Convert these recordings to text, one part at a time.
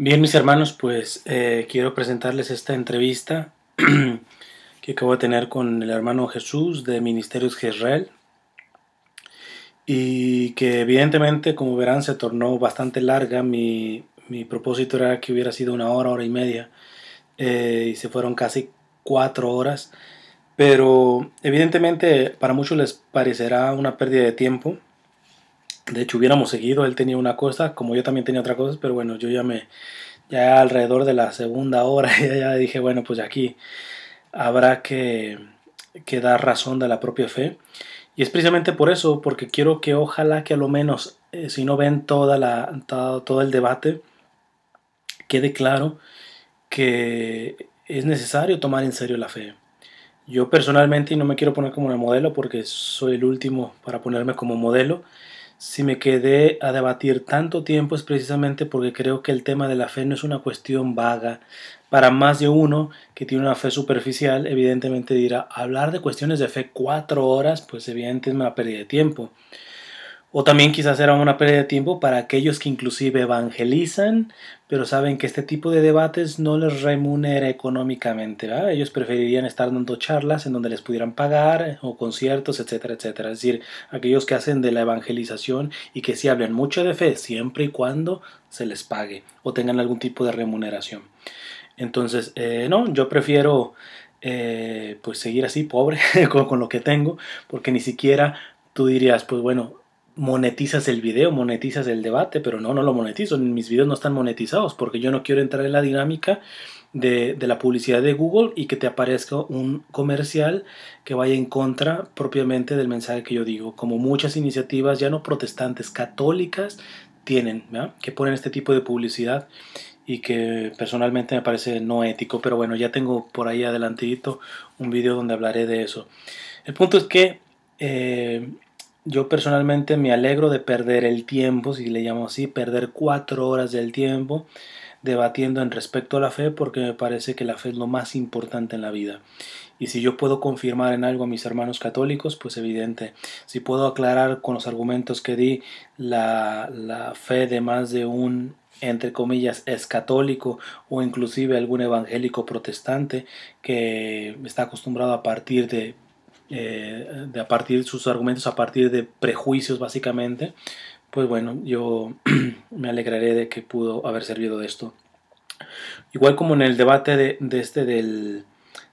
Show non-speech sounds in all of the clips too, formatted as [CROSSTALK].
Bien, mis hermanos, pues eh, quiero presentarles esta entrevista [CLEARS THROAT] que acabo de tener con el hermano Jesús de Ministerios Jezreel y que evidentemente, como verán, se tornó bastante larga. Mi, mi propósito era que hubiera sido una hora, hora y media eh, y se fueron casi cuatro horas, pero evidentemente para muchos les parecerá una pérdida de tiempo de hecho, hubiéramos seguido, él tenía una cosa, como yo también tenía otra cosa, pero bueno, yo ya me, ya alrededor de la segunda hora, [LAUGHS] ya, dije, bueno, pues aquí habrá que, que, dar razón de la propia fe. Y es precisamente por eso, porque quiero que ojalá que a lo menos, eh, si no ven toda la, todo, todo el debate, quede claro que es necesario tomar en serio la fe. Yo personalmente, y no me quiero poner como modelo porque soy el último para ponerme como modelo, si me quedé a debatir tanto tiempo es precisamente porque creo que el tema de la fe no es una cuestión vaga. Para más de uno que tiene una fe superficial, evidentemente dirá, hablar de cuestiones de fe cuatro horas, pues evidentemente es una pérdida de tiempo. O también quizás era una pérdida de tiempo para aquellos que inclusive evangelizan, pero saben que este tipo de debates no les remunera económicamente. Ellos preferirían estar dando charlas en donde les pudieran pagar o conciertos, etcétera, etcétera. Es decir, aquellos que hacen de la evangelización y que sí hablan mucho de fe siempre y cuando se les pague o tengan algún tipo de remuneración. Entonces, eh, no, yo prefiero eh, pues seguir así pobre [LAUGHS] con, con lo que tengo, porque ni siquiera tú dirías, pues bueno, monetizas el video, monetizas el debate, pero no, no lo monetizo. Mis videos no están monetizados porque yo no quiero entrar en la dinámica de, la publicidad de Google y que te aparezca un comercial que vaya en contra propiamente del mensaje que yo digo. Como muchas iniciativas ya no protestantes, católicas, tienen, que ponen este tipo de publicidad y que personalmente me parece no ético, pero bueno, ya tengo por ahí adelantito un video donde hablaré de eso. El punto es que eh, yo personalmente me alegro de perder el tiempo, si le llamo así, perder cuatro horas del tiempo debatiendo en respecto a la fe porque me parece que la fe es lo más importante en la vida. Y si yo puedo confirmar en algo a mis hermanos católicos, pues evidente. Si puedo aclarar con los argumentos que di la, la fe de más de un entre comillas, es católico o inclusive algún evangélico protestante que está acostumbrado a partir de eh, de a partir de sus argumentos, a partir de prejuicios básicamente, pues bueno, yo [CLEARS THROAT] me alegraré de que pudo haber servido de esto. Igual como en el debate de, este del,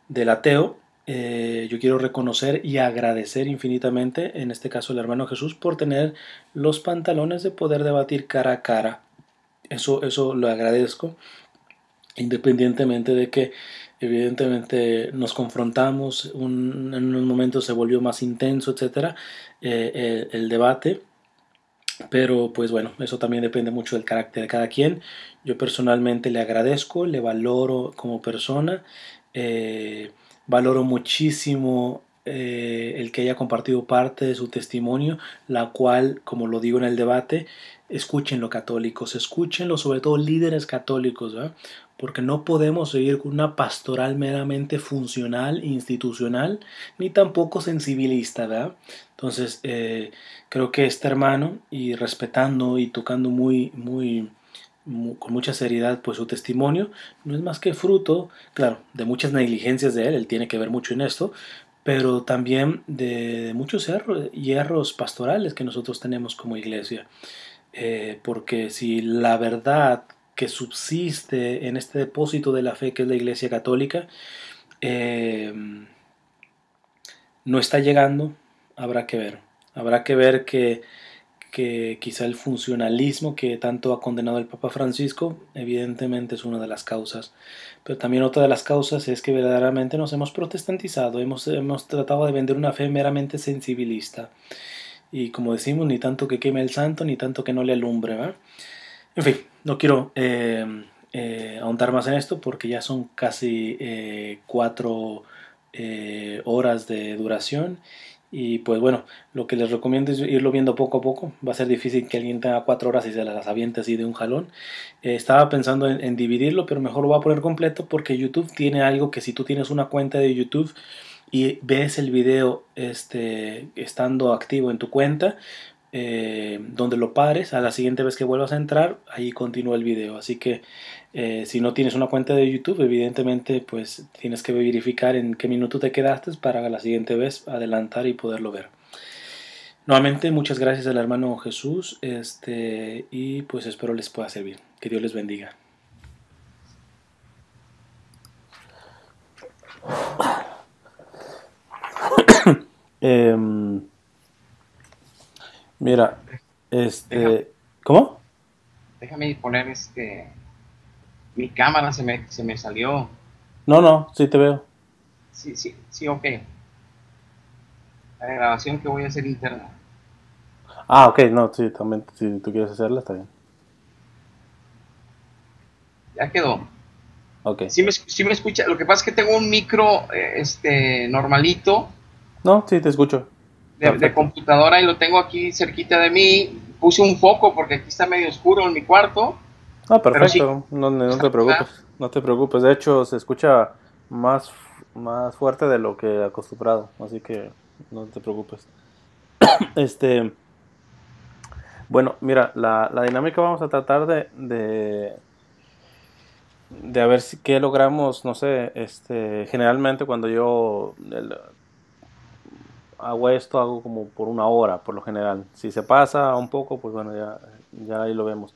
del ateo, eh, yo quiero reconocer y agradecer infinitamente, en este caso el hermano Jesús, por tener los pantalones de poder debatir cara a cara. Eso, eso lo agradezco, independientemente de que evidentemente nos confrontamos, en unos momentos se volvió más intenso, etcétera, eh, el, debate. Pero pues bueno, eso también depende mucho del carácter de cada quien. Yo personalmente le agradezco, le valoro como persona, eh, valoro muchísimo eh, el que haya compartido parte de su testimonio, la cual, como lo digo en el debate, escúchenlo católicos, escúchenlo sobre todo líderes católicos, ¿verdad? Porque no podemos seguir con una pastoral meramente funcional, institucional, ni tampoco sensibilista, ¿verdad? Entonces, eh, creo que este hermano, y respetando y tocando muy, muy, con mucha seriedad, pues su testimonio, no es más que fruto, claro, de muchas negligencias de él, él tiene que ver mucho en esto, pero también de, muchos hierros pastorales que nosotros tenemos como iglesia. Eh, porque si la verdad que subsiste en este depósito de la fe que es la Iglesia Católica, eh, no está llegando, habrá que ver. Habrá que ver que, que quizá el funcionalismo que tanto ha condenado el Papa Francisco, evidentemente es una de las causas. Pero también otra de las causas es que verdaderamente nos hemos protestantizado, hemos, hemos tratado de vender una fe meramente sensibilista. Y como decimos, ni tanto que queme el santo, ni tanto que no le alumbre. ¿va? En fin, no quiero eh, eh, ahondar más en esto porque ya son casi eh, cuatro horas de duración y pues bueno, lo que les recomiendo es irlo viendo poco a poco. Va a ser difícil que alguien tenga cuatro horas y se las aviente así de un jalón. estaba pensando en, dividirlo, pero mejor lo voy a poner completo porque YouTube tiene algo que si tú tienes una cuenta de YouTube y ves el video este, estando activo en tu cuenta, eh, donde lo pares, a la siguiente vez que vuelvas a entrar, ahí continúa el video. Así que eh, si no tienes una cuenta de YouTube, evidentemente pues tienes que verificar en qué minuto te quedaste para la siguiente vez adelantar y poderlo ver. Nuevamente, muchas gracias al hermano Jesús este, y pues espero les pueda servir. Que Dios les bendiga. [COUGHS] Em, mira, este, ¿cómo? Déjame poner este, mi cámara se me, se me salió. No, no, sí te veo. Sí, sí, sí, ok. La grabación que voy a hacer interna. Ah, ok, no, sí, también, si tú quieres hacerla, está bien. Ya quedó. Ok. Sí me, sí me escucha, lo que pasa es que tengo un micro eh, este, normalito. No, sí, te escucho. De, computadora y lo tengo aquí cerquita de mí. Puse un foco porque aquí está medio oscuro en mi cuarto. Ah, perfecto, no, no, te preocupes, no te preocupes. De hecho, se escucha más, más fuerte de lo que acostumbrado, así que no te preocupes. [COUGHS] este, bueno, mira, la, la dinámica vamos a tratar de, de, de a ver si qué logramos, no sé, este, generalmente cuando yo hago esto, hago como por una hora, por lo general. Si se pasa un poco, pues bueno, ya, ya ahí lo vemos.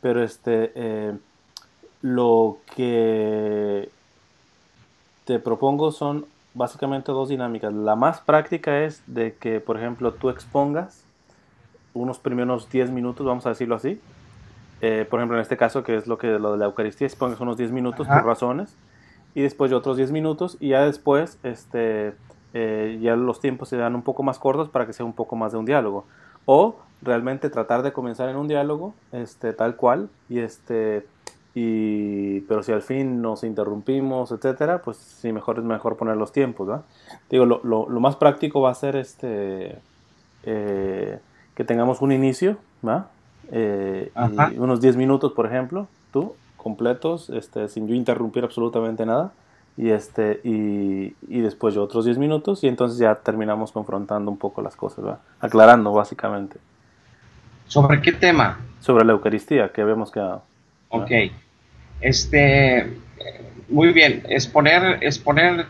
Pero este, eh, lo que te propongo son básicamente dos dinámicas. La más práctica es de que, por ejemplo, tú expongas unos primeros 10 minutos, vamos a decirlo así. Eh, por ejemplo, en este caso, que es lo que lo de la Eucaristía, expongas unos 10 minutos por razones, y después de otros 10 minutos, y ya después, este, eh, ya los tiempos se dan un poco más cortos para que sea un poco más de un diálogo. O realmente tratar de comenzar en un diálogo, este, tal cual, y este, y, pero si al fin nos interrumpimos, etcétera, pues sí, mejor es mejor poner los tiempos. Digo, lo, lo, lo más práctico va a ser este, eh, que tengamos un inicio, ¿va? Eh, y unos 10 minutos, por ejemplo, tú, completos, este, sin yo interrumpir absolutamente nada, y, este, y, y después yo otros 10 minutos, y entonces ya terminamos confrontando un poco las cosas, ¿va? Aclarando, básicamente. ¿Sobre qué tema? Sobre la Eucaristía, que habíamos quedado. Ok. Este, muy bien, exponer, exponer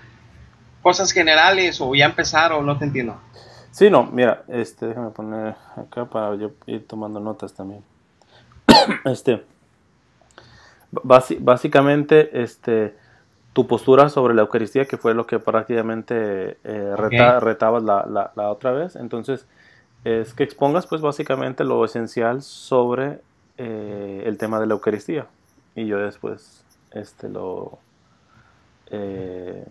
cosas generales o ya empezar o no te entiendo. Sí, no, mira, este, déjame poner acá para yo ir tomando notas también. [COUGHS] este, básicamente, este, tu postura sobre la Eucaristía, que fue lo que prácticamente eh, retabas la, la, otra vez. Entonces, es que expongas pues básicamente lo esencial sobre eh, el tema de la Eucaristía. Y yo después este lo eh,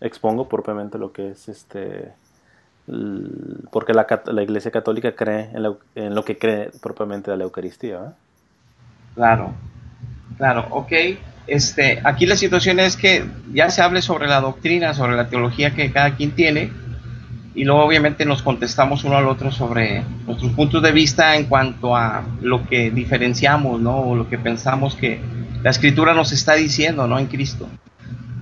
expongo propiamente lo que es este porque la, la Iglesia Católica cree en, lo que cree propiamente de la Eucaristía claro. Claro ok este aquí la situación es que ya se hable sobre la doctrina sobre la teología que cada quien tiene y luego obviamente nos contestamos uno al otro sobre nuestros puntos de vista en cuanto a lo que diferenciamos, ¿no? O lo que pensamos que la escritura nos está diciendo, ¿no? En Cristo.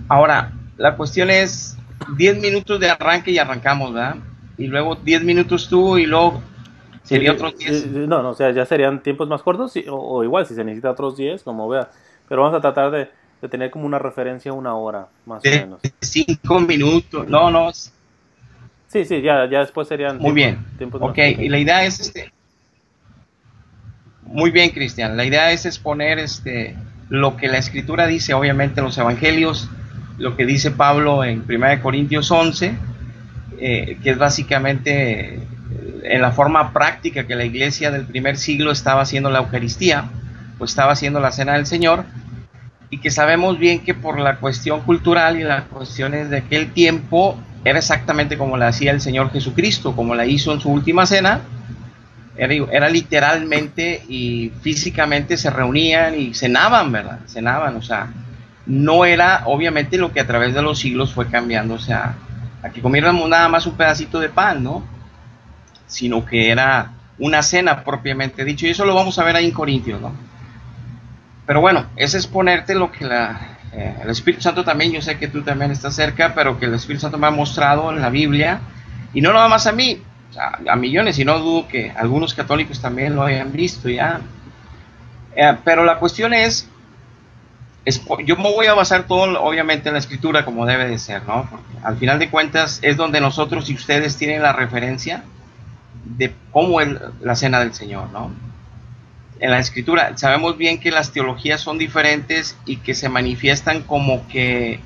Ahora, la cuestión es 10 minutos de arranque y arrancamos, ¿verdad? Y luego 10 minutos tú y luego sería otros 10. No, no, o sea, ya serían tiempos más cortos o, igual si se necesita otros 10, como vea. Pero vamos a tratar de, tener como una referencia una hora, más o menos. 5 minutos, no, no, Sí, sí, ya, ya después serían. Muy bien. ok, y la idea es este. Muy bien, Cristian. La idea es exponer este lo que la escritura dice, obviamente, en los evangelios, lo que dice Pablo en 1 Corintios 11, eh, que es básicamente eh, en la forma práctica que la iglesia del primer siglo estaba haciendo la Eucaristía, pues estaba haciendo la cena del Señor, y que sabemos bien que por la cuestión cultural y las cuestiones de aquel tiempo, era exactamente como la hacía el Señor Jesucristo, como la hizo en su última cena. Era, literalmente y físicamente se reunían y cenaban, ¿verdad? Cenaban, o sea, no era obviamente lo que a través de los siglos fue cambiando, o sea, a que comiéramos nada más un pedacito de pan, ¿no? Sino que era una cena propiamente dicho, y eso lo vamos a ver ahí en Corintios, ¿no? Pero bueno, ese es ponerte lo que la, eh, el Espíritu Santo también, yo sé que tú también estás cerca, pero que el Espíritu Santo me ha mostrado en la Biblia, y no nada más a mí, a, millones, y no dudo que algunos católicos también lo hayan visto ya. Eh, pero la cuestión es, yo me voy a basar todo, obviamente, en la escritura como debe de ser, ¿no? Porque al final de cuentas es donde nosotros y ustedes tienen la referencia de cómo es la cena del Señor, ¿no? En la escritura sabemos bien que las teologías son diferentes y que se manifiestan como que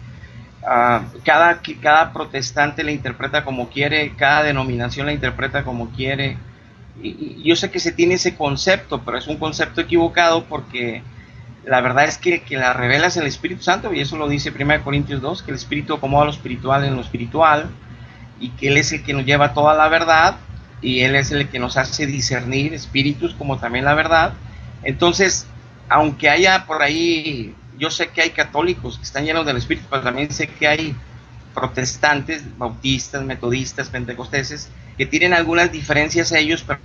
Ah, cada, cada protestante la interpreta como quiere, cada denominación la interpreta como quiere. Y, yo sé que se tiene ese concepto, pero es un concepto equivocado porque la verdad es que, que la revela es el Espíritu Santo, y eso lo dice 1 Corintios 2, que el Espíritu acomoda lo espiritual en lo espiritual, y que Él es el que nos lleva toda la verdad, y Él es el que nos hace discernir espíritus como también la verdad. Entonces, aunque haya por ahí yo sé que hay católicos que están llenos del Espíritu, pero también sé que hay protestantes, bautistas, metodistas, pentecosteses, que tienen algunas diferencias a ellos, pero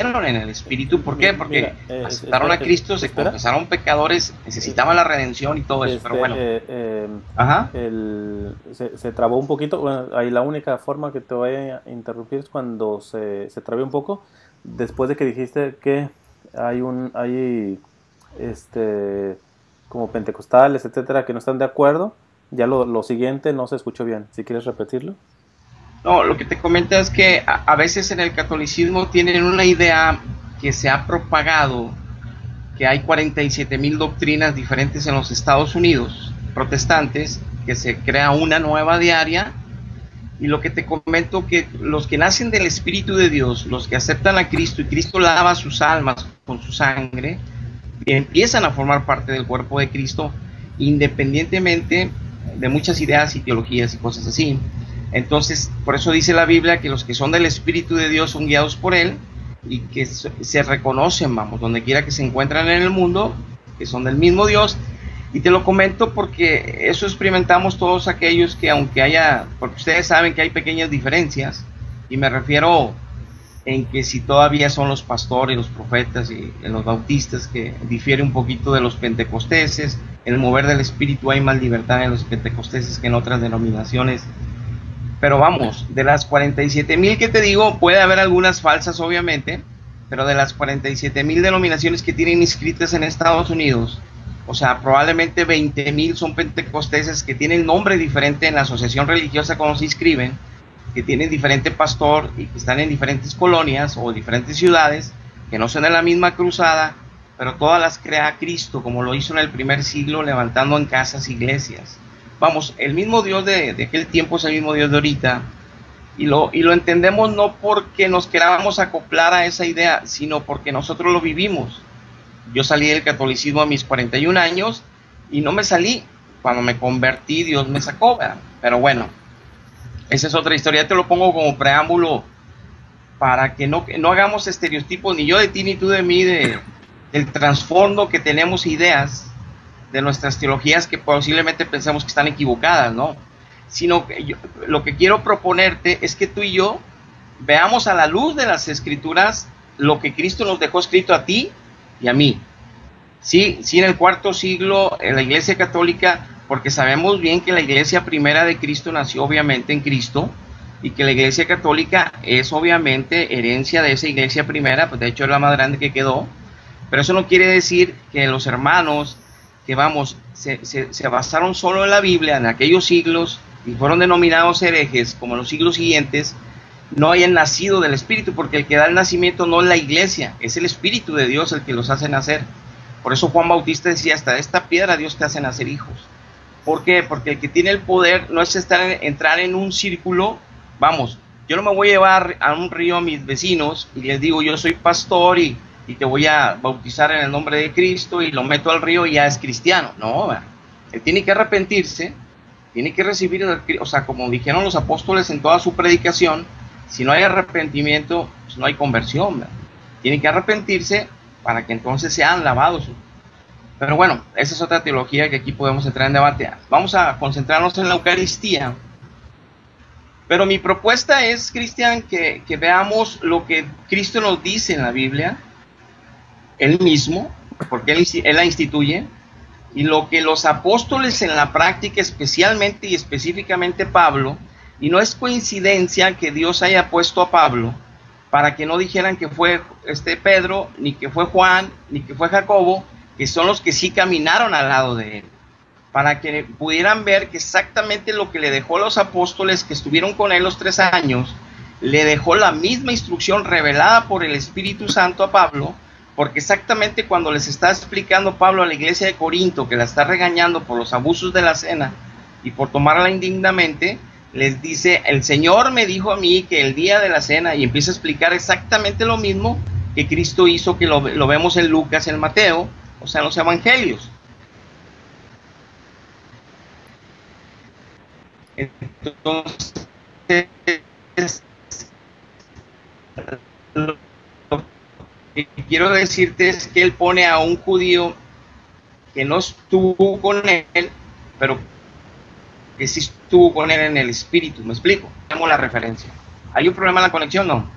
en el Espíritu. ¿Por qué? Porque eh, aceptaron a Cristo, se confesaron pecadores, necesitaban la redención y todo eso. pero este, bueno. Eh, eh, Ajá. se, trabó un poquito. Bueno, ahí la única forma que te voy a interrumpir es cuando se, se trabó un poco después de que dijiste que hay un hay este como pentecostales etcétera que no están de acuerdo ya lo, siguiente no se escuchó bien si quieres repetirlo no lo que te comento es que a, veces en el catolicismo tienen una idea que se ha propagado que hay 47 mil doctrinas diferentes en los Estados Unidos protestantes que se crea una nueva diaria y lo que te comento que los que nacen del Espíritu de Dios, los que aceptan a Cristo y Cristo lava sus almas con su sangre, empiezan a formar parte del cuerpo de Cristo independientemente de muchas ideas y teologías y cosas así. Entonces, por eso dice la Biblia que los que son del Espíritu de Dios son guiados por Él y que se reconocen, vamos, donde quiera que se encuentran en el mundo, que son del mismo Dios y te lo comento porque eso experimentamos todos aquellos que aunque haya, porque ustedes saben que hay pequeñas diferencias, y me refiero en que si todavía son los pastores, los profetas y los bautistas que difiere un poquito de los pentecosteses, en el mover del espíritu hay más libertad en los pentecosteses que en otras denominaciones. Pero vamos, de las 47 mil que te digo, puede haber algunas falsas obviamente, pero de las 47 mil denominaciones que tienen inscritas en Estados Unidos, o sea, probablemente 20 mil son pentecosteses que tienen nombre diferente en la asociación religiosa cuando se inscriben, que tienen diferente pastor y que están en diferentes colonias o diferentes ciudades, que no son en la misma cruzada, pero todas las crea Cristo, como lo hizo en el primer siglo, levantando en casas iglesias. Vamos, el mismo Dios de, aquel tiempo es el mismo Dios de ahorita, y lo, y lo entendemos no porque nos queramos acoplar a esa idea, sino porque nosotros lo vivimos. Yo salí del catolicismo a mis 41 años y no me salí. Cuando me convertí, Dios me sacó, Pero bueno, esa es otra historia. Te lo pongo como preámbulo para que no, no hagamos estereotipos, ni yo de ti ni tú de mí, de, del trasfondo que tenemos ideas de nuestras teologías que posiblemente pensamos que están equivocadas, ¿no? Sino que lo que quiero proponerte es que tú y yo veamos a la luz de las escrituras lo que Cristo nos dejó escrito a ti y a mí. Sí, sí, en el cuarto siglo, en la Iglesia Católica, porque sabemos bien que la Iglesia primera de Cristo nació obviamente en Cristo y que la Iglesia Católica es obviamente herencia de esa Iglesia primera, pues de hecho es la más grande que quedó, pero eso no quiere decir que los hermanos que vamos, se, se, se basaron solo en la Biblia en aquellos siglos y fueron denominados herejes como en los siglos siguientes, no hayan nacido del Espíritu, porque el que da el nacimiento no es la iglesia, es el Espíritu de Dios el que los hace nacer. Por eso Juan Bautista decía, hasta esta piedra Dios te hace nacer hijos. ¿Por qué? Porque el que tiene el poder no es estar entrar en un círculo, vamos, yo no me voy a llevar a un río a mis vecinos y les digo, yo soy pastor y, y te voy a bautizar en el nombre de Cristo y lo meto al río y ya es cristiano. No, él tiene que arrepentirse, tiene que recibir, o sea, como dijeron los apóstoles en toda su predicación, si no hay arrepentimiento, pues no hay conversión. Tienen que arrepentirse para que entonces sean lavados. Pero bueno, esa es otra teología que aquí podemos entrar en debate. Vamos a concentrarnos en la Eucaristía. Pero mi propuesta es, Cristian, que, veamos lo que Cristo nos dice en la Biblia, él mismo, porque él, la instituye, Y lo que los apóstoles en la práctica, especialmente y específicamente Pablo, y no es coincidencia que Dios haya puesto a Pablo para que no dijeran que fue este Pedro, ni que fue Juan, ni que fue Jacobo, que son los que sí caminaron al lado de él, para que pudieran ver que exactamente lo que le dejó a los apóstoles que estuvieron con él los tres años, le dejó la misma instrucción revelada por el Espíritu Santo a Pablo, porque exactamente cuando les está explicando Pablo a la iglesia de Corinto que la está regañando por los abusos de la cena y por tomarla indignamente, les dice, el Señor me dijo a mí que el día de la cena, y empieza a explicar exactamente lo mismo que Cristo hizo, que lo, lo vemos en Lucas, en Mateo, o sea, en los evangelios. Entonces, lo que quiero decirte es que él pone a un judío que no estuvo con él, pero que sí estuvo con él en el espíritu, ¿me explico? Tenemos la referencia. ¿Hay un problema en la conexión? No.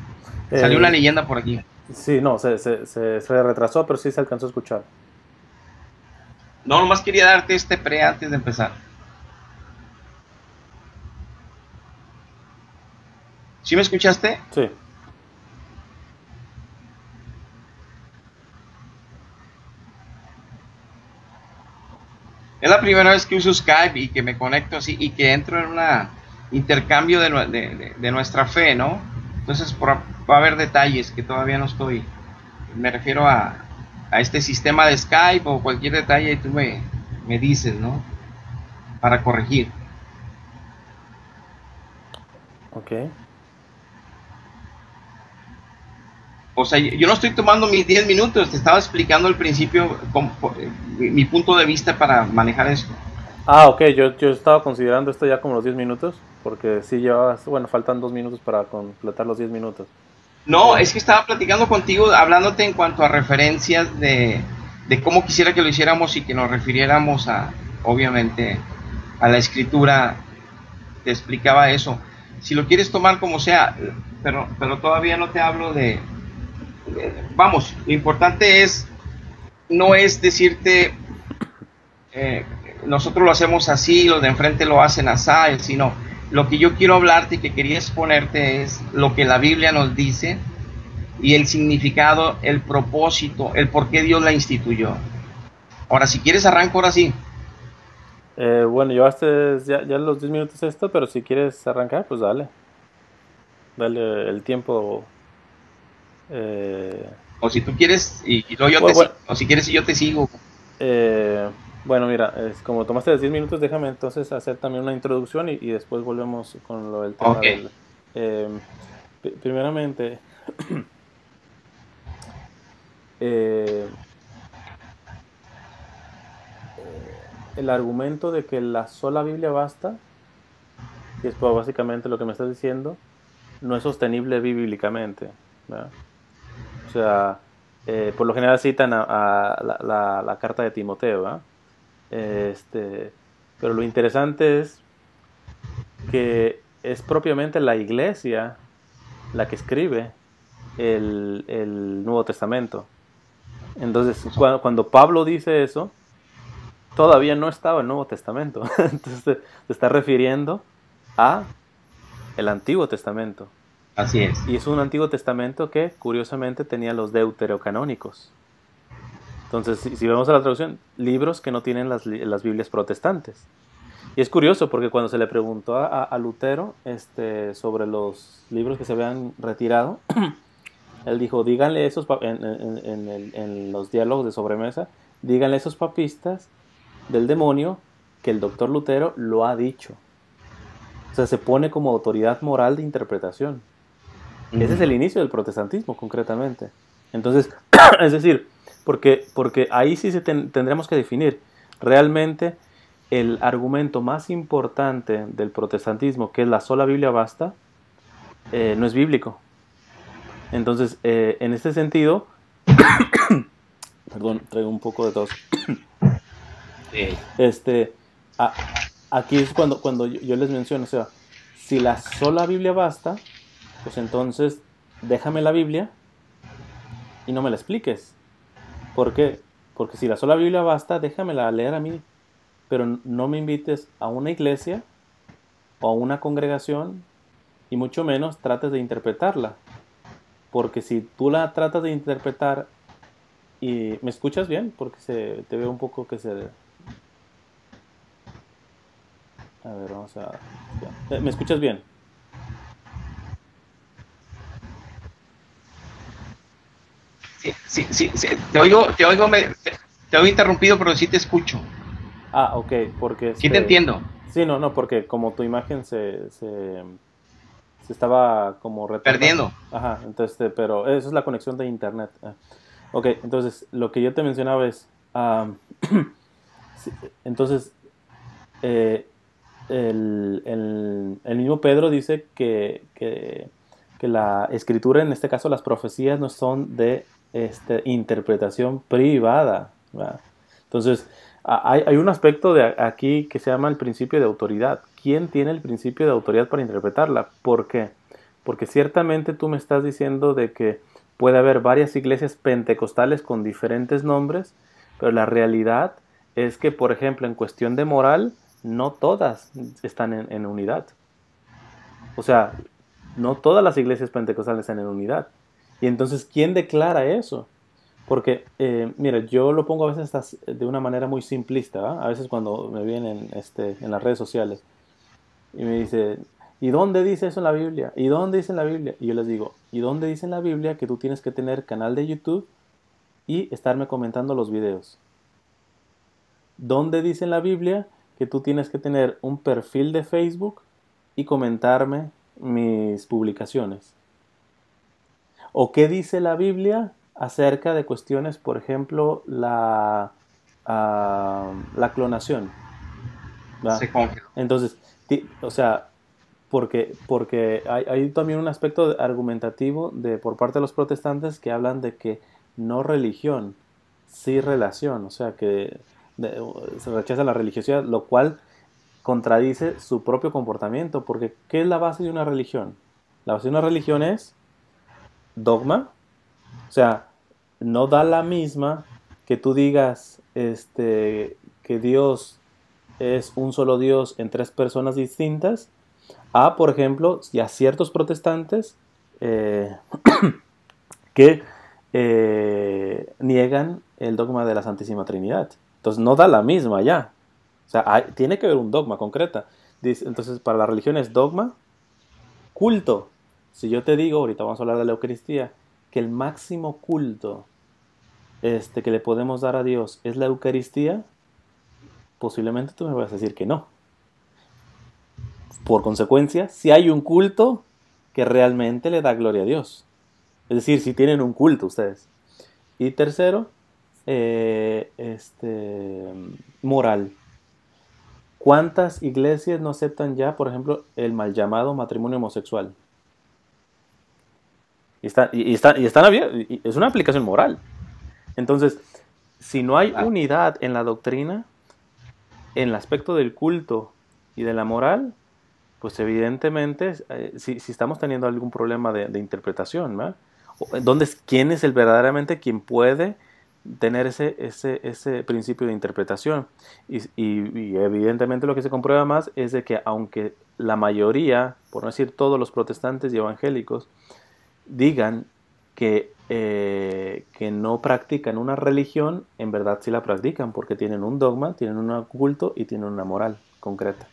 Salió una eh, leyenda por aquí. Sí, no, se, se, se, retrasó, pero sí se alcanzó a escuchar. No, nomás quería darte este pre antes de empezar. ¿Sí me escuchaste? Sí. Es la primera vez que uso Skype y que me conecto así y que entro en un intercambio de, nuestra fe, ¿no? Entonces va a haber detalles que todavía no estoy. Me refiero a, este sistema de Skype o cualquier detalle y tú me, me dices, ¿no? Para corregir. Ok. O sea, yo no estoy tomando mis 10 minutos, te estaba explicando al principio mi punto de vista para manejar esto. Ah, ok, yo, yo estaba considerando esto ya como los 10 minutos, porque sí llevabas, bueno, faltan 2 minutos para completar los 10 minutos. No, es que estaba platicando contigo, hablándote en cuanto a referencias de, de cómo quisiera que lo hiciéramos y que nos refiriéramos a, obviamente, a la escritura. Te explicaba eso. Si lo quieres tomar como sea, pero, pero todavía no te hablo de, vamos, lo importante es, no es decirte, eh, nosotros lo hacemos así, los de enfrente lo hacen así, sino lo que yo quiero hablarte y que quería exponerte es lo que la Biblia nos dice y el significado, el propósito, el por qué Dios la instituyó. Ahora, si quieres, arranco ahora sí. Eh, bueno, llevaste ya, ya los 10 minutos esto, pero si quieres arrancar, pues dale. Dale el tiempo eh, o si tú quieres, y, yo te o si quieres y yo te sigo. Eh, bueno, mira, es, como tomaste los 10 minutos, déjame entonces hacer también una introducción y, después volvemos con lo del tema. Eh, primeramente, [CLEARS THROAT] el argumento de que la sola Biblia basta, que es básicamente lo que me estás diciendo, no es sostenible bíblicamente. ¿verdad? O sea, eh, por lo general citan a, la, carta de Timoteo, este, pero lo interesante es que es propiamente la iglesia la que escribe el, Nuevo Testamento. Entonces, cuando, cuando, Pablo dice eso, todavía no estaba el Nuevo Testamento. [LAUGHS] Entonces, se está refiriendo a el Antiguo Testamento. Y es un Antiguo Testamento que, curiosamente, tenía los deuterocanónicos. Entonces, si, vemos a la traducción, libros que no tienen las, Biblias protestantes. Y es curioso porque cuando se le preguntó a, Lutero este, sobre los libros que se habían retirado, [CLEARS THROAT] él dijo, díganle esos, en, en, los diálogos de sobremesa, díganle a esos papistas del demonio que el doctor Lutero lo ha dicho. O sea, se pone como autoridad moral de interpretación. Ese es el inicio del protestantismo, concretamente. Entonces, [CLEARS THROAT] es decir, porque, porque ahí sí se tendremos que definir realmente el argumento más importante del protestantismo, que es la sola Biblia basta, eh, no es bíblico. Entonces, eh, en este sentido, [COUGHS] perdón, traigo un poco de tos. Este, aquí es cuando, cuando yo les menciono, o sea, si la sola Biblia basta, pues entonces déjame la Biblia y no me la expliques. ¿Por qué? Porque si la sola Biblia basta, déjamela leer a mí. Pero no me invites a una iglesia o a una congregación y mucho menos trates de interpretarla. Porque si tú la tratas de interpretar y me escuchas bien, porque se, te veo un poco que se... A ver, vamos a... ¿Me escuchas bien? Sí, sí, sí, Te oigo, te oigo, te, oigo interrumpido, pero sí te escucho. Ah, ok, porque... Sí te este, entiendo. Sí, no, no, porque como tu imagen se, se, estaba como perdiendo. Ajá, entonces, este, pero eso es la conexión de internet. Ah, ok, entonces lo que yo te mencionaba es, [CLEARS THROAT] entonces, eh, el, el, mismo Pedro dice que, que, que, la escritura, en este caso las profecías, no son de este, interpretación privada. Entonces, hay, un aspecto de aquí que se llama el principio de autoridad. ¿Quién tiene el principio de autoridad para interpretarla? ¿Por qué? Porque ciertamente tú me estás diciendo de que puede haber varias iglesias pentecostales con diferentes nombres, pero la realidad es que, por ejemplo, en cuestión de moral, no todas están en, en unidad. O sea, no todas las iglesias pentecostales están en unidad. Y entonces, ¿quién declara eso? Porque, eh, mira, yo lo pongo a veces de una manera muy simplista, a veces cuando me vienen este, en las redes sociales y me dice, ¿y dónde dice eso en la Biblia? ¿Y dónde dice en la Biblia? Y yo les digo, ¿y dónde dice en la Biblia que tú tienes que tener canal de YouTube y estarme comentando los videos? ¿Dónde dice en la Biblia que tú tienes que tener un perfil de Facebook y comentarme mis publicaciones? ¿O qué dice la Biblia acerca de cuestiones, por ejemplo, la, ah, la clonación. Entonces, o sea, porque, porque hay, también un aspecto argumentativo de, por parte de los protestantes que hablan de que no religión, sí relación, o sea, que se rechaza la religiosidad, lo cual contradice su propio comportamiento, porque ¿qué es la base de una religión? La base de una religión es dogma, o sea, no da la misma que tú digas este, que Dios es un solo Dios en tres personas distintas, a, por ejemplo, y a ciertos protestantes eh, [CLEARS THROAT] que eh, niegan el dogma de la Santísima Trinidad. Entonces no da la misma ya. O sea, tiene que haber un dogma concreta. Entonces, para la religión es dogma, culto. Si yo te digo, ahorita vamos a hablar de la Eucaristía, que el máximo culto este, que le podemos dar a Dios es la Eucaristía, posiblemente tú me vas a decir que no. Por consecuencia, si hay un culto que realmente le da gloria a Dios. Es decir, si tienen un culto ustedes. Y tercero, eh, este, moral. ¿Cuántas iglesias no aceptan ya, por ejemplo, el mal llamado matrimonio homosexual? Y, está, y, está, y están es una aplicación moral. Entonces, si no hay unidad en la doctrina, en el aspecto del culto y de la moral, pues evidentemente eh, si, estamos teniendo algún problema de, interpretación, ¿verdad? ¿Quién es el verdaderamente quien puede tener ese, ese, ese principio de interpretación? Y, y, evidentemente lo que se comprueba más es de que aunque la mayoría, por no decir todos los protestantes y evangélicos, digan que, eh, que no practican una religión, en verdad sí la practican porque tienen un dogma, tienen un culto y tienen una moral concreta.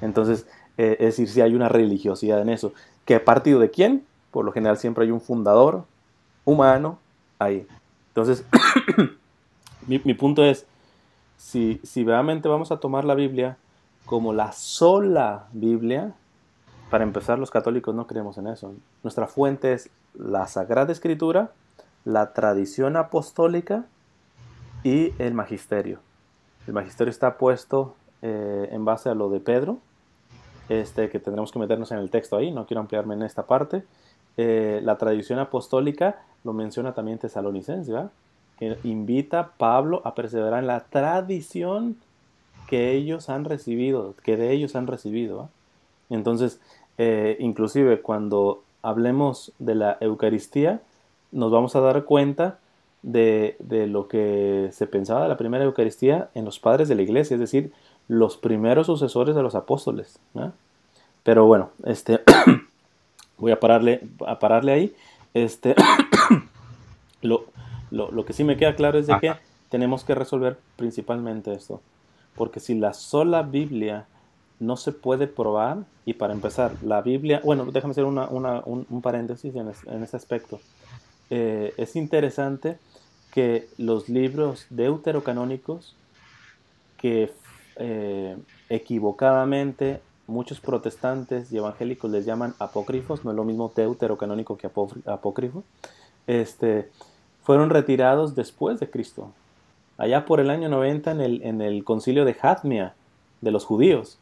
Entonces, eh, es decir, si hay una religiosidad en eso. ¿Qué partido de quién? Por lo general siempre hay un fundador humano ahí. Entonces, [COUGHS] mi, mi, punto es, si, si realmente vamos a tomar la Biblia como la sola Biblia, para empezar, los católicos no creemos en eso. Nuestra fuente es la Sagrada Escritura, la tradición apostólica y el magisterio. El magisterio está puesto eh, en base a lo de Pedro, este, que tendremos que meternos en el texto ahí, no quiero ampliarme en esta parte. Eh, la tradición apostólica lo menciona también Tesalonicense, que invita a Pablo a perseverar en la tradición que ellos han recibido, que de ellos han recibido. Entonces, eh, inclusive cuando hablemos de la Eucaristía, nos vamos a dar cuenta de, lo que se pensaba de la primera Eucaristía en los padres de la iglesia, es decir, los primeros sucesores de los apóstoles. Pero bueno, este, [COUGHS] voy a pararle, a pararle ahí. Este, [COUGHS] lo, lo, que sí me queda claro es de que tenemos que resolver principalmente esto. Porque si la sola Biblia no se puede probar, y para empezar, la Biblia, bueno, déjame hacer una, un, paréntesis en, ese aspecto. Eh, es interesante que los libros deuterocanónicos, que eh, equivocadamente muchos protestantes y evangélicos les llaman apócrifos, no es lo mismo deuterocanónico que apócrifo, este, fueron retirados después de Cristo, allá por el año 90 en el, en el concilio de Jadmia de los judíos.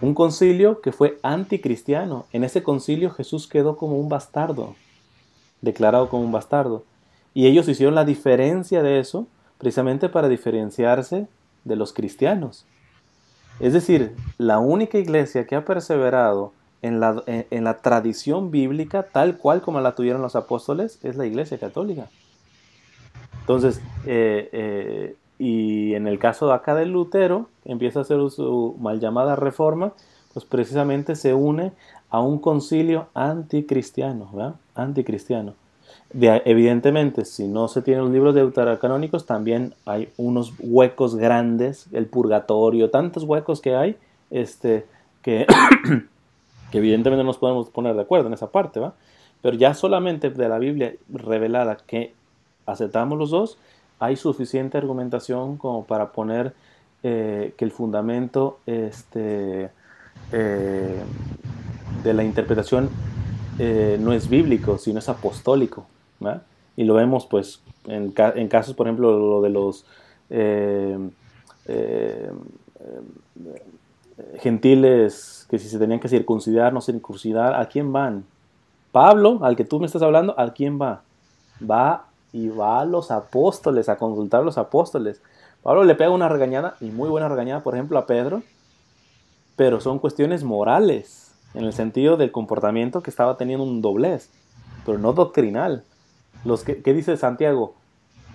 Un concilio que fue anticristiano. En ese concilio Jesús quedó como un bastardo, declarado como un bastardo. Y ellos hicieron la diferencia de eso precisamente para diferenciarse de los cristianos. Es decir, la única iglesia que ha perseverado en la, en, la, tradición bíblica tal cual como la tuvieron los apóstoles es la iglesia católica. Entonces, eh, eh, y en el caso de acá del Lutero, empieza a hacer su mal llamada reforma, pues precisamente se une a un concilio anticristiano, ¿verdad? Anticristiano. evidentemente, si no se tienen los libros deuterocanónicos, también hay unos huecos grandes, el purgatorio, tantos huecos que hay, este, que, [COUGHS] que evidentemente no nos podemos poner de acuerdo en esa parte, ¿va? Pero ya solamente de la Biblia revelada que aceptamos los dos, hay suficiente argumentación como para poner eh, que el fundamento este, eh, de la interpretación eh, no es bíblico, sino es apostólico. Y lo vemos pues en, casos, por ejemplo, lo de los gentiles que si se tenían que circuncidar, no circuncidar, ¿a quién van? Pablo, al que tú me estás hablando, ¿a quién va? Va y va a los apóstoles, a consultar a los apóstoles. Pablo le pega una regañada, y muy buena regañada, por ejemplo, a Pedro, pero son cuestiones morales, en el sentido del comportamiento que estaba teniendo un doblez, pero no doctrinal. Los que, ¿Qué dice Santiago?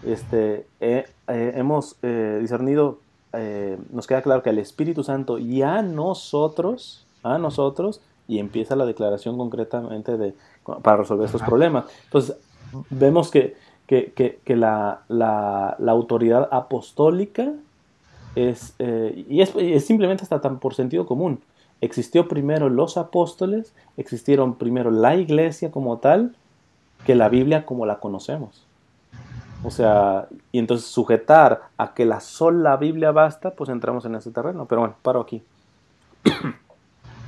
Este, eh, eh, hemos eh, discernido, nos queda claro que el Espíritu Santo y a nosotros, a nosotros, y empieza la declaración concretamente de, para resolver estos problemas. Entonces, vemos que que, la, autoridad apostólica es, eh, y es, simplemente hasta tan por sentido común. Existió primero los apóstoles, existieron primero la iglesia como tal, que la Biblia como la conocemos. O sea, y entonces sujetar a que la sola Biblia basta, pues entramos en ese terreno. Pero bueno, paro aquí.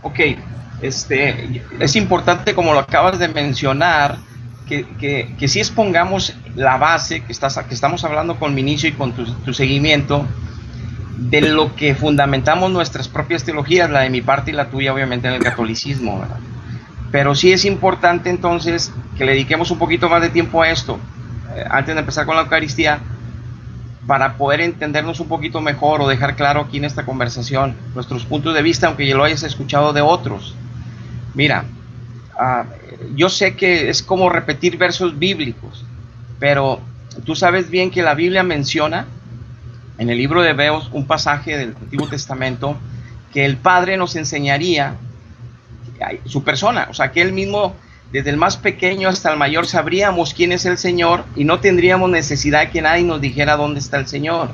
Ok, este, es importante como lo acabas de mencionar, que, que, sí expongamos la base que, estás, que estamos hablando con mi inicio y con tu, seguimiento de lo que fundamentamos nuestras propias teologías, la de mi parte y la tuya, obviamente, en el catolicismo. Pero sí es importante entonces que le dediquemos un poquito más de tiempo a esto, eh, antes de empezar con la Eucaristía, para poder entendernos un poquito mejor o dejar claro aquí en esta conversación nuestros puntos de vista, aunque ya lo hayas escuchado de otros. Mira, uh, yo sé que es como repetir versos bíblicos, pero tú sabes bien que la Biblia menciona en el libro de Hebreos un pasaje del Antiguo Testamento que el Padre nos enseñaría su persona, o sea, que él mismo, desde el más pequeño hasta el mayor, sabríamos quién es el Señor y no tendríamos necesidad de que nadie nos dijera dónde está el Señor.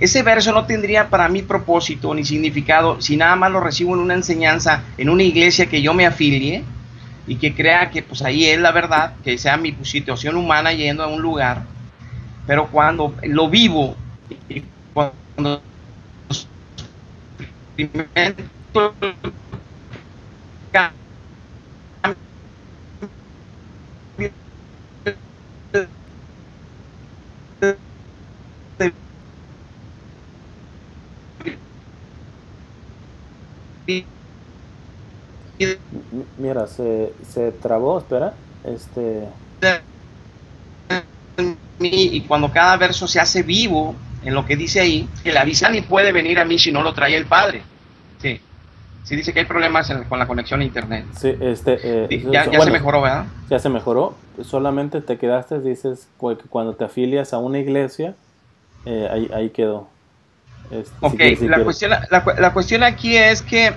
Ese verso no tendría para mí propósito ni significado si nada más lo recibo en una enseñanza, en una iglesia que yo me afilie, y que crea que pues ahí es la verdad, que sea mi situación humana yendo a un lugar, pero cuando lo vivo, cuando Mira, se, se trabó, espera. Este. Y cuando cada verso se hace vivo en lo que dice ahí, el ni puede venir a mí si no lo trae el Padre. Sí. Sí, dice que hay problemas con la conexión a internet. Sí, este, eh, ya, se mejoró, ¿verdad? Ya se mejoró. Solamente te quedaste, dices, que cuando te afilias a una iglesia, eh, ahí, ahí quedó. Este, ok, la, cuestión, la, cuestión aquí es que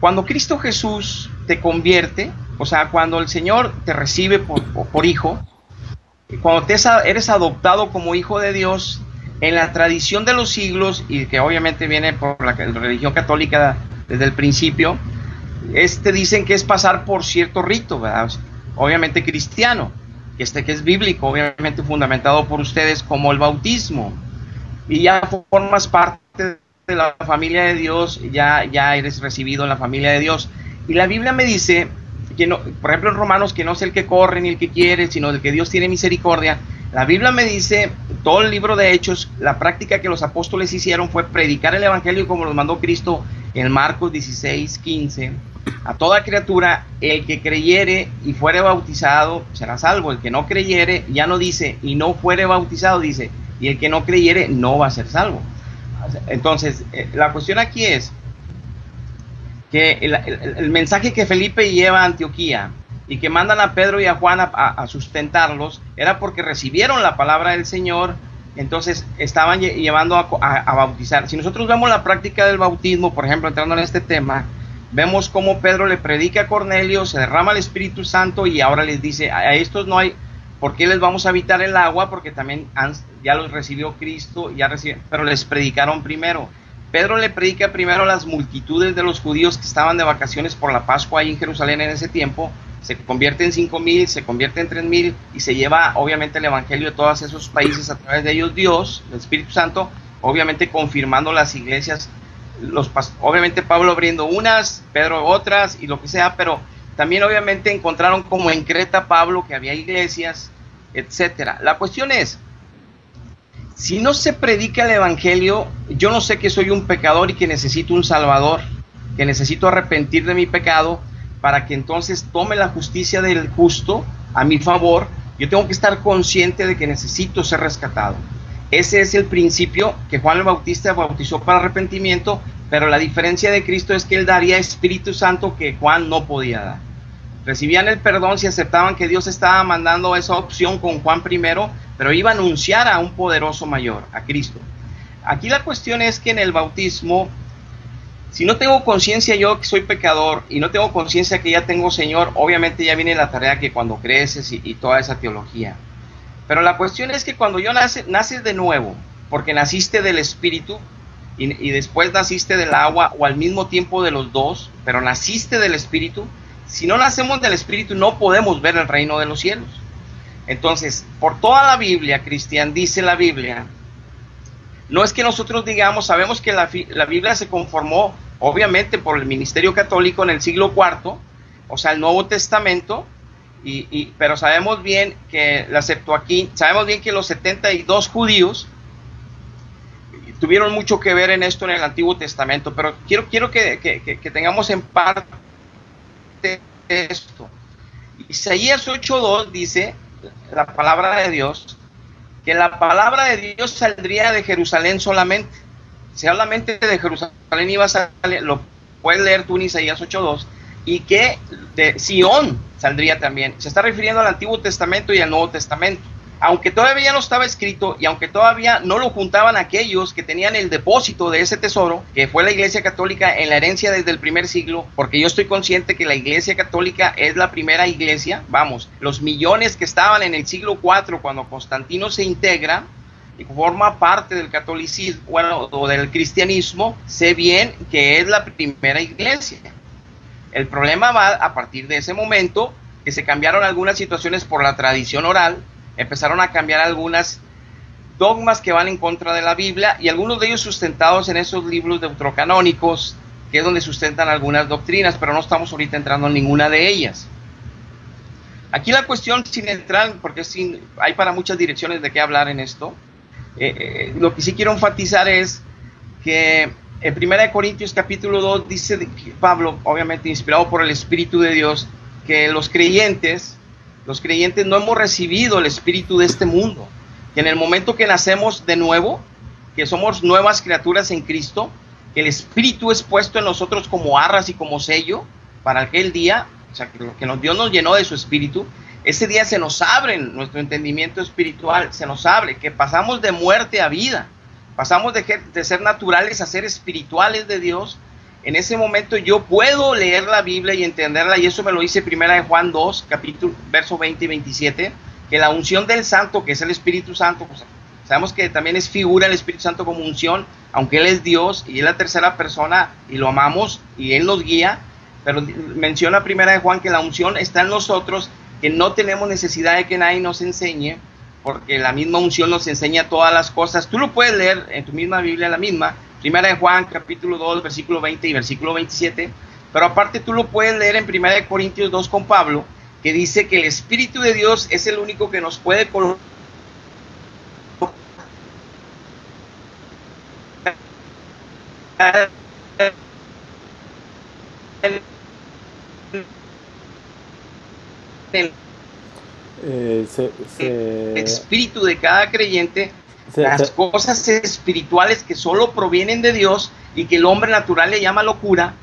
cuando Cristo Jesús te convierte, o sea, cuando el Señor te recibe por, hijo, cuando te eres adoptado como hijo de Dios, en la tradición de los siglos, y que obviamente viene por la, religión católica desde el principio, este dicen que es pasar por cierto rito, obviamente cristiano, que, este, que es bíblico, obviamente fundamentado por ustedes como el bautismo, y ya formas parte de la familia de Dios, ya, ya eres recibido en la familia de Dios. Y la Biblia me dice que no, por ejemplo en Romanos, que no es el que corre ni el que quiere, sino el que Dios tiene misericordia. La Biblia me dice, todo el libro de Hechos, la práctica que los apóstoles hicieron fue predicar el Evangelio como lo mandó Cristo en Marcos 16, 15. A toda criatura, el que creyere y fuere bautizado será salvo. El que no creyere, ya no dice, y no fuere bautizado, dice, y el que no creyere no va a ser salvo. Entonces, eh, la cuestión aquí es que el, mensaje que Felipe lleva a Antioquía y que mandan a Pedro y a Juan a, sustentarlos era porque recibieron la palabra del Señor, entonces estaban llevando a, bautizar. Si nosotros vemos la práctica del bautismo, por ejemplo, entrando en este tema, vemos cómo Pedro le predica a Cornelio, se derrama el Espíritu Santo y ahora les dice, a estos no hay, ¿por qué les vamos a evitar el agua? Porque también ya los recibió Cristo, ya pero les predicaron primero. Pedro le predica primero a las multitudes de los judíos que estaban de vacaciones por la Pascua ahí en Jerusalén en ese tiempo, se convierte en cinco mil, se convierte en tres mil y se lleva obviamente el evangelio de todos esos países a través de ellos Dios, el Espíritu Santo, obviamente confirmando las iglesias, los obviamente Pablo abriendo unas, Pedro otras y lo que sea, pero también obviamente encontraron como en Creta Pablo que había iglesias, etcétera. La cuestión es, si no se predica el Evangelio, yo no sé que soy un pecador y que necesito un Salvador, que necesito arrepentir de mi pecado para que entonces tome la justicia del justo a mi favor. Yo tengo que estar consciente de que necesito ser rescatado. Ese es el principio que Juan el Bautista bautizó para arrepentimiento, pero la diferencia de Cristo es que él daría Espíritu Santo que Juan no podía dar. Recibían el perdón si aceptaban que Dios estaba mandando esa opción con Juan primero, pero iba a anunciar a un poderoso mayor, a Cristo. Aquí la cuestión es que en el bautismo, si no tengo conciencia yo que soy pecador y no tengo conciencia que ya tengo Señor, obviamente ya viene la tarea que cuando creces y, toda esa teología. Pero la cuestión es que cuando yo nace, naces de nuevo, porque naciste del Espíritu y, y después naciste del agua o al mismo tiempo de los dos, pero naciste del Espíritu, si no nacemos del Espíritu no podemos ver el reino de los cielos. Entonces, por toda la Biblia, Cristian, dice la Biblia, no es que nosotros digamos, sabemos que la, Biblia se conformó obviamente por el ministerio católico en el siglo IV, o sea, el Nuevo Testamento, y, pero sabemos bien que la aquí, sabemos bien que los 72 judíos tuvieron mucho que ver en esto en el Antiguo Testamento, pero quiero, quiero que, que tengamos en parte esto. Isaías 8.2 dice, la palabra de Dios, que la palabra de Dios saldría de Jerusalén solamente. Si solamente de Jerusalén iba a salir, lo puedes leer tú en Isaías 8.2, y que de Sión saldría también. Se está refiriendo al Antiguo Testamento y al Nuevo Testamento aunque todavía no estaba escrito y aunque todavía no lo juntaban aquellos que tenían el depósito de ese tesoro, que fue la Iglesia Católica en la herencia desde el primer siglo, porque yo estoy consciente que la Iglesia Católica es la primera iglesia, vamos, los millones que estaban en el siglo IV cuando Constantino se integra, y forma parte del catolicismo bueno, o del cristianismo, sé bien que es la primera iglesia. El problema va a partir de ese momento que se cambiaron algunas situaciones por la tradición oral, empezaron a cambiar algunas dogmas que van en contra de la Biblia y algunos de ellos sustentados en esos libros deutrocanónicos, que es donde sustentan algunas doctrinas, pero no estamos ahorita entrando en ninguna de ellas. Aquí la cuestión, sin entrar, porque hay para muchas direcciones de qué hablar en esto, eh, eh, lo que sí quiero enfatizar es que en 1 Corintios capítulo 2 dice Pablo, obviamente inspirado por el Espíritu de Dios, que los creyentes los creyentes no hemos recibido el espíritu de este mundo. Que en el momento que nacemos de nuevo, que somos nuevas criaturas en Cristo, que el Espíritu es puesto en nosotros como arras y como sello para aquel día, o sea, que, Dios nos llenó de su Espíritu, ese día se nos abre nuestro entendimiento espiritual, se nos abre, que pasamos de muerte a vida, pasamos de, de ser naturales a ser espirituales de Dios. En ese momento yo puedo leer la Biblia y entenderla, y eso me lo dice primera de Juan 2, capítulo, verso 20 y 27, que la unción del Santo, que es el Espíritu Santo, pues, sabemos que también es figura el Espíritu Santo como unción, aunque Él es Dios y es la tercera persona y lo amamos y Él nos guía, pero menciona primera de Juan que la unción está en nosotros que no tenemos necesidad de que nadie nos enseñe, porque la misma unción nos enseña todas las cosas. Tú lo puedes leer en tu misma Biblia, la misma, Primera de Juan, capítulo 2, versículo 20 y versículo 27, pero aparte tú lo puedes leer en Primera de Corintios 2 con Pablo, que dice que el Espíritu de Dios es el único que nos puede colocar el, eh, espíritu de cada creyente, las cosas espirituales que solo provienen de Dios y que el hombre natural le llama locura.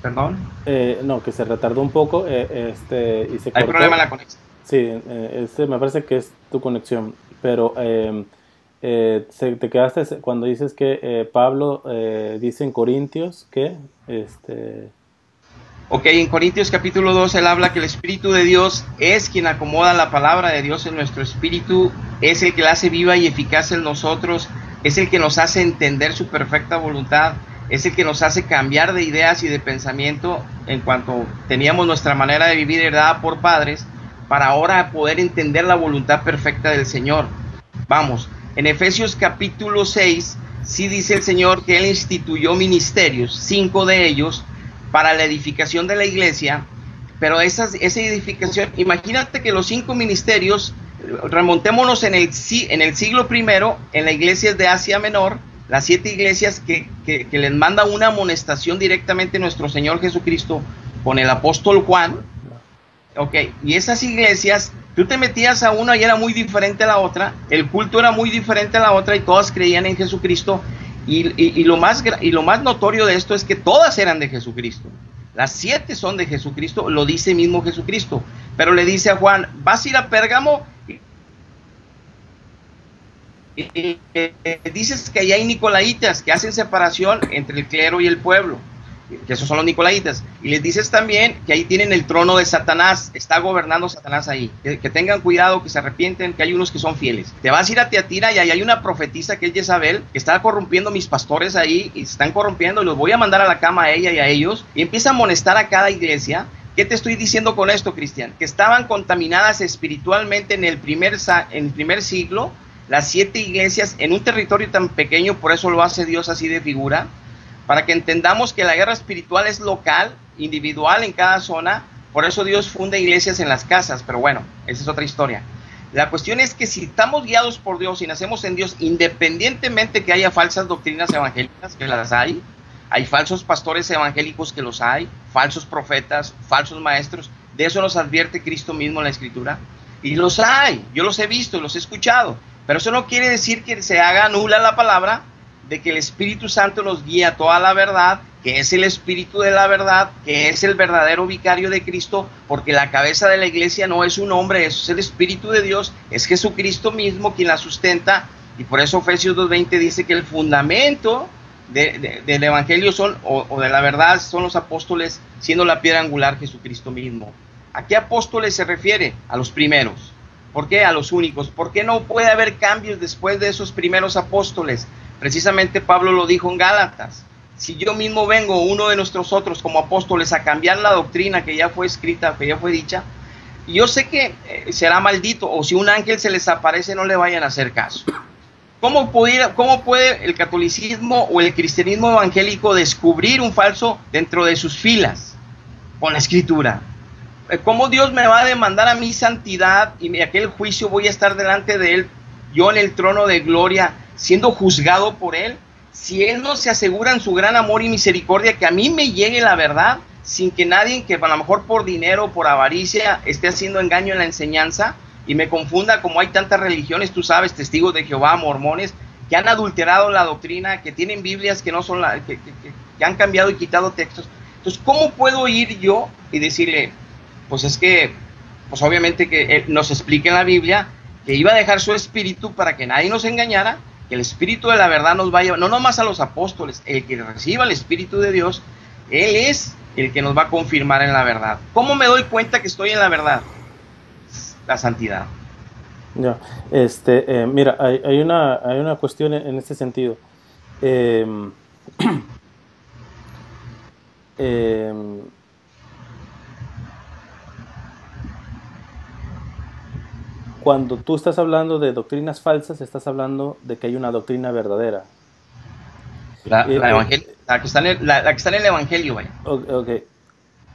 Perdón. Eh, no, que se retardó un poco eh, este, y se Hay problema en la conexión. Sí, este me parece que es tu conexión, pero em, te quedaste cuando dices que Pablo dice en Corintios que este Ok, en Corintios capítulo 2 él habla que el Espíritu de Dios es quien acomoda la palabra de Dios en nuestro espíritu, es el que la hace viva y eficaz en nosotros, es el que nos hace entender su perfecta voluntad, es el que nos hace cambiar de ideas y de pensamiento en cuanto teníamos nuestra manera de vivir heredada por padres, para ahora poder entender la voluntad perfecta del Señor. Vamos, en Efesios capítulo 6 sí dice el Señor que Él instituyó ministerios, cinco de ellos, para la edificación de la iglesia, pero esas, esa edificación, imagínate que los cinco ministerios, remontémonos en el, siglo primero, en la iglesia de Asia Menor, las siete iglesias que, que, que les manda una amonestación directamente nuestro Señor Jesucristo con el apóstol Juan. Ok, y esas iglesias, tú te metías a una y era muy diferente a la otra, el culto era muy diferente a la otra y todas creían en Jesucristo y, lo más, y lo más notorio de esto es que todas eran de Jesucristo. Las siete son de Jesucristo, lo dice mismo Jesucristo. Pero le dice a Juan, vas a ir a Pérgamo y, dices que ahí hay nicolaitas que hacen separación entre el clero y el pueblo que esos son los nicolaitas. Y les dices también que ahí tienen el trono de Satanás, está gobernando Satanás ahí. Que, tengan cuidado, que se arrepienten, que hay unos que son fieles. Te vas a ir a Teatira y ahí hay una profetisa que es Jezabel, que está corrompiendo mis pastores ahí y se están corrompiendo y los voy a mandar a la cama a ella y a ellos. Y empieza a amonestar a cada iglesia. ¿Qué te estoy diciendo con esto, Cristian? Que estaban contaminadas espiritualmente en el primer, en el primer siglo, las siete iglesias en un territorio tan pequeño, por eso lo hace Dios así de figura, para que entendamos que la guerra espiritual es local, individual en cada zona, por eso Dios funda iglesias en las casas, pero bueno, esa es otra historia. La cuestión es que si estamos guiados por Dios y nacemos en Dios, independientemente que haya falsas doctrinas evangélicas, que las hay, hay falsos pastores evangélicos que los hay, falsos profetas, falsos maestros, de eso nos advierte Cristo mismo en la Escritura, y los hay, yo los he visto, los he escuchado, pero eso no quiere decir que se haga nula la palabra de que el Espíritu Santo nos guía toda la verdad, que es el Espíritu de la verdad, que es el verdadero vicario de Cristo, porque la cabeza de la iglesia no es un hombre, es el Espíritu de Dios, es Jesucristo mismo quien la sustenta, y por eso Efesios 2.20 dice que el fundamento del Evangelio son, o de la verdad son los apóstoles, siendo la piedra angular Jesucristo mismo. ¿A qué apóstoles se refiere? A los primeros. ¿Por qué a los únicos? ¿Por qué no puede haber cambios después de esos primeros apóstoles? Precisamente Pablo lo dijo en Gálatas. Si yo mismo vengo, uno de nuestros otros como apóstoles, a cambiar la doctrina que ya fue escrita, que ya fue dicha, yo sé que eh, será maldito, o si un ángel se les aparece, no le vayan a hacer caso. ¿Cómo puede, ¿Cómo puede el catolicismo o el cristianismo evangélico descubrir un falso dentro de sus filas? Con la escritura. Eh, ¿Cómo Dios me va a demandar a mi santidad y aquel juicio voy a estar delante de Él, yo en el trono de gloria, siendo juzgado por Él, si Él no se asegura en su gran amor y misericordia que a mí me llegue la verdad, sin que nadie que a lo mejor por dinero, por avaricia, esté haciendo engaño en la enseñanza y me confunda como hay tantas religiones, tú sabes, testigos de Jehová, mormones, que han adulterado la doctrina, que tienen Biblias que no son la, que, han cambiado y quitado textos. Entonces, ¿cómo puedo ir yo y decirle, pues es que, pues obviamente que nos explique en la Biblia que iba a dejar su espíritu para que nadie nos engañara, que el espíritu de la verdad nos vaya, no nomás a los apóstoles, el que reciba el espíritu de Dios, él es el que nos va a confirmar en la verdad. ¿Cómo me doy cuenta que estoy en la verdad? La santidad. Ya, este, eh, mira, hay, una, hay una cuestión en este sentido. Em, [CLEARS THROAT] em, cuando tú estás hablando de doctrinas falsas, estás hablando de que hay una doctrina verdadera. La, eh, eh, que, está en el, la, que está en el Evangelio, vaya. Okay,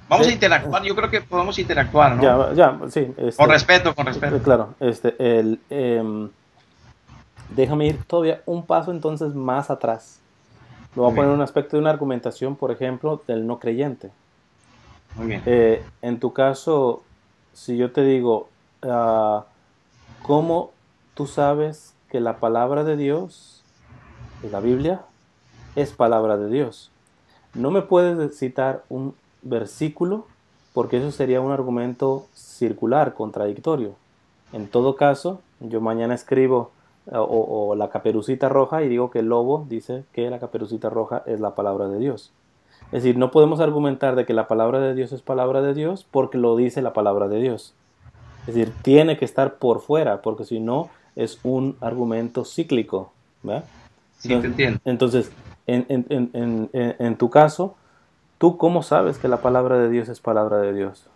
Vamos a interactuar, yo creo que podemos interactuar, ¿no? Ya, ya, sí. Este, con respeto, con respeto. Claro, este, el, em, déjame ir todavía un paso entonces más atrás. Lo voy a poner en un aspecto de una argumentación, por ejemplo, del no creyente. Muy bien. Eh, en tu caso, si yo te digo, uh, ¿cómo tú sabes que la palabra de Dios, la Biblia, es palabra de Dios? No me puedes citar un versículo, porque eso sería un argumento circular, contradictorio. En todo caso, yo mañana escribo eh, o, la caperucita roja y digo que el lobo dice que la caperucita roja es la palabra de Dios. Es decir, no podemos argumentar de que la palabra de Dios es palabra de Dios porque lo dice la palabra de Dios. Es decir, tiene que estar por fuera, porque si no es un argumento cíclico. Sí, te entiendo. Entonces, en, en, en, en, tu caso, ¿Tú cómo sabes que la palabra de Dios es palabra de Dios?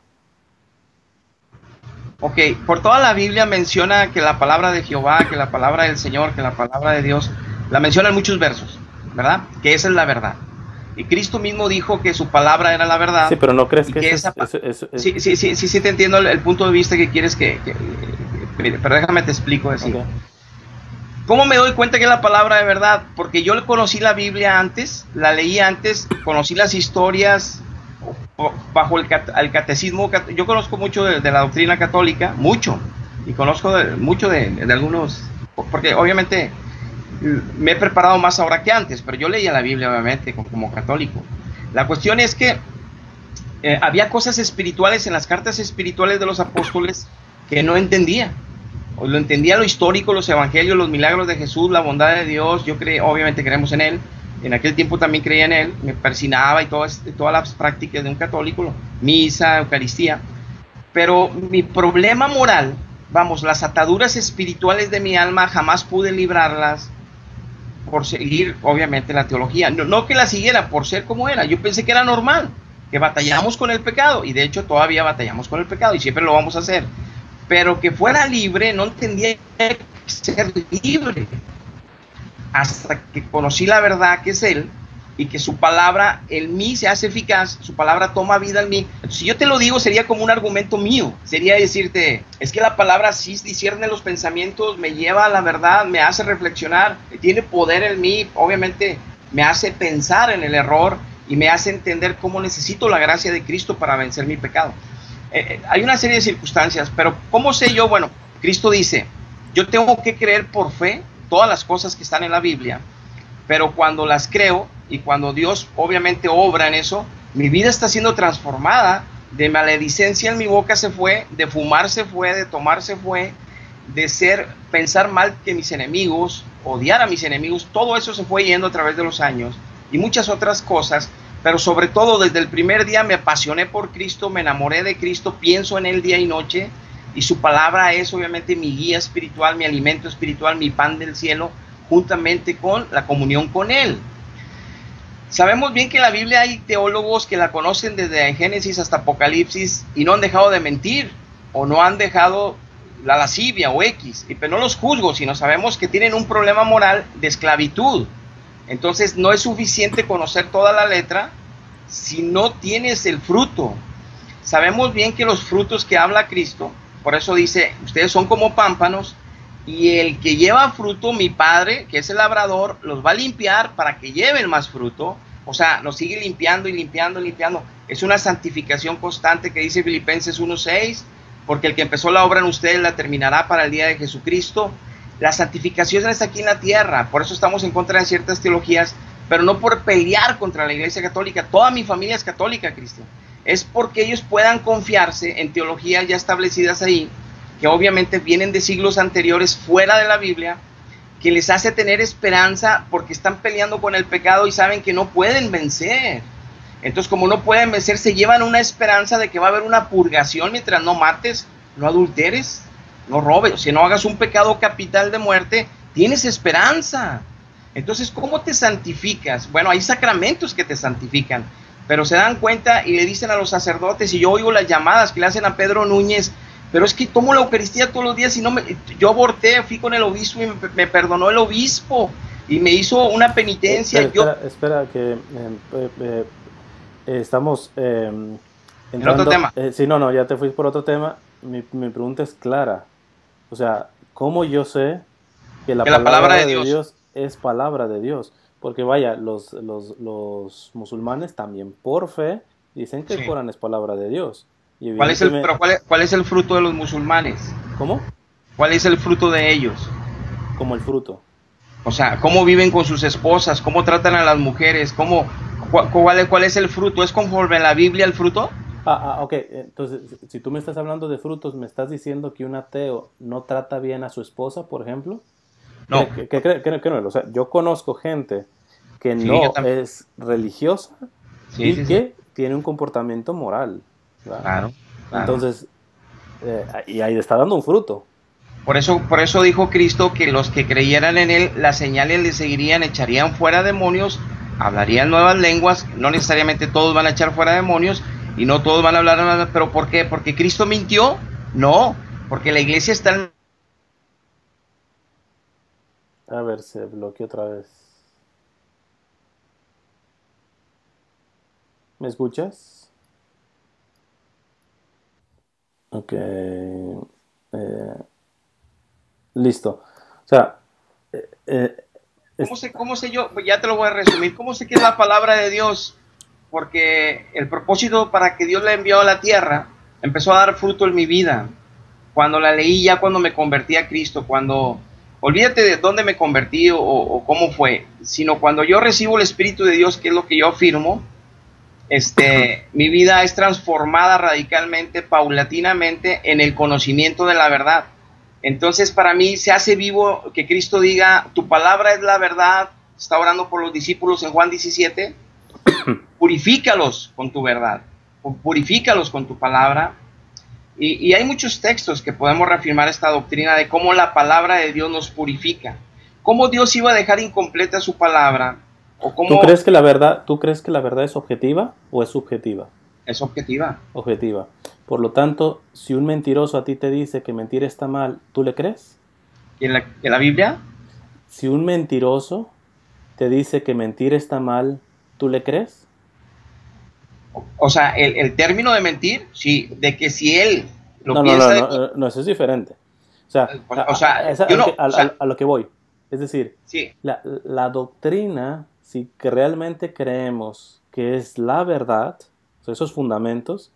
Ok, por toda la Biblia menciona que la palabra de Jehová, que la palabra del Señor, que la palabra de Dios, la menciona en muchos versos, ¿verdad? Que esa es la verdad. Y Cristo mismo dijo que su palabra era la verdad. Sí, pero no crees que, esa... Sí, sí, sí, sí, sí, te entiendo el, punto de vista que quieres que... pero déjame te explico así. ¿Cómo me doy cuenta que es la palabra de verdad? Porque yo conocí la Biblia antes, la leí antes, conocí las historias bajo el, catecismo. Yo conozco mucho de, la doctrina católica, mucho, y conozco mucho de, algunos, porque obviamente me he preparado más ahora que antes, pero yo leía la Biblia obviamente como, católico. La cuestión es que eh, había cosas espirituales en las cartas espirituales de los apóstoles que no entendía. Lo entendía lo histórico, los evangelios, los milagros de Jesús, la bondad de Dios, yo creo, obviamente creemos en Él, en aquel tiempo también creía en Él, me persinaba y todas, todas las prácticas de un católico, misa, Eucaristía, pero mi problema moral, vamos, las ataduras espirituales de mi alma jamás pude librarlas por seguir, obviamente, la teología, no, no que la siguiera por ser como era, yo pensé que era normal, que batallamos con el pecado, y de hecho todavía batallamos con el pecado, y siempre lo vamos a hacer, pero que fuera libre no entendía ser libre. Hasta que conocí la verdad que es Él y que su palabra en mí se hace eficaz, su palabra toma vida en mí. si yo te lo digo sería como un argumento mío, sería decirte, es que la palabra sí discierne los pensamientos, me lleva a la verdad, me hace reflexionar, tiene poder en mí, obviamente me hace pensar en el error y me hace entender cómo necesito la gracia de Cristo para vencer mi pecado. Eh, eh, hay una serie de circunstancias, pero ¿cómo sé yo? Bueno, Cristo dice, yo tengo que creer por fe todas las cosas que están en la Biblia, pero cuando las creo y cuando Dios obviamente obra en eso, mi vida está siendo transformada, de maledicencia en mi boca se fue, de fumar se fue, de tomar se fue, de ser, pensar mal que mis enemigos, odiar a mis enemigos, todo eso se fue yendo a través de los años y muchas otras cosas. Pero sobre todo desde el primer día me apasioné por Cristo, me enamoré de Cristo, pienso en Él día y noche y su palabra es obviamente mi guía espiritual, mi alimento espiritual, mi pan del cielo, juntamente con la comunión con Él. Sabemos bien que en la Biblia hay teólogos que la conocen desde Génesis hasta Apocalipsis y no han dejado de mentir o no han dejado la lascivia o X, y pero no los juzgo, sino sabemos que tienen un problema moral de esclavitud entonces no es suficiente conocer toda la letra si no tienes el fruto. Sabemos bien que los frutos que habla Cristo, por eso dice, ustedes son como pámpanos y el que lleva fruto, mi Padre, que es el labrador, los va a limpiar para que lleven más fruto. O sea, nos sigue limpiando y limpiando y limpiando. Es una santificación constante que dice Filipenses 1.6, porque el que empezó la obra en ustedes la terminará para el día de Jesucristo. la santificación está aquí en la tierra, por eso estamos en contra de ciertas teologías, pero no por pelear contra la Iglesia Católica. Toda mi familia es católica, Cristian. Es porque ellos puedan confiarse en teologías ya establecidas ahí, que obviamente vienen de siglos anteriores fuera de la Biblia, que les hace tener esperanza porque están peleando con el pecado y saben que no pueden vencer. Entonces, como no pueden vencer, se llevan una esperanza de que va a haber una purgación mientras no mates, no adulteres, no robes, si no hagas un pecado capital de muerte, tienes esperanza. Entonces, ¿cómo te santificas? Bueno, hay sacramentos que te santifican, pero se dan cuenta y le dicen a los sacerdotes, y yo oigo las llamadas que le hacen a Pedro Núñez, pero es que tomo la Eucaristía todos los días y no me, yo aborté, fui con el obispo y me, perdonó el obispo y me hizo una penitencia. Espera, espera, que eh, eh, eh, estamos en otro tema. sí, no, no, ya te fuiste por otro tema. Mi, mi, pregunta es clara. O sea, ¿cómo yo sé que la, palabra, de, Dios. es palabra de Dios? Porque vaya, los, los, los musulmanes también por fe dicen que el Corán es palabra de Dios. ¿Cuál es, el, pero cuál, es, el fruto de los musulmanes? ¿Cómo? ¿Cuál es el fruto de ellos? Como el fruto. O sea, cómo viven con sus esposas, cómo tratan a las mujeres, cómo, cuál, cuál es el fruto. ¿Es conforme a la Biblia el fruto? Ah, ah, ok. Entonces, si tú me estás hablando de frutos, ¿me estás diciendo que un ateo no trata bien a su esposa, por ejemplo? No. ¿Qué, no? O sea, yo conozco gente que no es religiosa y que tiene un comportamiento moral. Claro. Entonces, eh, y ahí está dando un fruto. Por eso, por eso dijo Cristo que los que creyeran en él, las señales le seguirían, echarían fuera demonios, hablarían nuevas lenguas, no necesariamente todos van a echar fuera demonios y no todos van a hablar nuevas, pero ¿por qué? ¿Porque Cristo mintió? No, porque la iglesia está en... A ver, se bloqueó otra vez. ¿Me escuchas? Ok. Eh, listo. O sea, eh, eh, ¿Cómo, sé, ¿Cómo sé yo? Ya te lo voy a resumir. ¿Cómo sé que es la palabra de Dios? Porque el propósito para que Dios la envió a la tierra empezó a dar fruto en mi vida. Cuando la leí, ya cuando me convertí a Cristo, cuando olvídate de dónde me convertí o, o, cómo fue, sino cuando yo recibo el Espíritu de Dios, que es lo que yo afirmo, este, mi vida es transformada radicalmente, paulatinamente, en el conocimiento de la verdad. Entonces, para mí se hace vivo que Cristo diga, tu palabra es la verdad, está orando por los discípulos en Juan 17, [COUGHS] purifícalos con tu verdad, purifícalos con tu palabra. Y, y, hay muchos textos que podemos reafirmar esta doctrina de cómo la palabra de Dios nos purifica, cómo Dios iba a dejar incompleta su palabra ¿Tú crees que la verdad, tú crees que la verdad es objetiva o es subjetiva? Es objetiva. Objetiva. Por lo tanto, si un mentiroso a ti te dice que mentir está mal, ¿tú le crees? ¿En la, en la Biblia? Si un mentiroso te dice que mentir está mal, ¿tú le crees? O, sea, el, término de mentir, sí, de que si él lo no, piensa... No, no, no, eso es diferente. O sea, a, lo que voy. Es decir, sí. la, la doctrina si realmente creemos que es la verdad, esos fundamentos,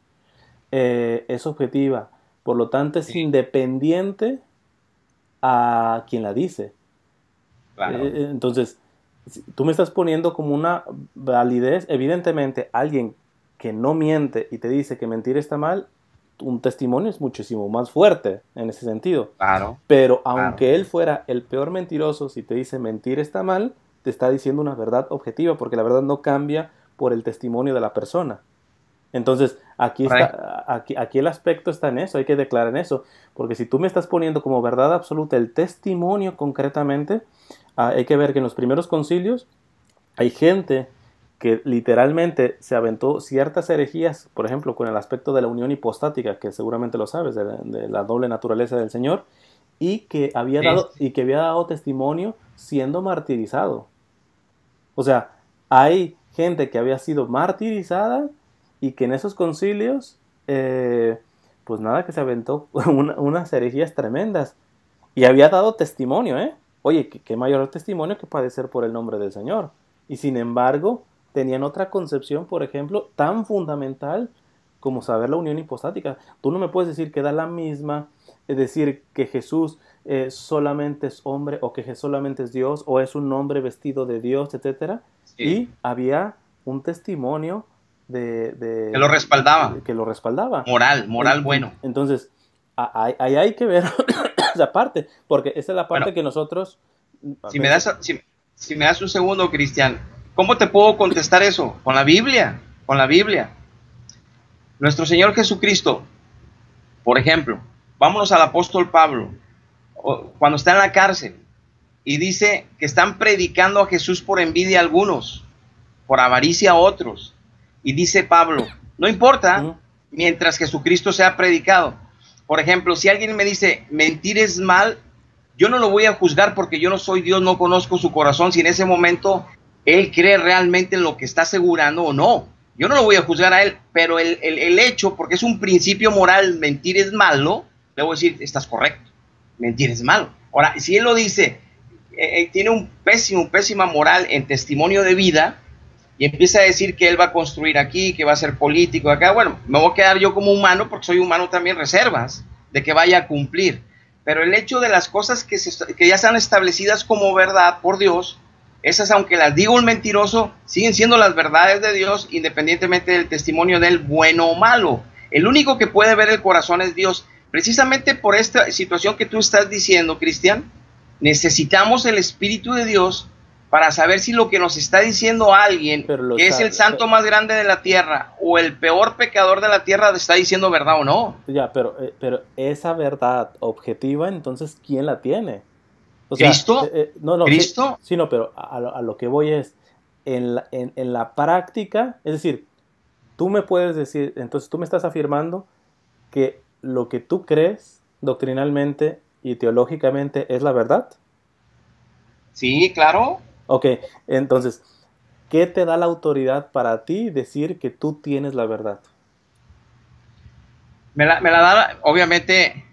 eh, es objetiva. Por lo tanto, es independiente a quien la dice. Eh, entonces, tú me estás poniendo como una validez. Evidentemente, alguien que no miente y te dice que mentir está mal, un testimonio es muchísimo más fuerte en ese sentido. Claro. Pero aunque él fuera el peor mentiroso, si te dice mentir está mal, te está diciendo una verdad objetiva, porque la verdad no cambia por el testimonio de la persona. Entonces, aquí, está, aquí, aquí el aspecto está en eso, hay que declarar en eso, porque si tú me estás poniendo como verdad absoluta el testimonio concretamente, ah, hay que ver que en los primeros concilios hay gente que literalmente se aventó ciertas herejías, por ejemplo, con el aspecto de la unión hipostática, que seguramente lo sabes, de la, doble naturaleza del Señor, y que había dado, y que había dado testimonio siendo martirizado. O sea, hay gente que había sido martirizada y que en esos concilios, eh, pues nada, que se aventó [LAUGHS] unas herejías tremendas. Y había dado testimonio, ¿eh? Oye, ¿qué, mayor testimonio que padecer por el nombre del Señor. Y sin embargo, tenían otra concepción, por ejemplo, tan fundamental como saber la unión hipostática. Tú no me puedes decir que da la misma decir que Jesús eh, solamente es hombre o que solamente es Dios o es un hombre vestido de Dios, etc. Y había un testimonio de, que lo respaldaba. Que lo respaldaba. Moral, moral bueno. Entonces, ahí hay, que ver [COUGHS] esa parte, porque esa es la parte que nosotros... Si me, das, si, me das un segundo, Cristian, ¿cómo te puedo contestar eso? Con la Biblia, con la Biblia. Nuestro Señor Jesucristo, por ejemplo, vámonos al apóstol Pablo, cuando está en la cárcel y dice que están predicando a Jesús por envidia a algunos, por avaricia a otros. Y dice Pablo, no importa, mientras Jesucristo sea predicado. Por ejemplo, si alguien me dice, mentir es mal, yo no lo voy a juzgar porque yo no soy Dios, no conozco su corazón, si en ese momento él cree realmente en lo que está asegurando o no. Yo no lo voy a juzgar a él, pero el, hecho, porque es un principio moral, mentir es malo, le voy a decir, estás correcto, mentir es malo. Ahora, si él lo dice, eh, eh, tiene un pésimo, pésima moral en testimonio de vida, y empieza a decir que él va a construir aquí, que va a ser político acá, bueno, me voy a quedar yo como humano porque soy humano también reservas de que vaya a cumplir. Pero el hecho de las cosas que, que ya están establecidas como verdad por Dios, esas aunque las diga un mentiroso, siguen siendo las verdades de Dios independientemente del testimonio del bueno o malo. El único que puede ver el corazón es Dios. Precisamente por esta situación que tú estás diciendo, Cristian, necesitamos el Espíritu de Dios para saber si lo que nos está diciendo alguien, que es el santo más grande de la tierra o el peor pecador de la tierra, está diciendo verdad o no. Ya, pero, eh, pero esa verdad objetiva, entonces, ¿quién la tiene? ¿Cristo? Eh, eh, no, no, ¿Cristo? Sí, no, pero a, lo que voy es, en la, en, en la práctica, es decir, tú me puedes decir, entonces tú me estás afirmando que lo que tú crees doctrinalmente y teológicamente es la verdad. Sí, claro. Ok, entonces, ¿qué te da la autoridad para ti decir que tú tienes la verdad? Me la, da, obviamente,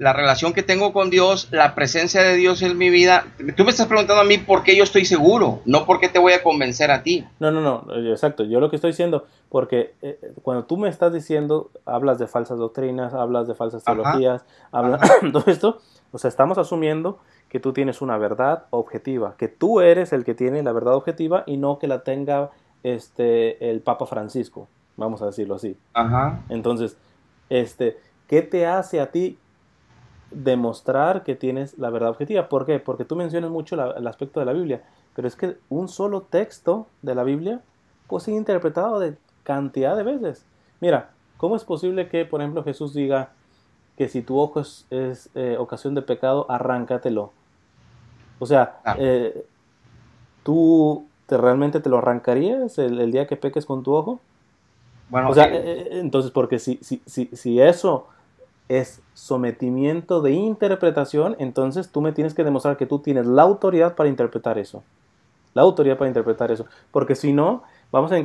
la relación que tengo con Dios, la presencia de Dios en mi vida. Tú me estás preguntando a mí por qué yo estoy seguro, no por qué te voy a convencer a ti. No, no, no, exacto. Yo lo que estoy diciendo, porque eh, cuando tú me estás diciendo, hablas de falsas doctrinas, hablas de falsas teologías, hablas [COUGHS] todo esto, o sea, estamos asumiendo que tú tienes una verdad objetiva, que tú eres el que tiene la verdad objetiva y no que la tenga este el Papa Francisco, vamos a decirlo así. Ajá. Entonces, este, ¿qué te hace a ti demostrar que tienes la verdad objetiva? ¿Por qué? Porque tú mencionas mucho el aspecto de la Biblia, pero es que un solo texto de la Biblia puede ser interpretado de cantidad de veces. Mira, ¿cómo es posible que, por ejemplo, Jesús diga que si tu ojo es, eh, ocasión de pecado, arráncatelo? O sea, ah. eh, ¿tú te, realmente te lo arrancarías el, día que peques con tu ojo? Bueno, o sea, eh, eh, entonces, porque si, si, si, si eso es sometimiento de interpretación, entonces tú me tienes que demostrar que tú tienes la autoridad para interpretar eso. La autoridad para interpretar eso. Porque si no, vamos a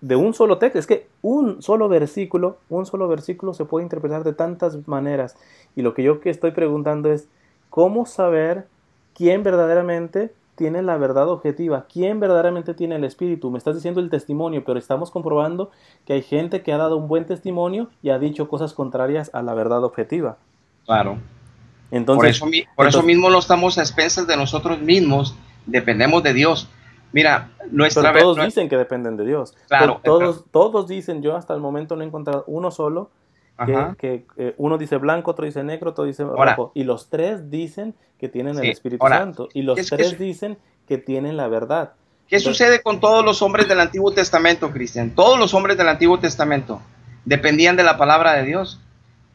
de un solo texto, es que un solo versículo, un solo versículo se puede interpretar de tantas maneras. Y lo que yo que estoy preguntando es, ¿cómo saber quién verdaderamente tiene la verdad objetiva, quién verdaderamente tiene el espíritu. Me estás diciendo el testimonio, pero estamos comprobando que hay gente que ha dado un buen testimonio y ha dicho cosas contrarias a la verdad objetiva. Claro. Entonces, por eso, por eso mismo no estamos a expensas de nosotros mismos, dependemos de Dios. Mira, nuestra pero todos dicen que dependen de Dios. Claro, todos, todos dicen, yo hasta el momento no he encontrado uno solo que, eh, uno dice blanco, otro dice negro, otro dice rojo. Y los tres dicen que tienen el Espíritu Santo. Y los tres dicen que tienen la verdad. ¿Qué sucede con todos los hombres del Antiguo Testamento, Cristian? Todos los hombres del Antiguo Testamento dependían de la palabra de Dios.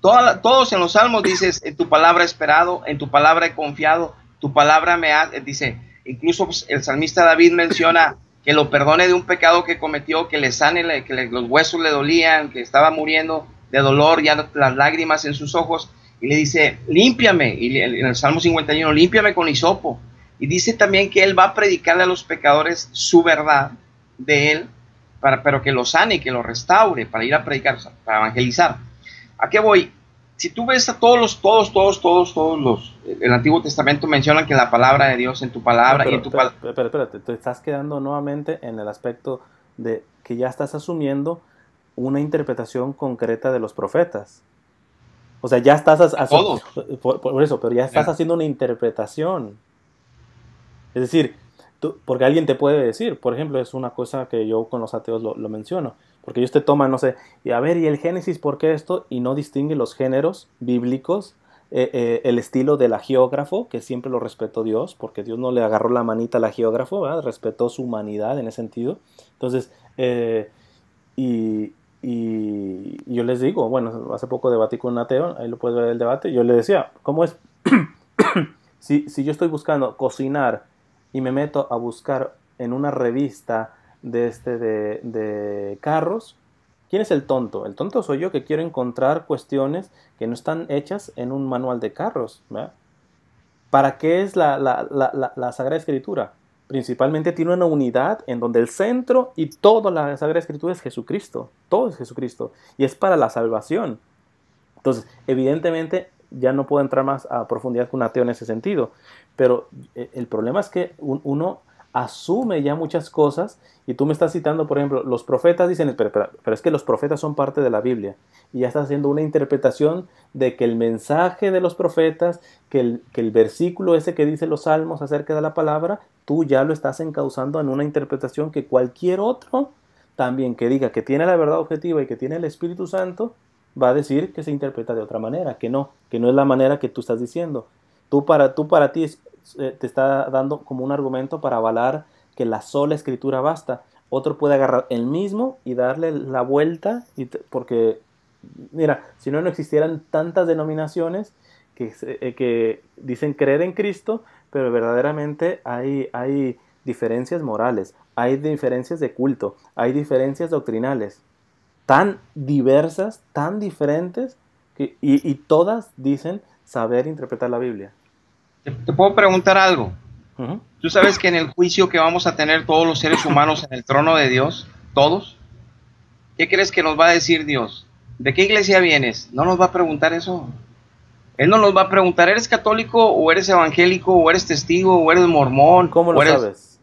todos en los salmos dices, en tu palabra he esperado, en tu palabra he confiado, tu palabra me ha, dice, incluso pues, el salmista David menciona que lo perdone de un pecado que cometió, que le sane, que los huesos le dolían, que estaba muriendo, de dolor, ya las lágrimas en sus ojos, y le dice, límpiame, y en el Salmo 51, límpiame con hisopo. Y dice también que él va a predicarle a los pecadores su verdad de él, para, pero que lo sane, que lo restaure, para ir a predicar, para evangelizar. ¿A qué voy? Si tú ves a todos los, todos, todos, todos, todos los, el Antiguo Testamento mencionan que la palabra de Dios en tu palabra y en tu palabra. Pero, espérate, te estás quedando nuevamente en el aspecto de que ya estás asumiendo una interpretación concreta de los profetas. O sea, ya estás haciendo, por, eso, pero ya estás haciendo una interpretación. Es decir, porque alguien te puede decir, por ejemplo, es una cosa que yo con los ateos lo, menciono, porque ellos te toman, no sé, y a ver, ¿y el Génesis por qué esto? Y no distingue los géneros bíblicos, eh, eh, el estilo del geógrafo, que siempre lo respetó Dios, porque Dios no le agarró la manita al geógrafo, ¿verdad? respetó su humanidad en ese sentido. Entonces, eh, y, y, yo les digo, bueno, hace poco debatí con un ateo, ahí lo puedes ver el debate, yo le decía, ¿cómo es? [COUGHS] si, si yo estoy buscando cocinar, y me meto a buscar en una revista de, este, de, carros, ¿quién es el tonto? El tonto soy yo que quiero encontrar cuestiones que no están hechas en un manual de carros. ¿Para qué es la, la, Sagrada Escritura? Principalmente tiene una unidad en donde el centro y toda la Sagrada Escritura es Jesucristo. Todo es Jesucristo. Y es para la salvación. Entonces, evidentemente, ya no puedo entrar más a profundidad con un ateo en ese sentido. Pero eh, el problema es que uno asume ya muchas cosas y tú me estás citando, por ejemplo, los profetas dicen, pero, pero, es que los profetas son parte de la Biblia y ya estás haciendo una interpretación de que el mensaje de los profetas, que el, que el versículo ese que dice los salmos acerca de la palabra, tú ya lo estás encauzando en una interpretación que cualquier otro también que diga que tiene la verdad objetiva y que tiene el Espíritu Santo, va a decir que se interpreta de otra manera, que no, que no es la manera que tú estás diciendo. Tú para, tú para ti eh, te está dando como un argumento para avalar que la sola escritura basta. Otro puede agarrar el mismo y darle la vuelta, y porque, mira, si no, no existieran tantas denominaciones que, eh, que dicen creer en Cristo, pero verdaderamente hay, hay diferencias morales, hay diferencias de culto, hay diferencias doctrinales tan diversas, tan diferentes, y, todas dicen saber interpretar la Biblia. ¿Te, puedo preguntar algo? ¿Tú sabes que en el juicio que vamos a tener todos los seres humanos en el trono de Dios, todos, ¿qué crees que nos va a decir Dios? ¿De qué iglesia vienes? No nos va a preguntar eso. Él no nos va a preguntar, ¿eres católico o eres evangélico o eres testigo o eres mormón? ¿Cómo lo sabes?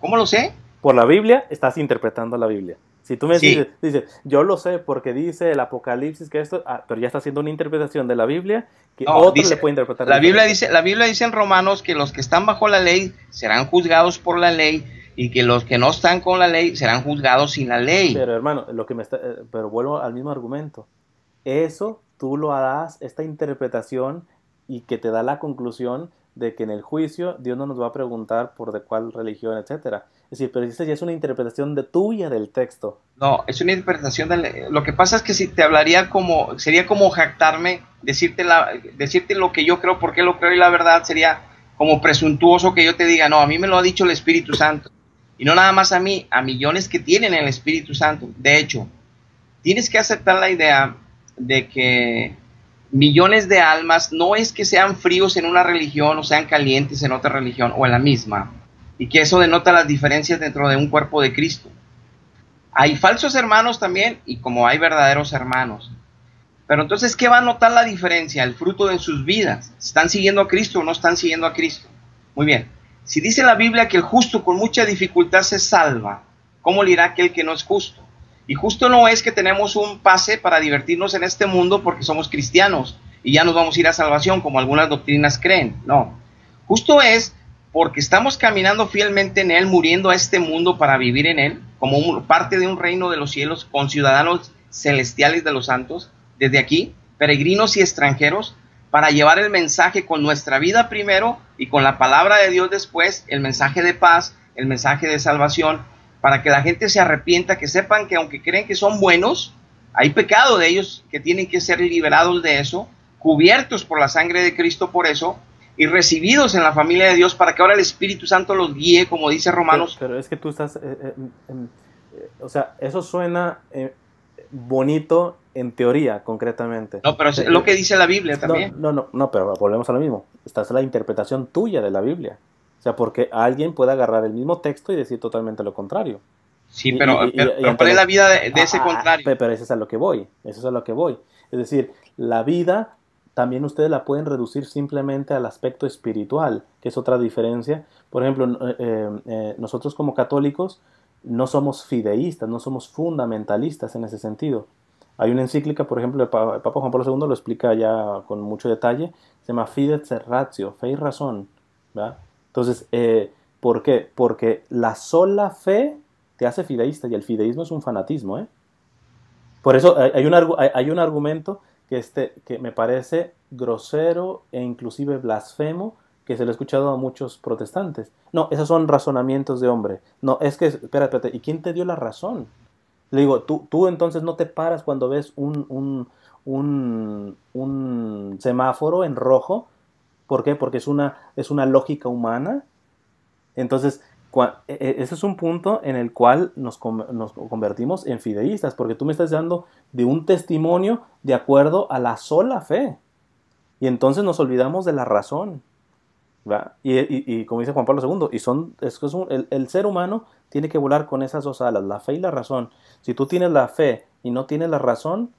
¿Cómo lo sé? Por la Biblia estás interpretando la Biblia. Si tú me dices, yo lo sé porque dice el Apocalipsis que esto, ah, pero ya está haciendo una interpretación de la Biblia que otro le puede interpretar. La Biblia, dice, la Biblia dice en Romanos que los que están bajo la ley serán juzgados por la ley y que los que no están con la ley serán juzgados sin la ley. Pero hermano, lo que me está, eh, pero vuelvo al mismo argumento. Eso tú lo das, esta interpretación y que te da la conclusión de que en el juicio Dios no nos va a preguntar por de cuál religión, etcétera. Es decir, pero esa ya es una interpretación de tuya del texto. No, es una interpretación del... Lo que pasa es que si te hablaría como... Sería como jactarme, decirte, la, decirte lo que yo creo, porque lo creo y la verdad sería como presuntuoso que yo te diga, no, a mí me lo ha dicho el Espíritu Santo. Y no nada más a mí, a millones que tienen el Espíritu Santo. De hecho, tienes que aceptar la idea de que millones de almas no es que sean fríos en una religión o sean calientes en otra religión o en la misma, y que eso denota las diferencias dentro de un cuerpo de Cristo. Hay falsos hermanos también y como hay verdaderos hermanos. Pero entonces, ¿qué va a notar la diferencia? El fruto de sus vidas. ¿Están siguiendo a Cristo o no están siguiendo a Cristo? Muy bien. Si dice la Biblia que el justo con mucha dificultad se salva, ¿cómo le irá aquel que no es justo? Y justo no es que tenemos un pase para divertirnos en este mundo porque somos cristianos y ya nos vamos a ir a salvación como algunas doctrinas creen. No. Justo es porque estamos caminando fielmente en Él, muriendo a este mundo para vivir en Él, como parte de un reino de los cielos, con ciudadanos celestiales de los santos, desde aquí, peregrinos y extranjeros, para llevar el mensaje con nuestra vida primero y con la palabra de Dios después, el mensaje de paz, el mensaje de salvación, para que la gente se arrepienta, que sepan que aunque creen que son buenos, hay pecado de ellos que tienen que ser liberados de eso, cubiertos por la sangre de Cristo por eso, y recibidos en la familia de Dios para que ahora el Espíritu Santo los guíe, como dice Romanos. Pero, es que tú estás, eh, eh, eh, o sea, eso suena bonito en teoría, concretamente. No, pero es lo que dice la Biblia también. No, no, no, pero volvemos a lo mismo. Esta es la interpretación tuya de la Biblia. O sea, porque alguien puede agarrar el mismo texto y decir totalmente lo contrario. Sí, pero, ¿cuál es la vida de, ese ah, contrario? Pero eso es a lo que voy, eso es a lo que voy. Es decir, la vida también ustedes la pueden reducir simplemente al aspecto espiritual, que es otra diferencia. Por ejemplo, eh, eh, nosotros como católicos no somos fideístas, no somos fundamentalistas en ese sentido. Hay una encíclica, por ejemplo, el Papa Juan Pablo II lo explica ya con mucho detalle, se llama Fides et Ratio, fe y razón. Entonces, eh, ¿por qué? Porque la sola fe te hace fideísta y el fideísmo es un fanatismo. ¿eh? Por eso hay un, hay un argumento que, este, que me parece grosero e inclusive blasfemo, que se lo he escuchado a muchos protestantes. No, esos son razonamientos de hombre. No, es que, espérate, espérate, ¿y quién te dio la razón? Le digo, tú, tú entonces no te paras cuando ves un, un, un, un semáforo en rojo. ¿Por qué? Porque es una, es una lógica humana. Entonces, ese es un punto en el cual nos, convertimos en fideístas, porque tú me estás dando de un testimonio de acuerdo a la sola fe. Y entonces nos olvidamos de la razón. Y, y, como dice Juan Pablo II, y son, es, es el, el, ser humano tiene que volar con esas dos alas, la fe y la razón. Si tú tienes la fe y no tienes la razón,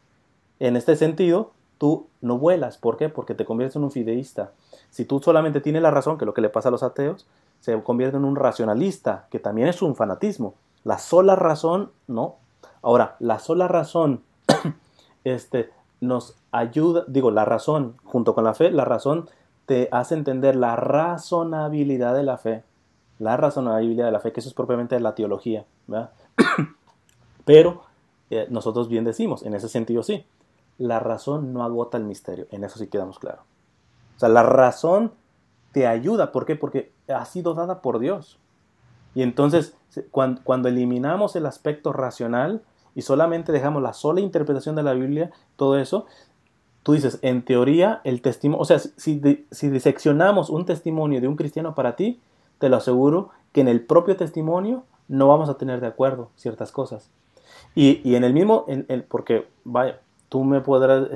en este sentido, tú no vuelas. ¿Por qué? Porque te conviertes en un fideísta. Si tú solamente tienes la razón, que es lo que le pasa a los ateos, se convierte en un racionalista, que también es un fanatismo. La sola razón, no. Ahora, la sola razón [CLEARS THROAT] este, nos ayuda, digo, la razón, junto con la fe, la razón te hace entender la razonabilidad de la fe. La razonabilidad de la fe, que eso es propiamente la teología. [CLEARS THROAT] Pero eh, nosotros bien decimos, en ese sentido sí, la razón no agota el misterio, en eso sí quedamos claros. O sea, la razón te ayuda, ¿por qué? Porque ha sido dada por Dios. Y entonces, cuando, eliminamos el aspecto racional y solamente dejamos la sola interpretación de la Biblia, todo eso, tú dices, en teoría, el testimonio, o sea, si, si diseccionamos un testimonio de un cristiano para ti, te lo aseguro que en el propio testimonio no vamos a tener de acuerdo ciertas cosas. Y, y en el mismo, porque, vaya, tú me podrás...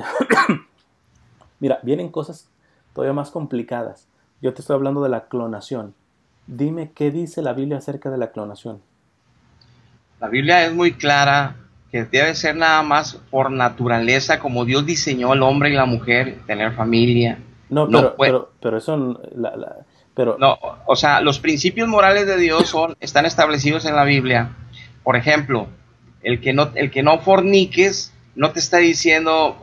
[COUGHS] Mira, vienen cosas todavía más complicadas. Yo te estoy hablando de la clonación. Dime qué dice la Biblia acerca de la clonación. La Biblia es muy clara que debe ser nada más por naturaleza, como Dios diseñó al hombre y la mujer, tener familia. No, pero, pero, eso... pero... No, o sea, los principios morales de Dios son, están establecidos en la Biblia. Por ejemplo, el que no, el que no forniques no te está diciendo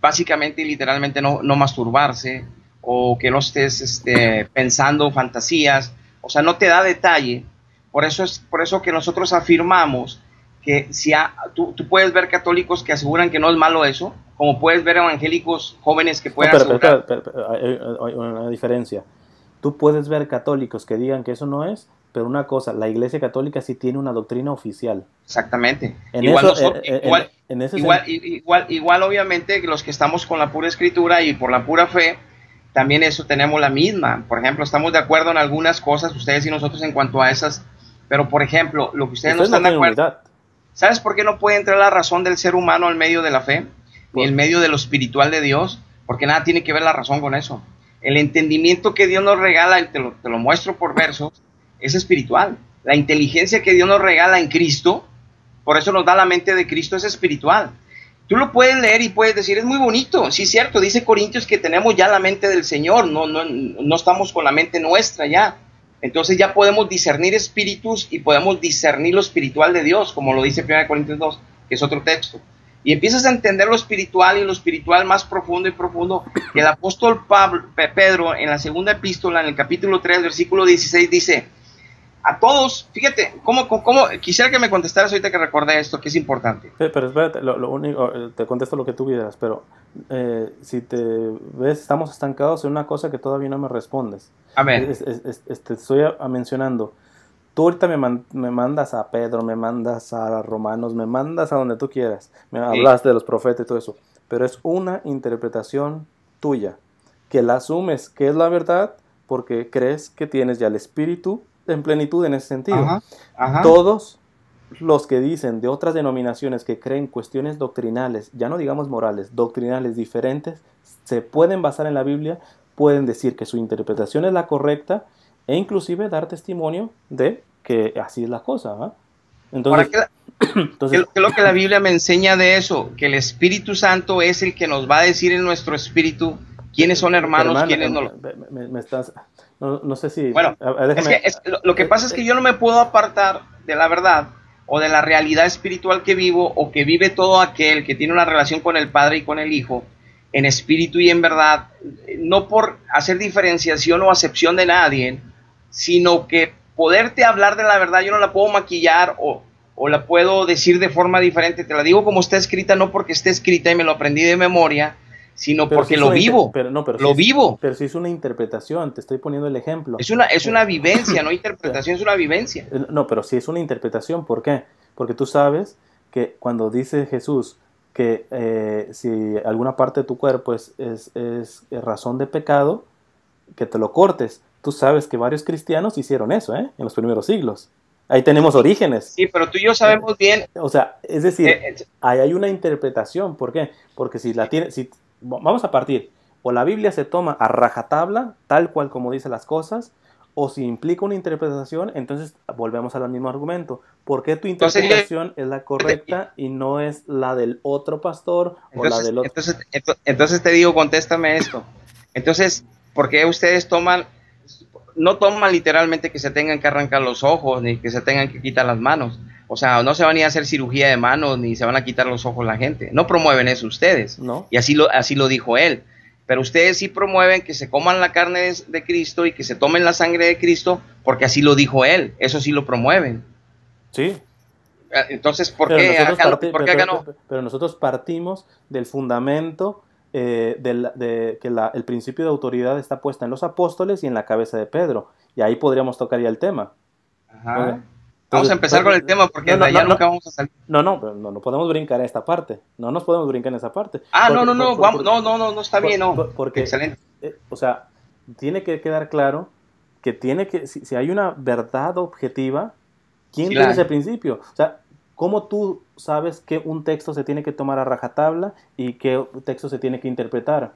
básicamente y literalmente no, no masturbarse, o que no estés este, pensando fantasías, o sea, no te da detalle. Por eso es por eso que nosotros afirmamos que si tú, puedes ver católicos que aseguran que no es malo eso, como puedes ver evangélicos jóvenes que pueden asegurar... hay una diferencia. Tú puedes ver católicos que digan que eso no es, pero una cosa, la Iglesia Católica sí tiene una doctrina oficial. Exactamente. igual, igual, igual, obviamente, los que estamos con la pura escritura y por la pura fe, también eso tenemos la misma. Por ejemplo, estamos de acuerdo en algunas cosas, ustedes y nosotros en cuanto a esas, pero por ejemplo, lo que ustedes no están de acuerdo. ¿Sabes por qué no puede entrar la razón del ser humano en medio de la fe? Ni en medio de lo espiritual de Dios, porque nada tiene que ver la razón con eso. El entendimiento que Dios nos regala, y te lo, te lo muestro por versos, es espiritual. La inteligencia que Dios nos regala en Cristo, por eso nos da la mente de Cristo, es espiritual. Tú lo puedes leer y puedes decir, es muy bonito, sí es cierto, dice Corintios que tenemos ya la mente del Señor, no, no, no estamos con la mente nuestra ya. Entonces ya podemos discernir espíritus y podemos discernir lo espiritual de Dios, como lo dice 1 Corintios 2, que es otro texto. Y empiezas a entender lo espiritual y lo espiritual más profundo y profundo. El apóstol Pablo, Pedro en la segunda epístola, en el capítulo 3, versículo 16, dice, a todos, fíjate, ¿cómo, cómo, quisiera que me contestaras ahorita que recordé esto, que es importante. Pero, espérate, lo, único, eh, te contesto lo que tú quieras, pero eh, si te ves, estamos estancados en una cosa que todavía no me respondes. A ver. te estoy mencionando, tú ahorita me, me, mandas a Pedro, me mandas a Romanos, me mandas a donde tú quieras, me hablaste de los profetas y todo eso, pero es una interpretación tuya, que la asumes que es la verdad porque crees que tienes ya el espíritu en plenitud en ese sentido. Todos los que dicen de otras denominaciones que creen cuestiones doctrinales, ya no digamos morales, doctrinales diferentes, se pueden basar en la Biblia, pueden decir que su interpretación es la correcta e inclusive dar testimonio de que así es la cosa. [CLEARS THROAT] Entonces, ¿qué, es lo que la Biblia me enseña de eso? Que el Espíritu Santo es el que nos va a decir en nuestro espíritu quiénes son hermanos, quiénes no. me estás, no, sé si... Bueno, lo, que pasa es que yo no me puedo apartar de la verdad o de la realidad espiritual que vivo o que vive todo aquel que tiene una relación con el Padre y con el Hijo en espíritu y en verdad, no por hacer diferenciación o acepción de nadie, sino que poderte hablar de la verdad yo no la puedo maquillar o, o la puedo decir de forma diferente, te la digo como está escrita, no porque esté escrita y me lo aprendí de memoria, sino porque lo vivo. Pero, no, pero lo vivo. pero si es una interpretación, te estoy poniendo el ejemplo. Es una, es una vivencia, no interpretación, es una vivencia. Eh, no, pero si es una interpretación, ¿por qué? Porque tú sabes que cuando dice Jesús que eh, si alguna parte de tu cuerpo es, es, es, razón de pecado, que te lo cortes. Tú sabes que varios cristianos hicieron eso, ¿eh? En los primeros siglos. Ahí tenemos orígenes. Sí, pero tú y yo sabemos bien. O sea, es decir, ahí hay una interpretación. ¿Por qué? Porque si la tiene, si vamos a partir, o la Biblia se toma a rajatabla, tal cual como dice las cosas, o si implica una interpretación, entonces volvemos al mismo argumento. ¿Por qué tu interpretación es la correcta y no es la del otro pastor o la del otro? Entonces, entonces te digo, contéstame esto. Entonces, ¿por qué ustedes toman, no toman literalmente que se tengan que arrancar los ojos ni que se tengan que quitar las manos? O sea, no se van a ir a hacer cirugía de manos ni se van a quitar los ojos la gente. No promueven eso ustedes. No. Y así lo, así lo dijo él. Pero ustedes sí promueven que se coman la carne de, Cristo y que se tomen la sangre de Cristo porque así lo dijo él. Eso sí lo promueven. Sí. Ah, entonces, ¿por, qué, acá, no? Pero, nosotros partimos del fundamento eh, de que el principio de autoridad está puesta en los apóstoles y en la cabeza de Pedro. Y ahí podríamos tocar ya el tema. Ajá. Vamos a empezar con el tema porque no, allá nunca vamos a salir. No, no, no, no podemos brincar a esta parte. No nos podemos brincar en esa parte. Ah, no, no, no, vamos, no, no, no, no está bien, no. Porque, Excelente. Eh, o sea, tiene que quedar claro que tiene que, si, hay una verdad objetiva, ¿quién tiene ese principio? O sea, ¿cómo tú sabes que un texto se tiene que tomar a rajatabla y qué texto se tiene que interpretar?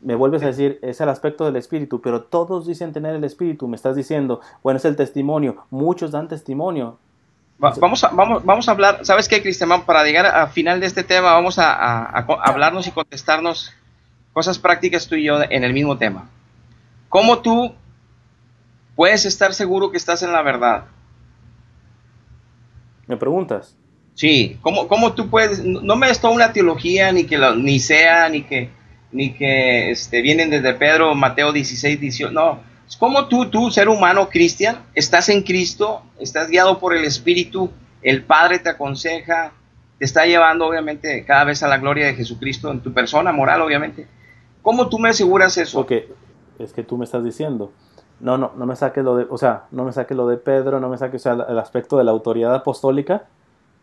Me vuelves a decir, es el aspecto del espíritu, pero todos dicen tener el espíritu, me estás diciendo, bueno, es el testimonio, muchos dan testimonio. vamos, a, vamos, vamos a hablar, ¿sabes qué, Cristian? Para llegar al final de este tema, vamos a, hablarnos y contestarnos cosas prácticas tú y yo en el mismo tema. ¿Cómo tú puedes estar seguro que estás en la verdad? ¿Me preguntas? Sí, ¿cómo, cómo tú puedes? No me es toda una teología, ni que ni sea, ni que ni que este, vienen desde Pedro, Mateo 16, 18. No, es como tú, tú, ser humano cristian, estás en Cristo, estás guiado por el Espíritu, el Padre te aconseja, te está llevando obviamente cada vez a la gloria de Jesucristo en tu persona moral, obviamente. ¿Cómo tú me aseguras eso? Porque es que tú me estás diciendo, no, no, no me saques lo de, o sea, no me saques lo de Pedro, no me saques el aspecto de la autoridad apostólica,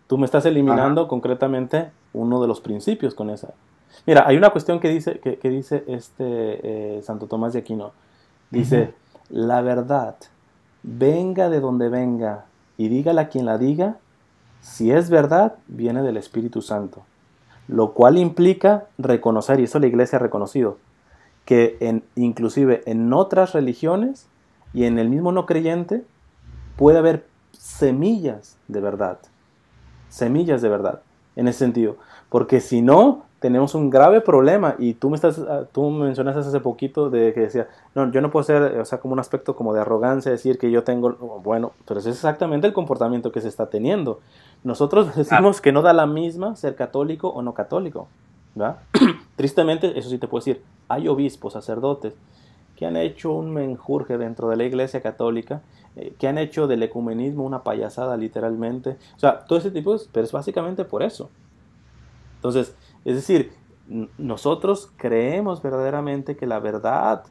tú me estás eliminando concretamente uno de los principios con esa. Mira, hay una cuestión que dice, que, dice este eh, Santo Tomás de Aquino. Dice, la verdad, venga de donde venga y dígala quien la diga, si es verdad, viene del Espíritu Santo. Lo cual implica reconocer, y eso la iglesia ha reconocido, que en, inclusive en otras religiones y en el mismo no creyente puede haber semillas de verdad. Semillas de verdad, en ese sentido. Porque si no, tenemos un grave problema y tú me estás ah, tú mencionaste hace poquito de que decía no yo no puedo ser o sea como un aspecto como de arrogancia decir que yo tengo bueno pero es exactamente el comportamiento que se está teniendo nosotros decimos que no da la misma ser católico o no católico ¿verdad? [CLEARS THROAT] tristemente eso sí te puedo decir hay obispos sacerdotes que han hecho un menjurje dentro de la iglesia católica eh, que han hecho del ecumenismo una payasada literalmente. O sea todo ese tipo de, pero es básicamente por eso. Entonces es decir, nosotros creemos verdaderamente que la verdad,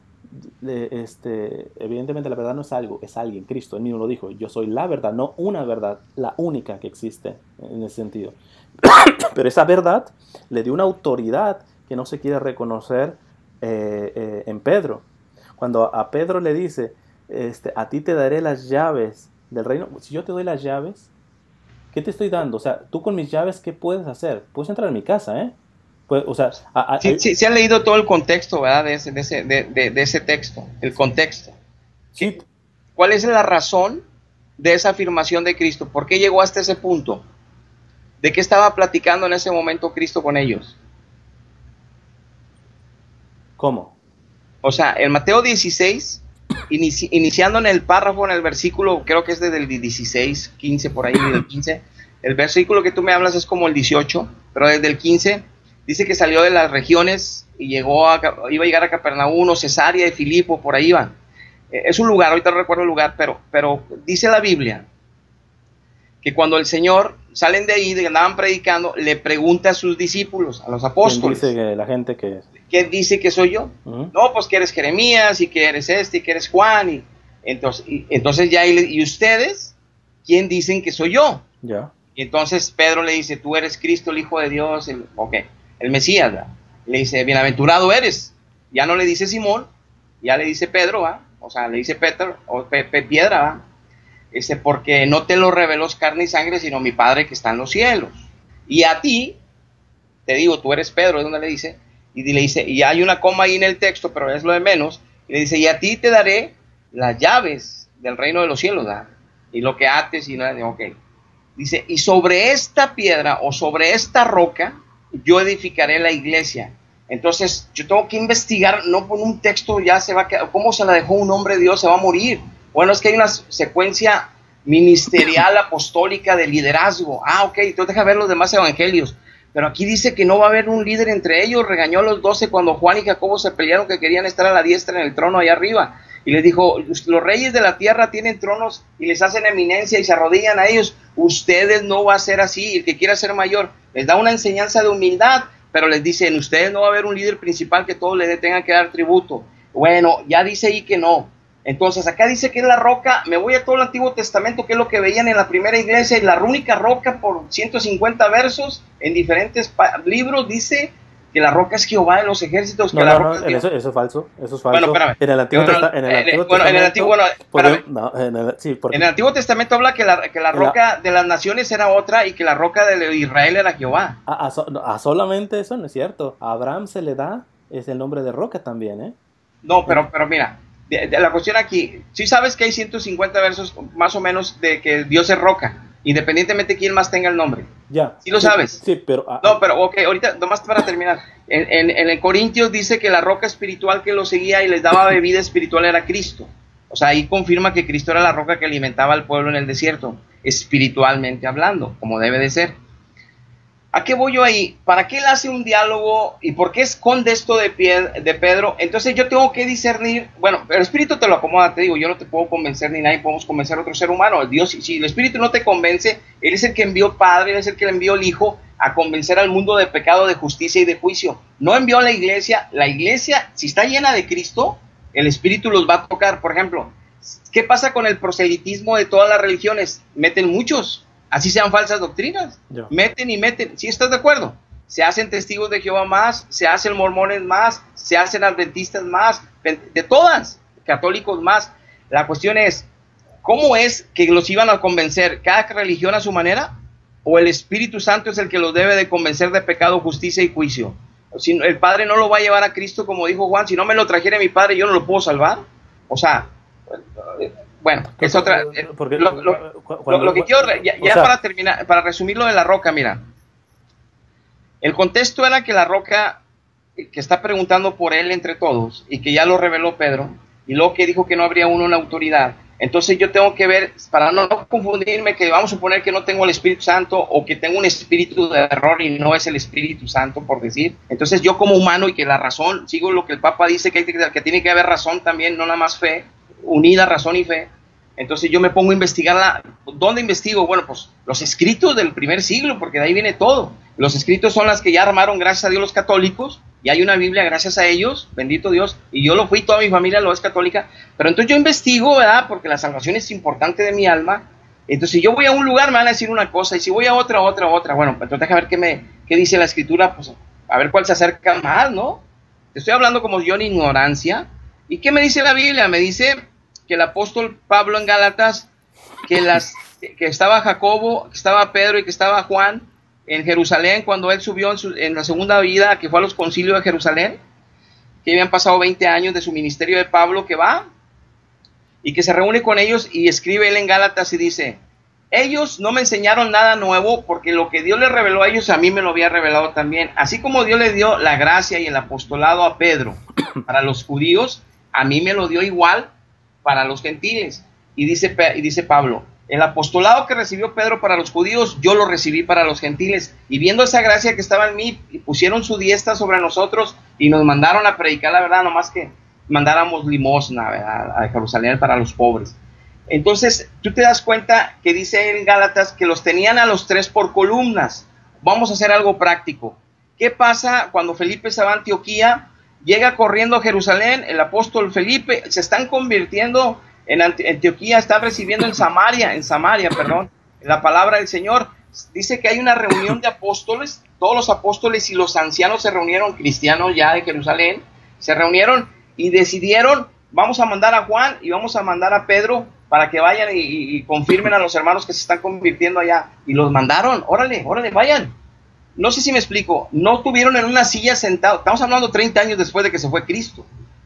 este, evidentemente la verdad no es algo, es alguien, Cristo, él mismo lo dijo, yo soy la verdad, no una verdad, la única que existe en ese sentido. [COUGHS] Pero esa verdad le dio una autoridad que no se quiere reconocer eh, eh, en Pedro. Cuando a Pedro le dice, este, a ti te daré las llaves del reino, si yo te doy las llaves, ¿qué te estoy dando? O sea, tú con mis llaves, ¿qué puedes hacer? Puedes entrar en mi casa, ¿eh? Pues, o sea, sí, sí, han leído todo el contexto, ¿verdad? De ese, de ese, de, ese texto, el contexto. Sí. ¿Cuál es la razón de esa afirmación de Cristo? ¿Por qué llegó hasta ese punto? ¿De qué estaba platicando en ese momento Cristo con ellos? ¿Cómo? O sea, en Mateo 16, iniciando en el párrafo, en el versículo, creo que es desde el 16, 15, por ahí, del 15, el versículo que tú me hablas es como el 18, pero desde el 15 dice que salió de las regiones y llegó a, iba a llegar a Capernaum, Cesárea de Filipo, por ahí va. Eh, es un lugar, ahorita no recuerdo el lugar, pero, pero dice la Biblia que cuando el Señor salen de ahí, de que andaban predicando, le pregunta a sus discípulos, a los apóstoles. ¿Quién dice que la gente que ¿Qué dice que soy yo? No, pues que eres Jeremías y que eres este y que eres Juan. Y, entonces, entonces ya, y, ustedes, ¿quién dicen que soy yo? Ya. Y entonces Pedro le dice, tú eres Cristo, el Hijo de Dios, el, ok, el Mesías. Le dice, bienaventurado eres. Ya no le dice Simón, ya le dice Pedro. O sea, le dice Pedro, o Piedra. Dice, porque no te lo reveló carne y sangre, sino mi Padre que está en los cielos. Y a ti, te digo, tú eres Pedro, es donde le dice, y le dice, y hay una coma ahí en el texto, pero es lo de menos, y le dice, y a ti te daré las llaves del reino de los cielos, ¿da? y lo que ates y nada, ok. Dice, y sobre esta piedra o sobre esta roca yo edificaré la iglesia. Entonces yo tengo que investigar, no por un texto ya se va a quedar, ¿cómo se la dejó un hombre de Dios? Se va a morir. Bueno, es que hay una secuencia ministerial, apostólica, de liderazgo. Ah, ok, entonces deja ver los demás evangelios. Pero aquí dice que no va a haber un líder entre ellos. Regañó a los doce cuando Juan y Jacobo se pelearon que querían estar a la diestra en el trono allá arriba. Y les dijo, los reyes de la tierra tienen tronos y les hacen eminencia y se arrodillan a ellos. Ustedes no va a ser así. El que quiera ser mayor les da una enseñanza de humildad, pero les dicen, ustedes no va a haber un líder principal que todos le tengan que dar tributo. Bueno, ya dice ahí que no. Entonces acá dice que es la roca, me voy a todo el Antiguo Testamento, que es lo que veían en la primera iglesia, y la única roca por 150 versos en diferentes libros dice que la roca es Jehová de los ejércitos. No, que la no, roca eso, eso, es falso, eso es falso. Bueno, espérame. En el Antiguo, Bueno, en el Antiguo Testamento... No, no, habla que la, que la En la- roca de las naciones era otra y que la roca de Israel era Jehová. a, a so- no, a solamente eso no es cierto. A Abraham se le da, es el nombre de roca también, ¿eh? No, pero, pero mira, de- de la cuestión aquí, sí sabes que hay 150 versos más o menos de que Dios es roca, independientemente de quién más tenga el nombre. Ya. Sí lo sabes. Sí, pero... ah, No, pero ok, ahorita, nomás para terminar. En, en, en el Corintios dice que la roca espiritual que lo seguía y les daba bebida espiritual era Cristo. O sea, ahí confirma que Cristo era la roca que alimentaba al pueblo en el desierto, espiritualmente hablando, como debe de ser. ¿A qué voy yo ahí? ¿Para qué él hace un diálogo y por qué esconde esto de, de Pedro? Entonces yo tengo que discernir, bueno, el Espíritu te lo acomoda, te digo, yo no te puedo convencer ni nadie podemos convencer a otro ser humano. Dios, si el Espíritu no te convence, Él es el que envió Padre, Él es el que le envió el Hijo a convencer al mundo de pecado, de justicia y de juicio. No envió a la iglesia. La iglesia, si está llena de Cristo, el Espíritu los va a tocar. Por ejemplo, ¿qué pasa con el proselitismo de todas las religiones? Meten muchos, así sean falsas doctrinas. Meten y meten. ¿Sí estás de acuerdo? Se hacen testigos de Jehová más, se hacen mormones más, se hacen adventistas más, de todas, católicos más. La cuestión es, ¿cómo es que los iban a convencer? ¿Cada religión a su manera? ¿O el Espíritu Santo es el que los debe de convencer de pecado, justicia y juicio? Si el Padre no lo va a llevar a Cristo, como dijo Juan, si no me lo trajera mi Padre, yo no lo puedo salvar. O sea, bueno, es otra... eh, Porque- lo- lo- cu- lo, cuando- lo que quiero, ya, o ya sea, para terminar, para resumir lo de la roca, mira. El contexto era que la roca que está preguntando por él entre todos y que ya lo reveló Pedro, y luego que dijo que no habría uno en autoridad. Entonces yo tengo que ver, para no confundirme, que vamos a suponer que no tengo el Espíritu Santo o que tengo un espíritu de error y no es el Espíritu Santo, por decir. Entonces yo como humano y que la razón, sigo lo que el Papa dice, que, hay que, que tiene que haber razón también, no nada más fe, unida razón y fe. Entonces yo me pongo a investigarla. ¿Dónde investigo? Bueno, pues los escritos del primer siglo, porque de ahí viene todo. Los escritos son las que ya armaron, gracias a Dios, los católicos. Y hay una Biblia gracias a ellos, bendito Dios. Y yo lo fui, toda mi familia lo es católica. Pero entonces yo investigo, ¿verdad? Porque la salvación es importante de mi alma. Entonces si yo voy a un lugar me van a decir una cosa. Y si voy a otra, otra, otra. Bueno, pues entonces deja ver qué, me, qué dice la escritura. Pues a ver cuál se acerca más, ¿no? Te estoy hablando como yo en ignorancia. ¿Y qué me dice la Biblia? Me dice que el apóstol Pablo en Gálatas, que, las, que estaba Jacobo, que estaba Pedro y que estaba Juan en Jerusalén cuando él subió en, su, en, la segunda vida, que fue a los concilios de Jerusalén, que habían pasado 20 años de su ministerio de Pablo, que va y que se reúne con ellos y escribe él en Gálatas y dice, ellos no me enseñaron nada nuevo porque lo que Dios les reveló a ellos a mí me lo había revelado también. Así como Dios le dio la gracia y el apostolado a Pedro para los judíos, a mí me lo dio igual para los gentiles. Y dice, y dice Pablo, el apostolado que recibió Pedro para los judíos, yo lo recibí para los gentiles. Y viendo esa gracia que estaba en mí, pusieron su diestra sobre nosotros y nos mandaron a predicar la verdad, nomás que mandáramos limosna a Jerusalén para los pobres. Entonces, tú te das cuenta que dice en Gálatas que los tenían a los tres por columnas. Vamos a hacer algo práctico. ¿Qué pasa cuando Felipe se va a Antioquía? Llega corriendo a Jerusalén, el apóstol Felipe, se están convirtiendo en Antioquía, están recibiendo en Samaria, en Samaria, perdón, la palabra del Señor. Dice que hay una reunión de apóstoles, todos los apóstoles y los ancianos se reunieron, cristianos ya de Jerusalén, se reunieron y decidieron, vamos a mandar a Juan y vamos a mandar a Pedro para que vayan y, confirmen a los hermanos que se están convirtiendo allá. Y los mandaron, órale, órale, vayan. No sé si me explico, no estuvieron en una silla sentado, estamos hablando 30 años después de que se fue Cristo.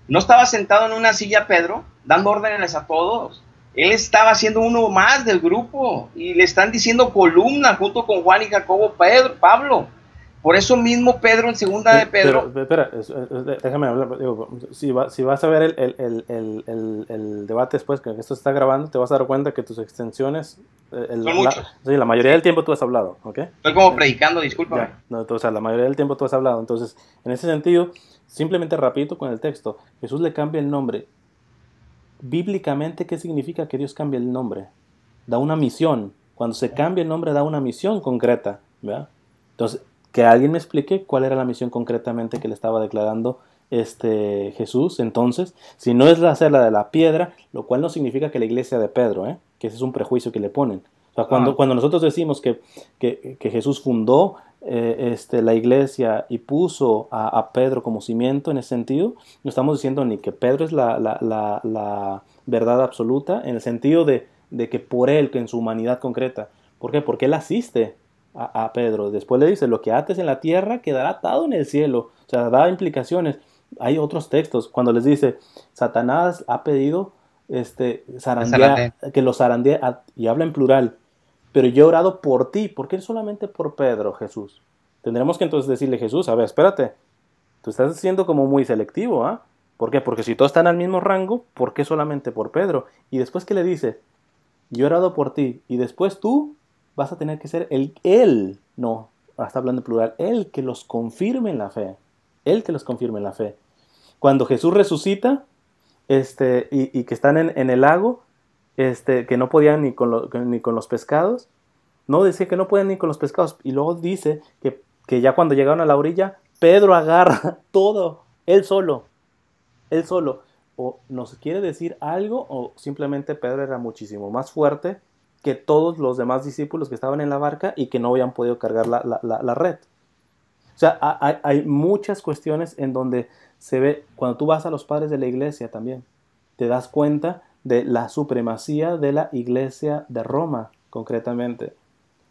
No estaba sentado en una silla Pedro, dando órdenes a todos. Él estaba siendo uno más del grupo y le están diciendo columna junto con Juan y Jacobo Pedro, Pablo. Por eso mismo Pedro en segunda de Pedro. Pero, espera, déjame hablar. si, si, vas a ver el, el, el, el, debate después, que esto se está grabando, te vas a dar cuenta que tus extensiones. Eh, Son la, sí, la mayoría del tiempo tú has hablado, ¿ok? Estoy como predicando, disculpa. No, o sea, la mayoría del tiempo tú has hablado. Entonces, en ese sentido, simplemente rapidito con el texto, Jesús le cambia el nombre. Bíblicamente, ¿qué significa que Dios cambie el nombre? Da una misión. Cuando se cambia el nombre, da una misión concreta. ¿verdad? Entonces, que alguien me explique cuál era la misión concretamente que le estaba declarando este Jesús entonces, si no es la de la piedra, lo cual no significa que la iglesia de Pedro, ¿eh? que ese es un prejuicio que le ponen. O sea, cuando, ah. cuando nosotros decimos que, que, Jesús fundó eh, este, la iglesia y puso a, Pedro como cimiento en ese sentido, no estamos diciendo ni que Pedro es la, la, la, la verdad absoluta, en el sentido de, de, que por él, que en su humanidad concreta. ¿Por qué? Porque él asiste a, Pedro. Después le dice, lo que ates en la tierra quedará atado en el cielo. O sea, da implicaciones. Hay otros textos cuando les dice, Satanás ha pedido este, que los zarandee, y habla en plural, pero yo he orado por ti. ¿Por qué solamente por Pedro, Jesús? Tendremos que entonces decirle, Jesús, a ver, espérate, tú estás siendo como muy selectivo, ¿ah? ¿Por qué? Porque si todos están al mismo rango, ¿por qué solamente por Pedro? Y después que le dice, yo he orado por ti, y después tú, vas a tener que ser el, él, no, está hablando en plural, él que los confirme en la fe, él que los confirme en la fe. Cuando Jesús resucita, este, y, que están en, el lago, este, que no podían ni con, ni con los pescados, no decía que no podían ni con los pescados, y luego dice que, que ya cuando llegaron a la orilla, Pedro agarra [LAUGHS] todo, él solo, él solo. O nos quiere decir algo, o simplemente Pedro era muchísimo más fuerte que todos los demás discípulos que estaban en la barca y que no habían podido cargar la, red. O sea, hay, muchas cuestiones en donde se ve, cuando tú vas a los padres de la iglesia también, te das cuenta de la supremacía de la iglesia de Roma, concretamente.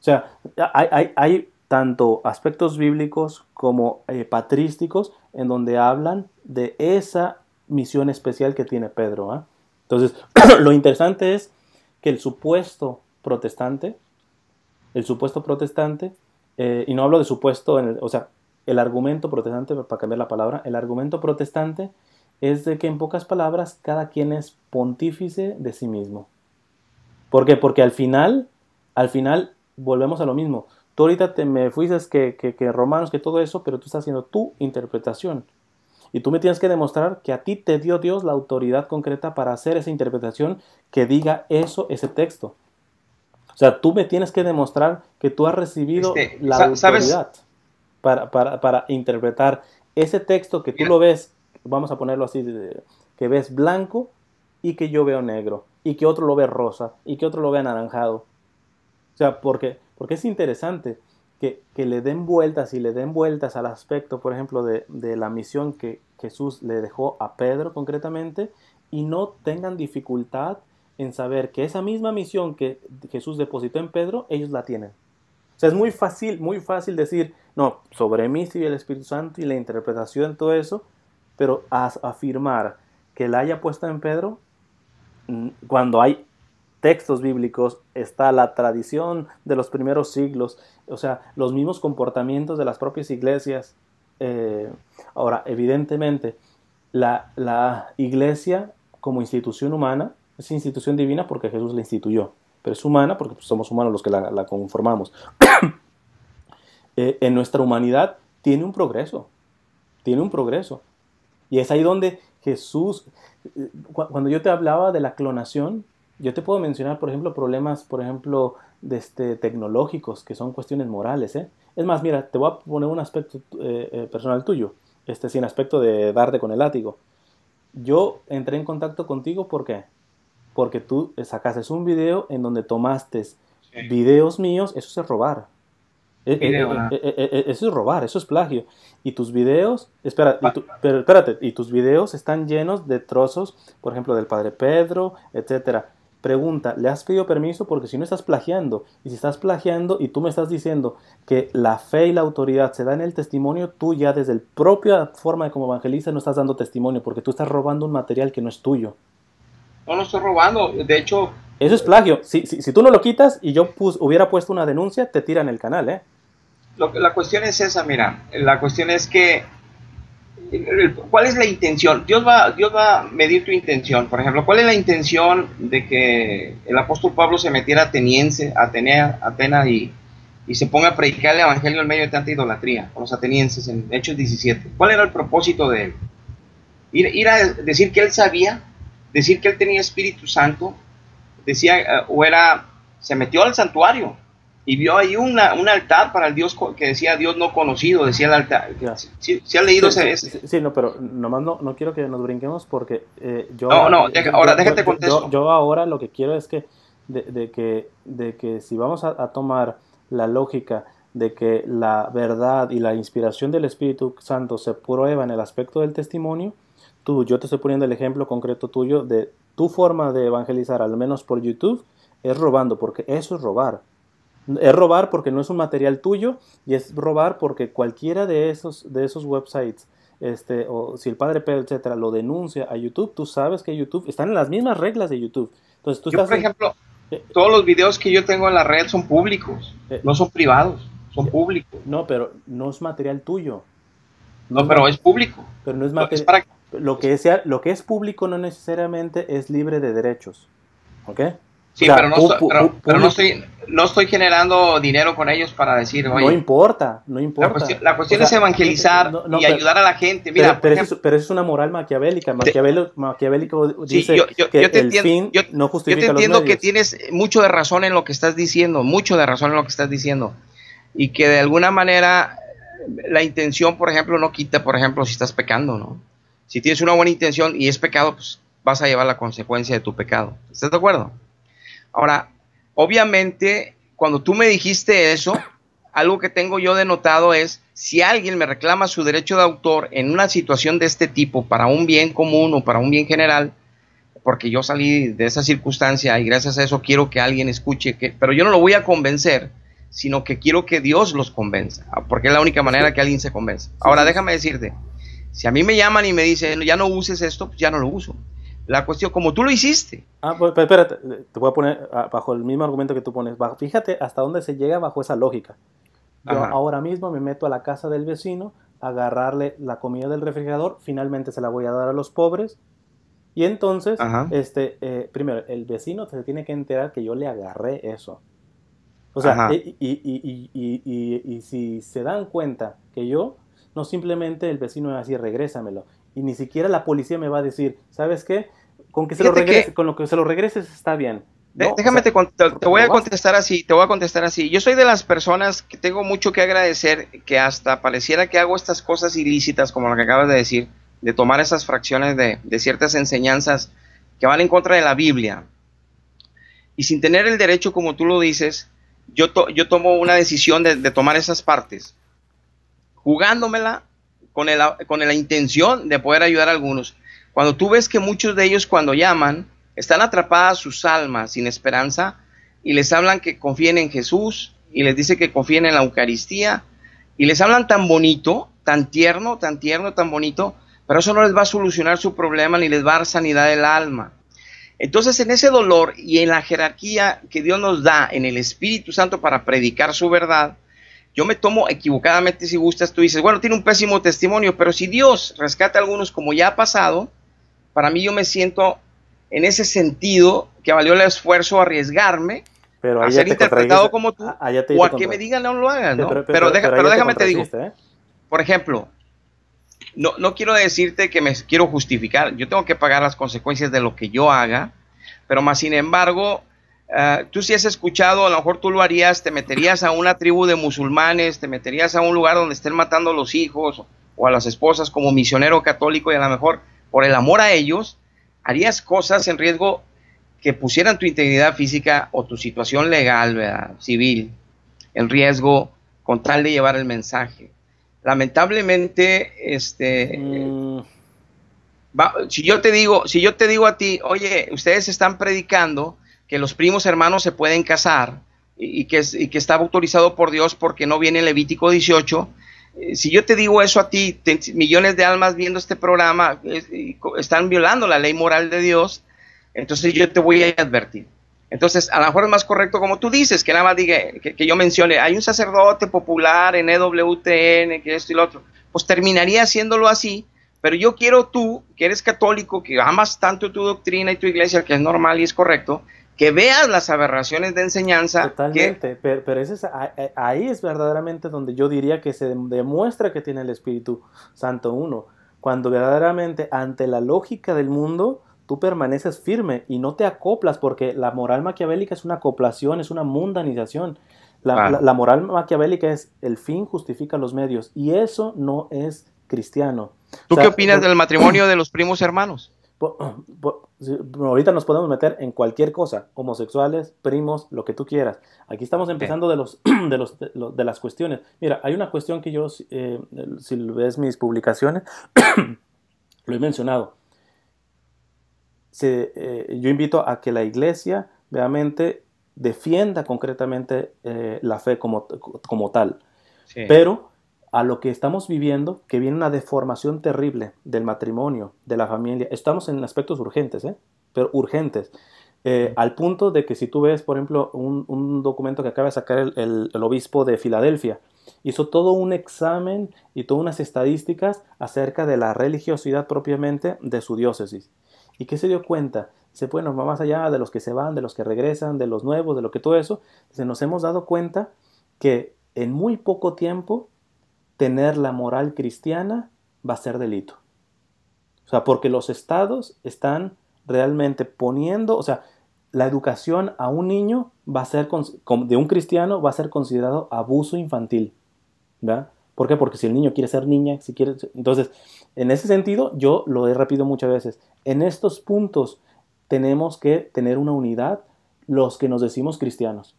O sea, hay, tanto aspectos bíblicos como eh, patrísticos en donde hablan de esa misión especial que tiene Pedro. ¿ah? Entonces, [CLEARS THROAT] lo interesante es que el supuesto protestante, el supuesto protestante, eh, y no hablo de supuesto, en el, o sea, el argumento protestante, para cambiar la palabra, el argumento protestante es de que en pocas palabras cada quien es pontífice de sí mismo. ¿Por qué? Porque al final, al final volvemos a lo mismo. Tú ahorita te me fuiste que, que, que romanos, que todo eso, pero tú estás haciendo tu interpretación. Y tú me tienes que demostrar que a ti te dio Dios la autoridad concreta para hacer esa interpretación que diga eso, ese texto. O sea, tú me tienes que demostrar que tú has recibido este, la autoridad para, para, interpretar ese texto que tú lo ves, vamos a ponerlo así, que ves blanco y que yo veo negro, y que otro lo ve rosa, y que otro lo ve anaranjado. O sea, porque, porque es interesante que, le den vueltas y le den vueltas al aspecto, por ejemplo, de, la misión que Jesús le dejó a Pedro concretamente y no tengan dificultad en saber que esa misma misión que Jesús depositó en Pedro, ellos la tienen. O sea, es muy fácil, muy fácil decir, no, sobre mí sigue el Espíritu Santo y la interpretación, todo eso, pero afirmar que la haya puesto en Pedro, mm, cuando hay textos bíblicos, está la tradición de los primeros siglos, o sea, los mismos comportamientos de las propias iglesias. Eh, ahora, evidentemente, la, la, iglesia como institución humana es institución divina porque Jesús la instituyó. pero es humana porque pues, somos humanos los que la, conformamos. [COUGHS] Eh, en nuestra humanidad tiene un progreso, tiene un progreso. Y es ahí donde Jesús, eh, cuando yo te hablaba de la clonación, yo te puedo mencionar, por ejemplo, problemas, por ejemplo, de este, tecnológicos, que son cuestiones morales. ¿eh? Es más, mira, te voy a poner un aspecto personal tuyo, este, sin aspecto de darte con el látigo. Yo entré en contacto contigo, ¿por qué? Porque tú sacaste un video en donde tomaste videos míos, eso es robar. Eh, eh, eh, eso es robar, eso es plagio. Y tus videos, espera, pero espérate, y tus videos están llenos de trozos, por ejemplo, del Padre Pedro, etcétera. Pregunta, ¿le has pedido permiso? Porque si no estás plagiando, y si estás plagiando y tú me estás diciendo que la fe y la autoridad se da en el testimonio, tú ya desde la propia forma de como evangelista no estás dando testimonio, porque tú estás robando un material que no es tuyo. No lo estoy robando, de hecho... Eso es plagio. Si, si, tú no lo quitas y yo hubiera puesto una denuncia, te tiran el canal, ¿eh? la cuestión es esa, mira, la cuestión es que ¿Cuál es la intención? Dios va, Dios va a medir tu intención. Por ejemplo, ¿cuál es la intención de que el apóstol Pablo se metiera ateniense, Atenea, Atena y, se ponga a predicar el evangelio en medio de tanta idolatría con los atenienses en Hechos 17? ¿Cuál era el propósito de él? Ir, a decir que él sabía, decir que él tenía Espíritu Santo, decía, eh, o era, se metió al santuario, y vio ahí una, un altar para el Dios que decía Dios no conocido, decía el altar. ¿Sí, ha leído ese, Sí, no, pero nomás no, no quiero que nos brinquemos porque eh, yo... No, no, ahora déjate yo, yo, ahora lo que quiero es que de, que, de que si vamos a, tomar la lógica de que la verdad y la inspiración del Espíritu Santo se prueba en el aspecto del testimonio, tú, yo te estoy poniendo el ejemplo concreto tuyo de tu forma de evangelizar, al menos por YouTube, es robando, porque eso es robar. Es robar porque no es un material tuyo y es robar porque cualquiera de esos, de esos websites, este, o si el padre Pedro, etcétera, lo denuncia a YouTube, tú sabes que YouTube están en las mismas reglas de YouTube. Entonces, tú yo, por ejemplo, eh, todos los videos que yo tengo en la red son públicos, eh, no son privados, son eh, públicos. No, pero no es material tuyo. No, pero es público. Pero no es material. Lo que, sea, lo que es público no necesariamente es libre de derechos. ¿Ok? Sí, pero, no, estoy, no, estoy, generando dinero con ellos para decir, oye. No importa, no importa. La cuestión, es evangelizar y ayudar a la gente. Mira, pero, eso, es, una moral maquiavélica. maquiavélico dice que el fin no justifica Yo te entiendo que tienes mucho de razón en lo que estás diciendo, mucho de razón en lo que estás diciendo. Y que de alguna manera la intención, por ejemplo, no quita, por ejemplo, si estás pecando, ¿no? Si tienes una buena intención y es pecado, pues vas a llevar la consecuencia de tu pecado. ¿Estás de acuerdo? Ahora, obviamente, cuando tú me dijiste eso, algo que tengo yo denotado es, si alguien me reclama su derecho de autor en una situación de este tipo, para un bien común o para un bien general, porque yo salí de esa circunstancia y gracias a eso quiero que alguien escuche, que, pero yo no lo voy a convencer, sino que quiero que Dios los convenza, porque es la única manera que alguien se convence. Ahora déjame decirte, si a mí me llaman y me dicen, ya no uses esto, pues ya no lo uso la cuestión, como tú lo hiciste. Ah, pues espérate, te voy a poner ah, bajo el mismo argumento que tú pones. Fíjate hasta dónde se llega bajo esa lógica. Yo ahora mismo me meto a la casa del vecino, a agarrarle la comida del refrigerador, finalmente se la voy a dar a los pobres. Y entonces, este, eh, primero, el vecino se tiene que enterar que yo le agarré eso. O sea, y, y, y, y, si se dan cuenta que yo, no simplemente el vecino es así, regrésamelo. Y ni siquiera la policía me va a decir, ¿sabes qué? Con que se lo regrese, con lo que se lo regreses está bien. déjame te, voy a contestar así, te voy a contestar así. Yo soy de las personas que tengo mucho que agradecer que hasta pareciera que hago estas cosas ilícitas como lo que acabas de decir, de tomar esas fracciones de, ciertas enseñanzas que van en contra de la Biblia. Y sin tener el derecho, como tú lo dices, yo, yo tomo una decisión de, de tomar esas partes, jugándomela con, el, con la intención de poder ayudar a algunos. Cuando tú ves que muchos de ellos cuando llaman están atrapadas sus almas sin esperanza y les hablan que confíen en Jesús y les dice que confíen en la Eucaristía y les hablan tan bonito, tan tierno, tan tierno, tan bonito, pero eso no les va a solucionar su problema ni les va a dar sanidad del alma. Entonces en ese dolor y en la jerarquía que Dios nos da en el Espíritu Santo para predicar su verdad, yo me tomo equivocadamente si gustas, tú dices, bueno, tiene un pésimo testimonio, pero si Dios rescata a algunos como ya ha pasado, para mí yo me siento en ese sentido que valió el esfuerzo arriesgarme pero a ser interpretado como tú, o a que me digan no lo hagan, ¿no? Pero, déjame te digo, ¿eh? por ejemplo, no, no quiero decirte que me quiero justificar, yo tengo que pagar las consecuencias de lo que yo haga, pero más sin embargo, uh, tú si has escuchado, a lo mejor tú lo harías, te meterías a una tribu de musulmanes, te meterías a un lugar donde estén matando a los hijos o a las esposas como misionero católico y a lo mejor por el amor a ellos, harías cosas en riesgo que pusieran tu integridad física o tu situación legal, civil, en riesgo con tal de llevar el mensaje. Lamentablemente, este, mm. si yo te digo, si yo te digo a ti, oye, ustedes están predicando que los primos hermanos se pueden casar y, que, y que está autorizado por Dios porque no viene Levítico 18, eh, si yo te digo eso a ti, millones de almas viendo este programa están violando la ley moral de Dios, entonces yo te voy a advertir. Entonces, a lo mejor es más correcto como tú dices, que nada más diga, que, yo mencione, hay un sacerdote popular en EWTN, que esto y lo otro. Pues terminaría haciéndolo así, pero yo quiero tú, que eres católico, que amas tanto tu doctrina y tu iglesia, que es normal y es correcto, que veas las aberraciones de enseñanza. Totalmente, pero, pero es, ahí es verdaderamente donde yo diría que se demuestra que tiene el Espíritu Santo uno, cuando verdaderamente ante la lógica del mundo, tú permaneces firme y no te acoplas porque la moral maquiavélica es una acoplación, es una mundanización. La, moral maquiavélica es el fin justifica los medios y eso no es cristiano. ¿Tú qué opinas del matrimonio de los primos hermanos? Ahorita nos podemos meter en cualquier cosa, homosexuales, primos, lo que tú quieras. Aquí estamos empezando de, los, [CLEARS THROAT] de, los, de, las cuestiones. Mira, hay una cuestión que yo, eh, si ves mis publicaciones, [CLEARS THROAT] lo he mencionado. Eh, yo invito a que la iglesia realmente defienda concretamente eh, la fe como, como tal. Pero a lo que estamos viviendo, que viene una deformación terrible del matrimonio, de la familia, estamos en aspectos urgentes, ¿eh? pero urgentes. al punto de que si tú ves, por ejemplo, un, documento que acaba de sacar el, el, obispo de Filadelfia, hizo todo un examen y todas unas estadísticas acerca de la religiosidad propiamente de su diócesis. ¿Y qué se dio cuenta? Dice, bueno, más allá de los que se van, de los que regresan, de los nuevos, de lo que todo eso. Dice, nos hemos dado cuenta que en muy poco tiempo tener la moral cristiana va a ser delito. O sea, porque los estados están realmente poniendo, o sea, la educación a un niño va a ser, de un cristiano va a ser considerado abuso infantil. ¿verdad? ¿Por qué? Porque si el niño quiere ser niña, si quiere... Entonces, en ese sentido, yo lo he repetido muchas veces. En estos puntos tenemos que tener una unidad los que nos decimos cristianos.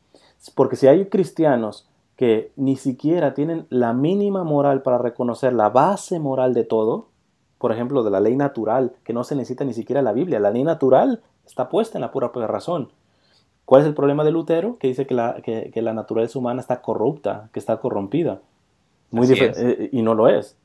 Porque si hay cristianos que ni siquiera tienen la mínima moral para reconocer la base moral de todo, por ejemplo, de la ley natural, que no se necesita ni siquiera la Biblia, la ley natural está puesta en la pura razón. ¿Cuál es el problema de Lutero? Que dice que la, que la naturaleza humana está corrupta, que está corrompida. Muy diferente. Eh, y no lo es.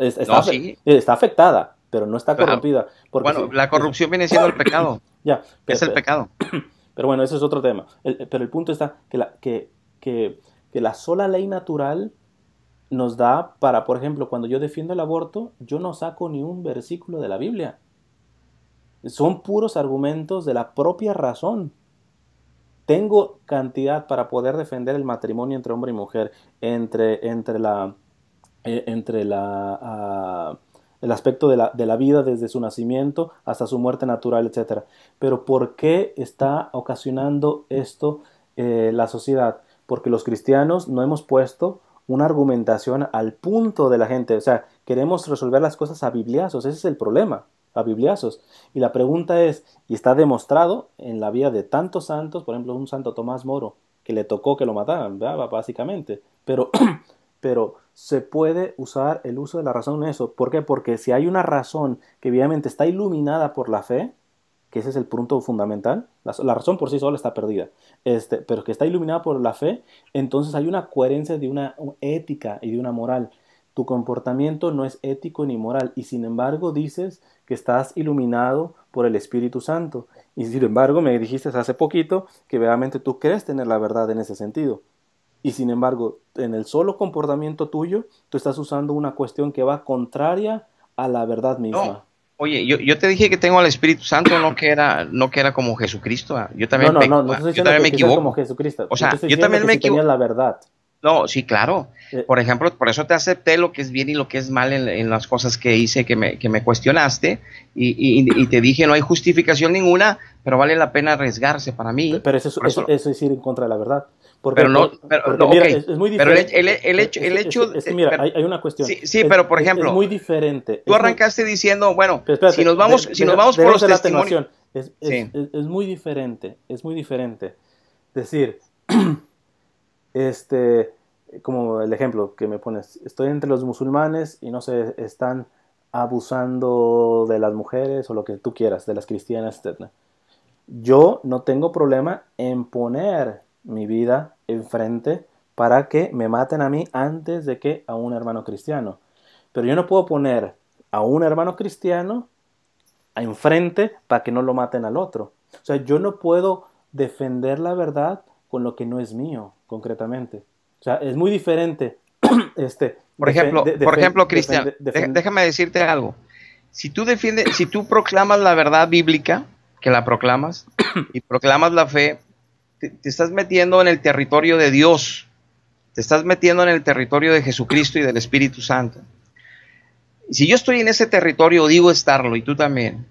Está, está, afectada, pero no está corrompida. bueno, la corrupción viene siendo el pecado. [COUGHS] ya. es el pecado. [COUGHS] Pero bueno, ese es otro tema. pero el punto está que la, que, que, que la sola ley natural nos da para, por ejemplo, cuando yo defiendo el aborto, yo no saco ni un versículo de la Biblia. Son puros argumentos de la propia razón tengo cantidad para poder defender el matrimonio entre hombre y mujer, entre, entre la, eh, entre la, ah, el aspecto de la, de la, vida desde su nacimiento hasta su muerte natural, etc. Pero ¿por qué está ocasionando esto eh, la sociedad? Porque los cristianos no hemos puesto una argumentación al punto de la gente, o sea, queremos resolver las cosas a bibliazos, ese es el problema a bibliazos. Y la pregunta es, y está demostrado en la vida de tantos santos, por ejemplo, un santo Tomás Moro, que le tocó que lo mataran, básicamente, pero, [CLEARS THROAT] pero se puede usar el uso de la razón en eso. ¿Por qué? Porque si hay una razón que obviamente está iluminada por la fe, que ese es el punto fundamental, la, razón por sí sola está perdida, este, pero que está iluminada por la fe, entonces hay una coherencia de una ética y de una moral. Tu comportamiento no es ético ni moral y sin embargo dices que estás iluminado por el Espíritu Santo. Y sin embargo, me dijiste hace poquito que realmente tú crees tener la verdad en ese sentido. Y sin embargo, en el solo comportamiento tuyo, tú estás usando una cuestión que va contraria a la verdad misma. Oye, yo, yo, te dije que tengo al Espíritu Santo, no que era, no que era como Jesucristo. Ah. Yo también, no, no, no, no, yo también me equivoco. como Jesucristo. O sea, yo también me equivoco. la verdad. No, sí, claro. Eh, por ejemplo, por eso te acepté lo que es bien y lo que es mal en, las cosas que hice, que me, que me cuestionaste, y, y, te dije no hay justificación ninguna, pero vale la pena arriesgarse para mí. Pero eso, eso, eso, es ir en contra de la verdad. Porque, pero no, pero, mira, es, muy diferente. Pero el, hecho, el hecho mira, hay, una cuestión. Sí, sí pero por ejemplo, es, muy diferente. Tú arrancaste diciendo, bueno, si nos vamos, si nos vamos por los testimonios, es, es, muy diferente, es muy diferente. Decir, [CLEARS THROAT] este, como el ejemplo que me pones, estoy entre los musulmanes y no se están abusando de las mujeres o lo que tú quieras, de las cristianas, etc. Yo no tengo problema en poner mi vida enfrente para que me maten a mí antes de que a un hermano cristiano. Pero yo no puedo poner a un hermano cristiano enfrente para que no lo maten al otro. O sea, yo no puedo defender la verdad con lo que no es mío, concretamente. O sea, es muy diferente. [CLEARS THROAT] este, por ejemplo, por ejemplo, Cristian, déjame decirte algo. Si tú defiendes, si tú proclamas la verdad bíblica, que la proclamas, [CLEARS THROAT] y proclamas la fe, te, estás metiendo en el territorio de Dios, te estás metiendo en el territorio de Jesucristo y del Espíritu Santo. Si yo estoy en ese territorio, digo estarlo, y tú también,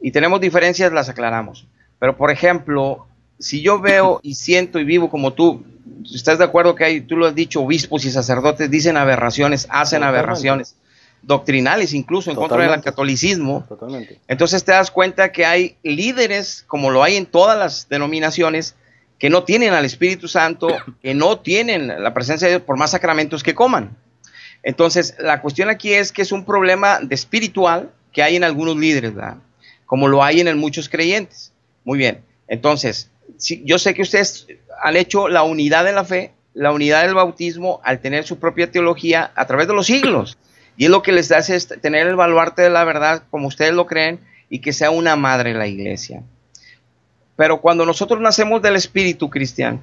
y tenemos diferencias, las aclaramos. Pero, por ejemplo, si yo veo y siento y vivo como tú, ¿estás de acuerdo que hay, tú lo has dicho, obispos y sacerdotes dicen aberraciones, hacen aberraciones? doctrinales incluso en contra del catolicismo. Totalmente. Entonces te das cuenta que hay líderes, como lo hay en todas las denominaciones, que no tienen al Espíritu Santo, que no tienen la presencia de Dios por más sacramentos que coman. Entonces, la cuestión aquí es que es un problema de espiritual que hay en algunos líderes, ¿verdad? como lo hay en muchos creyentes. Muy bien, entonces, yo sé que ustedes han hecho la unidad en la fe, la unidad del bautismo al tener su propia teología a través de los siglos. Y es lo que les hace es tener el baluarte de la verdad como ustedes lo creen y que sea una madre la iglesia. Pero cuando nosotros nacemos del Espíritu Cristiano,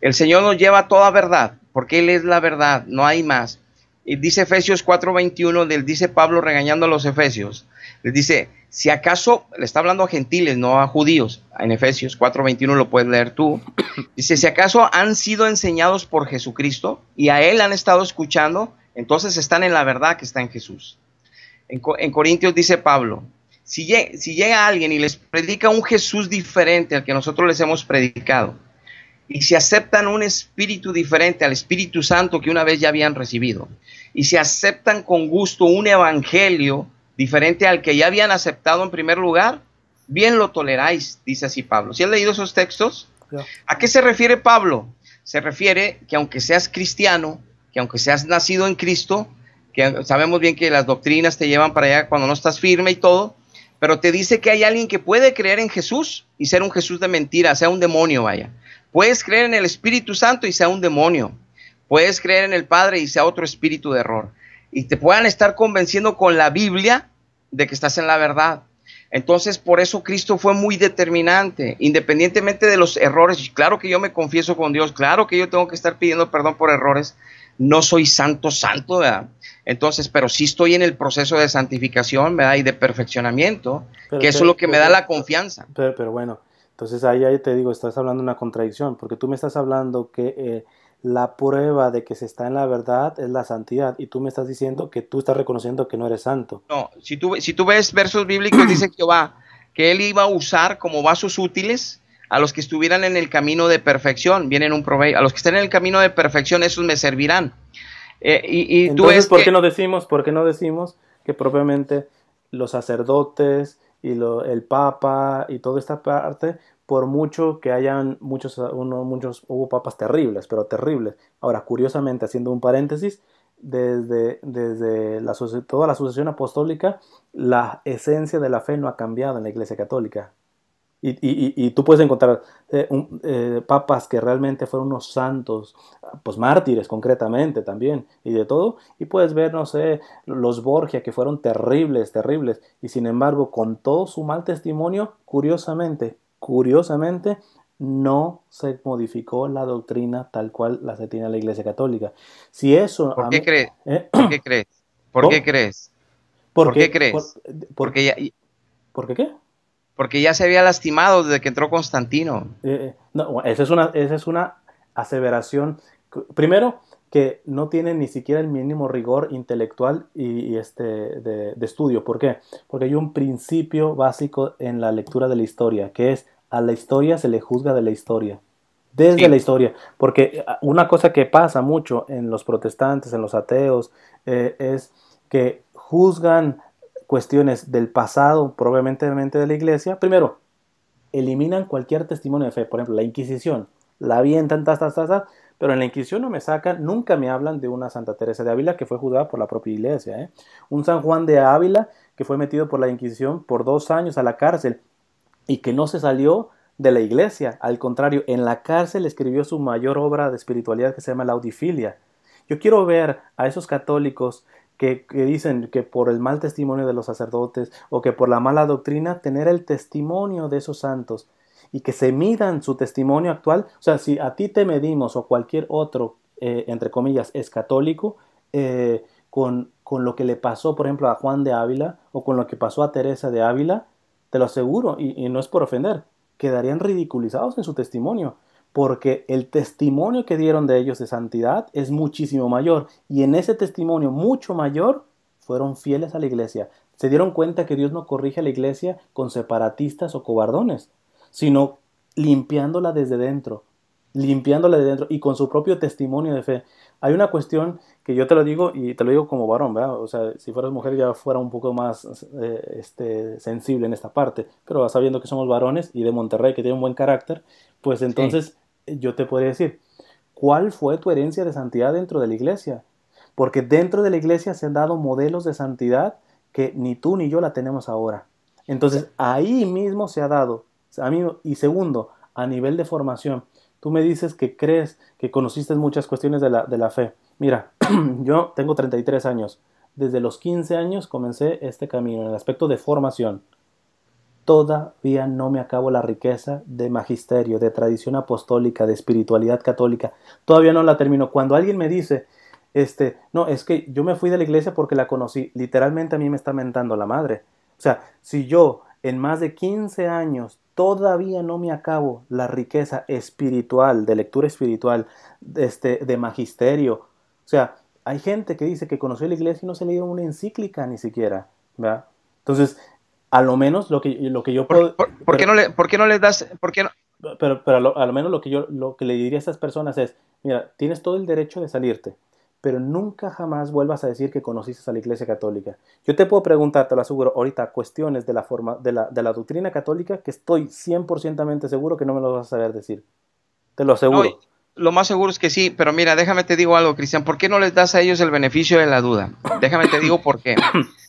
el Señor nos lleva a toda verdad, porque Él es la verdad, no hay más. Y dice Efesios 4:21, le dice Pablo regañando a los Efesios, les dice, si acaso, le está hablando a gentiles, no a judíos, en Efesios 4:21 lo puedes leer tú, [CLEARS THROAT] dice, si acaso han sido enseñados por Jesucristo y a Él han estado escuchando, entonces están en la verdad que está en Jesús. En Corintios dice Pablo, si, llega alguien y les predica un Jesús diferente al que nosotros les hemos predicado, y si aceptan un espíritu diferente al Espíritu Santo que una vez ya habían recibido, y si aceptan con gusto un evangelio diferente al que ya habían aceptado en primer lugar, bien lo toleráis, dice así Pablo. ¿Si has leído esos textos? ¿A qué se refiere Pablo? Se refiere que aunque seas cristiano, que aunque seas nacido en Cristo, que sabemos bien que las doctrinas te llevan para allá cuando no estás firme y todo, pero te dice que hay alguien que puede creer en Jesús y ser un Jesús de mentira, sea un demonio, vaya. Puedes creer en el Espíritu Santo y sea un demonio. Puedes creer en el Padre y sea otro espíritu de error. Y te puedan estar convenciendo con la Biblia de que estás en la verdad. Entonces, por eso Cristo fue muy determinante, independientemente de los errores. Claro que yo me confieso con Dios, claro que yo tengo que estar pidiendo perdón por errores. No soy santo, santo, ¿verdad? Entonces, pero sí estoy en el proceso de santificación, ¿verdad? Y de perfeccionamiento, que eso es lo que me da la confianza. Pero, bueno, entonces ahí, ahí, te digo, estás hablando de una contradicción, porque tú me estás hablando que eh, la prueba de que se está en la verdad es la santidad, y tú me estás diciendo que tú estás reconociendo que no eres santo. No, si tú, si tú ves versos bíblicos, dice [CLEARS THROAT] Jehová que él iba a usar como vasos útiles a los que estuvieran en el camino de perfección, vienen un proverbio, a los que estén en el camino de perfección, esos me servirán. Eh, y, Entonces, ¿por qué no decimos, por qué no decimos que propiamente los sacerdotes y lo, el papa y toda esta parte, por mucho que hayan muchos, uno, muchos, hubo papas terribles, pero terribles. Ahora, curiosamente, haciendo un paréntesis, desde, desde la, toda la sucesión apostólica, la esencia de la fe no ha cambiado en la Iglesia Católica. Y, tú puedes encontrar eh, eh, papas que realmente fueron unos santos, pues mártires concretamente también, y de todo. Y puedes ver, no sé, los Borgia que fueron terribles, terribles. Y sin embargo, con todo su mal testimonio, curiosamente, curiosamente, no se modificó la doctrina tal cual la se tiene la Iglesia Católica. Si eso... ¿Por qué crees? ¿Eh? ¿Por qué crees? ¿Por qué crees? ¿Por, qué, crees? porque ya, ¿Por qué qué? Porque ya se había lastimado desde que entró Constantino. Eh, eh, no, esa es, una, esa es una aseveración. Primero, que no tiene ni siquiera el mínimo rigor intelectual y, este, de, estudio. ¿Por qué? Porque hay un principio básico en la lectura de la historia, que es a la historia se le juzga de la historia. Desde la historia. Porque ah, una cosa que pasa mucho en los protestantes, en los ateos, eh, es que juzgan cuestiones del pasado, probablemente de la iglesia. Primero, eliminan cualquier testimonio de fe. Por ejemplo, la Inquisición. La avientan, tas, tas, tas, tas pero en la Inquisición no me sacan, nunca me hablan de una Santa Teresa de Ávila que fue juzgada por la propia iglesia. ¿eh? Un San Juan de Ávila que fue metido por la Inquisición por dos años a la cárcel y que no se salió de la iglesia. Al contrario, en la cárcel escribió su mayor obra de espiritualidad que se llama La Audifilia. Yo quiero ver a esos católicos que, dicen que por el mal testimonio de los sacerdotes o que por la mala doctrina, tener el testimonio de esos santos y que se midan su testimonio actual. O sea, si a ti te medimos o cualquier otro, eh, entre comillas, es católico, eh, con, con, lo que le pasó, por ejemplo, a Juan de Ávila o con lo que pasó a Teresa de Ávila, te lo aseguro, y, no es por ofender, quedarían ridiculizados en su testimonio, porque el testimonio que dieron de ellos de santidad es muchísimo mayor, y en ese testimonio mucho mayor fueron fieles a la iglesia. Se dieron cuenta que Dios no corrige a la iglesia con separatistas o cobardones, sino limpiándola desde dentro, limpiándola de dentro y con su propio testimonio de fe. Hay una cuestión que yo te lo digo y te lo digo como varón, ¿verdad? O sea, si fueras mujer ya fuera un poco más eh, este, sensible en esta parte, pero sabiendo que somos varones y de Monterrey que tiene un buen carácter, pues entonces yo te podría decir, ¿cuál fue tu herencia de santidad dentro de la iglesia? Porque dentro de la iglesia se han dado modelos de santidad que ni tú ni yo la tenemos ahora. Entonces ahí mismo se ha dado y segundo, a nivel de formación, tú me dices que crees que conociste muchas cuestiones de la, de la fe. Mira, [CLEARS THROAT] yo tengo 33 años. Desde los 15 años comencé este camino en el aspecto de formación. Todavía no me acabo la riqueza de magisterio, de tradición apostólica, de espiritualidad católica. Todavía no la termino. Cuando alguien me dice, este, no, es que yo me fui de la iglesia porque la conocí, literalmente a mí me está mentando la madre. O sea, si yo en más de 15 años todavía no me acabo la riqueza espiritual, de lectura espiritual, de, este, de magisterio. O sea, hay gente que dice que conoció la iglesia y no se le dio una encíclica ni siquiera. ¿verdad? Entonces, a lo menos lo que, lo que yo puedo... ¿Por, qué, no le, ¿Por qué no les das... Por qué no? Pero, pero a, lo, a, lo, menos lo que yo lo que le diría a estas personas es, mira, tienes todo el derecho de salirte, pero nunca jamás vuelvas a decir que conociste a la Iglesia Católica. Yo te puedo preguntar, te lo aseguro, ahorita cuestiones de la, forma, de la, de la doctrina católica que estoy 100% seguro que no me lo vas a saber decir. Te lo aseguro. lo más seguro es que sí, pero mira, déjame te digo algo, Cristian, ¿por qué no les das a ellos el beneficio de la duda? Déjame te digo por qué. [COUGHS]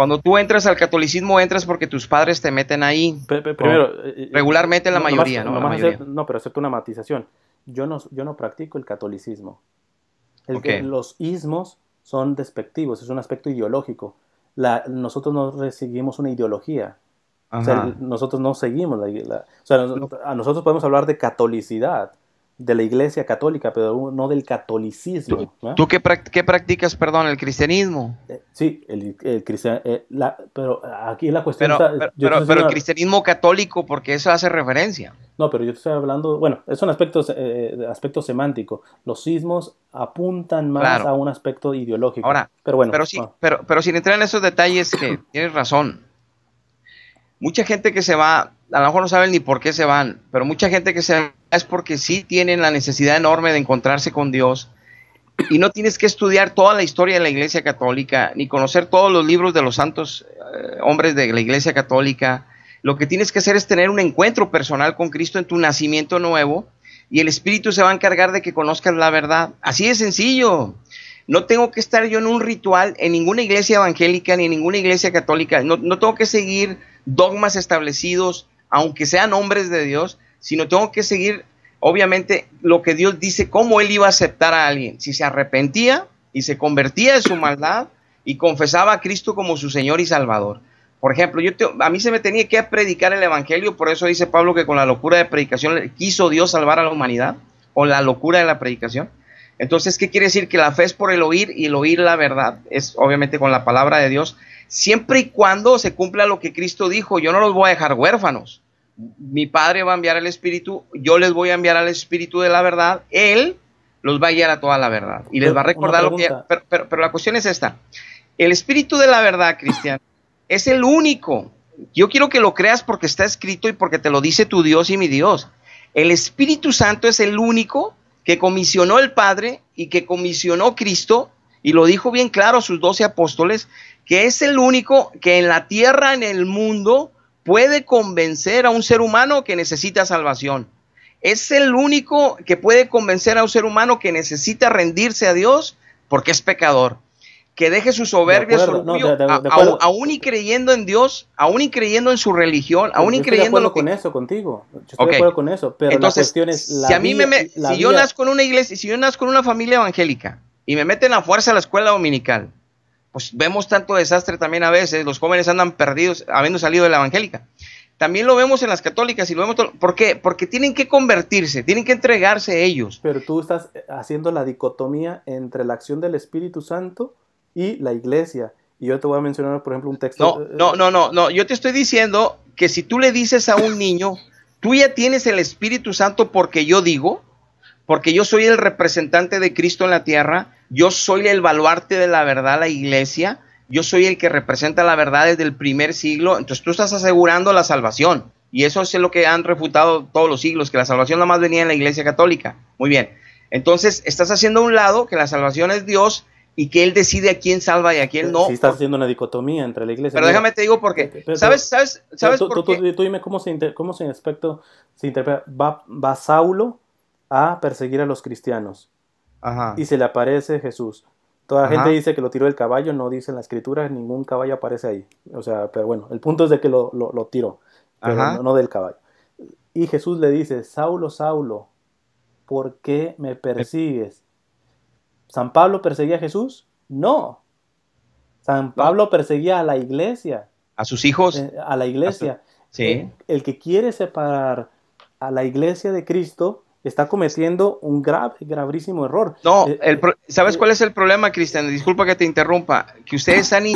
Cuando tú entras al catolicismo, entras porque tus padres te meten ahí. primero, eh, eh, regularmente la mayoría, ¿no? no, pero acepto una matización. Yo no, yo no practico el catolicismo. El que los ismos son despectivos, es un aspecto ideológico. La, nosotros no seguimos una ideología. O sea, nosotros no seguimos la, o sea, a nosotros podemos hablar de catolicidad, de la iglesia católica, pero no del catolicismo. ¿Tú qué, practicas, perdón, el cristianismo? Eh, sí, el, el eh, pero aquí la cuestión pero, Pero, el cristianismo católico, porque eso hace referencia. No, pero yo estoy hablando, bueno, es un aspecto, eh, aspecto semántico. Los sismos apuntan más a un aspecto ideológico. Ahora, pero bueno. Pero, sí, pero, pero sin entrar en esos detalles, que [COUGHS] tienes razón. Mucha gente que se va, a lo mejor no saben ni por qué se van, pero mucha gente que se va es porque sí tienen la necesidad enorme de encontrarse con Dios y no tienes que estudiar toda la historia de la Iglesia Católica, ni conocer todos los libros de los santos eh, hombres de la Iglesia Católica. Lo que tienes que hacer es tener un encuentro personal con Cristo en tu nacimiento nuevo y el Espíritu se va a encargar de que conozcas la verdad. Así de sencillo. No tengo que estar yo en un ritual en ninguna iglesia evangélica ni en ninguna iglesia católica. No, no tengo que seguir dogmas establecidos, aunque sean hombres de Dios, sino tengo que seguir, obviamente, lo que Dios dice, cómo Él iba a aceptar a alguien. Si se arrepentía y se convertía de su maldad y confesaba a Cristo como su Señor y Salvador. Por ejemplo, yo a mí se me tenía que predicar el Evangelio, por eso dice Pablo que con la locura de predicación quiso Dios salvar a la humanidad, o la locura de la predicación. Entonces, ¿qué quiere decir? Que la fe es por el oír y el oír la verdad es obviamente con la palabra de Dios, siempre y cuando se cumpla lo que Cristo dijo, yo no los voy a dejar huérfanos. Mi Padre va a enviar el Espíritu, yo les voy a enviar al Espíritu de la verdad, Él los va a guiar a toda la verdad y les va a recordar lo que... Pero, pero la cuestión es esta, el Espíritu de la verdad, Cristian, es el único. Yo quiero que lo creas porque está escrito y porque te lo dice tu Dios y mi Dios. El Espíritu Santo es el único que comisionó el Padre y que comisionó Cristo, y lo dijo bien claro a sus doce apóstoles, que es el único que en la tierra, en el mundo, puede convencer a un ser humano que necesita salvación. Es el único que puede convencer a un ser humano que necesita rendirse a Dios porque es pecador. Que deje su soberbia, su orgullo, aún y creyendo en Dios, aún y creyendo en su religión, aún y creyendo en lo con eso contigo. Yo estoy de acuerdo con eso, pero la cuestión es si a mí me, si yo nazco en una iglesia, si yo nazco en una familia evangélica y me meten a fuerza a la escuela dominical, pues vemos tanto desastre también a veces, los jóvenes andan perdidos habiendo salido de la evangélica. También lo vemos en las católicas y lo vemos todo. ¿Por qué? Porque tienen que convertirse, tienen que entregarse ellos. Pero tú estás haciendo la dicotomía entre la acción del Espíritu Santo y la iglesia. Y yo te voy a mencionar, por ejemplo, un texto. No, no, no, no, no. Yo te estoy diciendo que si tú le dices a un niño, tú ya tienes el Espíritu Santo porque yo digo, porque yo soy el representante de Cristo en la tierra, yo soy el baluarte de la verdad, la iglesia, yo soy el que representa la verdad desde el primer siglo, entonces tú estás asegurando la salvación. Y eso es lo que han refutado todos los siglos, que la salvación nada más venía en la iglesia católica. Muy bien. Entonces, estás haciendo a un lado que la salvación es Dios y que él decide a quién salva y a quién no. Si estás haciendo una dicotomía entre la iglesia. Pero déjame te digo porque, ¿sabes, sabes, sabes tú, por qué? Tú, dime cómo se, cómo se, aspecto, se interpreta. Va, va, Saulo a perseguir a los cristianos Ajá. y se le aparece Jesús. Toda la gente dice que lo tiró del caballo, no dice en la escritura, ningún caballo aparece ahí. O sea, pero bueno, el punto es de que lo, lo, lo tiró, pero no, no del caballo. Y Jesús le dice, Saulo, Saulo, ¿por qué me persigues? ¿San Pablo perseguía a Jesús? No. San Pablo perseguía a la iglesia. A sus hijos. Eh, a la iglesia. sí. El, que quiere separar a la iglesia de Cristo está cometiendo un grave, gravísimo error. No, eh, eh, ¿sabes cuál es el problema, Cristian? Disculpa que te interrumpa. Que ustedes han [LAUGHS]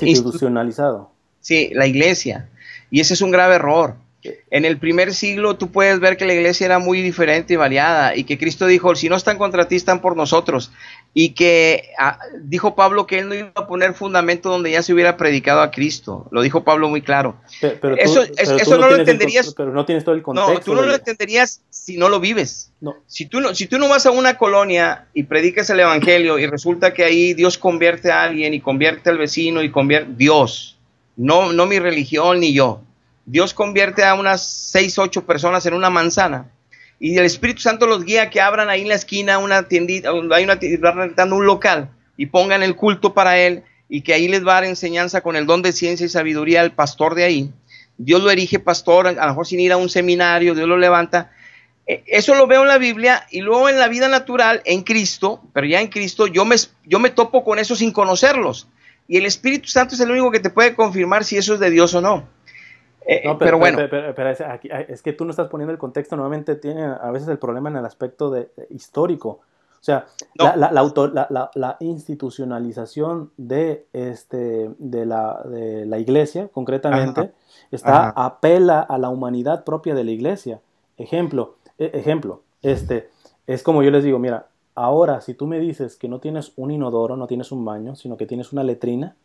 institucionalizado. Sí, la iglesia. Y ese es un grave error. En el primer siglo tú puedes ver que la iglesia era muy diferente y variada y que Cristo dijo, si no están contra ti, están por nosotros. Y que ah, dijo Pablo que él no iba a poner fundamento donde ya se hubiera predicado a Cristo. Lo dijo Pablo muy claro. Pero, eso, eso no, lo entenderías. pero no tienes todo el contexto. No, tú no lo entenderías si no lo vives. No. Si, tú no, si tú no vas a una colonia y predicas el Evangelio y resulta que ahí Dios convierte a alguien y convierte al vecino y convierte Dios, no, no mi religión ni yo Dios convierte a unas seis, ocho personas en una manzana. Y el Espíritu Santo los guía que abran ahí en la esquina una tiendita, hay una rentando un local y pongan el culto para él y que ahí les va a dar enseñanza con el don de ciencia y sabiduría al pastor de ahí. Dios lo erige pastor, a lo mejor sin ir a un seminario, Dios lo levanta. E, eso lo veo en la Biblia y luego en la vida natural, en Cristo, pero ya en Cristo, yo me, yo me topo con eso sin conocerlos. Y el Espíritu Santo es el único que te puede confirmar si eso es de Dios o no. Eh, pero, bueno. Pero, es, que tú no estás poniendo el contexto, nuevamente tiene a veces el problema en el aspecto de, histórico. O sea, la, la, la, institucionalización de, este, de, la, de la iglesia, concretamente, está apela a la humanidad propia de la iglesia. Ejemplo, e, ejemplo, este, es como yo les digo, mira, ahora si tú me dices que no tienes un inodoro, no tienes un baño, sino que tienes una letrina,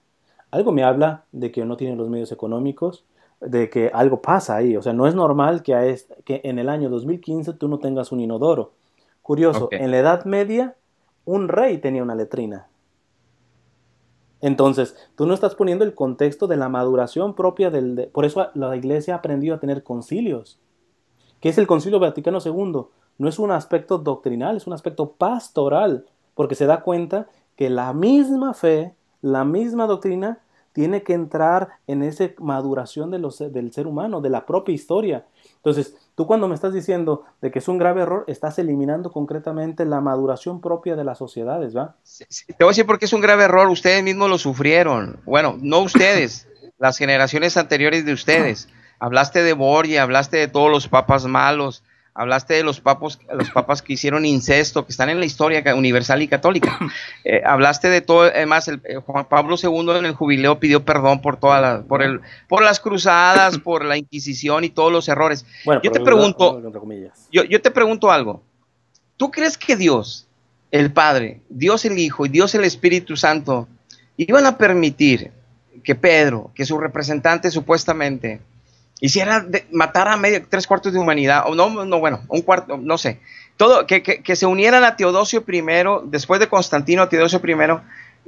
algo me habla de que no tienes los medios económicos, de que algo pasa ahí. O sea, no es normal que, a este, que en el año 2015 tú no tengas un inodoro. Curioso, en la Edad Media un rey tenía una letrina. Entonces, tú no estás poniendo el contexto de la maduración propia del... por eso la iglesia ha aprendido a tener concilios. ¿Qué es el concilio Vaticano II? No es un aspecto doctrinal, es un aspecto pastoral, porque se da cuenta que la misma fe, la misma doctrina tiene que entrar en esa maduración de los, del ser humano, de la propia historia. Entonces, tú cuando me estás diciendo de que es un grave error, estás eliminando concretamente la maduración propia de las sociedades, ¿va? te voy a decir por qué es un grave error, ustedes mismos lo sufrieron. Bueno, no ustedes, las generaciones anteriores de ustedes. Hablaste de Borgia, hablaste de todos los papas malos, hablaste de los papos, los papas que hicieron incesto, que están en la historia universal y católica. [CLEARS THROAT] Eh, hablaste de todo, además el, eh, Juan Pablo II en el jubileo pidió perdón por toda la, por el, por las cruzadas, [CLEARS THROAT] por la Inquisición y todos los errores. yo te pregunto, yo, yo te pregunto algo. ¿Tú crees que Dios, el Padre, Dios el Hijo y Dios el Espíritu Santo iban a permitir que Pedro, que su representante supuestamente, hiciera matar a medio, tres cuartos de humanidad, o no, no, bueno, un cuarto, no sé, todo, que, que, se unieran a Teodosio I, después de Constantino Teodosio I,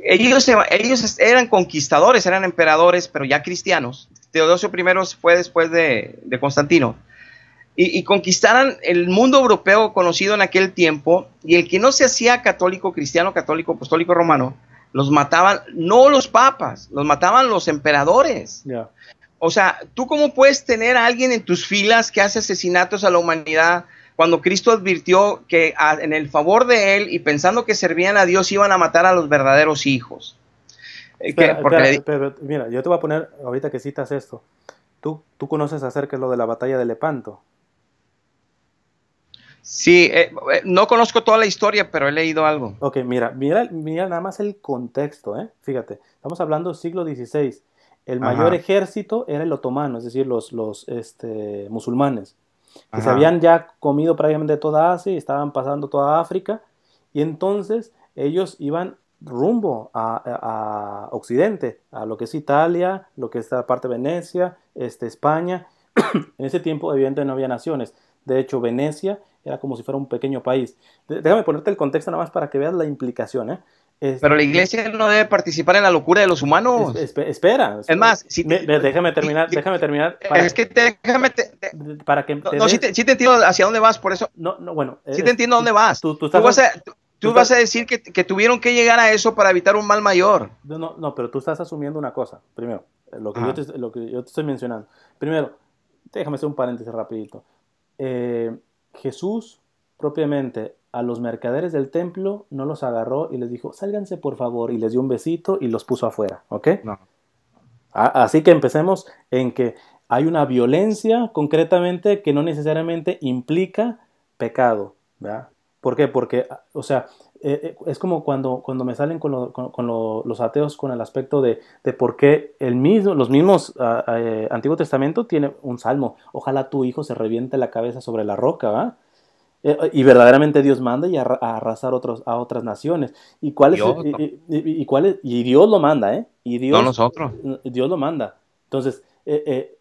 ellos, ellos eran conquistadores, eran emperadores, pero ya cristianos. Teodosio I fue después de, de Constantino. Y, y, conquistaran el mundo europeo conocido en aquel tiempo, y el que no se hacía católico, cristiano, católico, apostólico romano, los mataban, no los papas, los mataban los emperadores. O sea, ¿tú cómo puedes tener a alguien en tus filas que hace asesinatos a la humanidad cuando Cristo advirtió que en el favor de él y pensando que servían a Dios iban a matar a los verdaderos hijos? Eh, mira, yo te voy a poner, ahorita que citas esto, ¿tú, tú conoces acerca de lo de la batalla de Lepanto? Sí, eh, eh, no conozco toda la historia, pero he leído algo. Ok, mira, mira, mira nada más el contexto, ¿eh? Fíjate, estamos hablando del siglo XVI. El mayor ejército era el otomano, es decir, los, los este, musulmanes, que se habían ya comido prácticamente toda Asia y estaban pasando toda África, y entonces ellos iban rumbo a, Occidente, a lo que es Italia, lo que es la parte de Venecia, este, España. [CLEARS THROAT] en ese tiempo, evidentemente, no había naciones. De hecho, Venecia era como si fuera un pequeño país. Déjame ponerte el contexto nada más para que veas la implicación. ¿eh? Pero la iglesia no debe participar en la locura de los humanos. espera. Es más, déjame terminar, déjame terminar. es que déjame para que no, sí, te, entiendo hacia dónde vas, por eso. No, no, bueno. Sí te entiendo dónde vas. Tú, vas, a, tú, vas a decir que, que, tuvieron que llegar a eso para evitar un mal mayor. No, no, pero tú estás asumiendo una cosa. Primero, lo que, yo te, lo que yo te estoy mencionando. Primero, déjame hacer un paréntesis rapidito. Eh, Jesús propiamente a los mercaderes del templo no los agarró y les dijo, sálganse por favor, y les dio un besito y los puso afuera, ¿ok? Así que empecemos en que hay una violencia concretamente que no necesariamente implica pecado, ¿verdad? ¿Por qué? Porque, o sea, eh, eh, es como cuando, cuando me salen con, los ateos con el aspecto de, por qué el mismo, los mismos ah, eh, Antiguo Testamento tiene un salmo, ojalá tu hijo se reviente la cabeza sobre la roca, ¿va? Y verdaderamente Dios manda y a, arrasar otros, a otras naciones. ¿Y cuál es? y, y, cuál y, Dios lo manda, ¿eh? Y Dios, no nosotros. Dios lo manda. Entonces,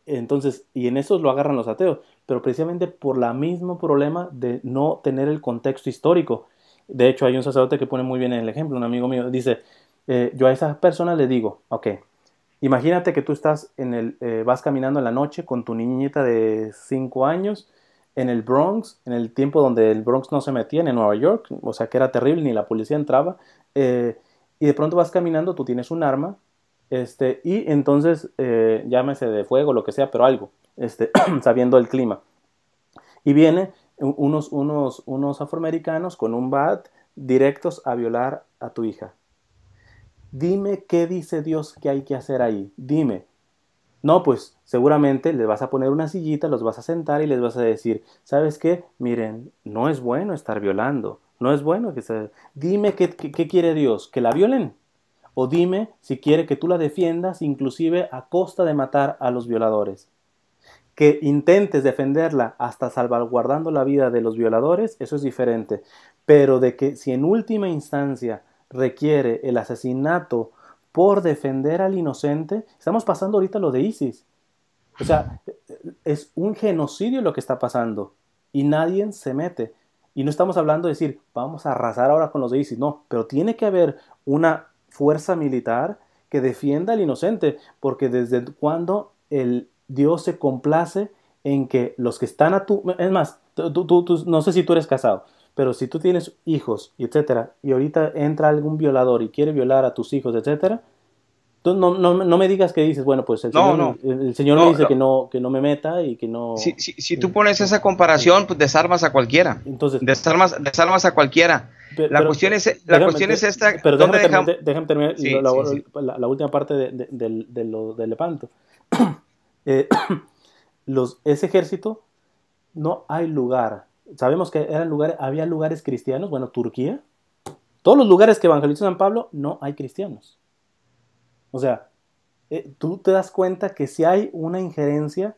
entonces, y en eso lo agarran los ateos, pero precisamente por el mismo problema de no tener el contexto histórico. De hecho, hay un sacerdote que pone muy bien el ejemplo, un amigo mío, dice, eh, yo a esas personas le digo, ok, imagínate que tú estás en el, eh, vas caminando en la noche con tu niñita de 5 años en el Bronx, en el tiempo donde el Bronx no se metía en Nueva York, o sea que era terrible, ni la policía entraba, eh, y de pronto vas caminando, tú tienes un arma, este, y entonces, llámese de fuego, lo que sea, pero algo, este, [CLEARS THROAT] sabiendo el clima. Y viene unos, unos, unos afroamericanos con un bat directos a violar a tu hija. Dime qué dice Dios que hay que hacer ahí. Dime. No, pues seguramente les vas a poner una sillita, los vas a sentar y les vas a decir, ¿sabes qué? Miren, no es bueno estar violando. No es bueno que se... Dime qué, quiere Dios, que la violen. O dime si quiere que tú la defiendas inclusive a costa de matar a los violadores que intentes defenderla hasta salvaguardando la vida de los violadores, eso es diferente. Pero de que si en última instancia requiere el asesinato por defender al inocente, estamos pasando ahorita lo de ISIS. O sea, es un genocidio lo que está pasando y nadie se mete. Y no estamos hablando de decir, vamos a arrasar ahora con los de ISIS, no, pero tiene que haber una fuerza militar que defienda al inocente, porque desde cuando el Dios se complace en que los que están a tu... Es más, tú, no sé si tú eres casado, pero si tú tienes hijos, etcétera, y ahorita entra algún violador y quiere violar a tus hijos, etcétera, tú no, no, me digas que dices, bueno, pues el Señor, El, señor me dice que no que no me meta y que no... Si, si, tú pones esa comparación, pues desarmas a cualquiera. Entonces, desarmas, desarmas a cualquiera. la cuestión es, la cuestión es esta... Pero déjame, terminar, la, última parte de, de, lo de Lepanto. [CLEARS THROAT] Eh, [CLEARS THROAT] los, ese ejército no hay lugar sabemos que eran lugares, había lugares cristianos, bueno, Turquía, todos los lugares que evangelizó San Pablo, no hay cristianos. O sea, eh, tú te das cuenta que si hay una injerencia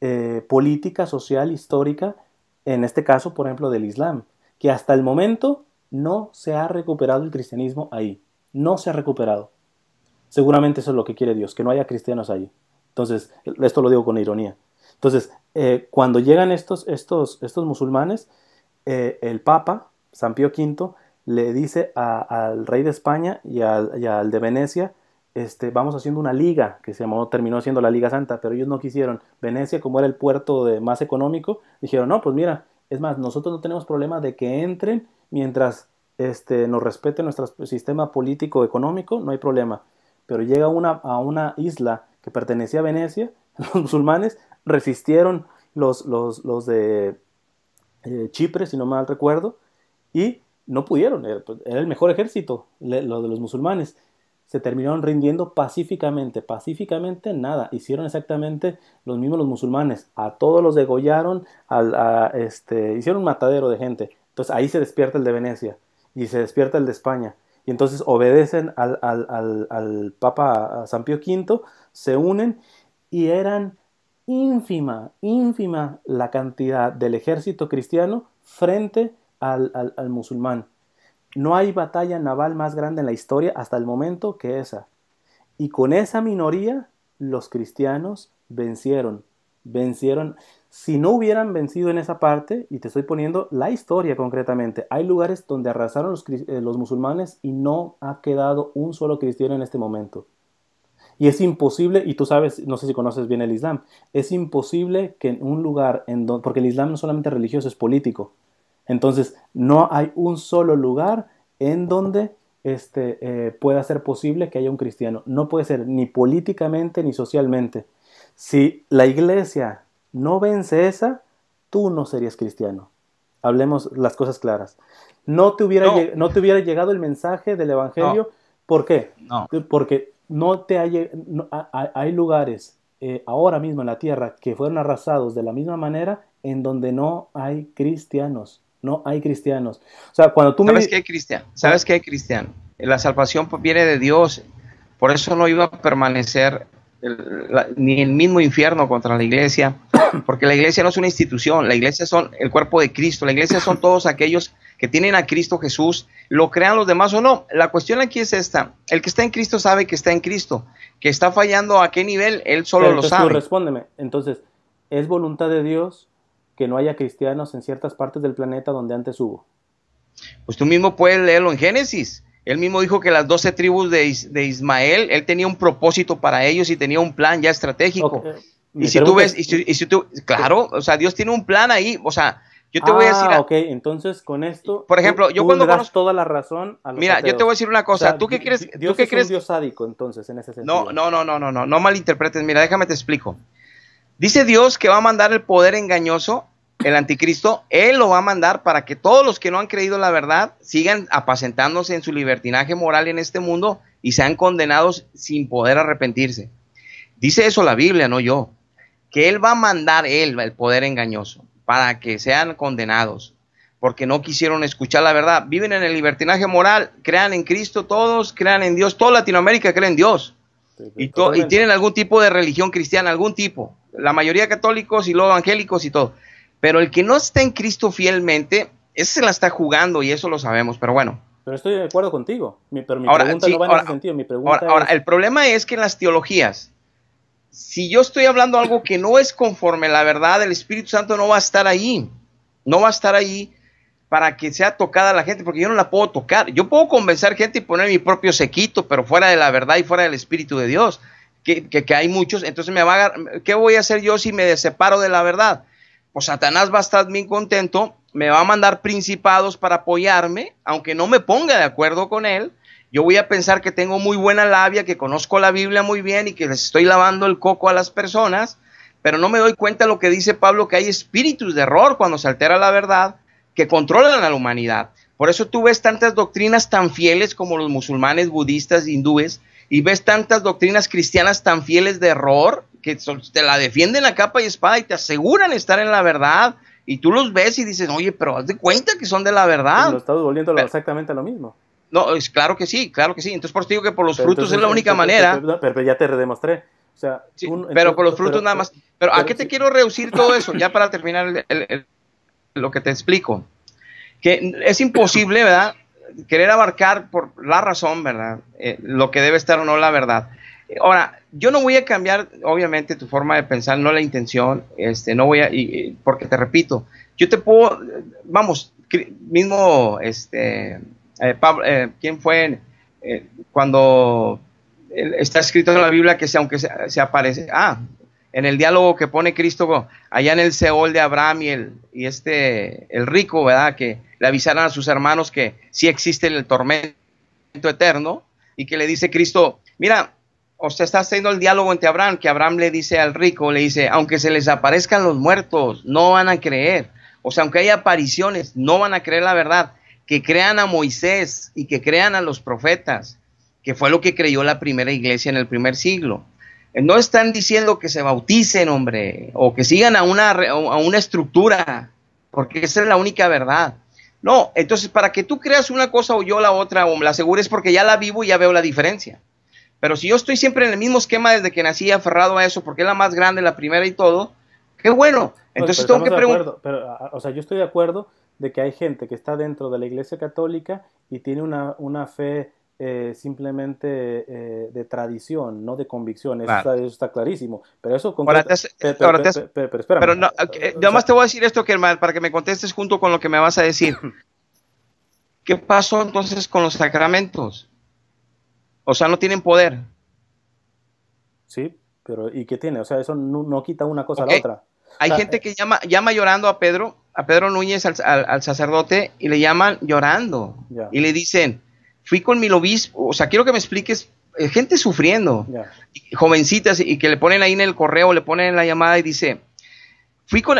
eh, política, social, histórica, en este caso, por ejemplo, del Islam, que hasta el momento no se ha recuperado el cristianismo ahí, no se ha recuperado. Seguramente eso es lo que quiere Dios, que no haya cristianos ahí. Entonces, esto lo digo con ironía. Entonces, eh, cuando llegan estos, estos, estos musulmanes, eh, el Papa, San Pío V, le dice al rey de España y al, de Venecia, este, vamos haciendo una liga, que se llamó, terminó siendo la Liga Santa, pero ellos no quisieron. Venecia, como era el puerto de, más económico, dijeron, no, pues mira, es más, nosotros no tenemos problema de que entren mientras este, nos respete nuestro sistema político económico, no hay problema. Pero llega a una isla que pertenecía a Venecia, [LAUGHS] los musulmanes resistieron los, los, los de eh, Chipre, si no mal recuerdo, y no pudieron, era, pues, el mejor ejército, lo de los musulmanes. Se terminaron rindiendo pacíficamente, pacíficamente nada, hicieron exactamente los mismos los musulmanes, a todos los degollaron, a, este, hicieron un matadero de gente. Entonces ahí se despierta el de Venecia y se despierta el de España. Y entonces obedecen al, al, al, al Papa San Pío V, se unen y eran ínfima, ínfima la cantidad del ejército cristiano frente al, musulmán. No hay batalla naval más grande en la historia hasta el momento que esa. Y con esa minoría los cristianos vencieron. Vencieron. Si no hubieran vencido en esa parte, y te estoy poniendo la historia concretamente, hay lugares donde arrasaron los, eh, los musulmanes y no ha quedado un solo cristiano en este momento. Y es imposible, y tú sabes, no sé si conoces bien el Islam, es imposible que en un lugar, en donde, porque el Islam no solamente religioso, es político. Entonces, no hay un solo lugar en donde este, eh, pueda ser posible que haya un cristiano. No puede ser ni políticamente ni socialmente. Si la iglesia no vence esa, tú no serías cristiano. Hablemos las cosas claras. No te hubiera, no. te hubiera llegado el mensaje del Evangelio. ¿Por qué? No. Porque no te hay, hay lugares eh, ahora mismo en la tierra que fueron arrasados de la misma manera en donde no hay cristianos. No hay cristianos. O sea, cuando tú ¿Sabes qué hay cristiano? ¿Sabes qué hay cristiano? La salvación viene de Dios. Por eso no iba a permanecer ni el mismo infierno contra la iglesia, porque la iglesia no es una institución, la iglesia son el cuerpo de Cristo, la iglesia son todos aquellos que tienen a Cristo Jesús, lo crean los demás o no. La cuestión aquí es esta, el que está en Cristo sabe que está en Cristo, que está fallando a qué nivel, él solo lo sabe. Tú respóndeme, entonces, ¿es voluntad de Dios que no haya cristianos en ciertas partes del planeta donde antes hubo? Pues tú mismo puedes leerlo en Génesis. Él mismo dijo que las doce tribus de, Ismael, él tenía un propósito para ellos y tenía un plan ya estratégico. Y si tú ves, y si, tú, claro, o sea, Dios tiene un plan ahí, o sea, yo te voy a decir. Ah, ok, entonces con esto. Por ejemplo, yo cuando das toda la razón a los Mira, yo te voy a decir una cosa. ¿Tú qué crees? Dios ¿tú qué es crees? un Dios sádico, entonces, en ese sentido. No, no, no, no, no, no, no malinterpretes. Mira, déjame te explico. Dice Dios que va a mandar el poder engañoso, el anticristo. Él lo va a mandar para que todos los que no han creído la verdad sigan apacentándose en su libertinaje moral en este mundo y sean condenados sin poder arrepentirse. Dice eso la Biblia, no yo. Que Él va a mandar Él el poder engañoso para que sean condenados porque no quisieron escuchar la verdad. Viven en el libertinaje moral, crean en Cristo todos, crean en Dios, toda Latinoamérica cree en Dios. y, y, tienen algún tipo de religión cristiana, algún tipo. La mayoría católicos y luego evangélicos y todo. Pero el que no está en Cristo fielmente, ese se la está jugando y eso lo sabemos, pero bueno. Pero estoy de acuerdo contigo. pero mi pregunta no va en ese sentido. Mi pregunta ahora, el problema es que en las teologías, si yo estoy hablando algo que no es conforme a la verdad, el Espíritu Santo no va a estar ahí. No va a estar ahí para que sea tocada la gente, porque yo no la puedo tocar. Yo puedo convencer gente y poner mi propio sequito, pero fuera de la verdad y fuera del Espíritu de Dios, que, hay muchos. Entonces, me va a, ¿qué voy a hacer yo si me separo de la verdad? Pues Satanás va a estar bien contento, me va a mandar principados para apoyarme, aunque no me ponga de acuerdo con él. Yo voy a pensar que tengo muy buena labia, que conozco la Biblia muy bien y que les estoy lavando el coco a las personas, pero no me doy cuenta de lo que dice Pablo, que hay espíritus de error cuando se altera la verdad que controlan a la humanidad. Por eso tú ves tantas doctrinas tan fieles como los musulmanes, budistas, hindúes, y ves tantas doctrinas cristianas tan fieles de error que te la defienden a capa y espada y te aseguran estar en la verdad Y tú los ves y dices, oye, pero haz de cuenta que son de la verdad. Lo estás volviendo exactamente lo mismo. No, es claro que sí, claro que sí. Entonces, por eso digo que por los frutos es la única manera. Pero, ya te demostré. O sea, pero por los frutos nada más. Pero, ¿a qué te quiero reducir todo eso? Ya para terminar lo que te explico. Que es imposible, ¿verdad? Querer abarcar por la razón, ¿verdad? Eh, lo que debe estar o no la verdad. Ahora, yo no voy a cambiar, obviamente, tu forma de pensar, no la intención, este, no voy a, y, porque te repito, yo te puedo, vamos, mismo, este, eh, Pablo, eh, ¿quién fue eh, cuando está escrito en la Biblia que se, aunque se, aparece, ah, en el diálogo que pone Cristo allá en el Seol de Abraham y el, y este, el rico, ¿verdad? Que le avisaron a sus hermanos que sí existe el tormento eterno y que le dice Cristo, mira, o sea, está haciendo el diálogo entre Abraham, que Abraham le dice al rico, le dice, aunque se les aparezcan los muertos, no van a creer. O sea, aunque haya apariciones, no van a creer la verdad. Que crean a Moisés y que crean a los profetas, que fue lo que creyó la primera iglesia en el primer siglo. No están diciendo que se bauticen, hombre, o que sigan a una, a una estructura, porque esa es la única verdad. No, entonces para que tú creas una cosa o yo la otra, o me la asegures porque ya la vivo y ya veo la diferencia. Pero si yo estoy siempre en el mismo esquema desde que nací aferrado a eso, porque es la más grande, la primera y todo, qué bueno. Entonces tengo que preguntar. Pero, o sea, yo estoy de acuerdo de que hay gente que está dentro de la Iglesia Católica y tiene una, una fe eh, simplemente eh, de tradición, no de convicción. Eso, está, clarísimo. Pero eso ahora te, pero, espérame. Pero no, nada más te voy a decir esto, que para que me contestes junto con lo que me vas a decir. [CLEARS THROAT] ¿Qué pasó entonces con los sacramentos? O sea, no tienen poder. Sí, pero ¿y qué tiene? O sea, eso no, quita una cosa a la otra. Hay gente que llama, llama llorando a Pedro, a Pedro Núñez, al, sacerdote, y le llaman llorando. Y le dicen, fui con mi obispo, o sea, quiero que me expliques, eh, gente sufriendo, jovencitas, y que le ponen ahí en el correo, le ponen en la llamada y dice, fui con,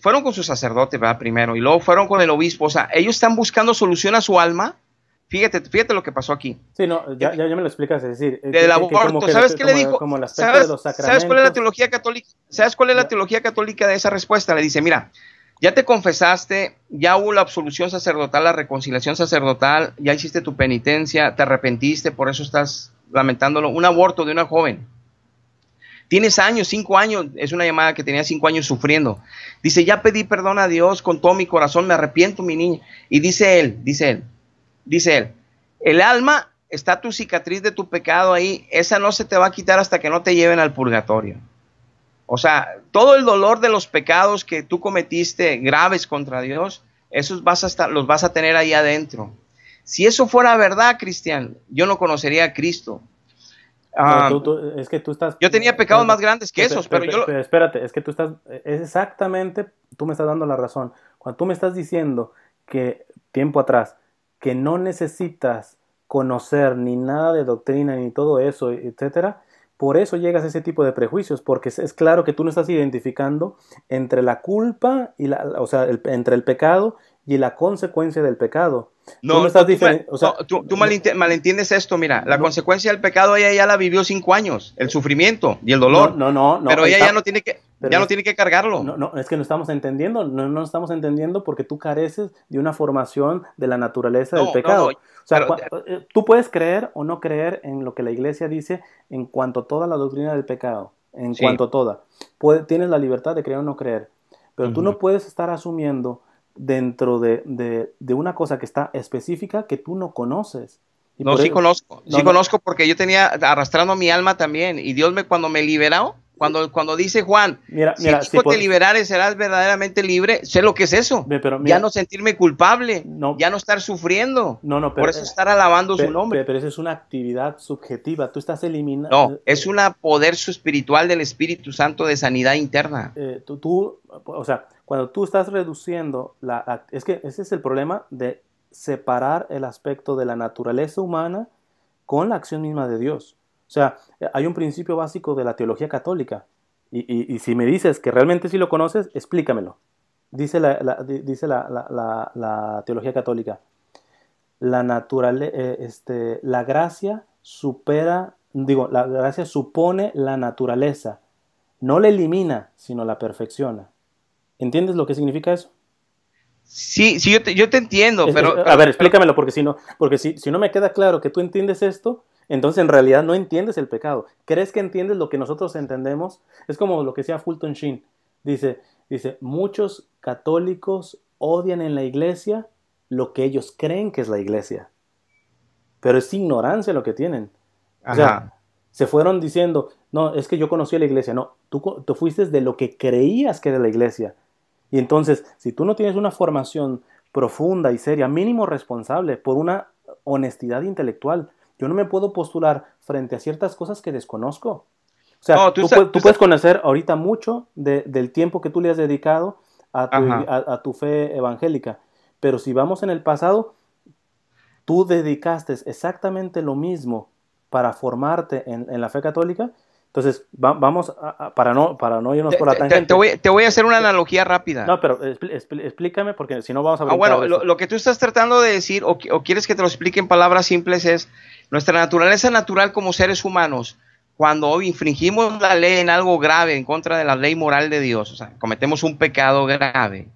fueron con su sacerdote, ¿verdad? Primero, y luego fueron con el obispo, o sea, ellos están buscando solución a su alma, Fíjate, fíjate lo que pasó aquí. Sí, no, ya, ya, me lo explicas, es decir... Del aborto, ¿sabes qué le dijo? ¿Sabes, ¿Sabes, cuál es la teología católica? ¿Sabes cuál es la teología católica de esa respuesta? Le dice, mira, ya te confesaste, ya hubo la absolución sacerdotal, la reconciliación sacerdotal, ya hiciste tu penitencia, te arrepentiste, por eso estás lamentándolo. Un aborto de una joven. Tienes años, cinco años, es una llamada que tenía cinco años sufriendo. Dice, ya pedí perdón a Dios con todo mi corazón, me arrepiento, mi niña. Y dice él, dice él, Dice él, el alma está tu cicatriz de tu pecado ahí, esa no se te va a quitar hasta que no te lleven al purgatorio. O sea, todo el dolor de los pecados que tú cometiste graves contra Dios, esos vas a estar, los vas a tener ahí adentro. Si eso fuera verdad, Cristian, yo no conocería a Cristo. Ah, es que tú estás. Yo tenía pecados más grandes que esos, pero, yo. espérate, es que tú estás. Es exactamente. Tú me estás dando la razón. Cuando tú me estás diciendo que tiempo atrás que no necesitas conocer ni nada de doctrina ni todo eso, etcétera, por eso llegas a ese tipo de prejuicios, porque es, claro que tú no estás identificando entre la culpa y la, o sea, entre el pecado y la consecuencia del pecado. No, tú, tú, malentiendes esto, mira, la consecuencia del pecado ella ya la vivió cinco años, el sufrimiento y el dolor. No, no, no. pero ella ya no tiene que, ya no tiene que cargarlo. No, no, es que no estamos entendiendo, no, no estamos entendiendo porque tú careces de una formación de la naturaleza del pecado. o sea, eh, tú puedes creer o no creer en lo que la iglesia dice en cuanto a toda la doctrina del pecado, en cuanto a toda. tienes la libertad de creer o no creer, pero tú no puedes estar asumiendo dentro de, de, una cosa que está específica que tú no conoces. no, sí conozco, sí conozco porque yo tenía arrastrando mi alma también y Dios me cuando me liberó, cuando, cuando dice Juan, mira, si mira, te liberares serás verdaderamente libre, sé lo que es eso. ya no sentirme culpable, ya no estar sufriendo. No, no, por eso estar alabando su nombre. Pero, eso es una actividad subjetiva, tú estás eliminando. No, es un poder espiritual del Espíritu Santo de sanidad interna. Eh, tú, tú, o sea, cuando tú estás reduciendo la... Es que ese es el problema de separar el aspecto de la naturaleza humana con la acción misma de Dios. O sea, hay un principio básico de la teología católica. Y, si me dices que realmente sí lo conoces, explícamelo. Dice la, dice la, teología católica. La, eh, este, la gracia supera, digo, la gracia supone la naturaleza. No la elimina, sino la perfecciona. ¿Entiendes lo que significa eso? Sí, sí, yo te, yo te entiendo, pero, A ver, explícamelo, porque si no, porque si, si no me queda claro que tú entiendes esto, entonces en realidad no entiendes el pecado. ¿Crees que entiendes lo que nosotros entendemos? Es como lo que decía Fulton Sheen. Dice, dice, muchos católicos odian en la iglesia lo que ellos creen que es la iglesia. Pero es ignorancia lo que tienen. O sea, se fueron diciendo, no, es que yo conocí a la iglesia. No, tú, tú fuiste de lo que creías que era la iglesia. Y entonces, si tú no tienes una formación profunda y seria, mínimo responsable por una honestidad intelectual, yo no me puedo postular frente a ciertas cosas que desconozco. O sea, tú, puedes conocer ahorita mucho del tiempo que tú le has dedicado a tu, fe evangélica, pero si vamos en el pasado, tú dedicaste exactamente lo mismo para formarte en, la fe católica, entonces vamos para no para no irnos por la tangente. Te, voy, a hacer una analogía rápida. No, pero explícame porque si no vamos a Ah, bueno, lo, que tú estás tratando de decir o, o, quieres que te lo explique en palabras simples es nuestra naturaleza natural como seres humanos cuando infringimos la ley en algo grave en contra de la ley moral de Dios, o sea, cometemos un pecado grave,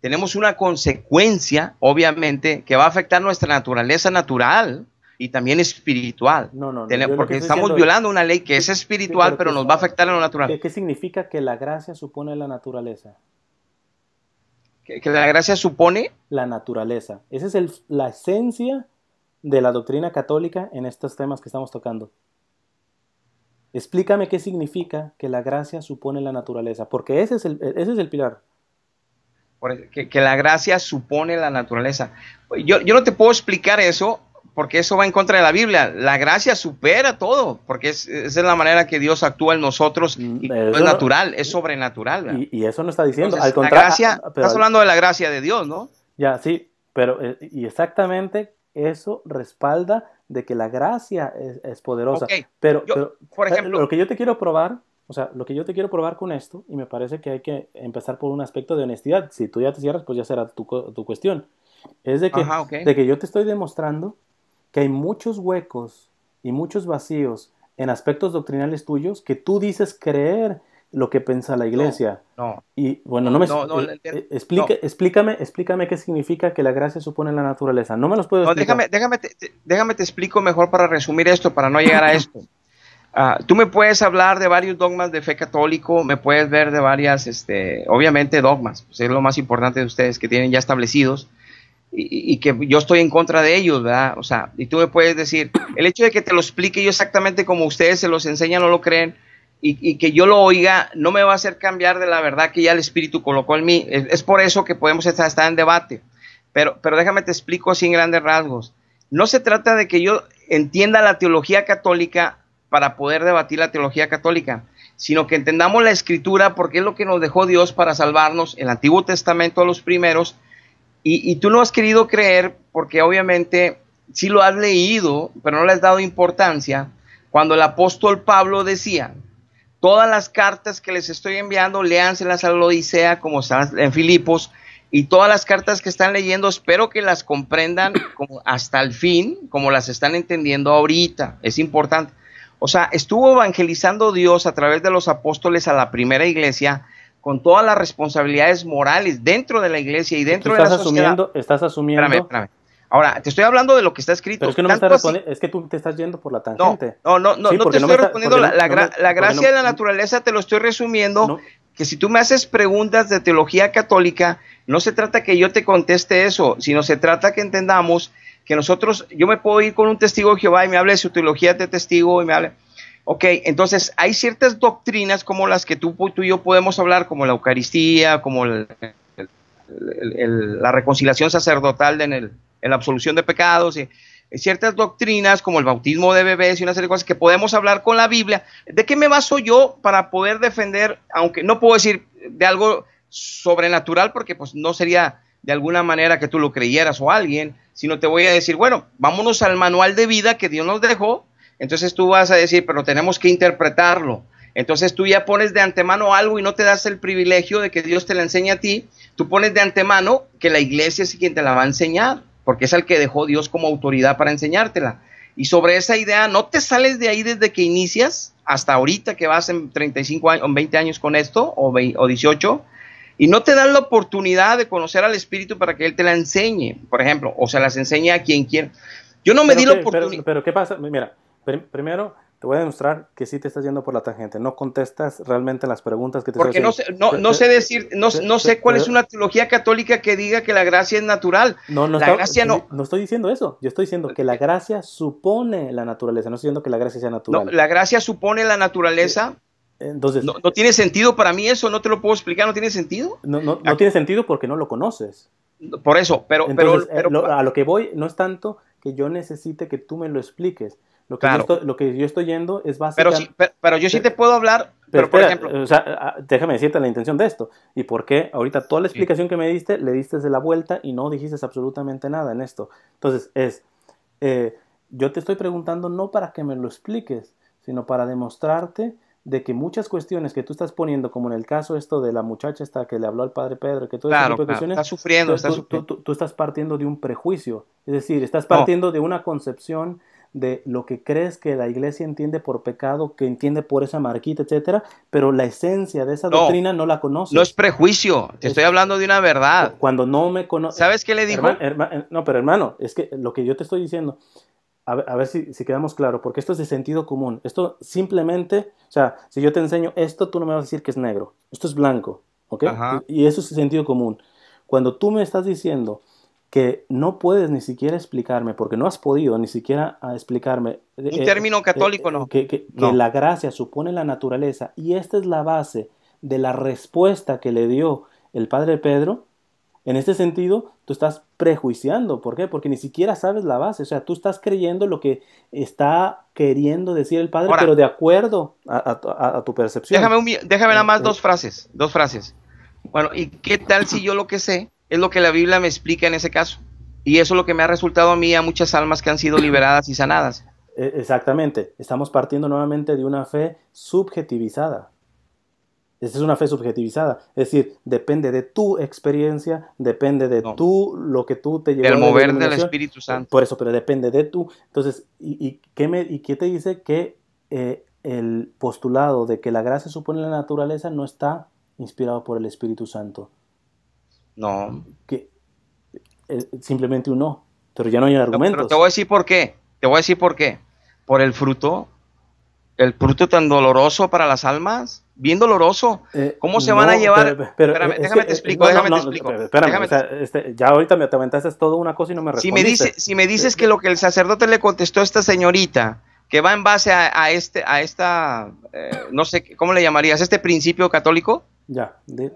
tenemos una consecuencia, obviamente, que va a afectar nuestra naturaleza natural y también espiritual. No, no, no porque estamos violando una ley que es espiritual, pero, nos va a afectar en lo natural. ¿Qué, significa que la gracia supone la naturaleza? ¿Que, la gracia supone? La naturaleza. Esa es la esencia de la doctrina católica en estos temas que estamos tocando. Explícame qué significa que la gracia supone la naturaleza, porque ese es el, ese es el pilar. Que, que, la gracia supone la naturaleza. Yo, yo no te puedo explicar eso porque eso va en contra de la Biblia. La gracia supera todo, porque es, esa es la manera que Dios actúa en nosotros y mm, no es natural, es sobrenatural. Y, eso no está diciendo. Al contrario, gracia, ah, estás hablando de la gracia de Dios, ¿no? Ya, sí, pero eh, y exactamente eso respalda de que la gracia es, poderosa. pero, por eh, ejemplo, lo que yo te quiero probar, o sea, lo que yo te quiero probar con esto, y me parece que hay que empezar por un aspecto de honestidad. Si tú ya te cierras, pues ya será tu, tu cuestión. Es de que, de que yo te estoy demostrando que hay muchos huecos y muchos vacíos en aspectos doctrinales tuyos que tú dices creer lo que piensa la iglesia. No. Y bueno, no me eh, eh, explique, explícame, explícame qué significa que la gracia supone la naturaleza. No me los puedo explicar. déjame, déjame, te, déjame te explico mejor para resumir esto, para no llegar a esto. [LAUGHS] Ah, tú me puedes hablar de varios dogmas de fe católico, me puedes ver de varias, este, obviamente dogmas, pues es lo más importante de ustedes que tienen ya establecidos y, que yo estoy en contra de ellos, ¿verdad? O sea, y tú me puedes decir, el hecho de que te lo explique yo exactamente como ustedes se los enseñan o lo creen, y, que yo lo oiga no me va a hacer cambiar de la verdad que ya el Espíritu colocó en mí. Es, por eso que podemos estar, en debate. Pero, pero déjame te explico así en grandes rasgos. No se trata de que yo entienda la teología católica para poder debatir la teología católica, sino que entendamos la escritura porque es lo que nos dejó Dios para salvarnos, el Antiguo Testamento a los primeros, y, tú no has querido creer porque obviamente sí lo has leído, pero no le has dado importancia, cuando el apóstol Pablo decía, Todas las cartas que les estoy enviando, léanselas a la Odisea como están en Filipos, y todas las cartas que están leyendo, espero que las comprendan [COUGHS] como hasta el fin, como las están entendiendo ahorita. Es importante. O sea, estuvo evangelizando Dios a través de los apóstoles a la primera iglesia con todas las responsabilidades morales dentro de la iglesia y dentro de la sociedad. Asumiendo, estás asumiendo. Espérame, espérame. Ahora, te estoy hablando de lo que está escrito. Pero es que no me estás respondiendo, es que tú te estás yendo por la tangente. No, no, no, no, te estoy respondiendo. la, la, gracia de la naturaleza te lo estoy resumiendo. Que si tú me haces preguntas de teología católica, no se trata que yo te conteste eso, sino se trata que entendamos que nosotros, yo me puedo ir con un testigo de Jehová y me hable de su teología de testigo y me hable. Ok, entonces hay ciertas doctrinas como las que tú, y yo podemos hablar, como la Eucaristía, como la reconciliación sacerdotal en en la absolución de pecados y ciertas doctrinas como el bautismo de bebés y una serie de cosas que podemos hablar con la Biblia. ¿De qué me baso yo para poder defender, aunque no puedo decir de algo sobrenatural porque pues no sería de alguna manera que tú lo creyeras o alguien, sino te voy a decir, bueno, vámonos al manual de vida que Dios nos dejó, entonces tú vas a decir, pero tenemos que interpretarlo. Entonces tú ya pones de antemano algo y no te das el privilegio de que Dios te la enseñe a ti, tú pones de antemano que la iglesia es quien te la va a enseñar porque es el que dejó Dios como autoridad para enseñártela. Y sobre esa idea, no te sales de ahí desde que inicias hasta ahorita que vas en 35 años, 20 años con esto, o, o 18, y no te dan la oportunidad de conocer al Espíritu para que Él te la enseñe, por ejemplo, o se las enseñe a quien quiera. Yo no me di la oportunidad. Pero, ¿qué pasa? Mira, primero te voy a demostrar que sí te estás yendo por la tangente. No contestas realmente las preguntas que te Porque no sé, no, no sé decir, no, no sé cuál es una teología católica que diga que la gracia es natural. No, no, la gracia no. No estoy diciendo eso. Yo estoy diciendo que la gracia supone la naturaleza. No estoy diciendo que la gracia sea natural. No, la gracia supone la naturaleza. Entonces, no, tiene sentido para mí eso, no te lo puedo explicar, no tiene sentido. No, no, no tiene sentido porque no lo conoces. Por eso, pero, pero, eh, a lo que voy no es tanto que yo necesite que tú me lo expliques, lo que, yo estoy, lo que yo estoy yendo es básicamente... Pero, pero, yo sí te puedo hablar, pero, por ejemplo... O sea, déjame decirte la intención de esto. Y por qué ahorita toda la explicación que me diste, le diste de la vuelta y no dijiste absolutamente nada en esto. Entonces, es... Eh, yo te estoy preguntando no para que me lo expliques, sino para demostrarte de que muchas cuestiones que tú estás poniendo, como en el caso esto de la muchacha esta que le habló al padre Pedro, que todo claro, tipo de está sufriendo, tú, está Tú, estás partiendo de un prejuicio, es decir, estás partiendo de una concepción de lo que crees que la iglesia entiende por pecado, que entiende por esa marquita, etcétera, pero la esencia de esa doctrina no la conoces. No es prejuicio, te estoy hablando de una verdad. Cuando no me conoces. ¿Sabes qué le dijo? Eh, no, pero hermano, es que lo que yo te estoy diciendo, a ver, si, si, quedamos claro, porque esto es de sentido común. Esto simplemente, o sea, si yo te enseño esto, tú no me vas a decir que es negro. Esto es blanco, ¿ok? Y, y eso es sentido común. Cuando tú me estás diciendo que no puedes ni siquiera explicarme, porque no has podido ni siquiera ah, explicarme. Un eh, término católico, eh, no. Que, que, la gracia supone la naturaleza, y esta es la base de la respuesta que le dio el padre Pedro. En este sentido, tú estás prejuiciando. ¿Por qué? Porque ni siquiera sabes la base. O sea, tú estás creyendo lo que está queriendo decir el padre, pero de acuerdo a, tu percepción. Déjame, déjame nada más eh, dos frases. Dos frases. Bueno, ¿y qué tal si yo lo que sé es lo que la Biblia me explica en ese caso. Y eso es lo que me ha resultado a mí a muchas almas que han sido liberadas y sanadas. E, exactamente. Estamos partiendo nuevamente de una fe subjetivizada. Esa es una fe subjetivizada. Es decir, depende de tu experiencia, depende de tú, lo que tú te llevas. El mover del Espíritu Santo. Por eso, pero depende de tú. Entonces, ¿y, qué, me, y qué te dice que eh, el postulado de que la gracia supone la naturaleza no está inspirado por el Espíritu Santo? No. Que, simplemente un no. Pero ya no hay argumentos. pero te voy a decir por qué. Te voy a decir por qué. Por el fruto. El fruto tan doloroso para las almas. Bien doloroso. Eh, ¿Cómo se van a llevar? Pero, espérame, déjame te explico. déjame te explico. Espérame, ya ahorita me aventaste todo una cosa y no me respondiste. Si me, dice, si me dices que lo que el sacerdote le contestó a esta señorita, que va en base a, este, a esta, eh, no sé, ¿cómo le llamarías? ¿Este principio católico? Ya. De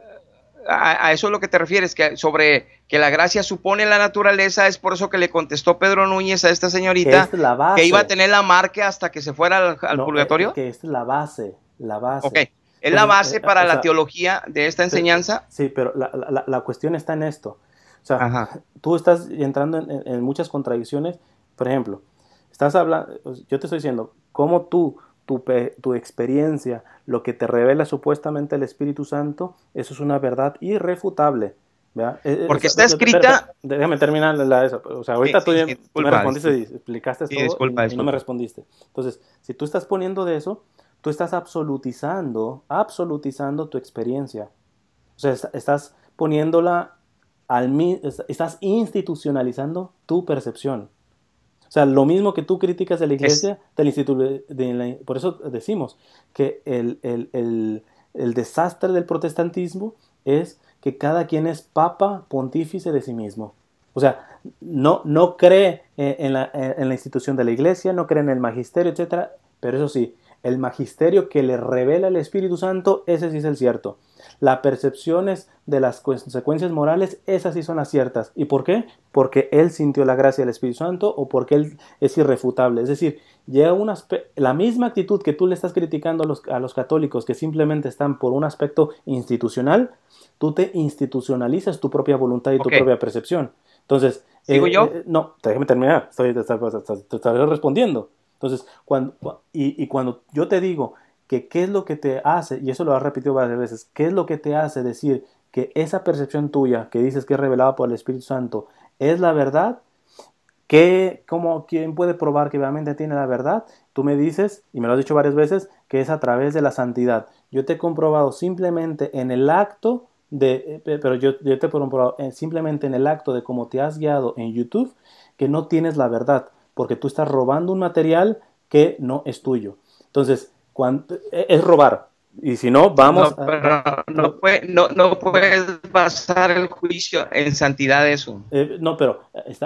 a, eso es lo que te refieres, que sobre que la gracia supone la naturaleza, es por eso que le contestó Pedro Núñez a esta señorita que, iba a tener la marca hasta que se fuera al, purgatorio. Que, es la base, la base. Ok, es la base eh, para la teología de esta enseñanza. Sí, pero la, cuestión está en esto. O sea, tú estás entrando en, muchas contradicciones. Por ejemplo, estás hablando, yo te estoy diciendo, ¿cómo tú tu, tu, experiencia, lo que te revela supuestamente el Espíritu Santo, eso es una verdad irrefutable. Eh, eh, Porque está escrita. déjame terminar la esa. O sea, ahorita tú, me respondiste y explicaste todo y, no me respondiste. Entonces, si tú estás poniendo de eso, tú estás absolutizando, absolutizando tu experiencia. O sea, estás poniéndola al estás institucionalizando tu percepción. O sea, lo mismo que tú criticas de la iglesia, del instituto, de por eso decimos que el, desastre del protestantismo es que cada quien es papa pontífice de sí mismo. O sea, no, no cree en la, en la institución de la iglesia, no cree en el magisterio, etc. Pero eso sí, el magisterio que le revela el Espíritu Santo, ese sí es el cierto. Las percepciones de las consecuencias morales, esas sí son las ciertas. ¿Y por qué? Porque él sintió la gracia del Espíritu Santo o porque él es irrefutable. Es decir, llega una la misma actitud que tú le estás criticando a los, a los católicos que simplemente están por un aspecto institucional, tú te institucionalizas tu propia voluntad y tu propia percepción. Entonces, ¿Sigo eh, yo? Eh, no, déjame terminar, estoy, te, estoy respondiendo. Entonces, cuando, y, cuando yo te digo que qué es lo que te hace, y eso lo has repetido varias veces, qué es lo que te hace decir que esa percepción tuya que dices que es revelada por el Espíritu Santo es la verdad, ¿Qué, cómo, ¿quién puede probar que realmente tiene la verdad? Tú me dices, y me lo has dicho varias veces, que es a través de la santidad. Yo te he comprobado simplemente en el acto de, eh, pero yo, yo te he eh, simplemente en el acto de cómo te has guiado en YouTube, que no tienes la verdad, porque tú estás robando un material que no es tuyo. Entonces, cuando, eh, es robar, y si no, vamos no, a... No, no, puedes basar el juicio en santidad de eso. no, pero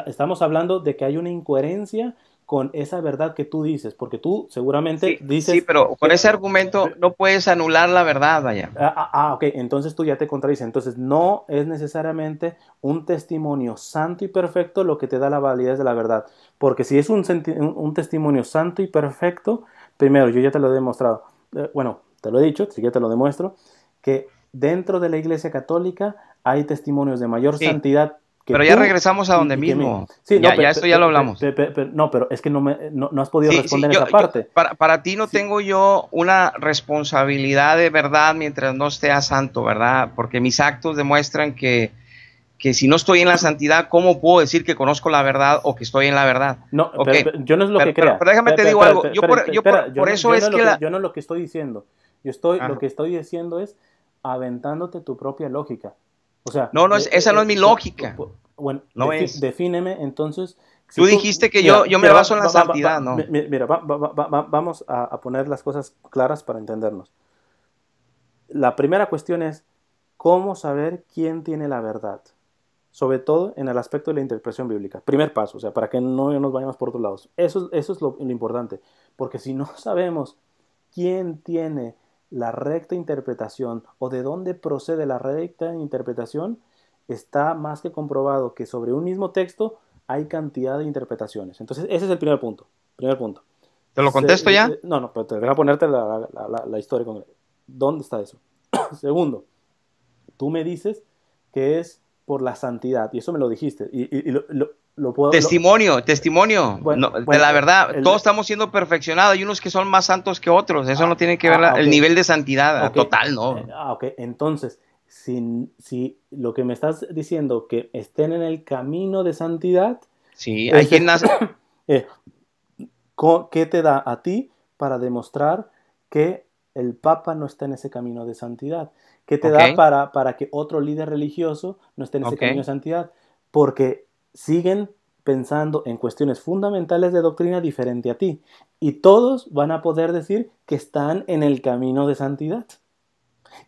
estamos hablando de que hay una incoherencia con esa verdad que tú dices, porque tú seguramente dices... Sí, pero con ese argumento no puedes anular la verdad, vaya. Ah, ah, ah, ok, entonces tú ya te contradices. Entonces no es necesariamente un testimonio santo y perfecto lo que te da la validez de la verdad, porque si es un, un testimonio santo y perfecto, primero, yo ya te lo he demostrado, eh, bueno, te lo he dicho, si ya te lo demuestro, que dentro de la Iglesia Católica hay testimonios de mayor santidad pero ya regresamos a donde mismo. Sí, ya, ya esto ya lo hablamos. no, pero es que no, me, no, has podido responder esa parte. para, para, ti no tengo yo una responsabilidad de verdad mientras no esté santo, ¿verdad? Porque mis actos demuestran que, que si no estoy en la santidad, ¿cómo puedo decir que conozco la verdad o que estoy en la verdad? No, yo no es lo que creo. Pero, déjame te digo algo. Yo por, yo por, eso es que, Yo no es lo que estoy diciendo. Yo estoy, lo que estoy diciendo es aventándote tu propia lógica. O sea, no, no, esa no es mi lógica. Bueno, no es. defíneme entonces. tú dijiste que yo, yo me baso en la santidad, ¿no? Mira, vamos a, poner las cosas claras para entendernos. La primera cuestión es cómo saber quién tiene la verdad, sobre todo en el aspecto de la interpretación bíblica. Primer paso, o sea, para que no nos vayamos por otros lados. Eso, eso es lo importante, porque si no [LAUGHS] sabemos quién tiene la recta interpretación o de dónde procede la recta interpretación, está más que comprobado que sobre un mismo texto hay cantidad de interpretaciones. Entonces, ese es el primer punto. Primer punto. ¿Te lo contesto ya? Eh, no, no, pero te voy a ponerte la, la, historia. Con... ¿Dónde está eso? [CLEARS THROAT] Segundo, tú me dices que es por la santidad, y eso me lo dijiste, y, lo, Testimonio, testimonio. de la verdad, todos estamos siendo perfeccionados. Hay unos que son más santos que otros. Eso ah, no tiene que ver ah, el nivel de santidad. Total, ¿no? Eh, ah, ok. Entonces, si, si, lo que me estás diciendo que estén en el camino de santidad. Sí, hay quien nace. [COUGHS] Eh, ¿Qué te da a ti para demostrar que el Papa no está en ese camino de santidad? ¿Qué te da para, para que otro líder religioso no esté en ese camino de santidad? Porque siguen pensando en cuestiones fundamentales de doctrina diferente a ti. Y todos van a poder decir que están en el camino de santidad.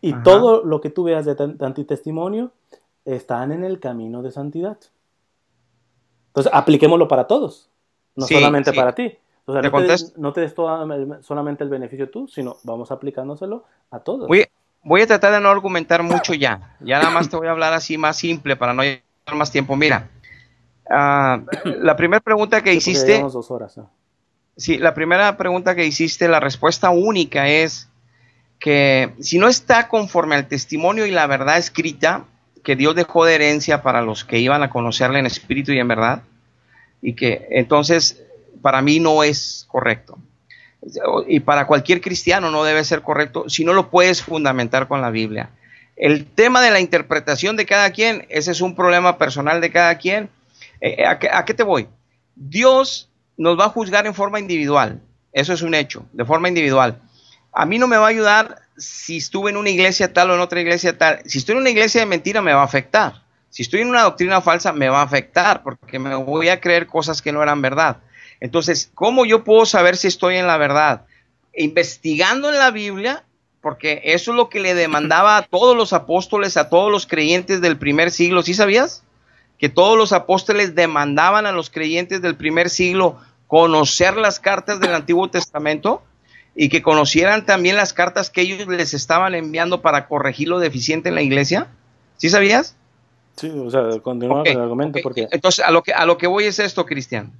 Y todo lo que tú veas de antitestimonio están en el camino de santidad. Entonces, apliquémoslo para todos, no solamente para ti. O sea, no, te des, solamente el beneficio tú, sino vamos aplicándoselo a todos. Voy, a tratar de no argumentar mucho ya. Ya nada más te voy a hablar así más simple para no llevar más tiempo. Mira, Ah, la primera pregunta que hiciste. Dos horas, Sí, la primera pregunta que hiciste, la respuesta única es que si no está conforme al testimonio y la verdad escrita que Dios dejó de herencia para los que iban a conocerle en espíritu y en verdad, y que entonces para mí no es correcto. Y para cualquier cristiano no debe ser correcto si no lo puedes fundamentar con la Biblia. El tema de la interpretación de cada quien, ese es un problema personal de cada quien eh, eh, ¿a, qué, te voy? Dios nos va a juzgar en forma individual. Eso es un hecho, de forma individual. A mí no me va a ayudar si estuve en una iglesia tal o en otra iglesia tal. Si estoy en una iglesia de mentira, me va a afectar. Si estoy en una doctrina falsa, me va a afectar porque me voy a creer cosas que no eran verdad. Entonces, ¿cómo yo puedo saber si estoy en la verdad? Investigando en la Biblia, porque eso es lo que le demandaba a todos los apóstoles, a todos los creyentes del primer siglo. ¿Sí sabías? que todos los apóstoles demandaban a los creyentes del primer siglo conocer las cartas del Antiguo Testamento y que conocieran también las cartas que ellos les estaban enviando para corregir lo deficiente en la iglesia. ¿Sí sabías? Sí, o sea, continúa con el argumento porque... Entonces, a lo, que, a lo que voy es esto, Cristian.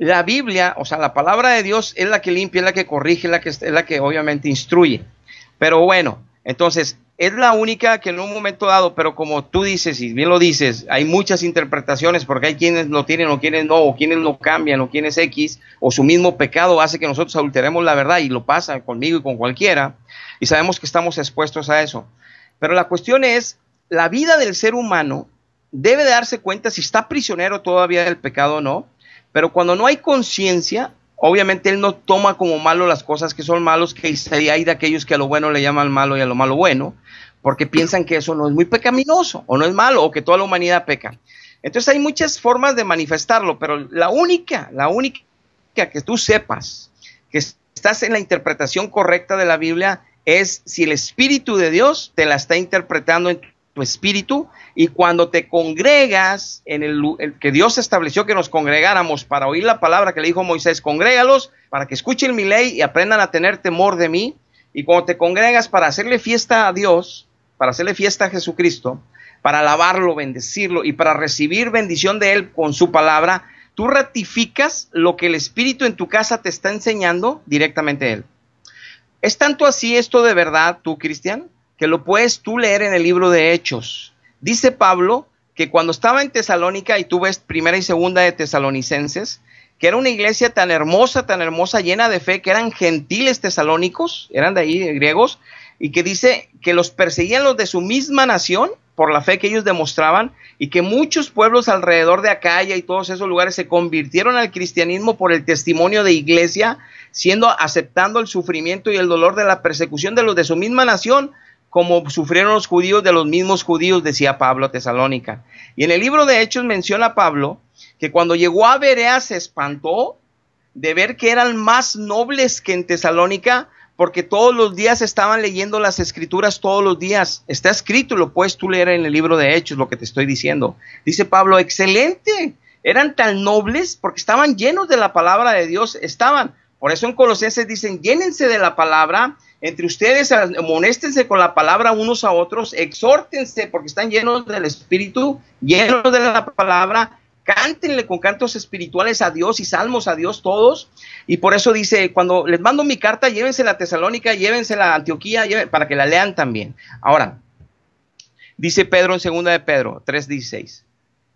La Biblia, o sea, la palabra de Dios es la que limpia, es la que corrige, es la que, es la que obviamente instruye. Pero bueno, entonces, es la única que en un momento dado, pero como tú dices y bien lo dices, hay muchas interpretaciones porque hay quienes lo tienen o quienes no, o quienes lo cambian o quienes X, o su mismo pecado hace que nosotros adulteremos la verdad y lo pasa conmigo y con cualquiera, y sabemos que estamos expuestos a eso. Pero la cuestión es, la vida del ser humano debe darse cuenta si está prisionero todavía del pecado o no, pero cuando no hay conciencia, obviamente él no toma como malo las cosas que son malos, que hay de aquellos que a lo bueno le llaman malo y a lo malo bueno, porque piensan que eso no es muy pecaminoso o no es malo o que toda la humanidad peca. Entonces hay muchas formas de manifestarlo, pero la única, la única que tú sepas que estás en la interpretación correcta de la Biblia es si el Espíritu de Dios te la está interpretando en tu espíritu y cuando te congregas en el, que Dios estableció que nos congregáramos para oír la palabra que le dijo Moisés, congrégalos para que escuchen mi ley y aprendan a tener temor de mí. Y cuando te congregas para hacerle fiesta a Dios, para hacerle fiesta a Jesucristo, para alabarlo, bendecirlo y para recibir bendición de Él con su palabra, tú ratificas lo que el Espíritu en tu casa te está enseñando directamente a Él. Es tanto así esto de verdad, tú, Cristian, que lo puedes tú leer en el libro de Hechos. Dice Pablo que cuando estaba en Tesalónica, y tú ves primera y segunda de Tesalonicenses, que era una iglesia tan hermosa, tan hermosa, llena de fe, que eran gentiles tesalónicos, eran de ahí, griegos, y que dice que los perseguían los de su misma nación por la fe que ellos demostraban y que muchos pueblos alrededor de Acaya y todos esos lugares se convirtieron al cristianismo por el testimonio de iglesia, siendo aceptando el sufrimiento y el dolor de la persecución de los de su misma nación, como sufrieron los judíos de los mismos judíos, decía Pablo a Tesalónica. Y en el libro de Hechos menciona Pablo que cuando llegó a Berea se espantó de ver que eran más nobles que en Tesalónica, porque todos los días estaban leyendo las escrituras, todos los días. Está escrito, lo puedes tú leer en el libro de Hechos, lo que te estoy diciendo. Dice Pablo, excelente, eran tan nobles porque estaban llenos de la palabra de Dios, estaban. Por eso en Colosenses dicen, llénense de la palabra, entre ustedes amonéstense con la palabra unos a otros, exhórtense porque están llenos del Espíritu, llenos de la palabra, cántenle con cantos espirituales a Dios y salmos a Dios todos. Y por eso dice, cuando les mando mi carta, llévense la Tesalónica, llévense la Antioquía, para que la lean también. Ahora, dice Pedro en segunda de Pedro 3.16.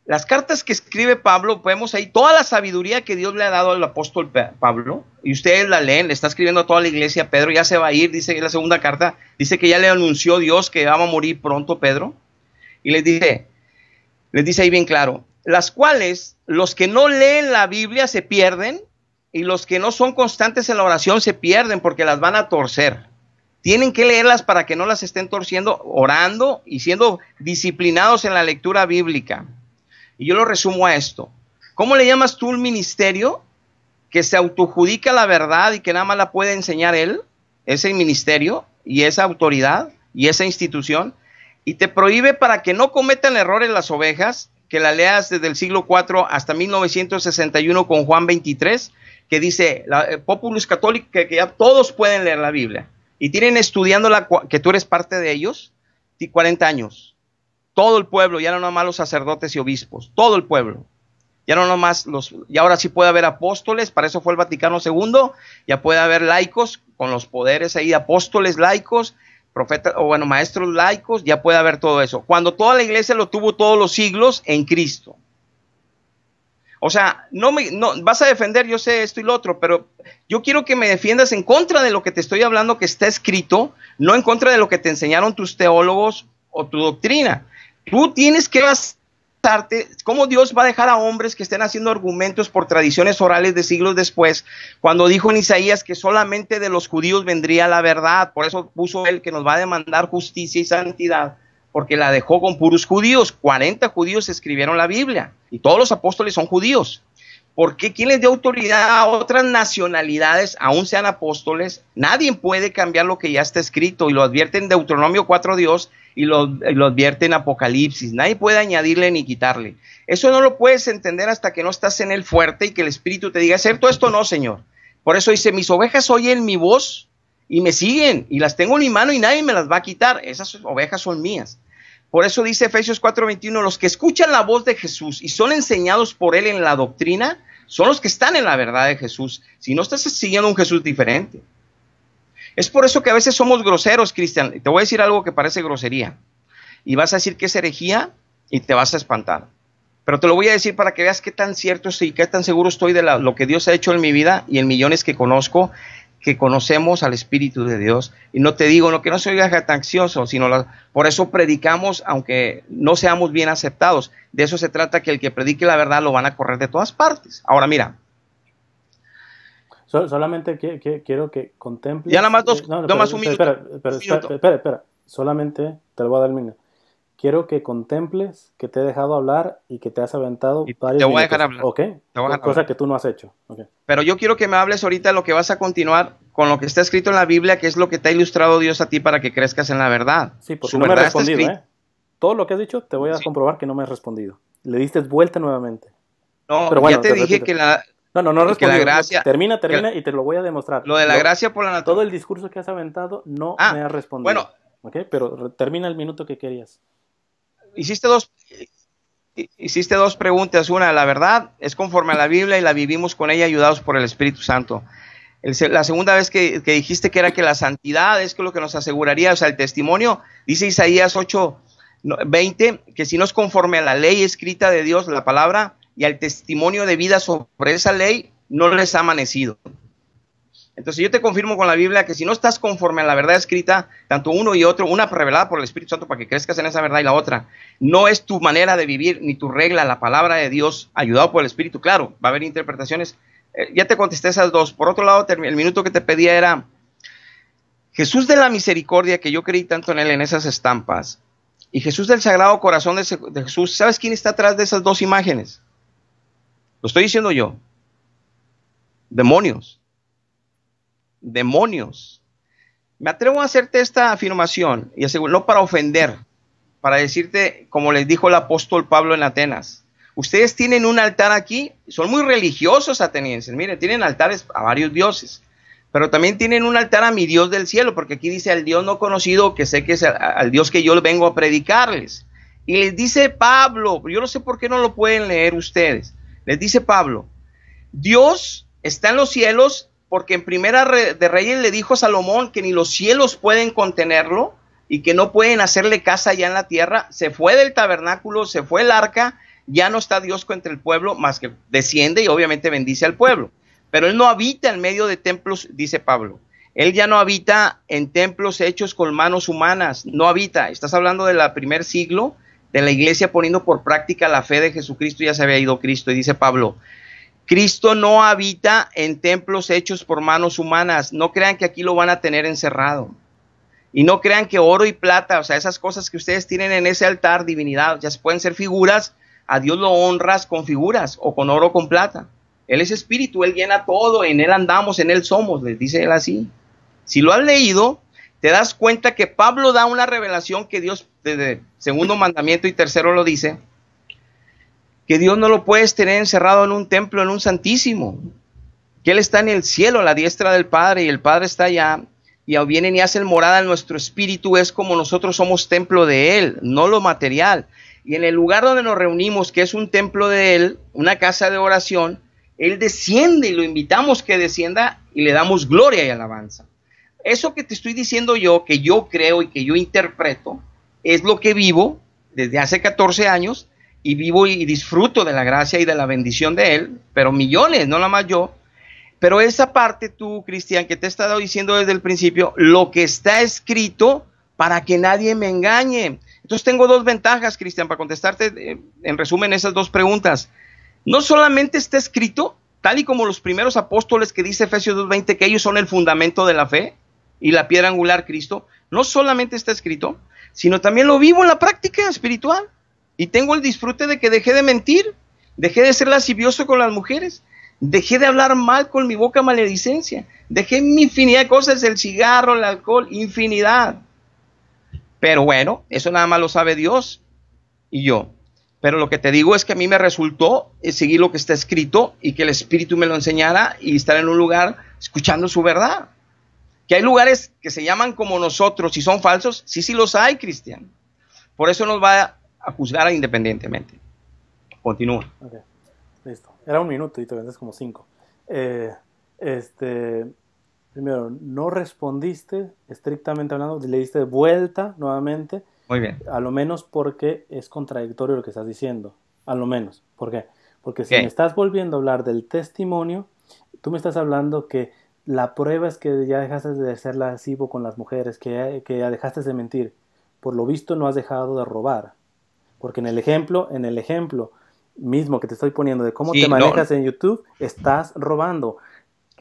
Las cartas que escribe Pablo, vemos ahí toda la sabiduría que Dios le ha dado al apóstol Pablo, y ustedes la leen, le está escribiendo a toda la iglesia, Pedro ya se va a ir, dice en la segunda carta, dice que ya le anunció Dios que va a morir pronto Pedro, y les dice, les dice ahí bien claro, las cuales los que no leen la Biblia se pierden y los que no son constantes en la oración se pierden porque las van a torcer. Tienen que leerlas para que no las estén torciendo, orando y siendo disciplinados en la lectura bíblica. Y yo lo resumo a esto. ¿Cómo le llamas tú un ministerio que se autojudica la verdad y que nada más la puede enseñar él, ese ministerio y esa autoridad y esa institución, y te prohíbe para que no cometan errores las ovejas que la leas desde el siglo IV hasta 1961 con Juan 23, que dice, la, eh, Populus Católico, que, ya todos pueden leer la Biblia. Y tienen estudiando la, que tú eres parte de ellos, 40 años. Todo el pueblo, ya no nomás los sacerdotes y obispos, todo el pueblo. Ya no nomás los, y ahora sí puede haber apóstoles, para eso fue el Vaticano II, ya puede haber laicos con los poderes ahí, apóstoles laicos, profetas, o bueno, maestros laicos, ya puede haber todo eso. Cuando toda la iglesia lo tuvo todos los siglos en Cristo. O sea, no me no, vas a defender, yo sé esto y lo otro, pero yo quiero que me defiendas en contra de lo que te estoy hablando que está escrito, no en contra de lo que te enseñaron tus teólogos o tu doctrina. Tú tienes que cómo Dios va a dejar a hombres que estén haciendo argumentos por tradiciones orales de siglos después, cuando dijo en Isaías que solamente de los judíos vendría la verdad. Por eso puso él que nos va a demandar justicia y santidad, porque la dejó con puros judíos. 40 judíos escribieron la Biblia y todos los apóstoles son judíos. ¿Por qué? ¿Quién les dio autoridad a otras nacionalidades, aún sean apóstoles? Nadie puede cambiar lo que ya está escrito y lo advierte en Deuteronomio 4 Dios y lo, advierte en Apocalipsis. Nadie puede añadirle ni quitarle. Eso no lo puedes entender hasta que no estás en el fuerte y que el Espíritu te diga, todo esto no, Señor. Por eso dice, mis ovejas oyen mi voz y me siguen y las tengo en mi mano y nadie me las va a quitar. Esas ovejas son mías. Por eso dice Efesios 4:21, los que escuchan la voz de Jesús y son enseñados por él en la doctrina, son los que están en la verdad de Jesús. Si no estás siguiendo un Jesús diferente. Es por eso que a veces somos groseros, Cristian. Te voy a decir algo que parece grosería. Y vas a decir que es herejía y te vas a espantar. Pero te lo voy a decir para que veas qué tan cierto estoy, qué tan seguro estoy de lo que Dios ha hecho en mi vida y en millones que conozco, que conocemos al Espíritu de Dios. Y no te digo, no que no soy jactancioso, sino por eso predicamos, aunque no seamos bien aceptados. De eso se trata, que el que predique la verdad lo van a correr de todas partes. Ahora mira, solamente quiero que contemples. Ya nada más dos, eh, no, más un minuto. Espera, espera, espera, solamente te lo voy a dar el minuto. Quiero que contemples que te he dejado hablar y que te has aventado y varios Te voy a dejar hablar. Ok. Cosa que tú no has hecho. Pero yo quiero que me hables ahorita lo que vas a continuar con lo que está escrito en la Biblia, que es lo que te ha ilustrado Dios a ti para que crezcas en la verdad. Sí, porque Su no me has respondido, ¿eh? Todo lo que has dicho te voy a comprobar que no me has respondido. Le diste vuelta nuevamente. No, Pero bueno, ya te, dije que la, no, no, no la gracia. Termina, termina y te lo voy a demostrar. Lo de la gracia por la naturaleza. Todo el discurso que has aventado no ah, me ha respondido. Bueno. Okay, pero termina el minuto que querías. Hiciste dos, hiciste dos preguntas. Una, la verdad es conforme a la Biblia y la vivimos con ella ayudados por el Espíritu Santo. la segunda vez que, que, dijiste que era que la santidad es lo que nos aseguraría, o sea, el testimonio, dice Isaías 8, 20, que si no es conforme a la ley escrita de Dios, la palabra, y al testimonio de vida sobre esa ley, no les ha amanecido. Entonces yo te confirmo con la Biblia que si no estás conforme a la verdad escrita, tanto uno y otro, una revelada por el Espíritu Santo para que crezcas en esa verdad y la otra, no es tu manera de vivir ni tu regla, la palabra de Dios, ayudado por el Espíritu, claro, va a haber interpretaciones. Eh, ya te contesté esas dos. Por otro lado, el minuto que te pedía era Jesús de la misericordia, que yo creí tanto en él en esas estampas, y Jesús del Sagrado Corazón de, de Jesús, ¿sabes quién está atrás de esas dos imágenes? Lo estoy diciendo yo. Demonios demonios. Me atrevo a hacerte esta afirmación, y no para ofender, para decirte, como les dijo el apóstol Pablo en Atenas, ustedes tienen un altar aquí, son muy religiosos atenienses, miren, tienen altares a varios dioses, pero también tienen un altar a mi Dios del cielo, porque aquí dice al Dios no conocido, que sé que es al Dios que yo vengo a predicarles. Y les dice Pablo, yo no sé por qué no lo pueden leer ustedes, les dice Pablo, Dios está en los cielos porque en Primera de Reyes le dijo Salomón que ni los cielos pueden contenerlo y que no pueden hacerle casa allá en la tierra. Se fue del tabernáculo, se fue el arca, ya no está Dios contra el pueblo, más que desciende y obviamente bendice al pueblo. Pero él no habita en medio de templos, dice Pablo. Él ya no habita en templos hechos con manos humanas, no habita. Estás hablando del primer siglo de la iglesia poniendo por práctica la fe de Jesucristo, ya se había ido Cristo, y dice Pablo, Cristo no habita en templos hechos por manos humanas. No crean que aquí lo van a tener encerrado. Y no crean que oro y plata, o sea, esas cosas que ustedes tienen en ese altar, divinidad, ya pueden ser figuras, a Dios lo honras con figuras o con oro o con plata. Él es espíritu, Él llena todo, en Él andamos, en Él somos, les dice Él así. Si lo has leído, te das cuenta que Pablo da una revelación que Dios, desde segundo mandamiento y tercero lo dice, que Dios no lo puedes tener encerrado en un templo, en un santísimo, que Él está en el cielo, a la diestra del Padre, y el Padre está allá, y vienen y hacen morada en nuestro espíritu, es como nosotros somos templo de Él, no lo material. Y en el lugar donde nos reunimos, que es un templo de Él, una casa de oración, Él desciende y lo invitamos que descienda y le damos gloria y alabanza. Eso que te estoy diciendo yo, que yo creo y que yo interpreto, es lo que vivo desde hace 14 años y vivo y disfruto de la gracia y de la bendición de Él, pero millones, no la más yo. Pero esa parte tú, Cristian, que te he estado diciendo desde el principio, lo que está escrito para que nadie me engañe. Entonces tengo dos ventajas, Cristian, para contestarte eh, en resumen esas dos preguntas. No solamente está escrito, tal y como los primeros apóstoles que dice Efesios 2.20, que ellos son el fundamento de la fe y la piedra angular Cristo, no solamente está escrito, sino también lo vivo en la práctica espiritual. Y tengo el disfrute de que dejé de mentir, dejé de ser lascivioso con las mujeres, dejé de hablar mal con mi boca maledicencia, dejé mi infinidad de cosas, el cigarro, el alcohol, infinidad. Pero bueno, eso nada más lo sabe Dios y yo. Pero lo que te digo es que a mí me resultó seguir lo que está escrito y que el Espíritu me lo enseñara y estar en un lugar escuchando su verdad. Que hay lugares que se llaman como nosotros y son falsos, sí, sí los hay, Cristian. Por eso nos va a juzgar independientemente. Continúa. listo. Era un minuto y te vendes como cinco. Eh, este, primero, no respondiste estrictamente hablando, le diste vuelta nuevamente. Muy bien. A lo menos porque es contradictorio lo que estás diciendo. A lo menos. ¿Por qué? Porque si me estás volviendo a hablar del testimonio, tú me estás hablando que la prueba es que ya dejaste de ser lascivo con las mujeres, que, que ya dejaste de mentir. Por lo visto no has dejado de robar. Porque en el ejemplo, en el ejemplo mismo que te estoy poniendo de cómo te manejas en YouTube, estás robando.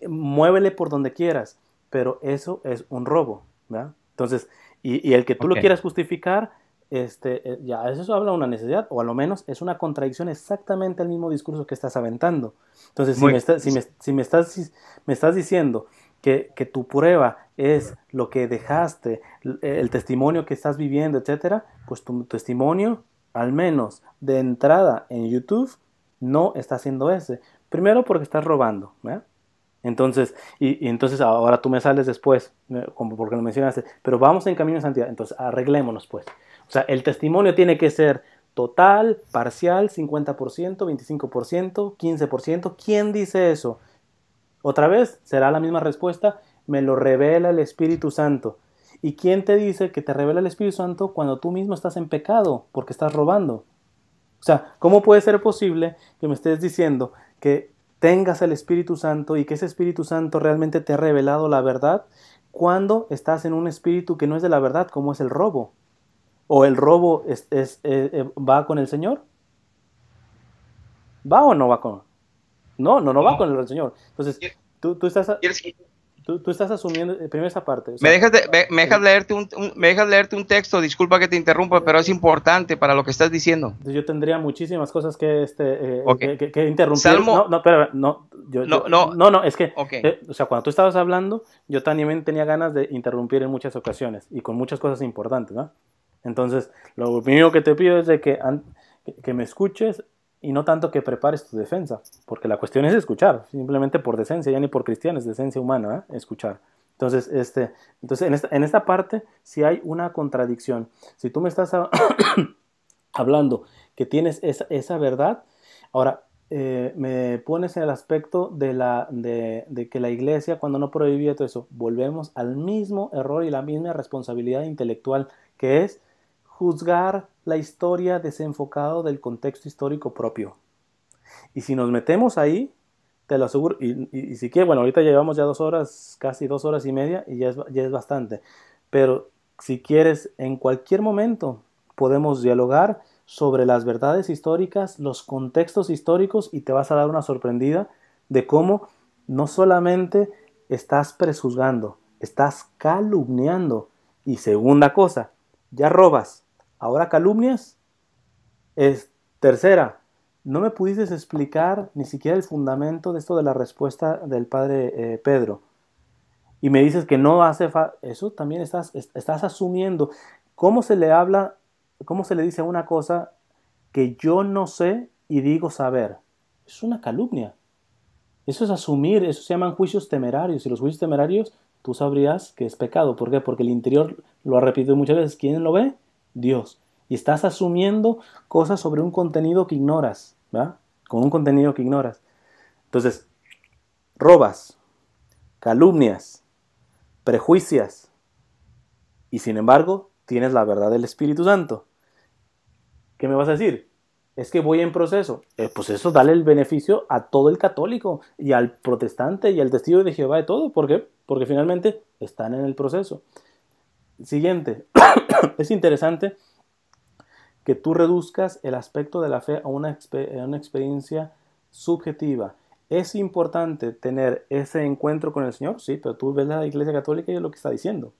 Muévele por donde quieras, pero eso es un robo, ¿verdad? Entonces, Y, el que tú lo quieras justificar, este, eh, ya eso habla de una necesidad, o a lo menos es una contradicción exactamente al mismo discurso que estás aventando. Entonces, si, me, si, me, si me, estás, me estás diciendo que, que, tu prueba es lo que dejaste, el testimonio que estás viviendo, etcétera, pues tu testimonio, al menos de entrada en YouTube, no está haciendo ese. Primero porque estás robando. Entonces, y, entonces ahora tú me sales después, como porque lo mencionaste, pero vamos en camino de santidad, entonces arreglémonos pues. O sea, el testimonio tiene que ser total, parcial, 50%, 25%, 15%. ¿Quién dice eso? Otra vez, será la misma respuesta, me lo revela el Espíritu Santo. ¿Y quién te dice que te revela el Espíritu Santo cuando tú mismo estás en pecado porque estás robando? O sea, ¿cómo puede ser posible que me estés diciendo que tengas el Espíritu Santo y que ese Espíritu Santo realmente te ha revelado la verdad cuando estás en un espíritu que no es de la verdad, como es el robo. ¿O el robo es, eh, eh, va con el Señor? ¿Va o no va con? No, no, no, va con el Señor. Entonces, tú, tú estás... Tú, tú, estás asumiendo eh, primero esa parte. me, dejas me, dejas leerte un, me dejas leerte un texto, disculpa que te interrumpa, pero es importante para lo que estás diciendo. Yo tendría muchísimas cosas que, este, eh, que, interrumpir. No, no, pero, no, yo, no, no, no, no, es que, eh, o sea, cuando tú estabas hablando, yo también tenía ganas de interrumpir en muchas ocasiones y con muchas cosas importantes, ¿no? Entonces, lo primero que te pido es de que, que me escuches y no tanto que prepares tu defensa, porque la cuestión es escuchar, simplemente por decencia, ya ni por cristianos, decencia humana, ¿eh? escuchar. Entonces, este, entonces en, esta, en esta parte si hay una contradicción. Si tú me estás [COUGHS] hablando que tienes esa, esa verdad, ahora eh, me pones en el aspecto de, la, de, que la iglesia cuando no prohibía todo eso, volvemos al mismo error y la misma responsabilidad intelectual que es juzgar la historia desenfocado del contexto histórico propio. Y si nos metemos ahí, te lo aseguro, y, si quieres, bueno, ahorita llevamos ya dos horas, casi dos horas y media, y ya es, ya es bastante, pero si quieres, en cualquier momento podemos dialogar sobre las verdades históricas, los contextos históricos, y te vas a dar una sorprendida de cómo no solamente estás prejuzgando, estás calumniando. Y segunda cosa, ya robas, Ahora calumnias. Es tercera, no me pudiste explicar ni siquiera el fundamento de esto de la respuesta del padre eh, Pedro. Y me dices que no hace falta. Eso también estás, estás asumiendo. ¿Cómo se le habla, cómo se le dice una cosa que yo no sé y digo saber? Es una calumnia. Eso es asumir, eso se llaman juicios temerarios. Y los juicios temerarios tú sabrías que es pecado. ¿Por qué? Porque el interior lo ha repetido muchas veces. ¿Quién lo ve? Dios. Y estás asumiendo cosas sobre un contenido que ignoras, ¿verdad? Con un contenido que ignoras. Entonces, robas, calumnias, prejuicias, y sin embargo, tienes la verdad del Espíritu Santo. ¿Qué me vas a decir? Es que voy en proceso. Eh, pues eso dale el beneficio a todo el católico y al protestante y al testigo de Jehová de todo. ¿Por qué? Porque finalmente están en el proceso. Siguiente, [COUGHS] es interesante que tú reduzcas el aspecto de la fe a una, una experiencia subjetiva. ¿Es importante tener ese encuentro con el Señor? Sí, pero tú ves la Iglesia Católica y es lo que está diciendo.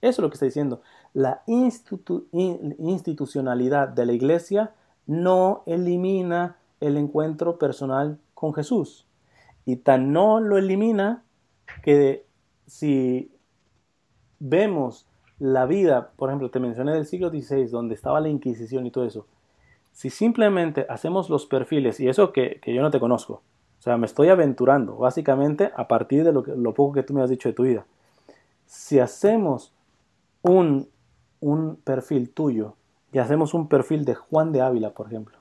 Eso es lo que está diciendo. La institucionalidad de la Iglesia no elimina el encuentro personal con Jesús. Y tan no lo elimina que si vemos la vida, por ejemplo, te mencioné del siglo XVI, donde estaba la Inquisición y todo eso, si simplemente hacemos los perfiles, y eso que, yo no te conozco, o sea, me estoy aventurando, básicamente a partir de lo, lo poco que tú me has dicho de tu vida, si hacemos un, un perfil tuyo y hacemos un perfil de Juan de Ávila, por ejemplo,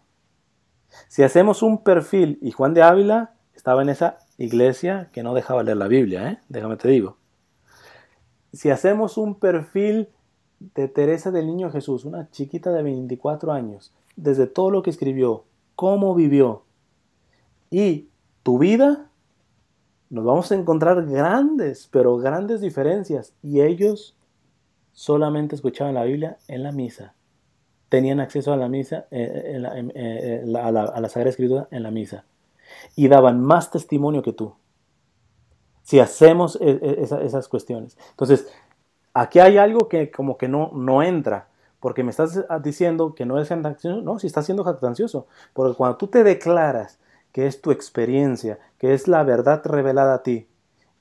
si hacemos un perfil y Juan de Ávila estaba en esa iglesia que no dejaba leer la Biblia, ¿eh? déjame te digo, si hacemos un perfil de Teresa del Niño Jesús, una chiquita de 24 años, desde todo lo que escribió, cómo vivió y tu vida, nos vamos a encontrar grandes, pero grandes diferencias. Y ellos solamente escuchaban la Biblia en la misa. Tenían acceso a la misa, eh, eh, eh, a, la, a la Sagrada Escritura en la misa. Y daban más testimonio que tú si hacemos e, e, esas cuestiones. Entonces, aquí hay algo que como que no, no entra, porque me estás diciendo que no es jactancioso, no, si estás siendo jactancioso, porque cuando tú te declaras que es tu experiencia, que es la verdad revelada a ti,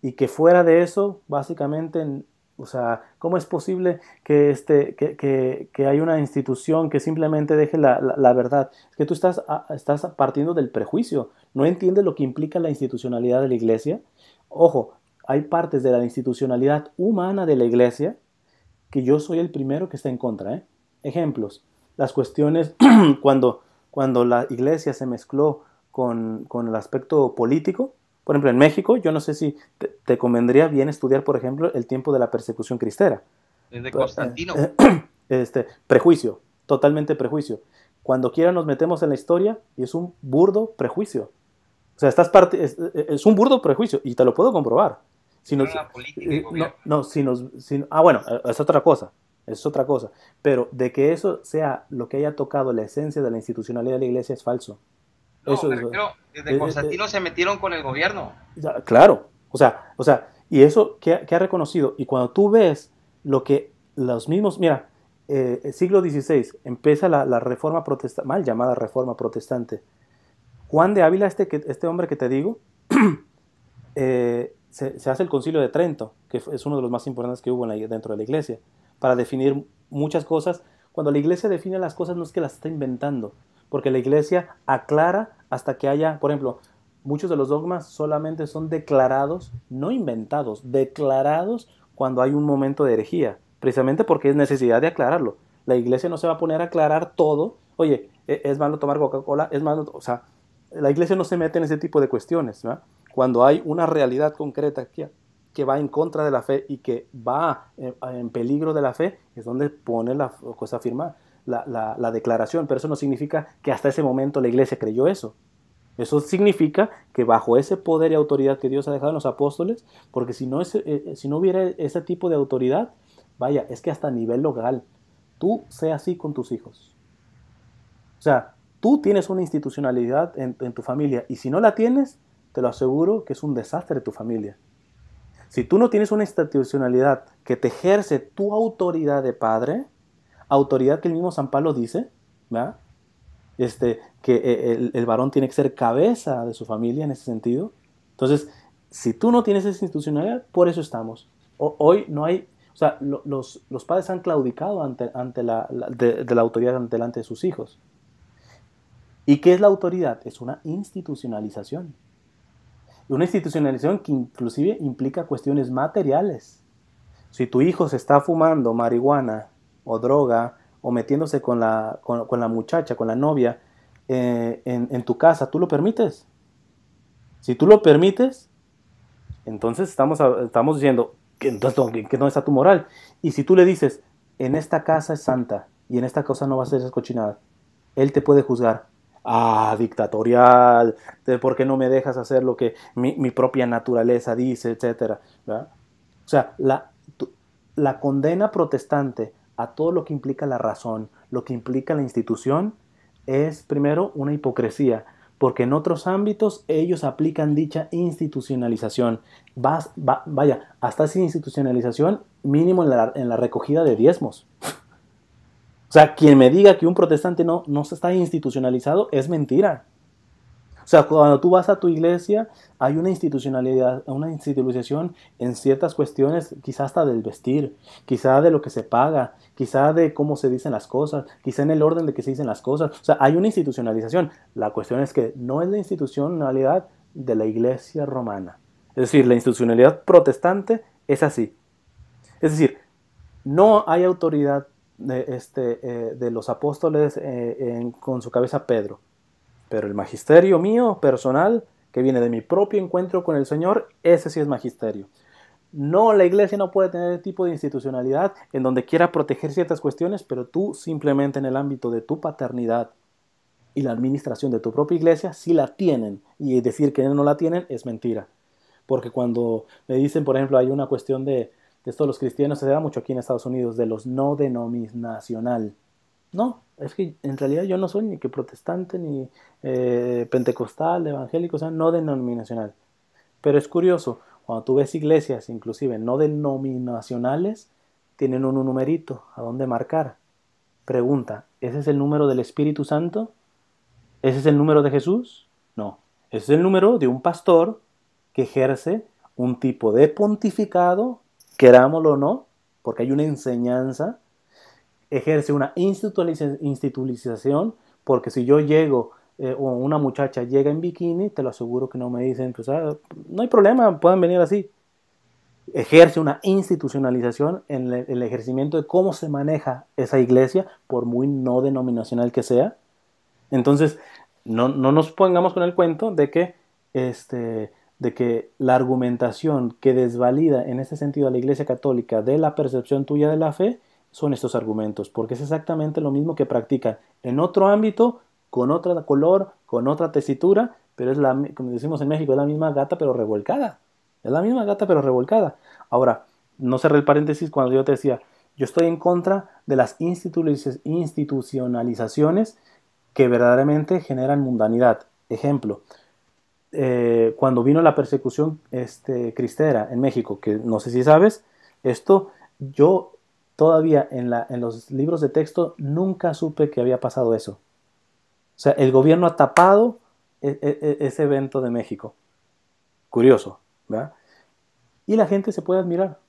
y que fuera de eso, básicamente o sea, ¿cómo es posible que, este, que, que, que hay una institución que simplemente deje la, la, verdad? Es que tú estás, estás partiendo del prejuicio, no entiendes lo que implica la institucionalidad de la iglesia. Ojo, hay partes de la institucionalidad humana de la iglesia que yo soy el primero que está en contra. ¿eh? Ejemplos, las cuestiones [CLEARS THROAT] cuando, cuando la iglesia se mezcló con, con el aspecto político, por ejemplo, en México, yo no sé si te, convendría bien estudiar, por ejemplo, el tiempo de la persecución cristera. Desde Constantino. [CLEARS THROAT] Este, prejuicio, totalmente prejuicio. Cuando quiera nos metemos en la historia y es un burdo prejuicio. O sea, estás parte, es, un burdo prejuicio y te lo puedo comprobar. Si nos, eh, no, no, si nos, ah, bueno, es otra cosa, es otra cosa. Pero de que eso sea lo que haya tocado la esencia de la institucionalidad de la iglesia es falso. No, desde Constantino se metieron con el gobierno. Claro, o sea, o sea, y eso que, ha reconocido, y cuando tú ves lo que los mismos, mira, eh, siglo XVI empieza la, reforma protestante, mal llamada reforma protestante. Juan de Ávila, este, este hombre que te digo, [CLEARS THROAT] eh, se, hace el concilio de Trento, que es uno de los más importantes que hubo dentro de la iglesia, para definir muchas cosas. Cuando la iglesia define las cosas no es que las está inventando, porque la iglesia aclara hasta que haya, por ejemplo, muchos de los dogmas solamente son declarados, no inventados, declarados cuando hay un momento de herejía, precisamente porque es necesidad de aclararlo. La iglesia no se va a poner a aclarar todo, oye, e, es malo tomar Coca-Cola, es malo, o sea, la iglesia no se mete en ese tipo de cuestiones, ¿no? Cuando hay una realidad concreta que, que va en contra de la fe y que va en, en peligro de la fe, es donde pone la cosa firmada la, declaración, pero eso no significa que hasta ese momento la iglesia creyó eso. Eso significa que bajo ese poder y autoridad que Dios ha dejado en los apóstoles, porque si no, ese, eh, si no hubiera ese tipo de autoridad, vaya, es que hasta a nivel local, tú sea así con tus hijos. O sea, tú tienes una institucionalidad en tu familia y si no la tienes, te lo aseguro que es un desastre tu familia. Si tú no tienes una institucionalidad que te ejerce tu autoridad de padre, autoridad que el mismo San Pablo dice, ¿verdad? Este, que eh, el, varón tiene que ser cabeza de su familia en ese sentido. Entonces, si tú no tienes esa institucionalidad, por eso estamos. hoy no hay, o sea, los, los, padres han claudicado ante, ante la, de, la autoridad delante de sus hijos. ¿Y qué es la autoridad? Es una institucionalización. Una institucionalización que inclusive implica cuestiones materiales. Si tu hijo se está fumando marihuana o droga o metiéndose con la, con, la muchacha, con la novia eh, en, tu casa, ¿tú lo permites? Si tú lo permites, entonces estamos, estamos diciendo que, entonces, no está tu moral. Y si tú le dices, en esta casa es santa y en esta cosa no va a ser esa cochinada, él te puede juzgar. Ah, dictatorial, ¿por qué no me dejas hacer lo que mi, propia naturaleza dice, etcétera? O sea, la, la condena protestante a todo lo que implica la razón, lo que implica la institución, es primero una hipocresía, porque en otros ámbitos ellos aplican dicha institucionalización. Vaya, hasta esa institucionalización mínimo en la, en la, recogida de diezmos. O sea, quien me diga que un protestante no, no está institucionalizado es mentira. O sea, cuando tú vas a tu iglesia, hay una institucionalidad, una institucionalización en ciertas cuestiones, quizás hasta del vestir, quizá de lo que se paga, quizá de cómo se dicen las cosas, quizá en el orden de que se dicen las cosas. O sea, hay una institucionalización. La cuestión es que no es la institucionalidad de la iglesia romana. Es decir, la institucionalidad protestante es así. Es decir, no hay autoridad de, este, eh, de los apóstoles eh, con su cabeza Pedro. Pero el magisterio mío, personal, que viene de mi propio encuentro con el Señor, ese sí es magisterio. No, la iglesia no puede tener el tipo de institucionalidad en donde quiera proteger ciertas cuestiones, pero tú simplemente en el ámbito de tu paternidad y la administración de tu propia iglesia sí la tienen. Y decir que no la tienen es mentira. Porque cuando me dicen, por ejemplo, hay una cuestión de, de esto los cristianos, se da mucho aquí en Estados Unidos, de los no denominacional. No, es que en realidad yo no soy ni que protestante, ni eh, pentecostal, evangélico, o sea, no denominacional. Pero es curioso, cuando tú ves iglesias, inclusive no denominacionales, tienen un numerito a dónde marcar. Pregunta, ¿ese es el número del Espíritu Santo? ¿Ese es el número de Jesús? No, ese es el número de un pastor que ejerce un tipo de pontificado, querámoslo o no, porque hay una enseñanza, ejerce una institucionalización, porque si yo llego eh, o una muchacha llega en bikini, te lo aseguro que no me dicen, pues ah, no hay problema, pueden venir así. Ejerce una institucionalización en el ejercimiento de cómo se maneja esa iglesia, por muy no denominacional que sea. Entonces, no, no nos pongamos con el cuento de que este, de que la argumentación que desvalida en ese sentido a la Iglesia Católica de la percepción tuya de la fe son estos argumentos, porque es exactamente lo mismo que practican en otro ámbito, con otro color, con otra tesitura, pero es la, como decimos en México, es la misma gata pero revolcada. Es la misma gata pero revolcada. Ahora, no cerré el paréntesis cuando yo te decía, yo estoy en contra de las institucionalizaciones que verdaderamente generan mundanidad. Ejemplo, eh, cuando vino la persecución este, cristera en México, que no sé si sabes, esto yo todavía en, los libros de texto nunca supe que había pasado eso. O sea, el gobierno ha tapado e, e, e, ese evento de México. Curioso, ¿verdad? Y la gente se puede admirar.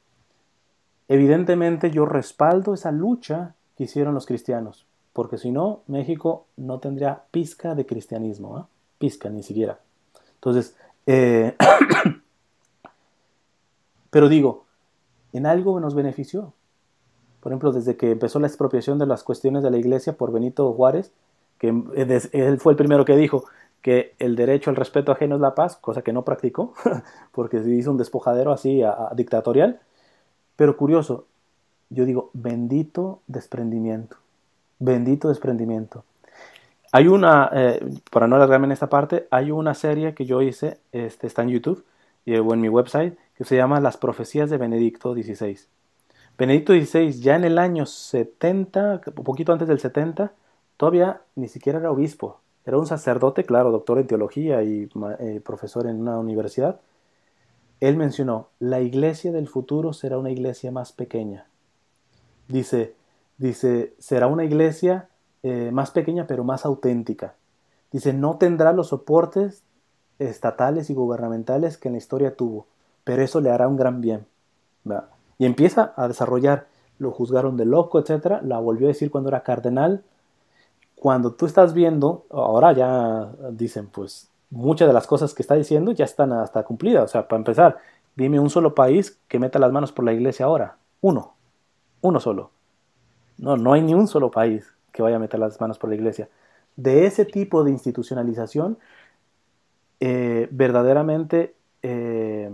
Evidentemente yo respaldo esa lucha que hicieron los cristianos, porque si no, México no tendría pizca de cristianismo, ¿eh? pizca ni siquiera. Entonces, eh, [COUGHS] pero digo, en algo nos benefició. Por ejemplo, desde que empezó la expropiación de las cuestiones de la iglesia por Benito Juárez, que él fue el primero que dijo que el derecho al respeto ajeno es la paz, cosa que no practicó, [LAUGHS] porque se hizo un despojadero así dictatorial. Pero curioso, yo digo, bendito desprendimiento, bendito desprendimiento. Hay una, eh, para no alargarme en esta parte, hay una serie que yo hice, este, está en YouTube eh, o en mi website, que se llama Las Profecías de Benedicto XVI. Benedicto XVI ya en el año 70, un poquito antes del 70, todavía ni siquiera era obispo. Era un sacerdote, claro, doctor en teología y eh, profesor en una universidad. Él mencionó, la iglesia del futuro será una iglesia más pequeña. Dice, dice, será una iglesia eh, más pequeña pero más auténtica. Dice, no tendrá los soportes estatales y gubernamentales que en la historia tuvo, pero eso le hará un gran bien. Y empieza a desarrollar, lo juzgaron de loco, etc. La volvió a decir cuando era cardenal. Cuando tú estás viendo, ahora ya dicen, pues muchas de las cosas que está diciendo ya están hasta cumplidas. O sea, para empezar, dime un solo país que meta las manos por la iglesia ahora. Uno. Uno solo. No, no hay ni un solo país que vaya a meter las manos por la iglesia. De ese tipo de institucionalización, eh, verdaderamente eh,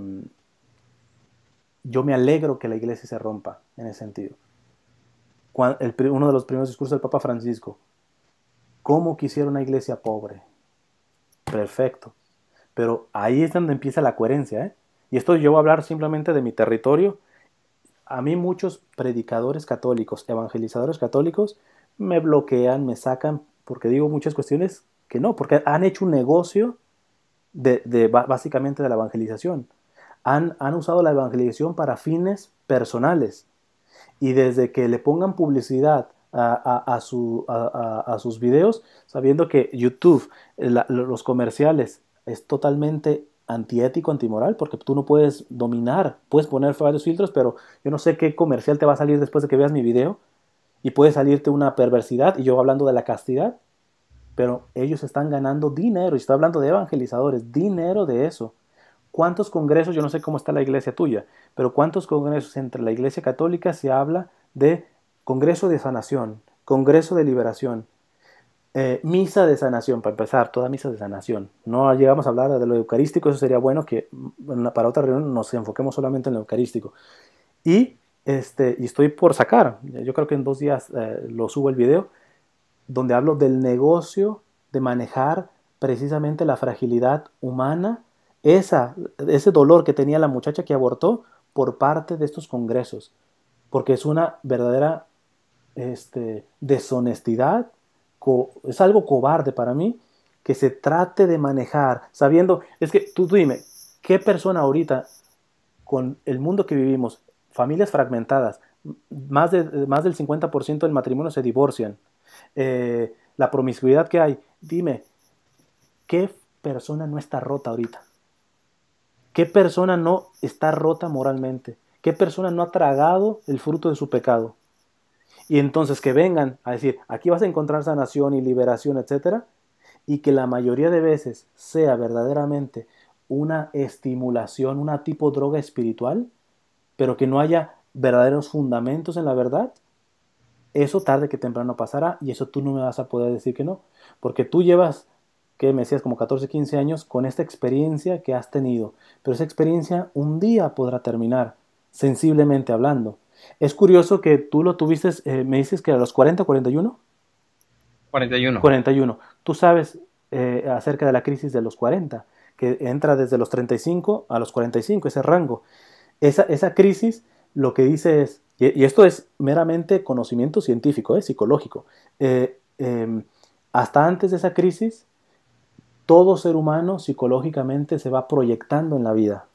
yo me alegro que la iglesia se rompa en ese sentido. uno de los primeros discursos del Papa Francisco, ¿cómo quisiera una iglesia pobre? Perfecto. Pero ahí es donde empieza la coherencia. ¿eh? Y esto yo voy a hablar simplemente de mi territorio. A mí muchos predicadores católicos, evangelizadores católicos, me bloquean, me sacan, porque digo muchas cuestiones que no, porque han hecho un negocio de, básicamente de la evangelización. Han, han, usado la evangelización para fines personales. Y desde que le pongan publicidad a, su, a sus videos, sabiendo que YouTube, los comerciales, es totalmente antiético, antimoral, porque tú no puedes dominar, puedes poner varios filtros, pero yo no sé qué comercial te va a salir después de que veas mi video y puede salirte una perversidad, y yo hablando de la castidad, pero ellos están ganando dinero, y estoy hablando de evangelizadores, dinero de eso. ¿Cuántos congresos, yo no sé cómo está la iglesia tuya, pero cuántos congresos entre la iglesia católica se habla de congreso de sanación, congreso de liberación, eh, misa de sanación, para empezar, toda misa de sanación. No llegamos a hablar de lo eucarístico, eso sería bueno que para otra reunión nos enfoquemos solamente en lo eucarístico. Y este, y estoy por sacar, yo creo que en dos días eh, lo subo el video, donde hablo del negocio de manejar precisamente la fragilidad humana, esa, ese dolor que tenía la muchacha que abortó por parte de estos congresos, porque es una verdadera este, deshonestidad, es algo cobarde para mí que se trate de manejar, sabiendo, es que tú, dime, ¿qué persona ahorita con el mundo que vivimos familias fragmentadas, más, de, más del 50% del matrimonio se divorcian. Eh, la promiscuidad que hay, dime, ¿qué persona no está rota ahorita? ¿Qué persona no está rota moralmente? ¿Qué persona no ha tragado el fruto de su pecado? Y entonces que vengan a decir, aquí vas a encontrar sanación y liberación, etcétera, y que la mayoría de veces sea verdaderamente una estimulación, una tipo droga espiritual, pero que no haya verdaderos fundamentos en la verdad, eso tarde que temprano pasará y eso tú no me vas a poder decir que no, porque tú llevas, que me decías, como 14, 15 años con esta experiencia que has tenido, pero esa experiencia un día podrá terminar, sensiblemente hablando. Es curioso que tú lo tuviste, eh, me dices que a los 40, 41. 41. 41. Tú sabes eh, acerca de la crisis de los 40, que entra desde los 35 a los 45, ese rango. Esa, esa crisis lo que dice es, y, esto es meramente conocimiento científico, es psicológico, eh, em, hasta antes de esa crisis, todo ser humano psicológicamente se va proyectando en la vida.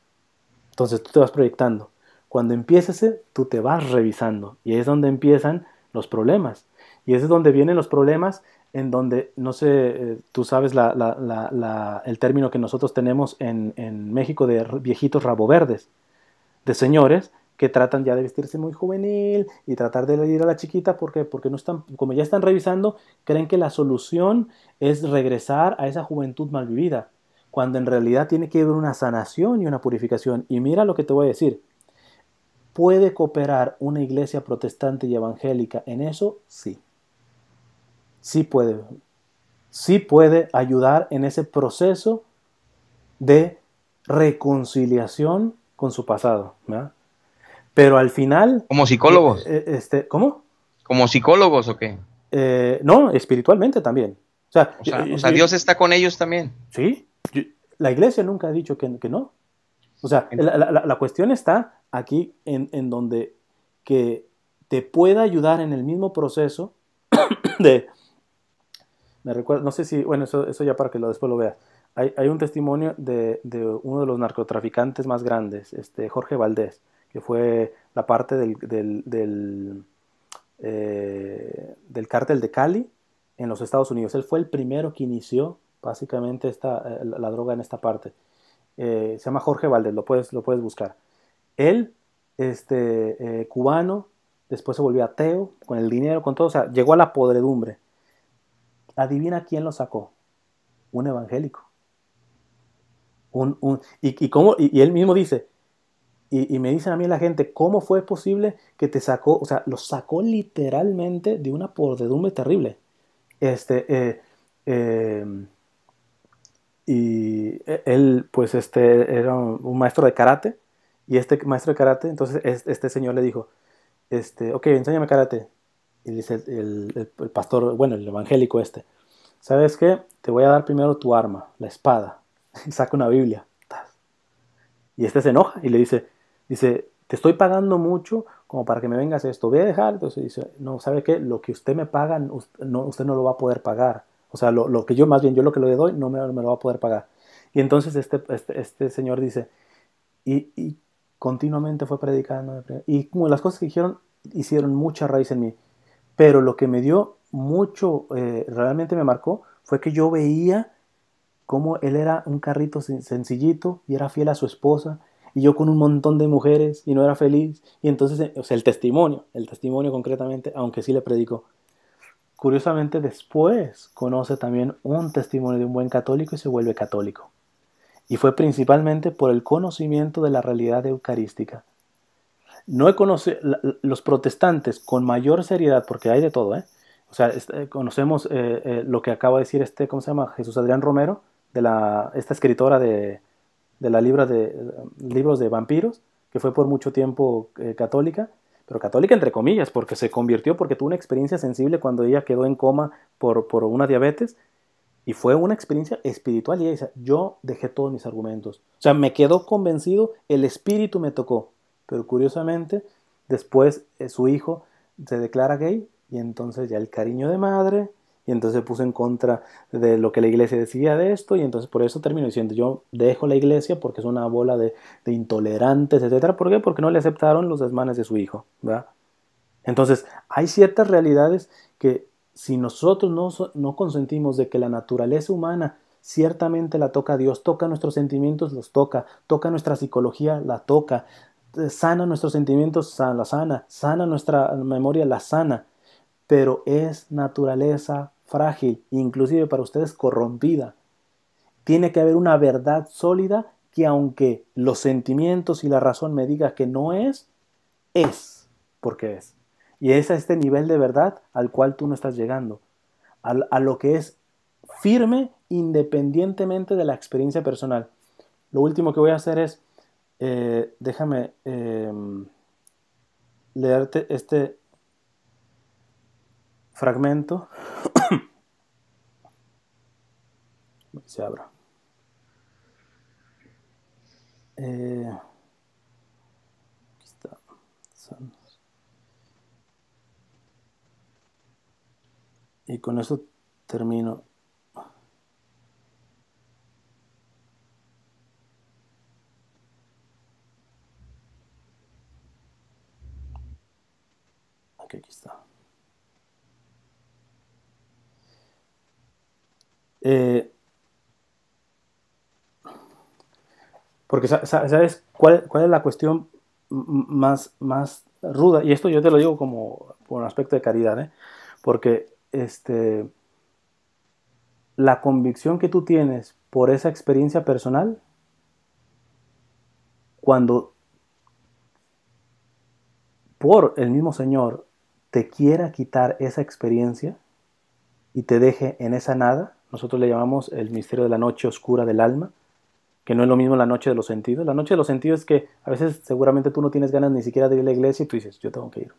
Entonces tú te vas proyectando. Cuando empieces, tú te vas revisando y es donde empiezan los problemas. Y es donde vienen los problemas en donde, no sé, eh, tú sabes el término que nosotros tenemos en, en México de viejitos rabo verdes, de señores que tratan ya de vestirse muy juvenil y tratar de ir a la chiquita porque porque no están como ya están revisando creen que la solución es regresar a esa juventud mal vivida cuando en realidad tiene que haber una sanación y una purificación. Y mira lo que te voy a decir. Puede cooperar una iglesia protestante y evangélica en eso sí. Sí puede. Sí puede ayudar en ese proceso de reconciliación con su pasado. Pero al final... ¿Como psicólogos? Eh, eh, este, ¿Cómo? ¿Como psicólogos o qué? Eh, no, espiritualmente también. O sea, o sea, Dios está con ellos también. Sí, la iglesia nunca ha dicho que, que no. O sea, la, cuestión está aquí en, en, donde que te pueda ayudar en el mismo proceso [COUGHS] de... Me recuerdo, no sé si, bueno, eso, eso ya para que lo, después lo veas. Hay, hay un testimonio de, de, uno de los narcotraficantes más grandes, este Jorge Valdés que fue la parte del, del, del, eh, cártel de Cali en los Estados Unidos. Él fue el primero que inició básicamente esta, eh, la, droga en esta parte. Eh, se llama Jorge Valdés, lo puedes, lo puedes buscar. Él, este, cubano, después se volvió ateo, con el dinero, con todo, o sea, llegó a la podredumbre. Adivina quién lo sacó. Un evangélico. Un, un, y, y, cómo, y, él mismo dice, y, me dicen a mí la gente, ¿cómo fue posible que te sacó? O sea, lo sacó literalmente de una podredumbre terrible. Este, eh, eh, y él, pues, este, era un, maestro de karate. Y este maestro de karate, entonces, este, señor le dijo, este, ok, enséñame karate. Y dice el, el pastor, bueno, el evangélico este, ¿sabes qué? Te voy a dar primero tu arma, la espada. [LAUGHS] Y saca una Biblia. Y este se enoja y le dice, Dice, te estoy pagando mucho como para que me vengas esto. Voy a dejar. Entonces dice, no, ¿sabe qué? Lo que usted me paga, no, usted no lo va a poder pagar. O sea, lo, que yo, más bien, yo lo que le doy, no me, me, lo va a poder pagar. Y entonces este, este, este señor dice, y, continuamente fue predicando. Y como las cosas que dijeron, hicieron mucha raíz en mí. Pero lo que me dio mucho, eh, realmente me marcó, fue que yo veía cómo él era un carrito sencillito y era fiel a su esposa y yo con un montón de mujeres y no era feliz. Y entonces, eh, o sea, el testimonio, el testimonio concretamente, aunque sí le predicó. Curiosamente, después conoce también un testimonio de un buen católico y se vuelve católico. Y fue principalmente por el conocimiento de la realidad eucarística. No he conocido los protestantes con mayor seriedad, porque hay de todo, ¿eh? O sea, este, conocemos eh, lo que acaba de decir este, ¿cómo se llama? Jesús Adrián Romero, de la, esta escritora de, de la libra de libros de vampiros, que fue por mucho tiempo eh, católica, pero católica entre comillas, porque se convirtió, porque tuvo una experiencia sensible cuando ella quedó en coma por, por una diabetes, y fue una experiencia espiritual, y ella dice, yo dejé todos mis argumentos, o sea, me quedó convencido, el espíritu me tocó, pero curiosamente, después eh, su hijo se declara gay, y entonces ya el cariño de madre, y entonces se puso en contra de lo que la iglesia decía de esto y entonces por eso terminó diciendo yo dejo la iglesia porque es una bola de, intolerantes, etcétera. ¿Por qué? Porque no le aceptaron los desmanes de su hijo, ¿verdad? Entonces, hay ciertas realidades que si nosotros no, no consentimos de que la naturaleza humana ciertamente la toca Dios, toca nuestros sentimientos, los toca, toca nuestra psicología, la toca, sana nuestros sentimientos, la sana, sana nuestra memoria, la sana, pero es naturaleza frágil, inclusive para ustedes corrompida. Tiene que haber una verdad sólida que aunque los sentimientos y la razón me diga que no es, es porque es. Y es a este nivel de verdad al cual tú no estás llegando, a, lo que es firme independientemente de la experiencia personal. Lo último que voy a hacer es, eh, déjame em, leerte este fragmento. Se abra. Eh, aquí está. Y con eso termino. Aquí, aquí está. Eh, porque, ¿sabes cuál, cuál, es la cuestión más, más ruda? Y esto yo te lo digo como por un aspecto de caridad, ¿eh? porque este, la convicción que tú tienes por esa experiencia personal, cuando por el mismo Señor te quiera quitar esa experiencia y te deje en esa nada, nosotros le llamamos el misterio de la noche oscura del alma, que no es lo mismo la noche de los sentidos. La noche de los sentidos es que a veces seguramente tú no tienes ganas ni siquiera de ir a la iglesia y tú dices, yo tengo que ir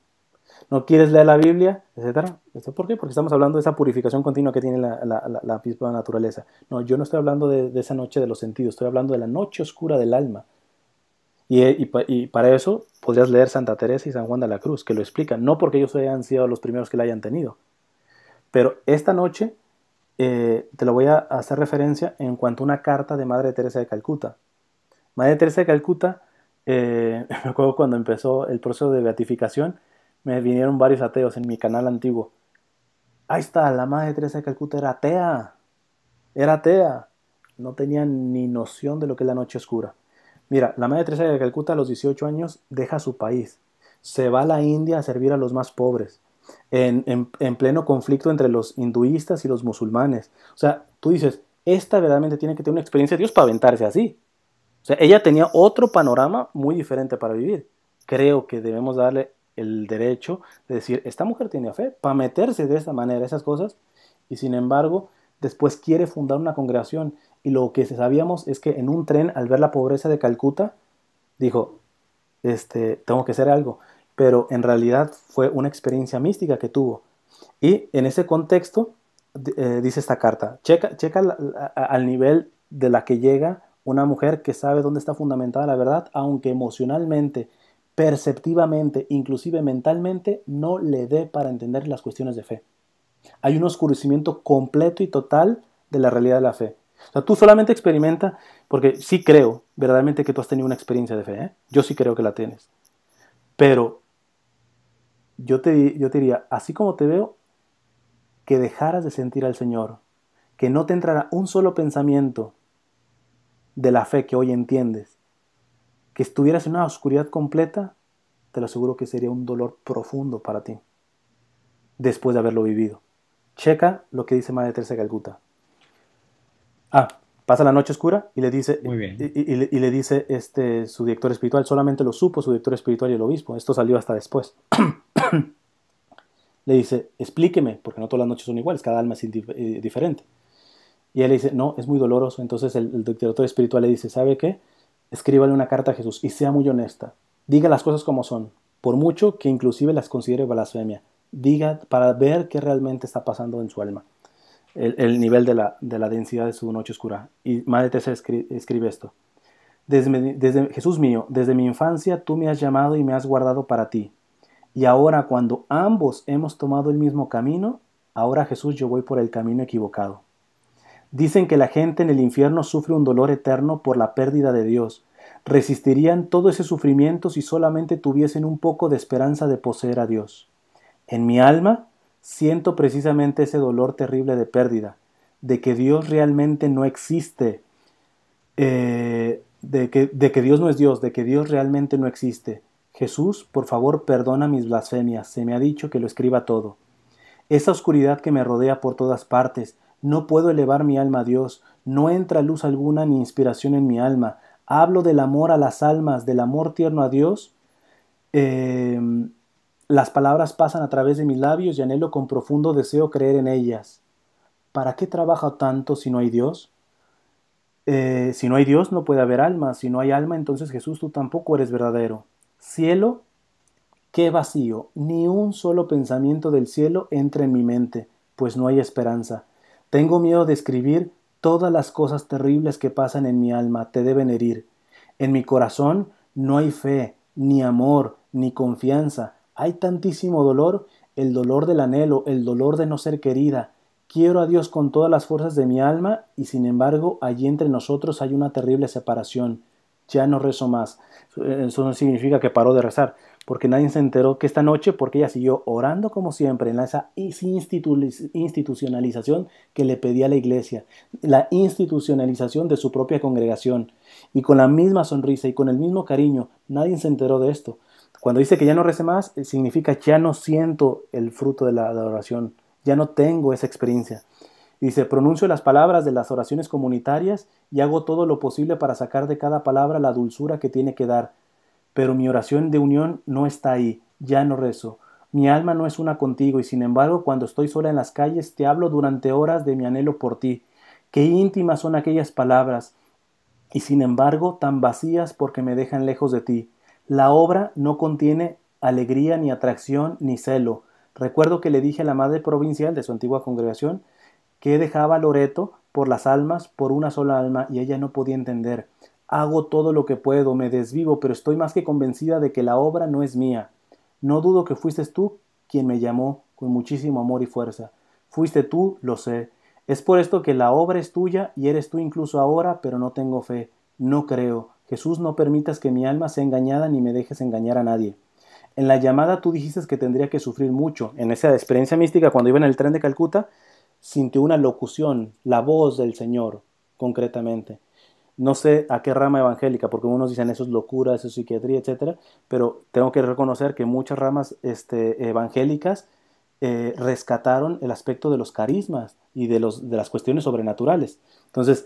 no quieres leer la Biblia, etcétera. ¿Por qué? Porque estamos hablando de esa purificación continua que tiene la, la, misma naturaleza. No, yo no estoy hablando de, esa noche de los sentidos, estoy hablando de la noche oscura del alma. Y, y, para eso podrías leer Santa Teresa y San Juan de la Cruz, que lo explican, no porque ellos hayan sido los primeros que la hayan tenido. Pero esta noche eh, te lo voy a hacer referencia en cuanto a una carta de Madre Teresa de Calcuta. Madre Teresa de Calcuta, eh, [LAUGHS] me acuerdo cuando empezó el proceso de beatificación, me vinieron varios ateos en mi canal antiguo. Ahí está, la madre Teresa de Calcuta era atea. Era atea. No tenía ni noción de lo que es la noche oscura. Mira, la madre Teresa de Calcuta a los 18 años deja su país. Se va a la India a servir a los más pobres. En, en, pleno conflicto entre los hinduistas y los musulmanes. O sea, tú dices, esta verdaderamente tiene que tener una experiencia de Dios para aventarse así. O sea, ella tenía otro panorama muy diferente para vivir. Creo que debemos darle el derecho de decir, esta mujer tiene fe para meterse de esta manera esas cosas y sin embargo después quiere fundar una congregación y lo que sabíamos es que en un tren al ver la pobreza de Calcuta dijo, este, tengo que hacer algo, pero en realidad fue una experiencia mística que tuvo y en ese contexto eh, dice esta carta, checa, checa al nivel de la que llega una mujer que sabe dónde está fundamentada la verdad, aunque emocionalmente perceptivamente, inclusive mentalmente, no le dé para entender las cuestiones de fe. Hay un oscurecimiento completo y total de la realidad de la fe. O sea, tú solamente experimenta, porque sí creo verdaderamente que tú has tenido una experiencia de fe, ¿eh? yo sí creo que la tienes. Pero yo te, yo te diría, así como te veo, que dejaras de sentir al Señor, que no te entrara un solo pensamiento de la fe que hoy entiendes, que estuvieras en una oscuridad completa, te lo aseguro que sería un dolor profundo para ti, después de haberlo vivido. Checa lo que dice Madre Teresa Calcuta. Ah, pasa la noche oscura y le dice, Muy bien. Y, le, dice este, su director espiritual, solamente lo supo su director espiritual y el obispo, esto salió hasta después. [CLEARS THROAT] le dice, explíqueme, porque no todas las noches son iguales, cada alma es eh, diferente. Y él le dice, no, es muy doloroso. Entonces el, el director espiritual le dice, ¿sabe qué? escríbale una carta a Jesús y sea muy honesta. Diga las cosas como son, por mucho que inclusive las considere blasfemia. Diga para ver qué realmente está pasando en su alma, el, nivel de la, de la, densidad de su noche oscura. Y Madre Teresa escribe, esto. Desde, desde, Jesús mío, desde mi infancia tú me has llamado y me has guardado para ti. Y ahora cuando ambos hemos tomado el mismo camino, ahora Jesús yo voy por el camino equivocado. Dicen que la gente en el infierno sufre un dolor eterno por la pérdida de Dios. Resistirían todo ese sufrimiento si solamente tuviesen un poco de esperanza de poseer a Dios. En mi alma siento precisamente ese dolor terrible de pérdida, de que Dios realmente no existe, eh, de, que, de que Dios no es Dios, de que Dios realmente no existe. Jesús, por favor, perdona mis blasfemias, se me ha dicho que lo escriba todo. Esa oscuridad que me rodea por todas partes, no puedo elevar mi alma a Dios, no entra luz alguna ni inspiración en mi alma. Hablo del amor a las almas, del amor tierno a Dios. Em, las palabras pasan a través de mis labios y anhelo con profundo deseo creer en ellas. ¿Para qué trabajo tanto si no hay Dios? Eh, si no hay Dios no puede haber alma. Si no hay alma, entonces Jesús tú tampoco eres verdadero. Cielo, qué vacío. Ni un solo pensamiento del cielo entra en mi mente, pues no hay esperanza. Tengo miedo de escribir todas las cosas terribles que pasan en mi alma, te deben herir. En mi corazón no hay fe, ni amor, ni confianza. Hay tantísimo dolor, el dolor del anhelo, el dolor de no ser querida, Quiero a Dios con todas las fuerzas de mi alma y sin embargo allí entre nosotros hay una terrible separación. Ya no rezo más. Eso no significa que paró de rezar, porque nadie se enteró que esta noche, porque ella siguió orando como siempre en esa institucionalización que le pedía la iglesia, la institucionalización de su propia congregación, y con la misma sonrisa y con el mismo cariño, nadie se enteró de esto. Cuando dice que ya no rece más, significa ya no siento el fruto de la adoración ya no tengo esa experiencia. Dice, pronuncio las palabras de las oraciones comunitarias y hago todo lo posible para sacar de cada palabra la dulzura que tiene que dar. Pero mi oración de unión no está ahí, ya no rezo. Mi alma no es una contigo y sin embargo cuando estoy sola en las calles te hablo durante horas de mi anhelo por ti. Qué íntimas son aquellas palabras y sin embargo tan vacías porque me dejan lejos de ti. La obra no contiene alegría ni atracción ni celo, Recuerdo que le dije a la madre provincial de su antigua congregación que dejaba Loreto por las almas, por una sola alma, y ella no podía entender. Hago todo lo que puedo, me desvivo, pero estoy más que convencida de que la obra no es mía. No dudo que fuiste tú quien me llamó con muchísimo amor y fuerza. Fuiste tú, lo sé. Es por esto que la obra es tuya y eres tú incluso ahora, pero no tengo fe. No creo. Jesús, no permitas que mi alma sea engañada ni me dejes engañar a nadie. En la llamada tú dijiste que tendría que sufrir mucho. En esa experiencia mística, cuando iba en el tren de Calcuta, sintió una locución, la voz del Señor, concretamente. No sé a qué rama evangélica, porque unos dicen eso es locura, eso es psiquiatría, etc. Pero tengo que reconocer que muchas ramas este, evangélicas eh, rescataron el aspecto de los carismas y de, los, de las cuestiones sobrenaturales. Entonces,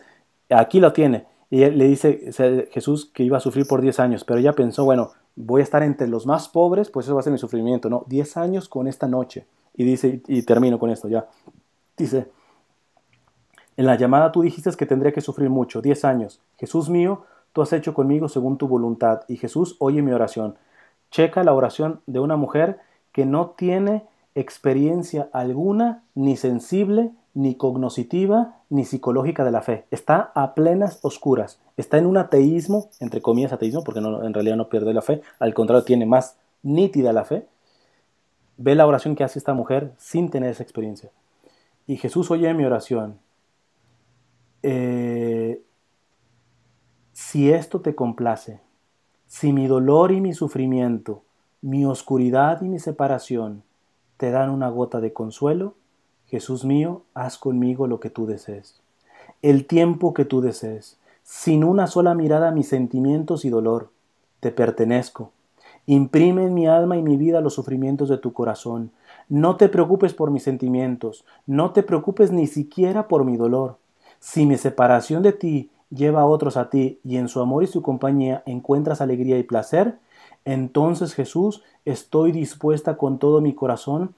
aquí lo tiene. Y le dice Jesús que iba a sufrir por 10 años, pero ella pensó, bueno, voy a estar entre los más pobres, pues eso va a ser mi sufrimiento, ¿no? 10 años con esta noche. Y dice, y termino con esto ya. Dice, en la llamada tú dijiste que tendría que sufrir mucho, 10 años. Jesús mío, tú has hecho conmigo según tu voluntad. Y Jesús oye mi oración. Checa la oración de una mujer que no tiene experiencia alguna, ni sensible, ni cognoscitiva, ni psicológica de la fe. Está a plenas oscuras. Está en un ateísmo, entre comillas ateísmo, porque en realidad no pierde la fe, al contrario, tiene más nítida la fe. Ve la oración que hace esta mujer sin tener esa experiencia. Y Jesús oye mi oración. Eh, si esto te complace, si mi dolor y mi sufrimiento, mi oscuridad y mi separación te dan una gota de consuelo, Jesús mío, haz conmigo lo que tú desees, el tiempo que tú desees, sin una sola mirada mis sentimientos y dolor. Te pertenezco. Imprime en mi alma y mi vida los sufrimientos de tu corazón. No te preocupes por mis sentimientos, no te preocupes ni siquiera por mi dolor. Si mi separación de ti lleva a otros a ti y en su amor y su compañía encuentras alegría y placer, entonces Jesús, estoy dispuesta con todo mi corazón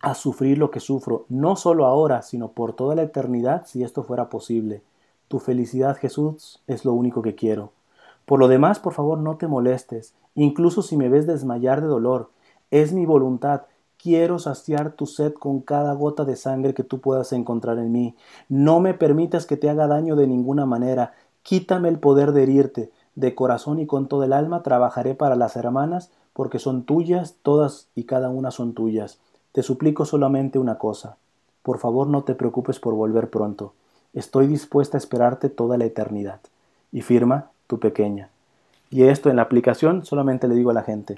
a sufrir lo que sufro, no solo ahora, sino por toda la eternidad, si esto fuera posible. Tu felicidad, Jesús, es lo único que quiero. Por lo demás, por favor, no te molestes, incluso si me ves desmayar de dolor. Es mi voluntad. Quiero saciar tu sed con cada gota de sangre que tú puedas encontrar en mí. No me permitas que te haga daño de ninguna manera. Quítame el poder de herirte. De corazón y con todo el alma trabajaré para las hermanas, porque son tuyas, todas y cada una son tuyas. Te suplico solamente una cosa. Por favor no te preocupes por volver pronto. Estoy dispuesta a esperarte toda la eternidad. Y firma tu pequeña. Y esto en la aplicación solamente le digo a la gente.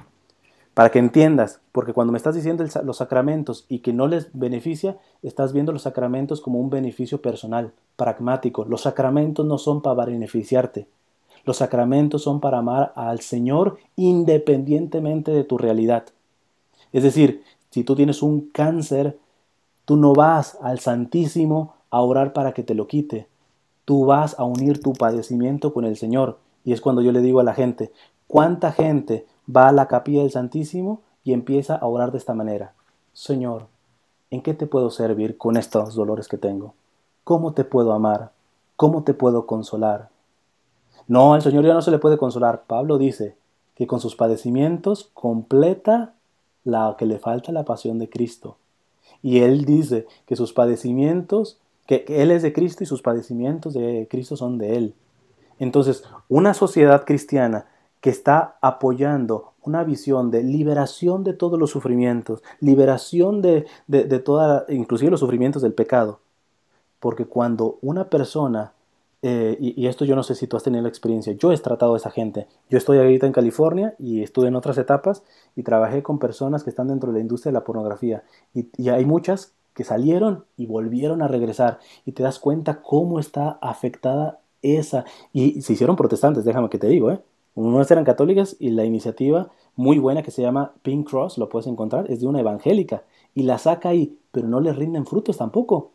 para que entiendas, porque cuando me estás diciendo los sacramentos y que no les beneficia, estás viendo los sacramentos como un beneficio personal, pragmático. Los sacramentos no son para beneficiarte. Los sacramentos son para amar al Señor independientemente de tu realidad. Es decir, si tú tienes un cáncer, tú no vas al Santísimo a orar para que te lo quite. Tú vas a unir tu padecimiento con el Señor. Y es cuando yo le digo a la gente, ¿cuánta gente va a la capilla del Santísimo y empieza a orar de esta manera. Señor, ¿en qué te puedo servir con estos dolores que tengo? ¿Cómo te puedo amar? ¿Cómo te puedo consolar? No, al Señor ya no se le puede consolar. Pablo dice que con sus padecimientos completa la que le falta la pasión de Cristo. Y él dice que sus padecimientos, que él es de Cristo y sus padecimientos de Cristo son de él. Entonces, una sociedad cristiana que está apoyando una visión de liberación de todos los sufrimientos, liberación de, de, toda, inclusive los sufrimientos del pecado. Porque cuando una persona, eh, y, esto yo no sé si tú has tenido la experiencia, yo he tratado a esa gente. Yo estoy ahorita en California y estuve en otras etapas y trabajé con personas que están dentro de la industria de la pornografía. Y, y hay muchas que salieron y volvieron a regresar. Y te das cuenta cómo está afectada esa. Y se hicieron protestantes, déjame que te digo, ¿eh? Unas eran católicas y la iniciativa muy buena que se llama Pink Cross, lo puedes encontrar, es de una evangélica y la saca ahí, pero no le rinden frutos tampoco.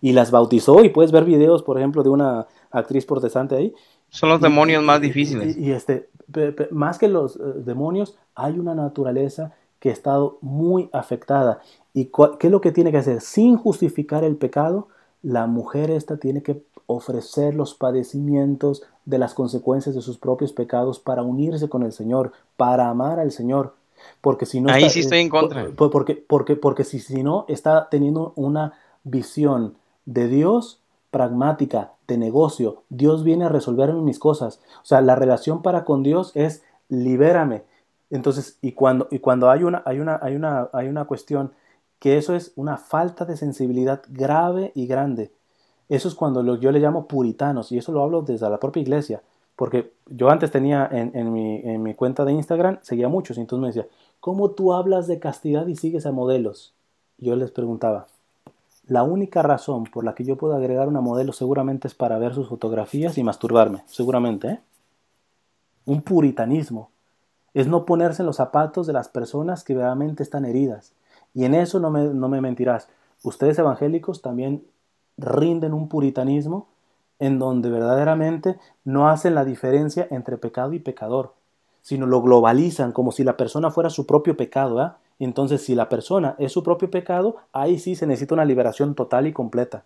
Y las bautizó y puedes ver videos, por ejemplo, de una actriz protestante ahí. Son los demonios más difíciles. Y, este, más que los eh, demonios, hay una naturaleza que ha estado muy afectada. ¿Y qué es lo que tiene que hacer? Sin justificar el pecado, la mujer esta tiene que ofrecer los padecimientos de las consecuencias de sus propios pecados para unirse con el Señor, para amar al Señor. Porque si no Ahí sí estoy en contra. porque, porque, porque si, si no está teniendo una visión de Dios pragmática, de negocio, Dios viene a resolverme mis cosas. O sea, la relación para con Dios es libérame. Entonces, y cuando, y cuando hay, una, hay, una, hay, una, hay una cuestión que eso es una falta de sensibilidad grave y grande. Eso es cuando lo, yo le llamo puritanos, y eso lo hablo desde la propia iglesia, porque yo antes tenía en, mi, en mi, cuenta de Instagram, seguía muchos, y entonces me decía, ¿cómo tú hablas de castidad y sigues a modelos? yo les preguntaba, la única razón por la que yo puedo agregar una modelo seguramente es para ver sus fotografías y masturbarme, seguramente, ¿eh? Un puritanismo es no ponerse en los zapatos de las personas que realmente están heridas. Y en eso no me, no me mentirás. Ustedes evangélicos también rinden un puritanismo en donde verdaderamente no hacen la diferencia entre pecado y pecador, sino lo globalizan como si la persona fuera su propio pecado. Entonces, si la persona es su propio pecado, ahí sí se necesita una liberación total y completa.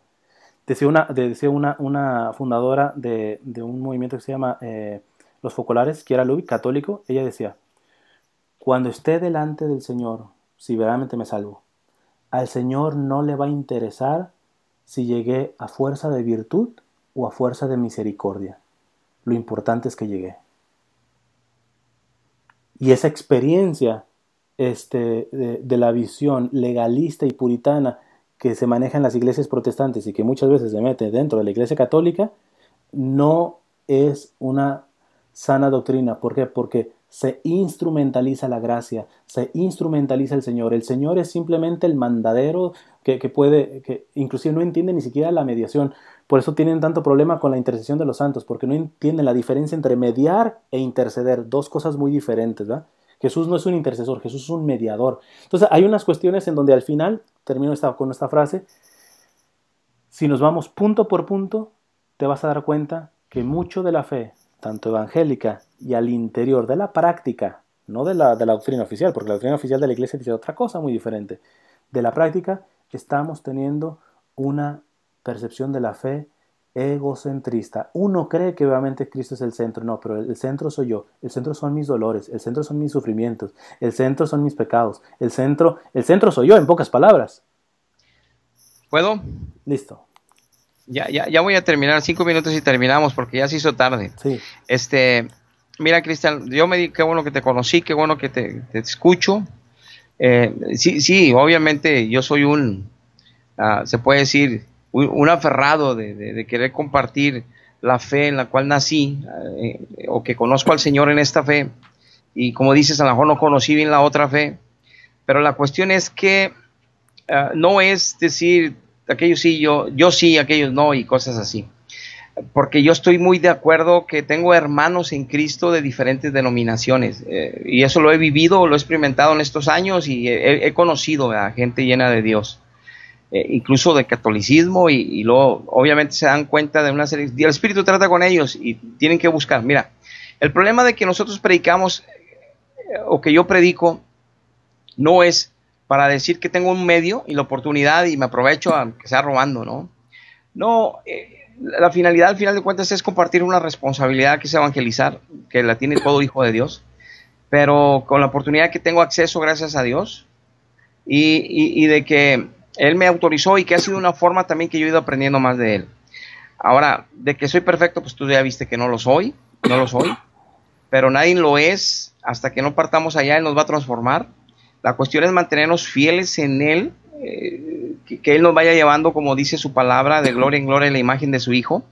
Decía una, decía una, una fundadora de, un movimiento que se llama eh, Los Focolares, era Louis, católico, ella decía, cuando esté delante del Señor, si verdaderamente me salvo, al Señor no le va a interesar si llegué a fuerza de virtud o a fuerza de misericordia. Lo importante es que llegué. Y esa experiencia este, de, la visión legalista y puritana que se maneja en las iglesias protestantes y que muchas veces se mete dentro de la iglesia católica, no es una sana doctrina. ¿Por qué? Porque se instrumentaliza la gracia, se instrumentaliza el Señor. El Señor es simplemente el mandadero que, puede, que inclusive no entiende ni siquiera la mediación. Por eso tienen tanto problema con la intercesión de los santos, porque no entienden la diferencia entre mediar e interceder, dos cosas muy diferentes. ¿verdad? Jesús no es un intercesor, Jesús es un mediador. Entonces hay unas cuestiones en donde al final, termino esta, con esta frase, si nos vamos punto por punto, te vas a dar cuenta que mucho de la fe, tanto evangélica y al interior de la práctica, no de la, de la doctrina oficial, porque la doctrina oficial de la iglesia dice otra cosa muy diferente, de la práctica estamos teniendo una percepción de la fe egocentrista. Uno cree que obviamente Cristo es el centro, no, pero el centro soy yo, el centro son mis dolores, el centro son mis sufrimientos, el centro son mis pecados, el centro, el centro soy yo, en pocas palabras. ¿Puedo? Listo. Ya, ya, ya voy a terminar, cinco minutos y terminamos porque ya se hizo tarde. Sí. Este, mira, Cristian, yo me di, qué bueno que te conocí, qué bueno que te, escucho. Eh, sí, sí, obviamente yo soy un, ah, se puede decir, un, aferrado de, querer compartir la fe en la cual nací eh, o que conozco al Señor en esta fe. y como dices, a lo mejor no conocí bien la otra fe, pero la cuestión es que ah, no es decir, aquellos sí, yo, yo sí, aquellos no y cosas así. Porque yo estoy muy de acuerdo que tengo hermanos en Cristo de diferentes denominaciones eh, y eso lo he vivido, lo he experimentado en estos años y he, conocido a gente llena de Dios. Eh, incluso de catolicismo y, luego obviamente se dan cuenta de una serie, el Espíritu trata con ellos y tienen que buscar. Mira, el problema de que nosotros predicamos o que yo predico no es para decir que tengo un medio y la oportunidad y me aprovecho aunque sea robando, ¿no? No, eh, la finalidad al final de cuentas es compartir una responsabilidad que es evangelizar, que la tiene todo hijo de Dios, pero con la oportunidad que tengo acceso gracias a Dios y, y de que Él me autorizó y que ha sido una forma también que yo he ido aprendiendo más de Él. Ahora, de que soy perfecto, pues tú ya viste que no lo soy, no lo soy pero nadie lo es hasta que no partamos allá, Él nos va a transformar. La cuestión es mantenernos fieles en Él, eh, que, Él nos vaya llevando, como dice su palabra, de gloria en gloria en la imagen de su Hijo,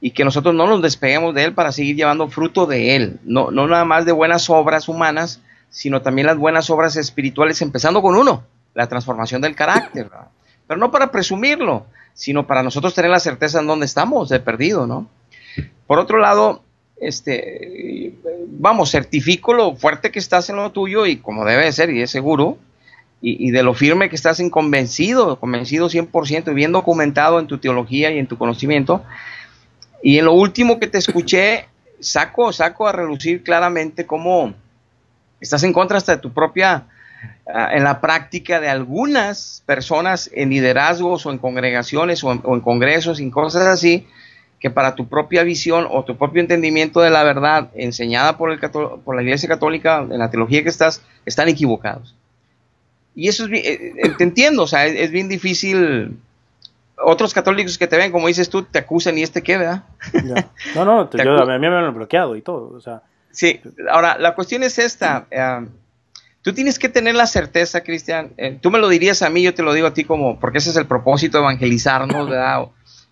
y que nosotros no nos despeguemos de Él para seguir llevando fruto de Él, no, no nada más de buenas obras humanas, sino también las buenas obras espirituales, empezando con uno, la transformación del carácter, pero no para presumirlo, sino para nosotros tener la certeza en dónde estamos, de perdido, ¿no? Por otro lado, este, vamos, certifico lo fuerte que estás en lo tuyo y como debe ser y es seguro, y, de lo firme que estás en convencido, convencido 100% y bien documentado en tu teología y en tu conocimiento. Y en lo último que te escuché, saco, saco a relucir claramente cómo estás en contra hasta de tu propia, en la práctica de algunas personas en liderazgos o en congregaciones o en, congresos y cosas así, que para tu propia visión o tu propio entendimiento de la verdad enseñada por, el por la Iglesia Católica, en la teología que estás, están equivocados. Y eso es bien, eh, eh, te entiendo, o sea, es, bien difícil. Otros católicos que te ven, como dices tú, te acusan y este qué, ¿verdad? No, no, [LAUGHS] yo, a mí me han bloqueado y todo, o sea. Sí, ahora, la cuestión es esta. Eh, tú tienes que tener la certeza, Cristian. tú me lo dirías a mí, yo te lo digo a ti como, porque ese es el propósito evangelizarnos, ¿verdad?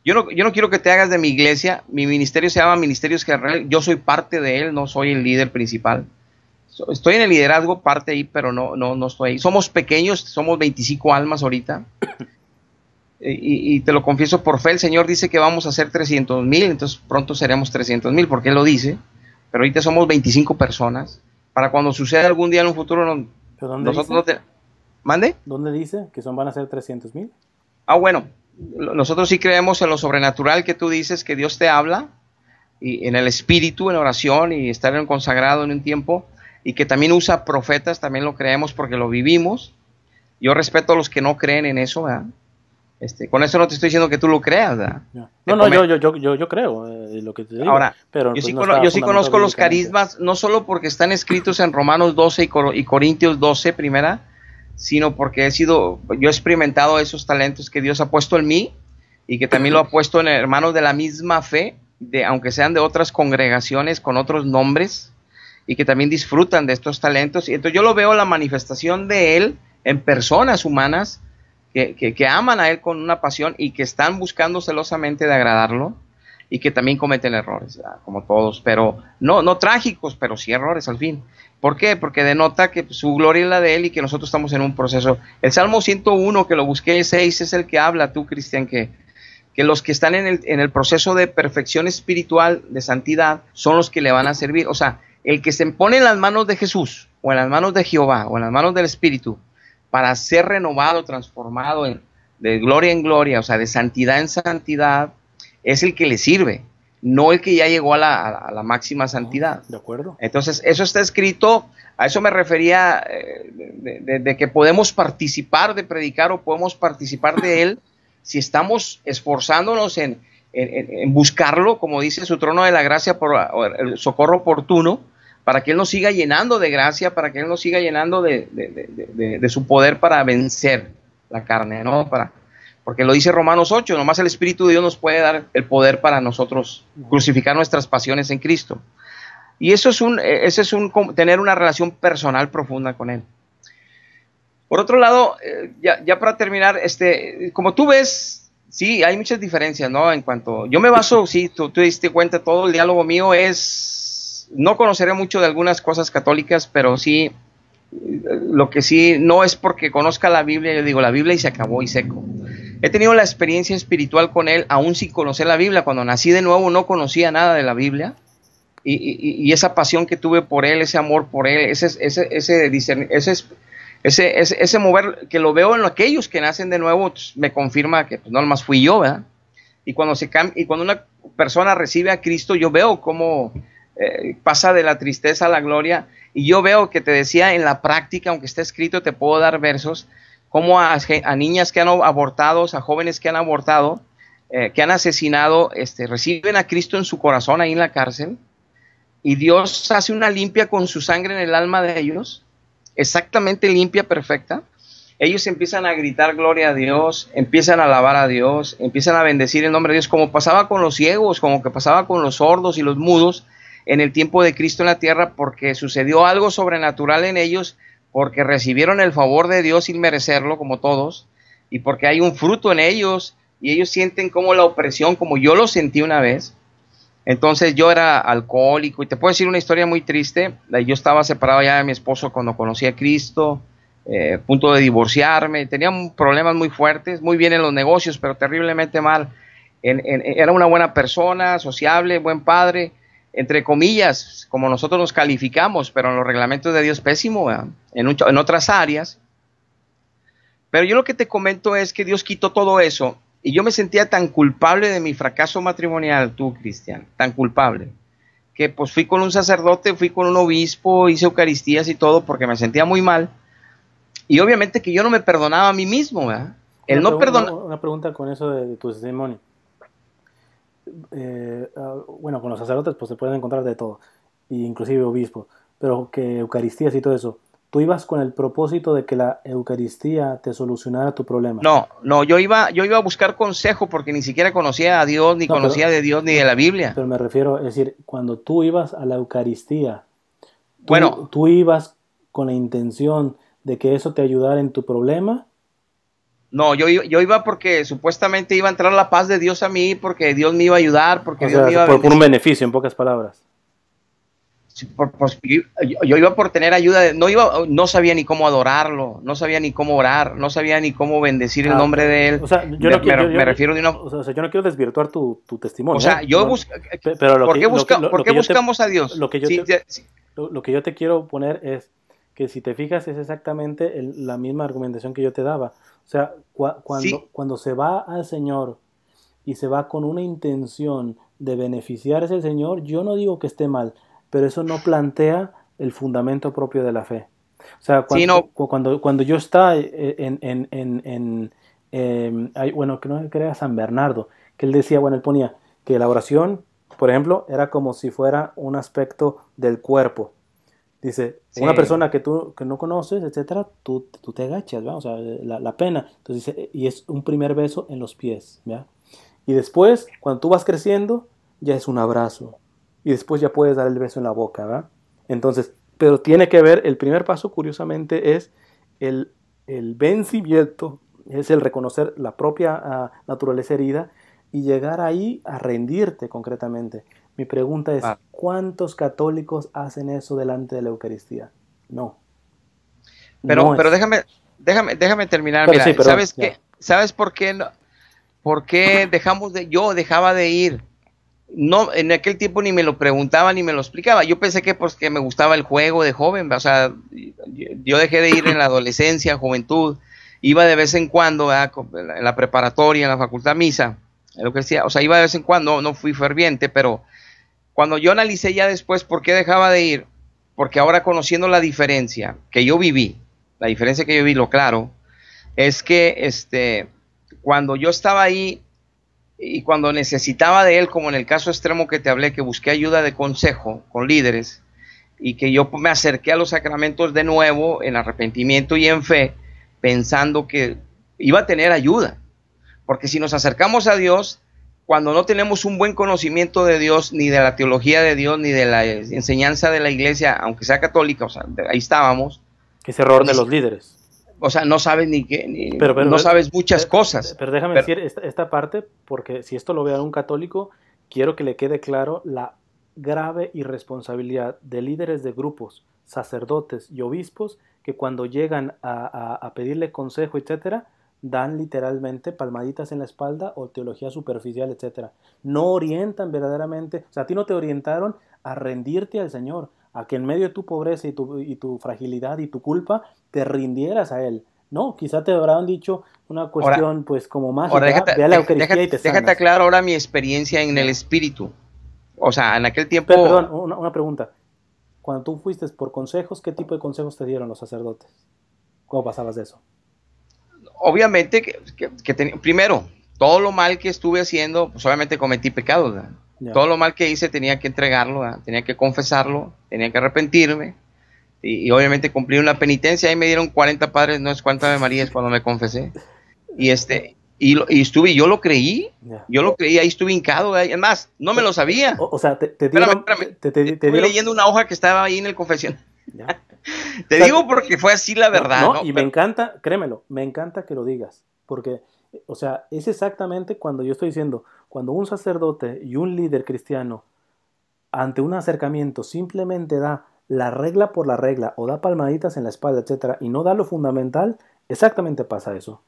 Yo no, yo no quiero que te hagas de mi iglesia. Mi ministerio se llama Ministerios General. Yo soy parte de él, no soy el líder principal. Estoy en el liderazgo, parte ahí, pero no, no, no estoy ahí. Somos pequeños, somos 25 almas ahorita. [COUGHS] Y, te lo confieso por fe, el Señor dice que vamos a hacer 300 mil, entonces pronto seremos 300 mil, porque Él lo dice. Pero ahorita somos 25 personas. Para cuando suceda algún día en un futuro, nosotros no te... ¿Mande? ¿Dónde dice que son, van a ser 300 mil? Ah, bueno, nosotros sí creemos en lo sobrenatural que tú dices, que Dios te habla, y en el espíritu, en oración y estar en consagrado en un tiempo, y que también usa profetas, también lo creemos porque lo vivimos. Yo respeto a los que no creen en eso, Este, con eso no te estoy diciendo que tú lo creas, No, no, yo, yo, yo, yo, creo eh, lo que te digo. Ahora, pero yo, pues, sí, conozco los carismas, no solo porque están escritos en Romanos 12 y Corintios 12, primera, sino porque he sido, yo he experimentado esos talentos que Dios ha puesto en mí y que también lo ha puesto en hermanos de la misma fe, de, aunque sean de otras congregaciones con otros nombres y que también disfrutan de estos talentos. Y entonces yo lo veo la manifestación de Él en personas humanas que, aman a Él con una pasión y que están buscando celosamente de agradarlo y que también cometen errores, como todos, pero no, no trágicos, pero sí errores al fin. ¿Por qué? Porque denota que su gloria es la de Él y que nosotros estamos en un proceso. El Salmo 101, que lo busqué el 6, es el que habla tú, Cristian, que, que los que están en el, en el proceso de perfección espiritual, de santidad, son los que le van a servir. O sea, el que se pone en las manos de Jesús, o en las manos de Jehová, o en las manos del Espíritu, para ser renovado, transformado en, de gloria en gloria, o sea, de santidad en santidad, es el que le sirve no el que ya llegó a la, máxima santidad. De acuerdo. Entonces, eso está escrito, a eso me refería eh, de, que podemos participar de predicar o podemos participar de él [LAUGHS] si estamos esforzándonos en, buscarlo, como dice su trono de la gracia, por el socorro oportuno, para que Él nos siga llenando de gracia, para que Él nos siga llenando de, de su poder para vencer la carne, ¿no? Para, porque lo dice Romanos 8, nomás el Espíritu de Dios nos puede dar el poder para nosotros crucificar nuestras pasiones en Cristo. Y eso es un, ese es un tener una relación personal profunda con Él. Por otro lado, eh, ya, para terminar, este, como tú ves, sí, hay muchas diferencias, ¿no? En cuanto, yo me baso, sí, tú, tú diste cuenta, todo el diálogo mío es no conoceré mucho de algunas cosas católicas, pero sí, lo que sí, no es porque conozca la Biblia, yo digo la Biblia y se acabó y seco. He tenido la experiencia espiritual con él, aún sin conocer la Biblia. Cuando nací de nuevo no conocía nada de la Biblia. Y, esa pasión que tuve por él, ese amor por él, ese, ese, ese, ese, ese, ese, mover que lo veo en aquellos que nacen de nuevo, pues, me confirma que pues, no más fui yo, ¿verdad? Y cuando, se y cuando una persona recibe a Cristo, yo veo cómo eh, pasa de la tristeza a la gloria. Y yo veo que te decía en la práctica, aunque esté escrito, te puedo dar versos, como a, niñas que han abortado, a jóvenes que han abortado, eh, que han asesinado, este, reciben a Cristo en su corazón ahí en la cárcel. Y Dios hace una limpia con su sangre en el alma de ellos, exactamente limpia, perfecta ellos empiezan a gritar gloria a Dios, empiezan a alabar a Dios, empiezan a bendecir el nombre de Dios, como pasaba con los ciegos, como que pasaba con los sordos y los mudos en el tiempo de Cristo en la tierra, porque sucedió algo sobrenatural en ellos, porque recibieron el favor de Dios sin merecerlo, como todos, y porque hay un fruto en ellos, y ellos sienten como la opresión, como yo lo sentí una vez. Entonces yo era alcohólico, y te puedo decir una historia muy triste, yo estaba separado ya de mi esposo cuando conocí a Cristo, eh, punto de divorciarme, tenía problemas muy fuertes, muy bien en los negocios, pero terriblemente mal. era una buena persona, sociable, buen padre, entre comillas, como nosotros nos calificamos, pero en los reglamentos de Dios pésimo, en, en otras áreas. Pero yo lo que te comento es que Dios quitó todo eso y yo me sentía tan culpable de mi fracaso matrimonial, tú, Cristian, tan culpable, que pues fui con un sacerdote, fui con un obispo, hice Eucaristías y todo porque me sentía muy mal y obviamente que yo no me perdonaba a mí mismo, ¿verdad? El no. Una pregunta con eso de, tu testimonio. Eh, ah, bueno, con los sacerdotes pues se pueden encontrar de todo, inclusive obispos, pero que Eucaristías y todo eso. ¿Tú ibas con el propósito de que la Eucaristía te solucionara tu problema? No, no, yo iba, yo iba a buscar consejo porque ni siquiera conocía a Dios, ni conocía de Dios, ni de la Biblia. Pero me refiero, es decir, cuando tú ibas a la Eucaristía, bueno, tú ibas con la intención de que eso te ayudara en tu problema? No, yo, yo iba porque supuestamente iba a entrar la paz de Dios a mí, porque Dios me iba a ayudar, porque Dios me iba por, por un beneficio, en pocas palabras. yo, iba por tener ayuda, no iba, no sabía ni cómo adorarlo, no sabía ni cómo orar, no sabía ni cómo bendecir el ah, nombre de él. O sea, yo no quiero, me, refiero de una... o sea, yo no quiero desvirtuar tu, tu testimonio. O sea, ¿eh? yo busco, pero ¿por qué, buscamos a Dios? Lo que, yo lo que yo te quiero poner es que si te fijas es exactamente la misma argumentación que yo te daba. O sea, cuando, cuando se va al Señor y se va con una intención de beneficiar a ese Señor, yo no digo que esté mal, pero eso no plantea el fundamento propio de la fe. O sea, cuando, cuando, cuando, yo estaba en, en, en, em, bueno, que no crea San Bernardo, que él decía, bueno, él ponía que la oración, por ejemplo, era como si fuera un aspecto del cuerpo. Dice, una persona que tú que no conoces, etcétera, tú, tú te agachas, ¿verdad? O sea, la, la, pena. Entonces dice, y es un primer beso en los pies, ¿ya? Y después, cuando tú vas creciendo, ya es un abrazo. Y después ya puedes dar el beso en la boca, ¿verdad? Entonces, pero tiene que ver, el primer paso, curiosamente, es el, el vencimiento, es el reconocer la propia ah, naturaleza herida y llegar ahí a rendirte concretamente. Mi pregunta es, ah. ¿cuántos católicos hacen eso delante de la Eucaristía? No. Pero, pero déjame, déjame, déjame terminar. Mira, ¿sabes qué? ¿Sabes por qué no? ¿Por qué dejamos de, yo dejaba de ir? No, en aquel tiempo ni me lo preguntaba ni me lo explicaba. Yo pensé que pues que me gustaba el juego de joven, o sea, yo dejé de ir en la adolescencia, juventud, iba de vez en cuando en la preparatoria, en la facultad misa, lo que decía, o sea, iba de vez en cuando, no fui ferviente, pero cuando yo analicé ya después por qué dejaba de ir, porque ahora conociendo la diferencia que yo viví, la diferencia que yo vi, lo claro, es que este, cuando yo estaba ahí y cuando necesitaba de él, como en el caso extremo que te hablé, que busqué ayuda de consejo con líderes y que yo me acerqué a los sacramentos de nuevo en arrepentimiento y en fe, pensando que iba a tener ayuda. Porque si nos acercamos a Dios, cuando no tenemos un buen conocimiento de Dios, ni de la teología de Dios, ni de la enseñanza de la iglesia, aunque sea católica, o sea, ahí estábamos. Ese error de los líderes. O sea, no sabes ni qué, no sabes muchas cosas. Pero déjame decir esta, parte, porque si esto lo ve a un católico, quiero que le quede claro la grave irresponsabilidad de líderes de grupos, sacerdotes y obispos que cuando llegan a, pedirle consejo, etcétera, dan literalmente palmaditas en la espalda o teología superficial, etcétera. No orientan verdaderamente, o sea, a ti no te orientaron a rendirte al Señor, a que en medio de tu pobreza y tu, y tu fragilidad y tu culpa te rindieras a Él. No, quizá te habrán dicho una cuestión pues como más déjate, ve la Eucaristía y te déjate claro ahora mi experiencia en el Espíritu. O sea, en aquel tiempo... perdón, una, pregunta. Cuando tú fuiste por consejos, ¿qué tipo de consejos te dieron los sacerdotes? ¿Cómo pasabas de eso? Obviamente que, primero, todo lo mal que estuve haciendo, pues obviamente cometí pecados. Todo lo mal que hice tenía que entregarlo, tenía que confesarlo, tenía que arrepentirme y, obviamente cumplir una penitencia. Ahí me dieron 40 padres, no es cuánta de María, es cuando me confesé. Y este, y, y, estuve, yo lo creí, yo lo creí, ahí estuve hincado, además, no me lo sabía. O, sea, te, te dieron, leyendo una hoja que estaba ahí en el confesión. [LAUGHS] te digo porque fue así la verdad. No, y me encanta, créemelo, me encanta que lo digas, porque, o sea, es exactamente cuando yo estoy diciendo, cuando un sacerdote y un líder cristiano ante un acercamiento simplemente da la regla por la regla o da palmaditas en la espalda, etcétera, y no da lo fundamental, exactamente pasa eso.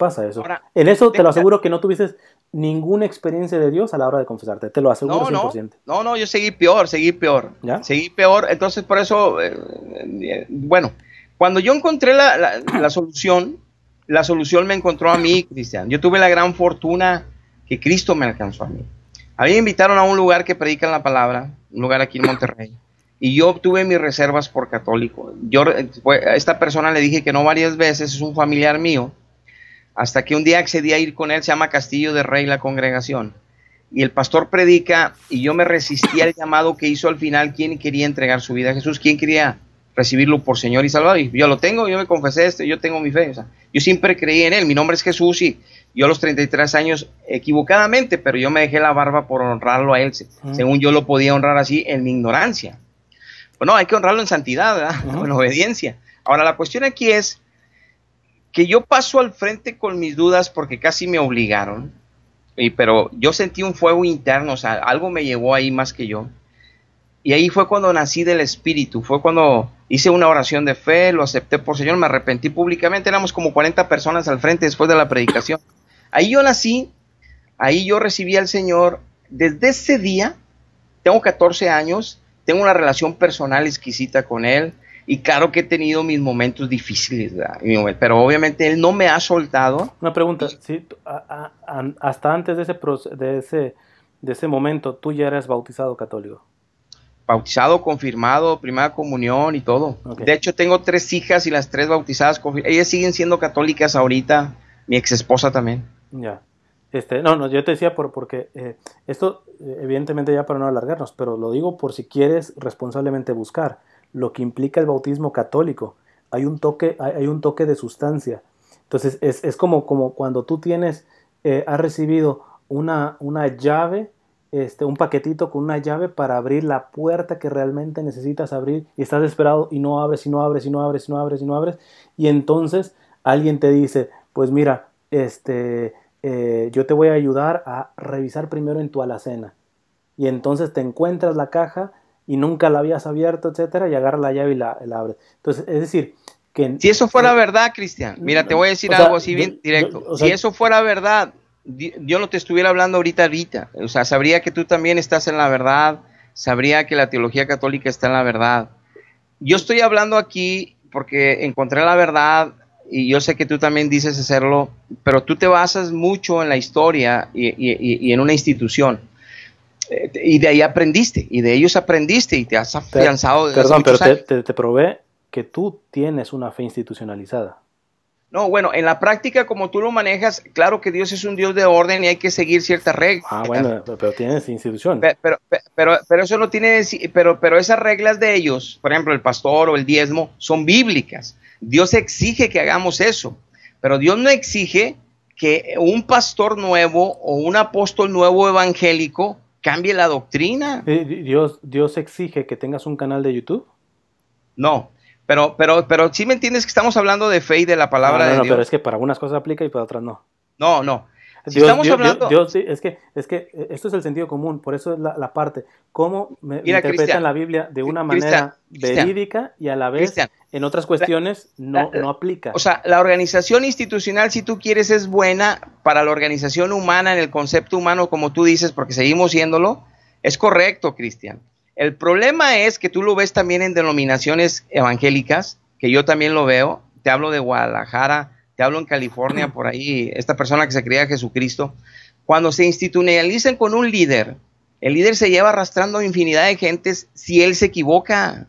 Pasa eso. en eso te lo aseguro que no tuviste ninguna experiencia de Dios a la hora de confesarte, te lo aseguro no, 100%. No, no, yo seguí peor, seguí peor. ¿Ya? Seguí peor, entonces por eso, eh, eh, bueno, cuando yo encontré la, la, solución, la solución me encontró a mí, Cristian. Yo tuve la gran fortuna que Cristo me alcanzó a mí. A mí me invitaron a un lugar que predican la palabra, un lugar aquí en Monterrey y yo obtuve mis reservas por católico. Yo a esta persona le dije que no varias veces, es un familiar mío, hasta que un día accedí a ir con él, se llama Castillo de Rey la congregación. Y el pastor predica y yo me resistí al llamado que hizo al final, quién quería entregar su vida a Jesús, quién quería recibirlo por Señor y Salvador. Y yo lo tengo, yo me confesé esto, yo tengo mi fe. yo siempre creí en él, mi nombre es Jesús y yo a los 33 años, equivocadamente, pero yo me dejé la barba por honrarlo a él, según yo lo podía honrar así en mi ignorancia. Bueno, hay que honrarlo en santidad, [LAUGHS] en obediencia. Ahora, la cuestión aquí es que yo paso al frente con mis dudas porque casi me obligaron, y, pero yo sentí un fuego interno, o sea, algo me llevó ahí más que yo. Y ahí fue cuando nací del Espíritu, fue cuando hice una oración de fe, lo acepté por Señor, me arrepentí públicamente, éramos como 40 personas al frente después de la predicación. Ahí yo nací, ahí yo recibí al Señor, desde ese día, tengo 14 años, tengo una relación personal exquisita con él y claro que he tenido mis momentos difíciles, pero obviamente él no me ha soltado. Una pregunta, ¿sí? hasta antes de ese, de, ese, de ese momento, ¿tú ya eras bautizado católico? Bautizado, confirmado, primera comunión y todo. De hecho, tengo tres hijas y las tres bautizadas, ellas siguen siendo católicas ahorita, mi ex esposa también. Ya. Este, no, no, yo te decía por, porque eh, esto, eh, evidentemente ya para no alargarnos, pero lo digo por si quieres responsablemente buscar lo que implica el bautismo católico. Hay un toque, hay, un toque de sustancia. Entonces, es, es como, como, cuando tú tienes, eh, has recibido una, una llave, este, un paquetito con una llave para abrir la puerta que realmente necesitas abrir y estás desesperado y no abres y no abres y no abres y no abres y no y entonces alguien te dice, pues mira, este, eh, yo te voy a ayudar a revisar primero en tu alacena. Y entonces te encuentras la caja y nunca la habías abierto, etcétera, y agarra la llave y la, abres. Entonces, es decir, que... Si eso fuera verdad, Cristian, mira, te voy a decir algo así bien directo. si eso fuera verdad, yo no te estuviera hablando ahorita, ahorita. O sea, sabría que tú también estás en la verdad, sabría que la teología católica está en la verdad. Yo estoy hablando aquí porque encontré la verdad y yo sé que tú también dices hacerlo, pero tú te basas mucho en la historia y, en una institución. Eh, y de ahí aprendiste, y de ellos aprendiste y te has afianzado. Perdón, pero te, te, probé que tú tienes una fe institucionalizada. No, bueno, en la práctica, como tú lo manejas, claro que Dios es un Dios de orden y hay que seguir ciertas reglas. Ah, bueno, pero, tienes institución. Pero, pero, pero, eso no tiene, pero, pero esas reglas de ellos, por ejemplo, el pastor o el diezmo, son bíblicas. Dios exige que hagamos eso, pero Dios no exige que un pastor nuevo o un apóstol nuevo evangélico cambie la doctrina. Dios, Dios exige que tengas un canal de YouTube. No, pero, pero, pero sí me entiendes que estamos hablando de fe y de la palabra no, no, de Dios. pero es que para algunas cosas aplica y para otras no. No, no. Estamos hablando... Dios, es, que, es que esto es el sentido común, por eso es la, parte. ¿Cómo me, interpretan la Biblia de una manera verídica y a la vez en otras cuestiones no, no aplica? O sea, la organización institucional, si tú quieres, es buena para la organización humana, en el concepto humano, como tú dices, porque seguimos siéndolo. Es correcto, Cristian. El problema es que tú lo ves también en denominaciones evangélicas, que yo también lo veo. Te hablo de Guadalajara, te hablo en California, por ahí, esta persona que se creía Jesucristo. Cuando se institucionalizan con un líder, el líder se lleva arrastrando infinidad de gentes si él se equivoca.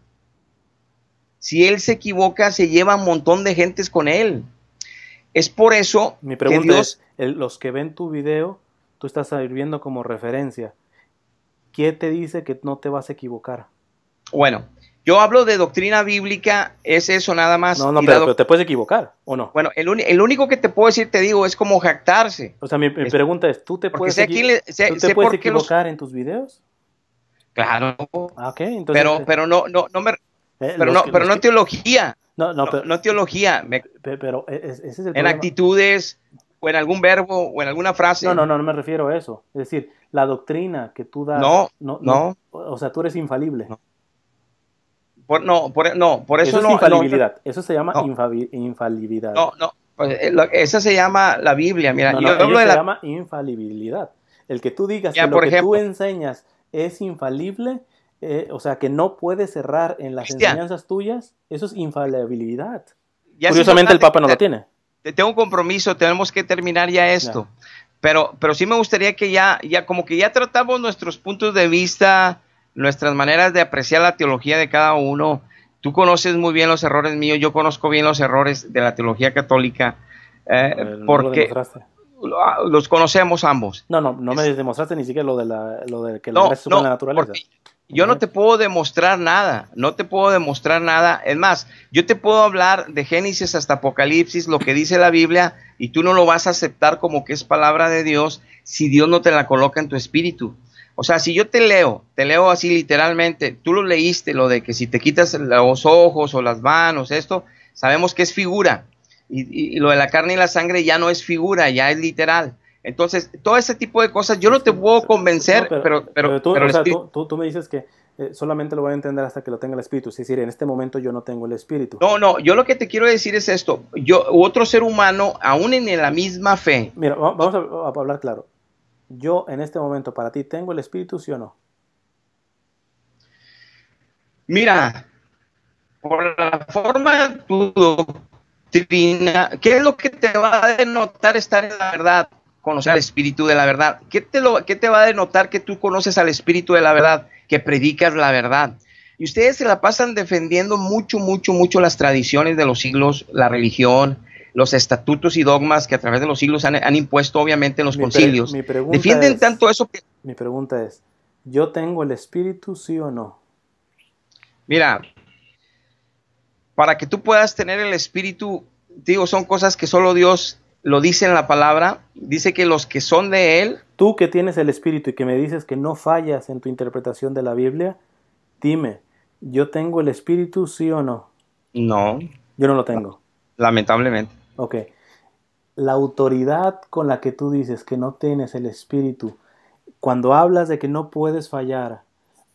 Si él se equivoca, se lleva un montón de gentes con él. Es por eso Mi pregunta es, los que ven tu video, tú estás sirviendo como referencia. ¿Quién te dice que no te vas a equivocar? Bueno, yo hablo de doctrina bíblica, es eso nada más. No, no, pero, te puedes equivocar, ¿o no? Bueno, el, único que te puedo decir, te digo, es como jactarse. O sea, mi, pregunta es, ¿tú te puedes, equivocar en tus videos? Claro. Ah, ok, entonces... Pero, pero no, no, no me... Eh, pero no, pero no teología. No, no, pero, no, teología. pero ese es el En actitudes, o en algún verbo, o en alguna frase. No, no, no, no me refiero a eso. Es decir, la doctrina que tú das. No, no. no o sea, tú eres infalible. Por, no, por, no, por eso, eso es infalibilidad. eso se llama infalibilidad. No, no. Pues, eh, esa se llama la Biblia. Mira, yo hablo de se llama infalibilidad. El que tú digas que lo que tú enseñas es infalible, eh, o sea, que no puedes cerrar en las enseñanzas tuyas, eso es infalibilidad. Curiosamente el Papa no lo tiene. Tengo un compromiso, tenemos que terminar ya esto. Pero, pero sí me gustaría que ya, ya como que ya tratamos nuestros puntos de vista, nuestras maneras de apreciar la teología de cada uno. Tú conoces muy bien los errores míos, yo conozco bien los errores de la teología católica, eh, porque ah, los conocemos ambos. No, no, no me demostraste ni siquiera lo de, la, lo de que la no, en la naturaleza. Yo no te puedo demostrar nada, no te puedo demostrar nada. Es más, yo te puedo hablar de Génesis hasta Apocalipsis, lo que dice la Biblia, y tú no lo vas a aceptar como que es palabra de Dios si Dios no te la coloca en tu espíritu. O sea, si yo te leo, te leo así literalmente, tú lo leíste, lo de que si te quitas los ojos o las manos, esto, sabemos que es figura. Y, lo de la carne y la sangre ya no es figura, ya es literal. Entonces, todo ese tipo de cosas, yo no te puedo convencer, pero, pero, tú, tú, me dices que eh, solamente lo voy a entender hasta que lo tenga el espíritu. Es decir, en este momento yo no tengo el espíritu. No, no, yo lo que te quiero decir es esto. Yo, otro ser humano, aún en la misma fe. Mira, vamos a hablar claro yo en este momento para ti tengo el espíritu, sí o no? Mira, por la forma de tu doctrina, ¿qué es lo que te va a denotar estar en la verdad? Conocer al espíritu de la verdad. ¿Qué te, lo, qué te va a denotar que tú conoces al espíritu de la verdad? Que predicas la verdad. Y ustedes se la pasan defendiendo mucho, mucho, mucho las tradiciones de los siglos, la religión, los estatutos y dogmas que a través de los siglos han, impuesto obviamente en los concilios. Defienden tanto eso que... Mi pregunta es, ¿yo tengo el espíritu sí o no? Mira, para que tú puedas tener el espíritu, digo, son cosas que solo Dios lo dice en la palabra, dice que los que son de Él... Tú que tienes el espíritu y que me dices que no fallas en tu interpretación de la Biblia, dime, ¿yo tengo el espíritu sí o no? No. Yo no lo tengo. Lamentablemente. Ok. La autoridad con la que tú dices que no tienes el espíritu, cuando hablas de que no puedes fallar,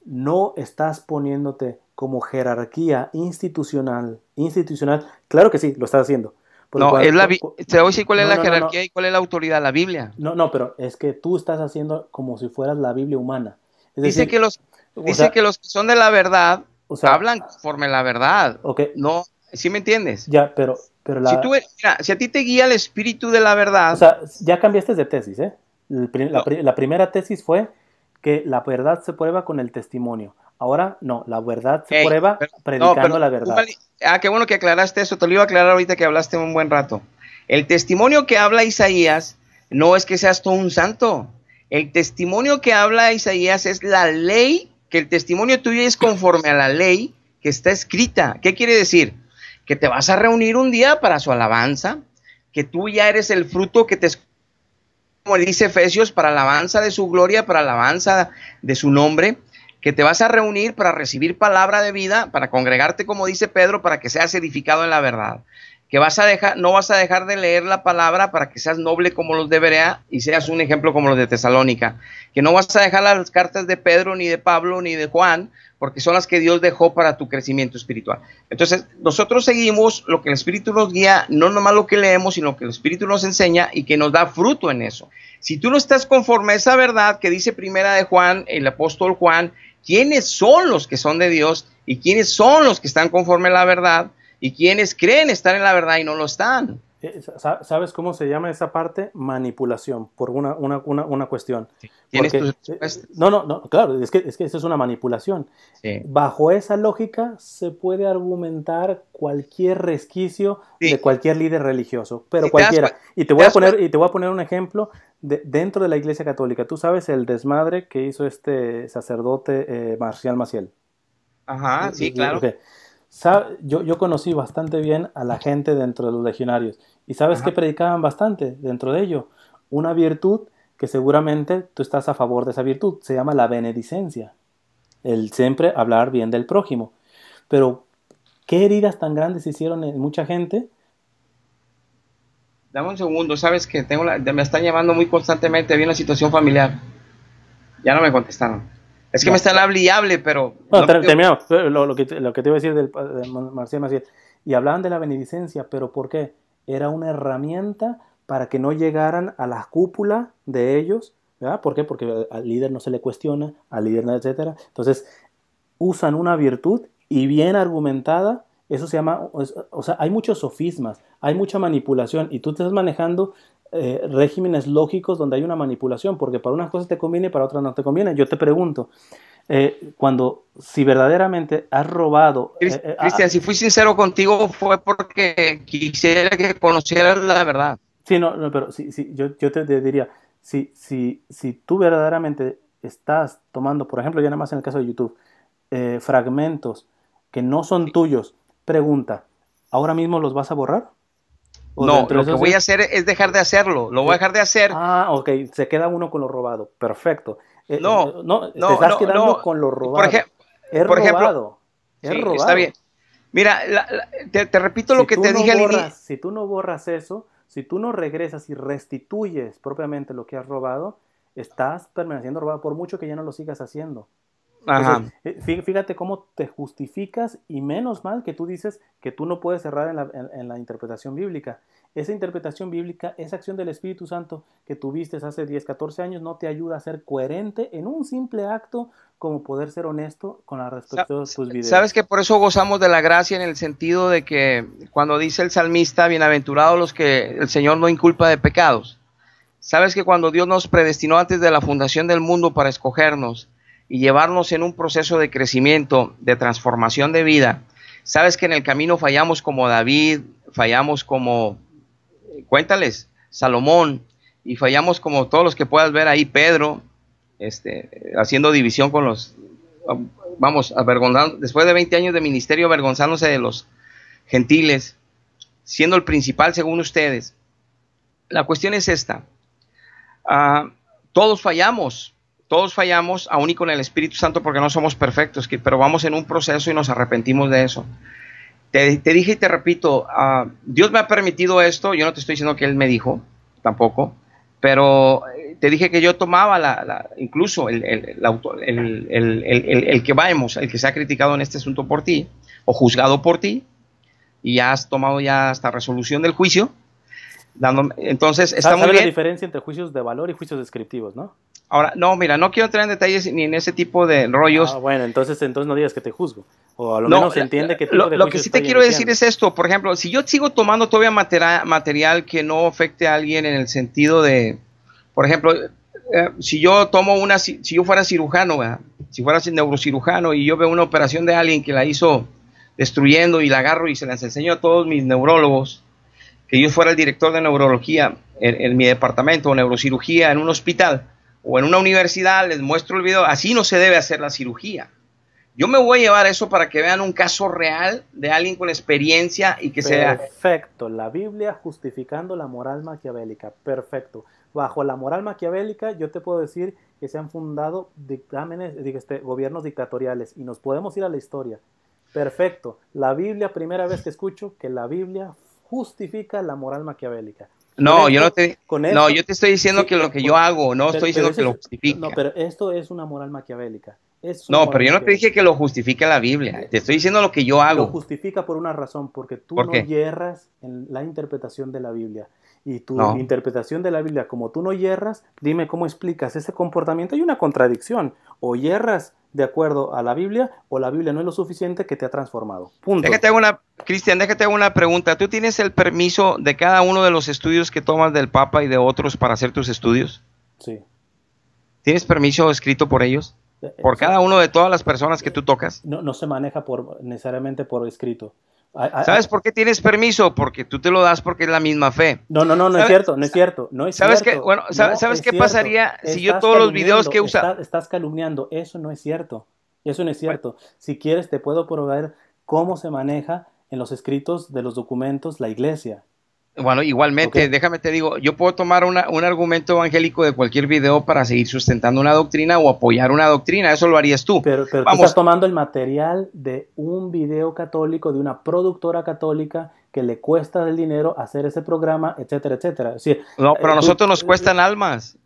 no estás poniéndote como jerarquía institucional, institucional, claro que sí, lo estás haciendo. no, es la, te voy a decir cuál es la jerarquía y cuál es la autoridad, la Biblia. No, no, pero es que tú estás haciendo como si fueras la Biblia humana. dice que los, dice que los que son de la verdad hablan conforme la verdad. Okay. No, ¿sí me entiendes? Ya, pero si, tú, si a ti te guía el espíritu de la verdad. O sea, ya cambiaste de tesis, ¿eh? La, primera tesis fue que la verdad se prueba con el testimonio. Ahora, no, la verdad se prueba predicando la verdad. ah, qué bueno que aclaraste eso. Te lo iba a aclarar ahorita que hablaste un buen rato. El testimonio que habla Isaías no es que seas tú un santo. El testimonio que habla Isaías es la ley, que el testimonio tuyo es conforme a la ley que está escrita. ¿Qué quiere decir? Que te vas a reunir un día para su alabanza, que tú ya eres el fruto que te como dice Efesios, para alabanza de su gloria, para alabanza de su nombre, que te vas a reunir para recibir palabra de vida, para congregarte, como dice Pedro, para que seas edificado en la verdad. Que vas a dejar, no vas a dejar de leer la palabra para que seas noble como los de Berea y seas un ejemplo como los de Tesalónica, que no vas a dejar las cartas de Pedro, ni de Pablo, ni de Juan, porque son las que Dios dejó para tu crecimiento espiritual. Entonces, nosotros seguimos lo que el Espíritu nos guía, no nomás lo que leemos, sino lo que el Espíritu nos enseña y que nos da fruto en eso. Si tú no estás conforme a esa verdad que dice primera de Juan, el apóstol Juan, quiénes son los que son de Dios y quiénes son los que están conforme a la verdad, y quienes creen estar en la verdad y no lo están. Eh, ¿Sabes cómo se llama esa parte? Manipulación, por una, una, una, cuestión. ¿Tienes eh, no, no, no, claro, es que, es que eso es una manipulación. Bajo esa lógica se puede argumentar cualquier resquicio de cualquier líder religioso, pero cualquiera. Y te voy a poner, y te voy a poner un ejemplo de, dentro de la Iglesia Católica. Tú sabes el desmadre que hizo este sacerdote eh, Marcial Maciel. Ajá, sí, claro yo, yo conocí bastante bien a la gente dentro de los legionarios. ¿Y sabes que predicaban bastante dentro de ello? Una virtud que seguramente tú estás a favor de esa virtud. Se llama la benedicencia. El siempre hablar bien del prójimo. Pero, ¿qué heridas tan grandes hicieron en mucha gente? Dame un segundo, sabes que tengo me están llamando muy constantemente, había una situación familiar. Ya no me contestaron. Es que me está hable y hable, pero... No, terminamos. Lo, que, te iba a decir del, de Marcial Maciel. Y hablaban de la benedicencia, pero ¿por qué? Era una herramienta para que no llegaran a la cúpula de ellos. ¿verdad? ¿Por qué? Porque al líder no se le cuestiona, al líder no, etcétera. Entonces, usan una virtud y bien argumentada, eso se llama, o sea, hay muchos sofismas, hay mucha manipulación y tú te estás manejando eh, regímenes lógicos donde hay una manipulación, porque para unas cosas te conviene y para otras no te conviene. Yo te pregunto, eh, cuando si verdaderamente has robado... Eh, Cristian, si fui sincero contigo fue porque quisiera que conocieras la verdad. Sí, no, no pero sí, sí, yo, yo te, diría, si, si, si tú verdaderamente estás tomando, por ejemplo, ya nada más en el caso de YouTube, fragmentos que no son tuyos, pregunta, ¿ahora mismo los vas a borrar? No, lo que voy a hacer es dejar de hacerlo. Lo voy a dejar de hacer. Ah, ok. Se queda uno con lo robado. Perfecto. Eh, no, eh, no, te estás quedando con lo robado. Por, ejemplo, por ejemplo, robado. Está bien. Mira, te, repito lo que te dije al inicio. Si tú no borras eso, si tú no regresas y restituyes propiamente lo que has robado, estás permaneciendo robado por mucho que ya no lo sigas haciendo. Eh, fíjate cómo te justificas y menos mal que tú dices que tú no puedes cerrar en la, interpretación bíblica. Esa interpretación bíblica, esa acción del Espíritu Santo que tuviste hace 10, 14 años no te ayuda a ser coherente en un simple acto como poder ser honesto con la respecto de tus videos. Sabes que por eso gozamos de la gracia en el sentido de que cuando dice el salmista, bienaventurados los que el Señor no inculpa de pecados. Sabes que cuando Dios nos predestinó antes de la fundación del mundo para escogernos, y llevarnos en un proceso de crecimiento, de transformación de vida. Sabes que en el camino fallamos como David, fallamos como, cuéntales, Salomón, y fallamos como todos los que puedas ver ahí, Pedro, este, haciendo división con los, vamos, avergonzando, después de 20 años de ministerio, avergonzándose de los gentiles, siendo el principal según ustedes. La cuestión es esta, ah, todos fallamos, todos fallamos, aún y con el Espíritu Santo, porque no somos perfectos, pero vamos en un proceso y nos arrepentimos de eso. Te, dije y te repito, ah, Dios me ha permitido esto, yo no te estoy diciendo que Él me dijo, tampoco, pero eh, te dije que yo tomaba la, incluso el, el, el, que vamos, el que se ha criticado en este asunto por ti, o juzgado por ti, y ya has tomado ya hasta resolución del juicio, dando, entonces está muy bien. la diferencia entre juicios de valor y juicios descriptivos, ¿no? Ahora, no, mira, no quiero entrar en detalles ni en ese tipo de rollos. Ah, bueno, entonces, entonces no digas que te juzgo. O a lo menos se entiende que Lo, lo que sí te quiero decir es esto, por ejemplo, si yo sigo tomando todavía material, que no afecte a alguien en el sentido de, por ejemplo, eh, si yo tomo una, si, yo fuera cirujano, si fuera neurocirujano y yo veo una operación de alguien que la hizo destruyendo y la agarro y se las enseño a todos mis neurólogos, que yo fuera el director de neurología en, en mi departamento o neurocirugía en un hospital, o en una universidad, les muestro el video, así no se debe hacer la cirugía. Yo me voy a llevar eso para que vean un caso real de alguien con experiencia y que sea... Perfecto, la Biblia justificando la moral maquiavélica, perfecto. Bajo la moral maquiavélica yo te puedo decir que se han fundado dictámenes, este, gobiernos dictatoriales y nos podemos ir a la historia. Perfecto, la Biblia, primera vez que escucho que la Biblia justifica la moral maquiavélica. No, yo no te, no, yo te estoy diciendo que lo que yo hago, no estoy diciendo que lo justifica. No, pero esto es una moral maquiavélica. no, pero yo no te dije que lo justifique la Biblia. Te estoy diciendo lo que yo hago. Lo justifica por una razón, porque tú no hierras en la interpretación de la Biblia. Y tu interpretación de la Biblia, como tú no hierras, dime cómo explicas ese comportamiento. Hay una contradicción. O hierras de acuerdo a la Biblia o la Biblia no es lo suficiente que te ha transformado. Punto. Déjate una, Cristian, déjate hago una pregunta. ¿Tú tienes el permiso de cada uno de los estudios que tomas del Papa y de otros para hacer tus estudios? Sí. ¿Tienes permiso escrito por ellos? Eh, eh, ¿Por cada uno de todas las personas que tú tocas? No, no se maneja por, necesariamente por escrito. ¿Sabes por qué tienes permiso? Porque tú te lo das porque es la misma fe. No, no, no, no es cierto, no es cierto, no es ¿Sabes cierto. Qué, bueno, ¿sabes, qué pasaría si yo todos los videos que usa... Estás, calumniando, eso no es cierto, eso no es cierto. Si quieres te puedo proveer cómo se maneja en los escritos de los documentos la iglesia. Bueno, igualmente, déjame te digo, yo puedo tomar un argumento evangélico de cualquier video para seguir sustentando una doctrina o apoyar una doctrina, eso lo harías tú. Pero, pero tú estás tomando el material de un video católico, de una productora católica que le cuesta el dinero hacer ese programa, etcétera, etcétera. no, pero a eh, nosotros nos cuestan almas.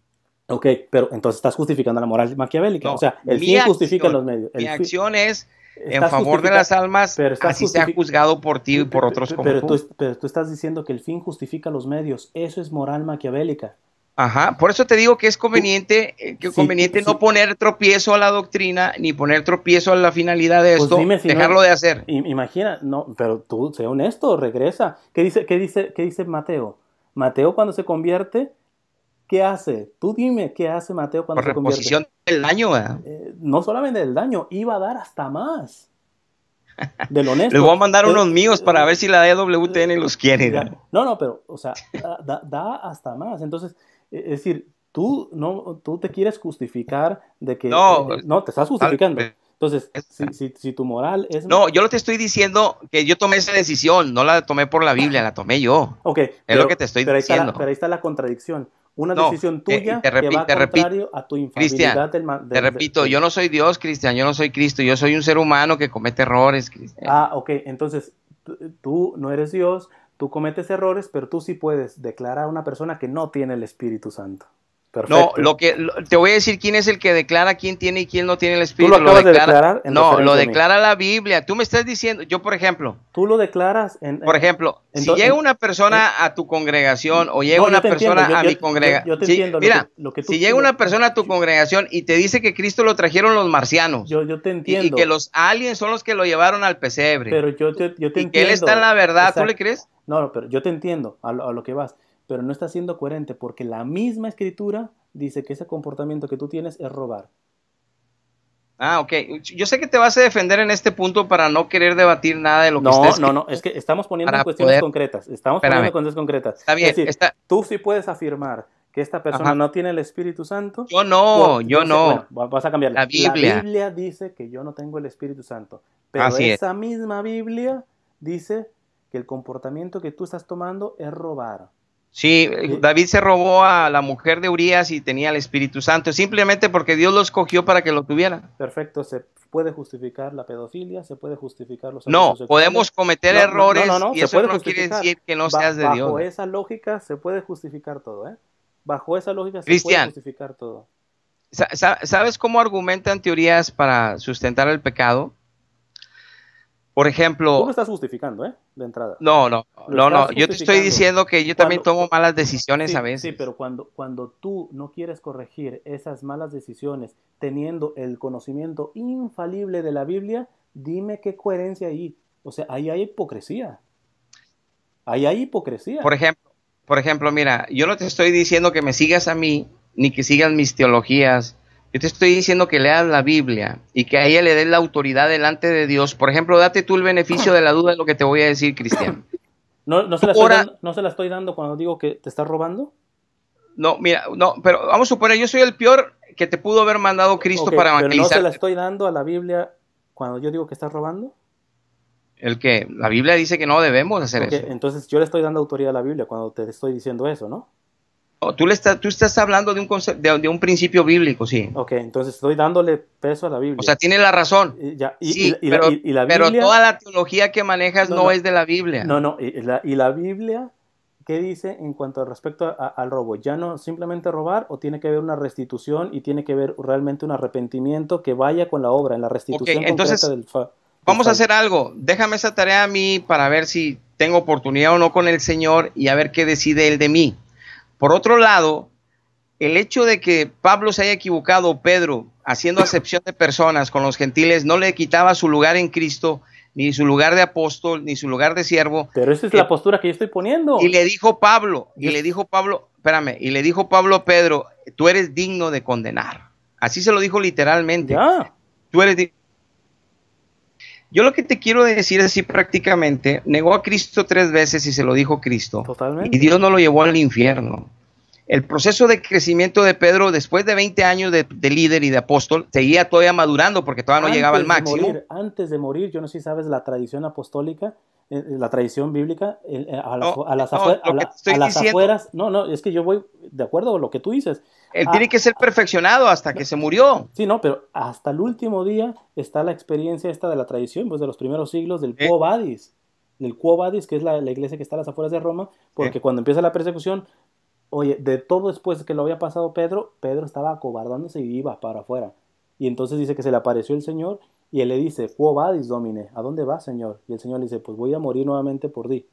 Ok, pero entonces estás justificando la moral maquiavélica. o sea, el fin justifica los medios. mi acción es en favor de las almas, así se ha juzgado por ti y por otros como pero tú. Pero tú estás diciendo que el fin justifica los medios. Eso es moral maquiavélica. Ajá, por eso te digo que es conveniente, eh, que conveniente no poner tropiezo a la doctrina ni poner tropiezo a la finalidad de pues esto, dejarlo de hacer. Imagina, no, pero tú sé honesto, regresa. ¿Qué dice, qué dice, qué dice Mateo? Mateo cuando se convierte, ¿qué hace? Tú dime, ¿qué hace Mateo cuando se convierte? Reposición del daño, eh, no solamente del daño, iba a dar hasta más. Del [LAUGHS] honesto. Les voy a mandar unos míos para ver si la EWTN los quiere. No, no, pero, o sea, da, hasta más. Entonces, e, es decir, tú no, tú te quieres justificar de que no, eh, no te estás justificando. Entonces, si, si, tu moral es... No, yo lo te estoy diciendo que yo tomé esa decisión, no la tomé por la Biblia, la tomé yo. Ok. Es lo que te estoy diciendo. pero ahí está la contradicción una decisión eh, tuya te, que va contrario a tu infalibilidad Te repito, yo no soy Dios, Cristian, yo no soy Cristo, yo soy un ser humano que comete errores, Cristian. Ah, ok, entonces tú no eres Dios, tú cometes errores, pero tú sí puedes declarar a una persona que no tiene el Espíritu Santo. No, lo que te voy a decir quién es el que declara quién tiene y quién no tiene el espíritu. ¿Tú lo acabas de declarar no, lo declara la Biblia. Tú me estás diciendo, yo por ejemplo. Tú lo declaras en. Por ejemplo, si llega una persona a tu congregación o llega una persona a mi congregación. Mira, si llega una persona a tu congregación y te dice que Cristo lo trajeron los marcianos. Yo, yo te entiendo. Y, que los aliens son los que lo llevaron al pesebre. Pero yo, te, yo te y que él está en la verdad, ¿tú le crees? No, no, pero yo te entiendo a lo, a lo que vas. Pero no está siendo coherente porque la misma escritura dice que ese comportamiento que tú tienes es robar. Ah, ok. Yo sé que te vas a defender en este punto para no querer debatir nada de lo que No, no, no, es que estamos poniendo cuestiones concretas. Estamos poniendo cuestiones concretas. Está bien. Tú sí puedes afirmar que esta persona no tiene el Espíritu Santo. Yo no, yo no. vas a cambiar. La Biblia. La Biblia dice que yo no tengo el Espíritu Santo. Pero esa misma Biblia dice que el comportamiento que tú estás tomando es robar. Sí, David se robó a la mujer de Urias y tenía el Espíritu Santo, simplemente porque Dios lo escogió para que lo tuviera. Perfecto, se puede justificar la pedofilia, se puede justificar los No, podemos cometer errores y eso no quiere decir que no seas de Dios. Bajo esa lógica se puede justificar todo, ¿eh? Bajo esa lógica se puede justificar todo. ¿Sabes cómo argumentan teorías para sustentar el pecado? Por ejemplo. Tú lo estás justificando, ¿eh? De entrada. No, no, no, no. Yo te estoy diciendo que yo también tomo malas decisiones a veces. Sí, pero cuando, cuando tú no quieres corregir esas malas decisiones teniendo el conocimiento infalible de la Biblia, dime qué coherencia hay. O sea, ahí hay hipocresía. Ahí hay hipocresía. Por ejemplo, por ejemplo, mira, yo no te estoy diciendo que me sigas a mí, ni que sigas mis teologías, yo te estoy diciendo que leas la Biblia y que a ella le des la autoridad delante de Dios. Por ejemplo, date tú el beneficio de la duda de lo que te voy a decir, Cristian. ¿No, no, se la estoy dando, ¿No se la estoy dando cuando digo que te estás robando? No, mira, no, pero vamos a suponer, yo soy el peor que te pudo haber mandado Cristo para evangelizar. ¿Pero no se la estoy dando a la Biblia cuando yo digo que estás robando? El que la Biblia dice que no debemos hacer eso. Entonces yo le estoy dando autoridad a la Biblia cuando te estoy diciendo eso, ¿no? Tú, le estás, tú estás hablando de un, de, un principio bíblico, sí. Ok, entonces estoy dándole peso a la Biblia. O sea, tiene la razón. sí, pero, pero, toda la teología que manejas no, es de la Biblia. No, no, y la, y la Biblia, ¿qué dice en cuanto al respecto al robo? ¿Ya no simplemente robar o tiene que haber una restitución y tiene que haber realmente un arrepentimiento que vaya con la obra, en la restitución okay, entonces, del, Vamos a hacer algo. Déjame esa tarea a mí para ver si tengo oportunidad o no con el Señor y a ver qué decide Él de mí. Por otro lado, el hecho de que Pablo se haya equivocado, Pedro, haciendo acepción de personas con los gentiles, no le quitaba su lugar en Cristo, ni su lugar de apóstol, ni su lugar de siervo. Pero esa es la postura que yo estoy poniendo. Y le dijo Pablo, y le dijo Pablo, espérame, y le dijo Pablo a Pedro, tú eres digno de condenar. Así se lo dijo literalmente. Ya. Tú eres digno yo lo que te quiero decir así prácticamente, negó a Cristo tres veces y se lo dijo Cristo. Totalmente. Y Dios no lo llevó al infierno. El proceso de crecimiento de Pedro, después de 20 años de, líder y de apóstol, seguía todavía madurando porque todavía no llegaba al máximo. antes de morir, yo no sé si sabes la tradición apostólica, eh, eh, la tradición bíblica, eh, a las, afueras. No, no, es que yo voy de acuerdo con lo que tú dices. Él tiene que ser perfeccionado hasta que se murió. Sí, no, pero hasta el último día está la experiencia esta de la tradición, pues de los primeros siglos del Quo Vadis, del Quo Vadis, que es la, iglesia que está a las afueras de Roma, porque cuando empieza la persecución, oye, de todo después de que lo había pasado Pedro, Pedro estaba acobardándose y iba para afuera. Y entonces dice que se le apareció el Señor y él le dice, Quo Vadis, Domine, ¿a dónde vas, Señor? Y el Señor le dice, pues voy a morir nuevamente por ti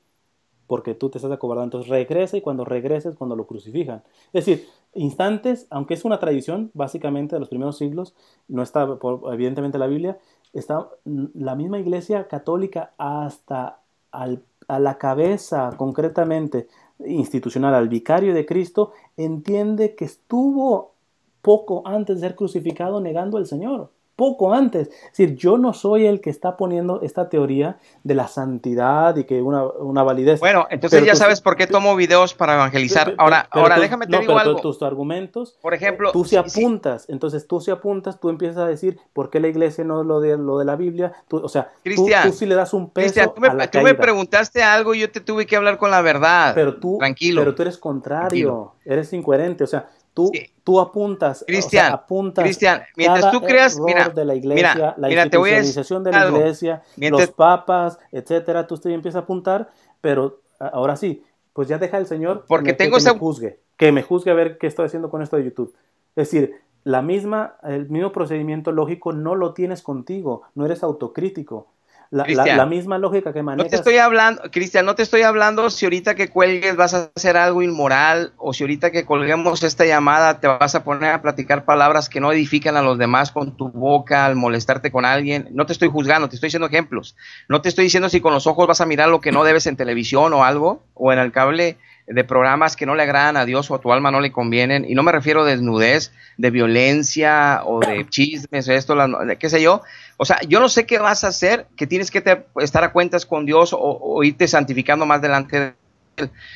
porque tú te estás acobardando. Entonces regresa y cuando regreses, cuando lo crucifican. Es decir, instantes, aunque es una tradición básicamente de los primeros siglos, no está evidentemente la Biblia, está la misma iglesia católica hasta a la cabeza concretamente institucional, al vicario de Cristo, entiende que estuvo poco antes de ser crucificado negando al Señor poco antes. Es decir, yo no soy el que está poniendo esta teoría de la santidad y que una, una validez. Bueno, entonces ya sabes por qué tomo videos para evangelizar. Ahora, ahora déjame te digo algo. Tus argumentos, por ejemplo, tú si apuntas, entonces tú si apuntas, tú empiezas a decir por qué la iglesia no lo de lo de la Biblia. Tú, o sea, Cristian, tú, sí le das un peso. Cristian, tú, me, tú me, preguntaste algo y yo te tuve que hablar con la verdad. Pero tú, tranquilo. Pero tú eres contrario, eres incoherente. O sea, Tú, tú apuntas, Cristian, apuntas Cristian, mientras tú creas, mira, de la iglesia, la institucionalización de la iglesia, los papas, etcétera, tú te empiezas a apuntar, pero ahora sí, pues ya deja el Señor porque que, tengo que me juzgue, que me juzgue a ver qué estoy haciendo con esto de YouTube. Es decir, la misma, el mismo procedimiento lógico no lo tienes contigo, no eres autocrítico. La, misma lógica que manejas. No te estoy hablando, Cristian, no te estoy hablando si ahorita que cuelgues vas a hacer algo inmoral o si ahorita que colguemos esta llamada te vas a poner a platicar palabras que no edifican a los demás con tu boca al molestarte con alguien. No te estoy juzgando, te estoy diciendo ejemplos. No te estoy diciendo si con los ojos vas a mirar lo que no debes en televisión o algo o en el cable de programas que no le agradan a Dios o a tu alma no le convienen. Y no me refiero a desnudez, de violencia o de chismes o esto, qué sé yo. O sea, yo no sé qué vas a hacer, que tienes que estar a cuentas con Dios o, irte santificando más delante de.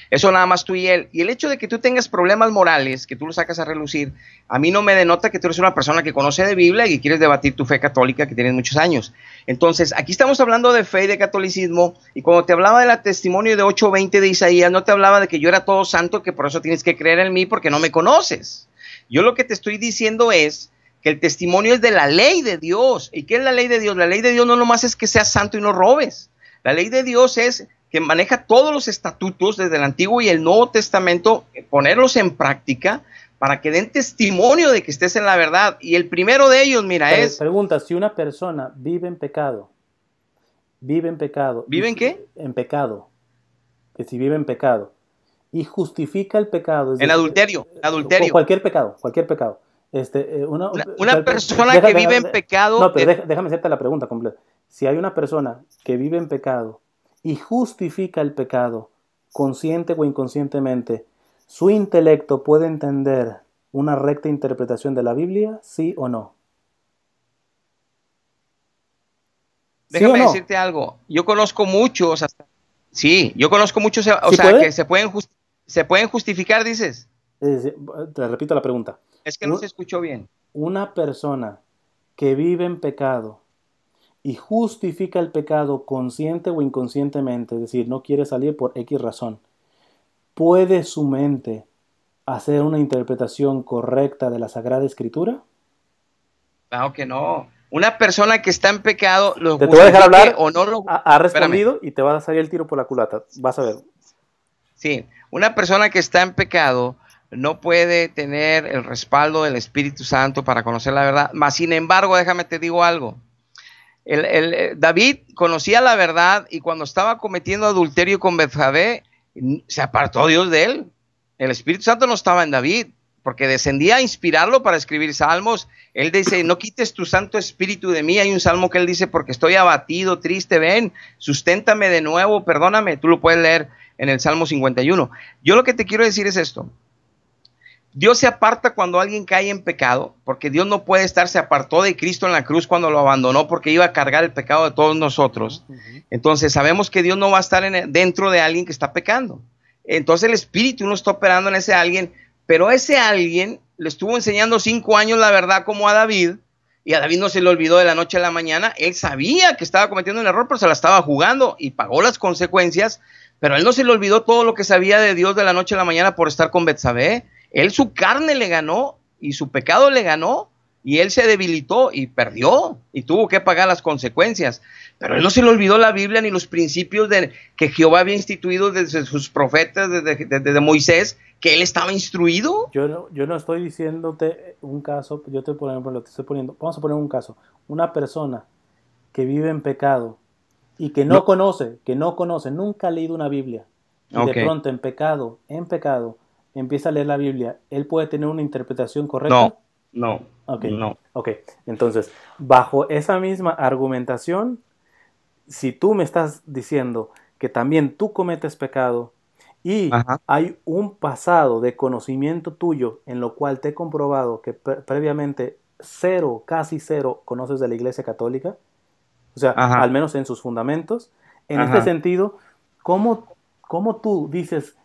Eso nada más tú y Él. Y el hecho de que tú tengas problemas morales, que tú los sacas a relucir, a mí no me denota que tú eres una persona que conoce de Biblia y quieres debatir tu fe católica que tienes muchos años. Entonces, aquí estamos hablando de fe y de catolicismo, y cuando te hablaba de la testimonio de 8.20 de Isaías, no te hablaba de que yo era todo santo, que por eso tienes que creer en mí porque no me conoces. Yo lo que te estoy diciendo es que el testimonio es de la ley de Dios. ¿Y qué es la ley de Dios? La ley de Dios no nomás es que seas santo y no robes. La ley de Dios es que maneja todos los estatutos desde el Antiguo y el Nuevo Testamento, ponerlos en práctica para que den testimonio de que estés en la verdad. Y el primero de ellos, mira, es... Pregunta, si una persona vive en pecado, vive en pecado... ¿Vive en qué? En pecado. Que si vive en pecado y justifica el pecado... en adulterio, adulterio. Cualquier pecado, cualquier pecado. Este, eh, una, persona que vive en pecado. No, pero déjame hacerte la pregunta completa. Si hay una persona que vive en pecado y justifica el pecado, consciente o inconscientemente, ¿su intelecto puede entender una recta interpretación de la Biblia, sí o no? Déjame decirte algo. Yo conozco muchos, sí, yo conozco muchos, o sea, que se pueden, se pueden justificar, dices. Te repito la pregunta. Es que no se escuchó bien. Una persona que vive en pecado y justifica el pecado consciente o inconscientemente, es decir, no quiere salir por X razón, ¿puede su mente hacer una interpretación correcta de la Sagrada Escritura? Claro que no. Una persona que está en pecado, lo te, voy a dejar hablar o no lo... Ha, respondido y te va a salir el tiro por la culata. Vas a ver. Sí, una persona que está en pecado no puede tener el respaldo del Espíritu Santo para conocer la verdad. Mas, sin embargo, déjame te digo algo. El, eh, David conocía la verdad y cuando estaba cometiendo adulterio con Bethsabé, se apartó Dios de él. El Espíritu Santo no estaba en David, porque descendía a inspirarlo para escribir salmos. Él dice, no quites tu Santo Espíritu de mí. Hay un salmo que él dice, porque estoy abatido, triste, ven, susténtame de nuevo, perdóname. Tú lo puedes leer en el Salmo 51. Yo lo que te quiero decir es esto. Dios se aparta cuando alguien cae en pecado, porque Dios no puede estar, se apartó de Cristo en la cruz cuando lo abandonó, porque iba a cargar el pecado de todos nosotros. Entonces sabemos que Dios no va a estar dentro de alguien que está pecando. Entonces el Espíritu no está operando en ese alguien, pero ese alguien le estuvo enseñando cinco años la verdad como a David, y a David no se le olvidó de la noche a la mañana. Él sabía que estaba cometiendo un error, pero se la estaba jugando y pagó las consecuencias. Pero él no se le olvidó todo lo que sabía de Dios de la noche a la mañana por estar con Betsabé. Él su carne le ganó y su pecado le ganó y él se debilitó y perdió y tuvo que pagar las consecuencias. Pero él no se le olvidó la Biblia ni los principios de, que Jehová había instituido desde sus profetas, desde, Moisés, que él estaba instruido. Yo no, yo no estoy diciéndote un caso, yo te, por ejemplo, lo te estoy poniendo, vamos a poner un caso, una persona que vive en pecado y que no, conoce, que no conoce, nunca ha leído una Biblia, y de pronto en pecado, en pecado, empieza a leer la Biblia, ¿él puede tener una interpretación correcta? No, no. Ok, no. ok. Entonces, bajo esa misma argumentación, si tú me estás diciendo que también tú cometes pecado y hay un pasado de conocimiento tuyo en lo cual te he comprobado que previamente cero, casi cero, conoces de la Iglesia Católica, o sea, al menos en sus fundamentos, en este sentido, ¿cómo, ¿cómo tú dices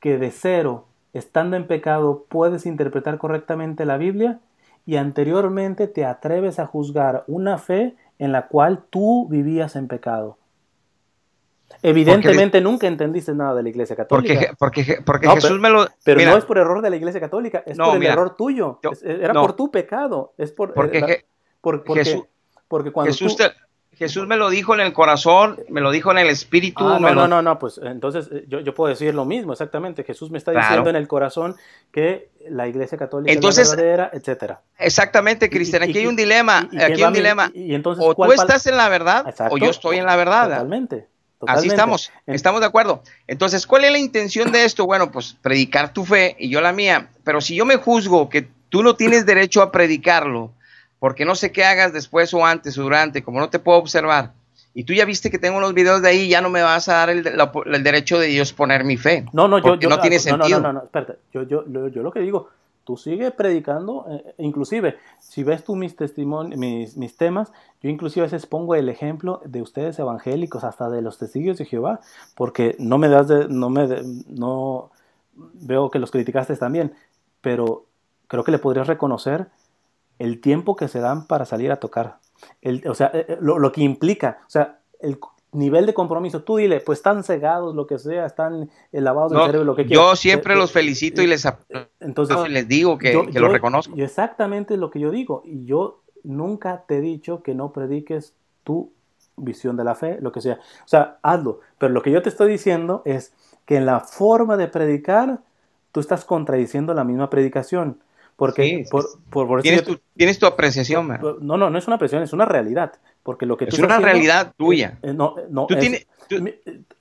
que de cero estando en pecado, puedes interpretar correctamente la Biblia y anteriormente te atreves a juzgar una fe en la cual tú vivías en pecado. Evidentemente nunca entendiste nada de la Iglesia Católica. Porque, porque, Jesús me lo... Pero no es por error de la Iglesia Católica, es por el error tuyo. era por tu pecado. Es por, porque, eh, Jesús, porque cuando Jesús Jesús me lo dijo en el corazón, me lo dijo en el espíritu. Ah, no, no, no, no, pues entonces eh, yo, puedo decir lo mismo, exactamente. Jesús me está diciendo en el corazón que la Iglesia Católica entonces, es verdadera, etcétera. Exactamente, Cristian. Aquí hay un dilema. aquí hay un dilema. Y, entonces, o tú estás en la verdad o yo estoy en la verdad. Totalmente. Así estamos, estamos de acuerdo. Entonces, ¿cuál es la intención de esto? Bueno, pues predicar tu fe y yo la mía. Pero si yo me juzgo que tú no tienes derecho a predicarlo, porque no sé qué hagas después o antes o durante, como no te puedo observar, y tú ya viste que tengo los videos de ahí, ya no me vas a dar el, derecho de Dios poner mi fe. No, no, yo, no tiene sentido. No, no, no, espérate, yo, yo, yo, lo que digo, tú sigues predicando, eh, inclusive, si ves tú mis testimonios, mis, mis temas, yo inclusive a veces pongo el ejemplo de ustedes evangélicos, hasta de los testigos de Jehová, porque no me das de, no me, no, veo que los criticaste también, pero creo que le podrías reconocer el tiempo que se dan para salir a tocar. El, o sea, eh, eh, lo, que implica, o sea, el nivel de compromiso. Tú dile, pues están cegados, lo que sea, están lavados del cerebro, lo que quieran. Yo siempre eh, los felicito y les, entonces, les digo que, lo reconozco. Exactamente lo que yo digo. Y yo nunca te he dicho que no prediques tu visión de la fe, lo que sea. O sea, hazlo. Pero lo que yo te estoy diciendo es que en la forma de predicar, tú estás contradiciendo la misma predicación. Porque por, por, ¿Tienes, tu, tienes, tu, apreciación, No, no, no es una apreciación, es una realidad. Porque lo que es una realidad tuya. Eh, no, no, tú tienes,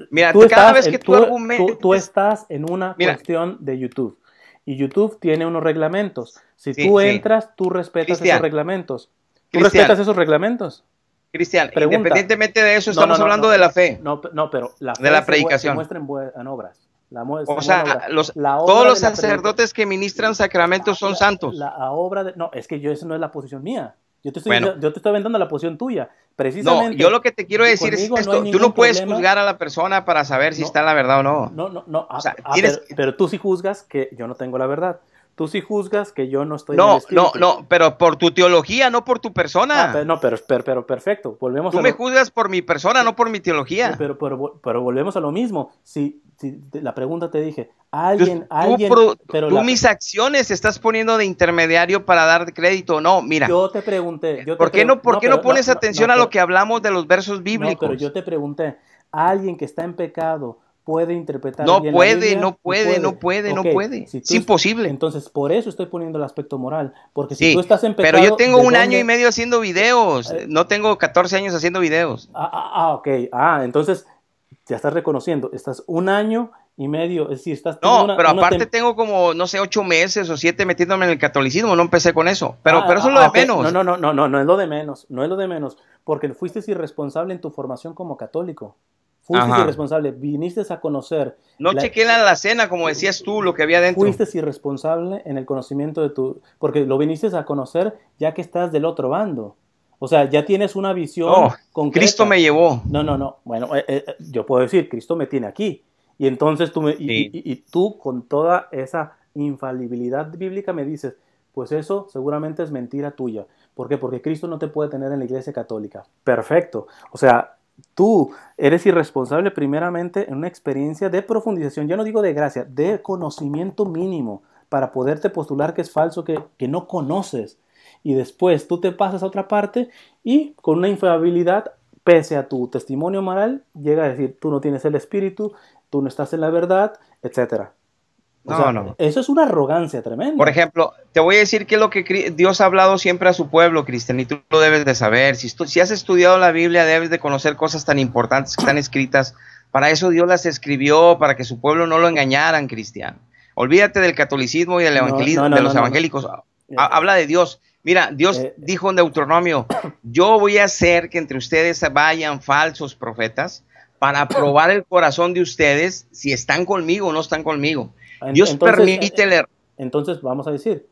mira, tú cada vez que tú, tú, estás en una cuestión de YouTube. Y YouTube tiene unos reglamentos. Si tú entras, tú respetas esos reglamentos. ¿Tú respetas esos reglamentos? Cristian, independientemente de eso, estamos hablando de la fe. No, no, pero la fe de la predicación. se muestra en obras o sea, todos los sacerdotes que ministran sacramentos son santos. La, obra de, no, es que yo eso no es la posición mía. Yo te estoy, yo te estoy vendiendo la posición tuya. Precisamente. No, yo lo que te quiero decir es esto. tú no puedes juzgar a la persona para saber si está en la verdad o no. No, no, no. pero, tú sí juzgas que yo no tengo la verdad. Tú sí juzgas que yo no estoy no, en el No, no, pero por tu teología, no por tu persona. Ah, no, pero, pero, perfecto. Volvemos tú me juzgas por mi persona, no por mi teología. Pero, pero, pero, volvemos a lo mismo. Si, si la pregunta te dije, alguien, tú, alguien. pero tú mis acciones estás poniendo de intermediario para dar crédito. No, mira. Yo te pregunté. Yo ¿Por qué no, por qué no, pones atención a lo que hablamos de los versos bíblicos? pero yo te pregunté, alguien que está en pecado puede interpretar. No puede, no puede, no puede, no puede. es imposible. Entonces, por eso estoy poniendo el aspecto moral. Porque si tú estás en Pero yo tengo un año y medio haciendo videos. Eh, no tengo 14 años haciendo videos. Ah, ah, ah, ok. Ah, entonces ya estás reconociendo. Estás un año y medio. Es decir, estás. No, pero aparte tengo como, no sé, ocho meses o siete metiéndome en el catolicismo. No empecé con eso. Pero, ah, pero eso es lo de menos. No, no, no, no, no, no es lo de menos. No es lo de menos. Porque fuiste irresponsable en tu formación como católico. Fuiste irresponsable, viniste a conocer. No la, chequé la, la cena, como decías tú, lo que había dentro. Fuiste irresponsable en el conocimiento de tu. Porque lo viniste a conocer ya que estás del otro bando. O sea, ya tienes una visión con Cristo me llevó. No, no, no. Bueno, eh, eh, yo puedo decir, Cristo me tiene aquí. Y entonces tú, me, y, y, tú con toda esa infalibilidad bíblica me dices, pues eso seguramente es mentira tuya. ¿Por qué? Porque Cristo no te puede tener en la iglesia católica. Perfecto. O sea, tú eres irresponsable primeramente en una experiencia de profundización, ya no digo de gracia, de conocimiento mínimo para poderte postular que es falso, que, no conoces. Y después tú te pasas a otra parte y con una infabilidad, pese a tu testimonio moral, llega a decir, tú no tienes el espíritu, tú no estás en la verdad, etcétera. No, no. Eso es una arrogancia tremenda. Por ejemplo, te voy a decir que es lo que Dios ha hablado siempre a su pueblo, Cristian, y tú lo debes de saber. Si, si has estudiado la Biblia, debes de conocer cosas tan importantes que están escritas. Para eso Dios las escribió, para que su pueblo no lo engañaran, Cristian. Olvídate del catolicismo y del evangelismo, de los evangélicos. Habla de Dios. Mira, Dios eh, dijo en Deuteronomio, yo voy a hacer que entre ustedes vayan falsos profetas para probar el corazón de ustedes si están conmigo o no están conmigo. Dios entonces, permite eh, Entonces, vamos a decir,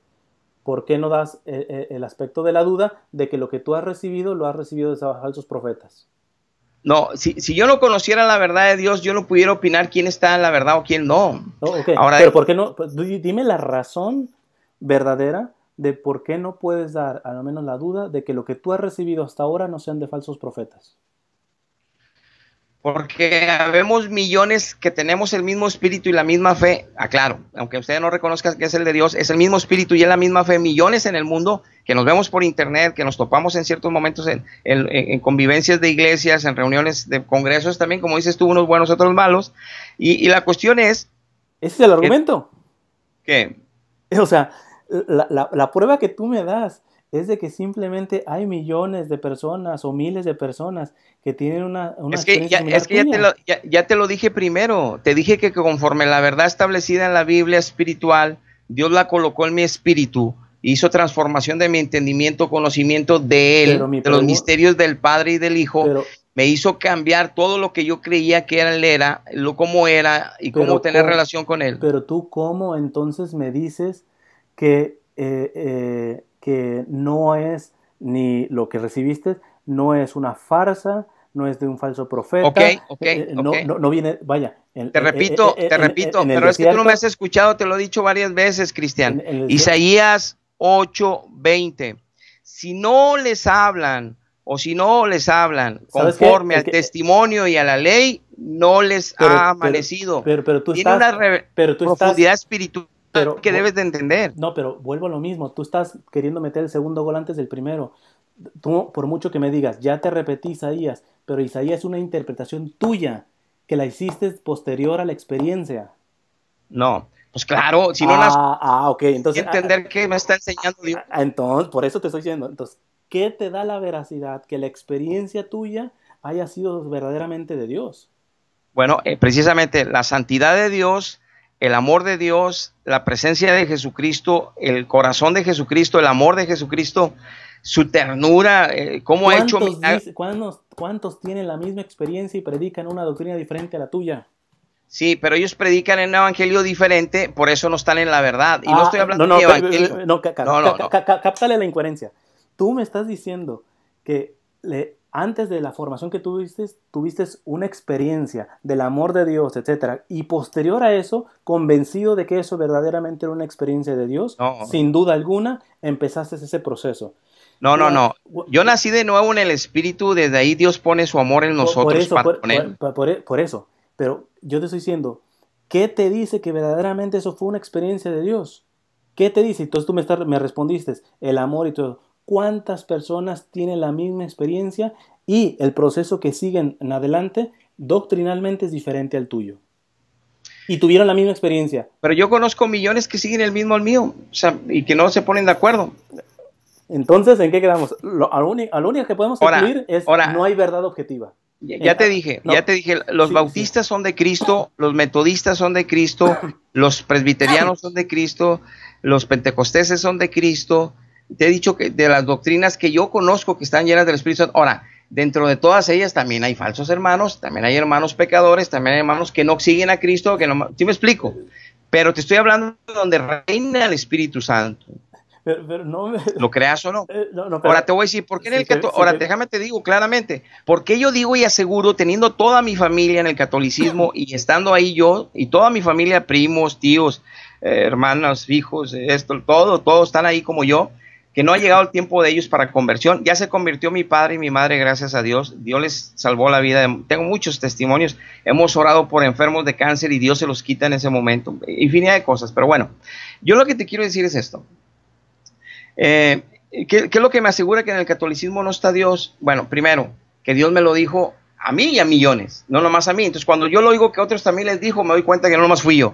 ¿por qué no das eh, eh, el, aspecto de la duda de que lo que tú has recibido lo has recibido de falsos profetas? No, si, yo no conociera la verdad de Dios, yo no pudiera opinar quién está en la verdad o quién no. Ahora, Pero ¿por qué no? Pues, dime la razón verdadera de por qué no puedes dar al menos la duda de que lo que tú has recibido hasta ahora no sean de falsos profetas. Porque habemos millones que tenemos el mismo espíritu y la misma fe. Aclaro, aunque ustedes no reconozcan que es el de Dios, es el mismo espíritu y es la misma fe. Millones en el mundo que nos vemos por internet, que nos topamos en ciertos momentos en, convivencias de iglesias, en reuniones de congresos también, como dices tú, unos buenos, otros malos. Y, la cuestión es... Ese es el argumento. ¿Qué? [LAUGHS] O sea, la, la prueba que tú me das es de que simplemente hay millones de personas o miles de personas que tienen una... una es que, ya, es que ya, te lo, ya, te lo, dije primero, te dije que conforme la verdad establecida en la Biblia espiritual, Dios la colocó en mi espíritu, hizo transformación de mi entendimiento, conocimiento de Él, de los misterios del Padre y del Hijo. me hizo cambiar todo lo que yo creía que Él era, lo cómo era y cómo tener relación con Él. Pero tú, ¿cómo entonces me dices que eh, eh, que no es ni lo que recibiste, no es una farsa, no es de un falso profeta. Ok, ok, eh, no, no, viene, vaya. te repito, te repito, pero es que tú no me has escuchado, te lo he dicho varias veces, Cristian. Isaías 8:20. Si no les hablan o si no les hablan conforme al testimonio y a la ley, no les ha amanecido. Pero, pero, tú Tiene estás, una pero tú profundidad espiritual pero, que debes de entender. No, pero vuelvo a lo mismo. Tú estás queriendo meter el segundo gol antes del primero. Tú, por mucho que me digas, ya te repetí Isaías, pero Isaías es una interpretación tuya que la hiciste posterior a la experiencia. No, pues claro, si no ah, las... Ah, ok, entonces... entender qué me está enseñando Dios. Ah, entonces, por eso te estoy diciendo, entonces, ¿qué te da la veracidad que la experiencia tuya haya sido verdaderamente de Dios? Bueno, eh, precisamente la santidad de Dios el amor de Dios, la presencia de Jesucristo, el corazón de Jesucristo, el amor de Jesucristo, su ternura, eh, cómo ha hecho... ¿cuántos, ¿Cuántos tienen la misma experiencia y predican una doctrina diferente a la tuya? Sí, pero ellos predican en un evangelio diferente, por eso no están en la verdad. Y no ah, estoy hablando de evangelio. No, no, no, cáptale la incoherencia. Tú me estás diciendo que le antes de la formación que tuviste, tuviste una experiencia del amor de Dios, etcétera, y posterior a eso, convencido de que eso verdaderamente era una experiencia de Dios, sin duda alguna, empezaste ese proceso. No, no, no. Yo nací de nuevo en el Espíritu, desde ahí Dios pone su amor en nosotros. Por eso, pero yo te estoy diciendo, ¿qué te dice que verdaderamente eso fue una experiencia de Dios? ¿Qué te dice? Entonces tú me, me respondiste, el amor y todo cuántas personas tienen la misma experiencia y el proceso que siguen en adelante doctrinalmente es diferente al tuyo. Y tuvieron la misma experiencia. Pero yo conozco millones que siguen el mismo al mío y que no se ponen de acuerdo. Entonces, ¿en qué quedamos? Lo, único, que podemos concluir es que no hay verdad objetiva. Ya, te dije, ya te dije, los bautistas son de Cristo, los metodistas son de Cristo, [COUGHS] los presbiterianos son de Cristo, los pentecosteses son de Cristo, te he dicho que de las doctrinas que yo conozco que están llenas del Espíritu Santo. Ahora, dentro de todas ellas también hay falsos hermanos, también hay hermanos pecadores, también hay hermanos que no siguen a Cristo, que no, ¿sí me explico? Pero te estoy hablando de donde reina el Espíritu Santo. ¿Lo creas o no? [LAUGHS] Eh, ahora te voy a decir, ¿por qué en el catolicismo? Ahora déjame te digo claramente, ¿por qué yo digo y aseguro, teniendo toda mi familia en el catolicismo y estando ahí yo y toda mi familia, primos, tíos, eh, hermanos, hijos, esto, todo, todos están ahí como yo, que no ha llegado el tiempo de ellos para conversión. Ya se convirtió mi padre y mi madre, gracias a Dios. Dios les salvó la vida. Tengo muchos testimonios. Hemos orado por enfermos de cáncer y Dios se los quita en ese momento. Infinidad de cosas. Pero bueno, yo lo que te quiero decir es esto. Eh, ¿qué, es lo que me asegura que en el catolicismo no está Dios? Bueno, primero, que Dios me lo dijo a mí y a millones, no nomás a mí. Entonces, cuando yo lo oigo que otros también les dijo, me doy cuenta que no nomás fui yo.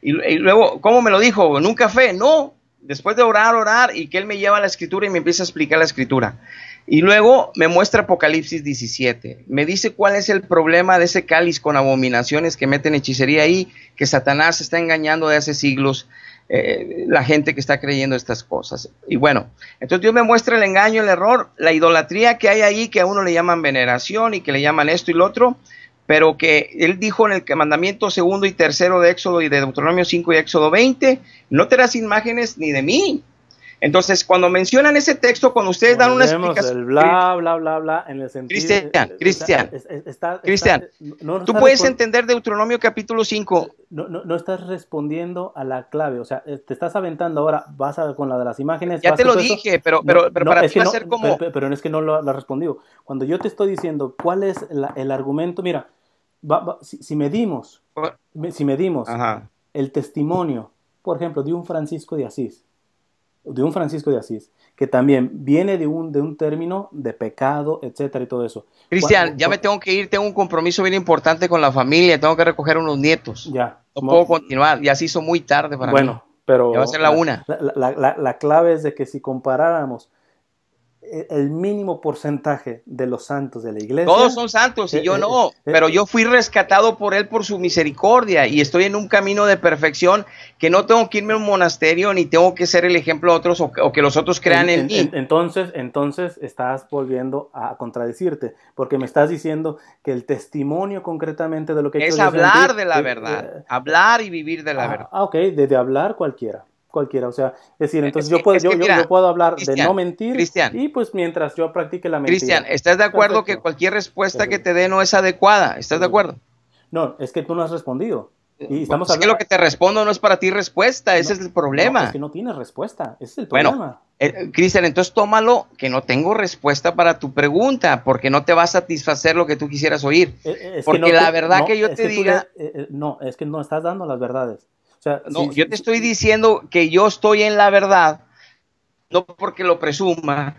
Y, y luego, ¿cómo me lo dijo? ¿Nunca fe? No, después de orar, orar, y que Él me lleva a la escritura y me empieza a explicar la escritura. Y luego me muestra Apocalipsis 17. Me dice cuál es el problema de ese cáliz con abominaciones que meten hechicería ahí, que Satanás está engañando de hace siglos eh, la gente que está creyendo estas cosas. Y bueno, entonces Dios me muestra el engaño, el error, la idolatría que hay ahí, que a uno le llaman veneración y que le llaman esto y lo otro pero que él dijo en el mandamiento segundo y tercero de Éxodo y de Deuteronomio 5 y Éxodo 20, no te das imágenes ni de mí. Entonces, cuando mencionan ese texto, cuando ustedes dan una explicación... El bla, bla, bla, bla, en el sentido... Cristian, Cristian, Cristian, tú puedes entender Deuteronomio capítulo 5. No, no, no, estás respondiendo a la clave, o sea, eh, te estás aventando ahora, vas a, con la de las imágenes... Ya te lo dije, pero, pero, pero para ti va a ser como... Pero, es que no lo, has respondido. Cuando yo te estoy diciendo cuál es el argumento, mira, si, medimos, si medimos el testimonio, por ejemplo, de un Francisco de Asís, de un Francisco de Asís, que también viene de un, de un término de pecado, etcétera, y todo eso. Cristian, ya me tengo que ir, tengo un compromiso bien importante con la familia, tengo que recoger unos nietos. Ya. No puedo continuar, ya se hizo muy tarde para bueno, pero... Ya va a ser la una. la clave es de que si comparáramos el mínimo porcentaje de los santos de la iglesia. Todos son santos y eh, yo eh, no, eh, pero yo fui rescatado por él por su misericordia y estoy en un camino de perfección que no tengo que irme a un monasterio ni tengo que ser el ejemplo de otros o, que los otros crean en, mí. entonces, entonces estás volviendo a contradecirte porque me estás diciendo que el testimonio concretamente de lo que es hablar de la verdad, hablar y vivir de la ah, verdad. Ah, ok, de hablar cualquiera cualquiera. O sea, es decir, entonces yo, puedo, yo, puedo hablar de no mentir y pues mientras yo practique la mentira. Cristian, ¿estás de acuerdo que cualquier respuesta que te dé no es adecuada? ¿Estás de acuerdo? No, es que tú no has respondido. Y estamos es que lo que te respondo no es para ti respuesta, ese es el problema. es que no tienes respuesta, ese es el problema. Bueno, eh, Cristian, entonces tómalo que no tengo respuesta para tu pregunta, porque no te va a satisfacer lo que tú quisieras oír. Eh, porque la verdad que yo te diga... Eh, no, es que no estás dando las verdades no, yo te estoy diciendo que yo estoy en la verdad, no porque lo presuma,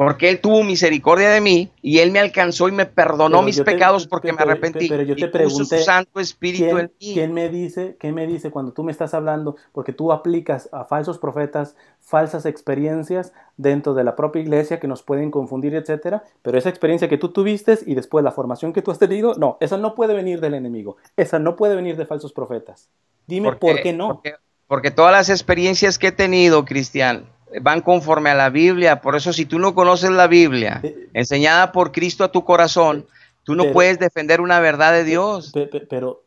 porque Él tuvo misericordia de mí y Él me alcanzó y me perdonó mis pecados porque me arrepentí. Pero yo te pregunté, su Santo Espíritu en mí. ¿quién me, dice, ¿Quién me dice cuando tú me estás hablando? Porque tú aplicas a falsos profetas falsas experiencias dentro de la propia iglesia que nos pueden confundir, etcétera. Pero esa experiencia que tú tuviste y después la formación que tú has tenido, no, esa no puede venir del enemigo. Esa no puede venir de falsos profetas. Dime por qué, no. Porque, todas las experiencias que he tenido, Cristian, van conforme a la Biblia. Por eso si tú no conoces la Biblia, enseñada por Cristo a tu corazón, tú no puedes defender una verdad de Dios. Pero,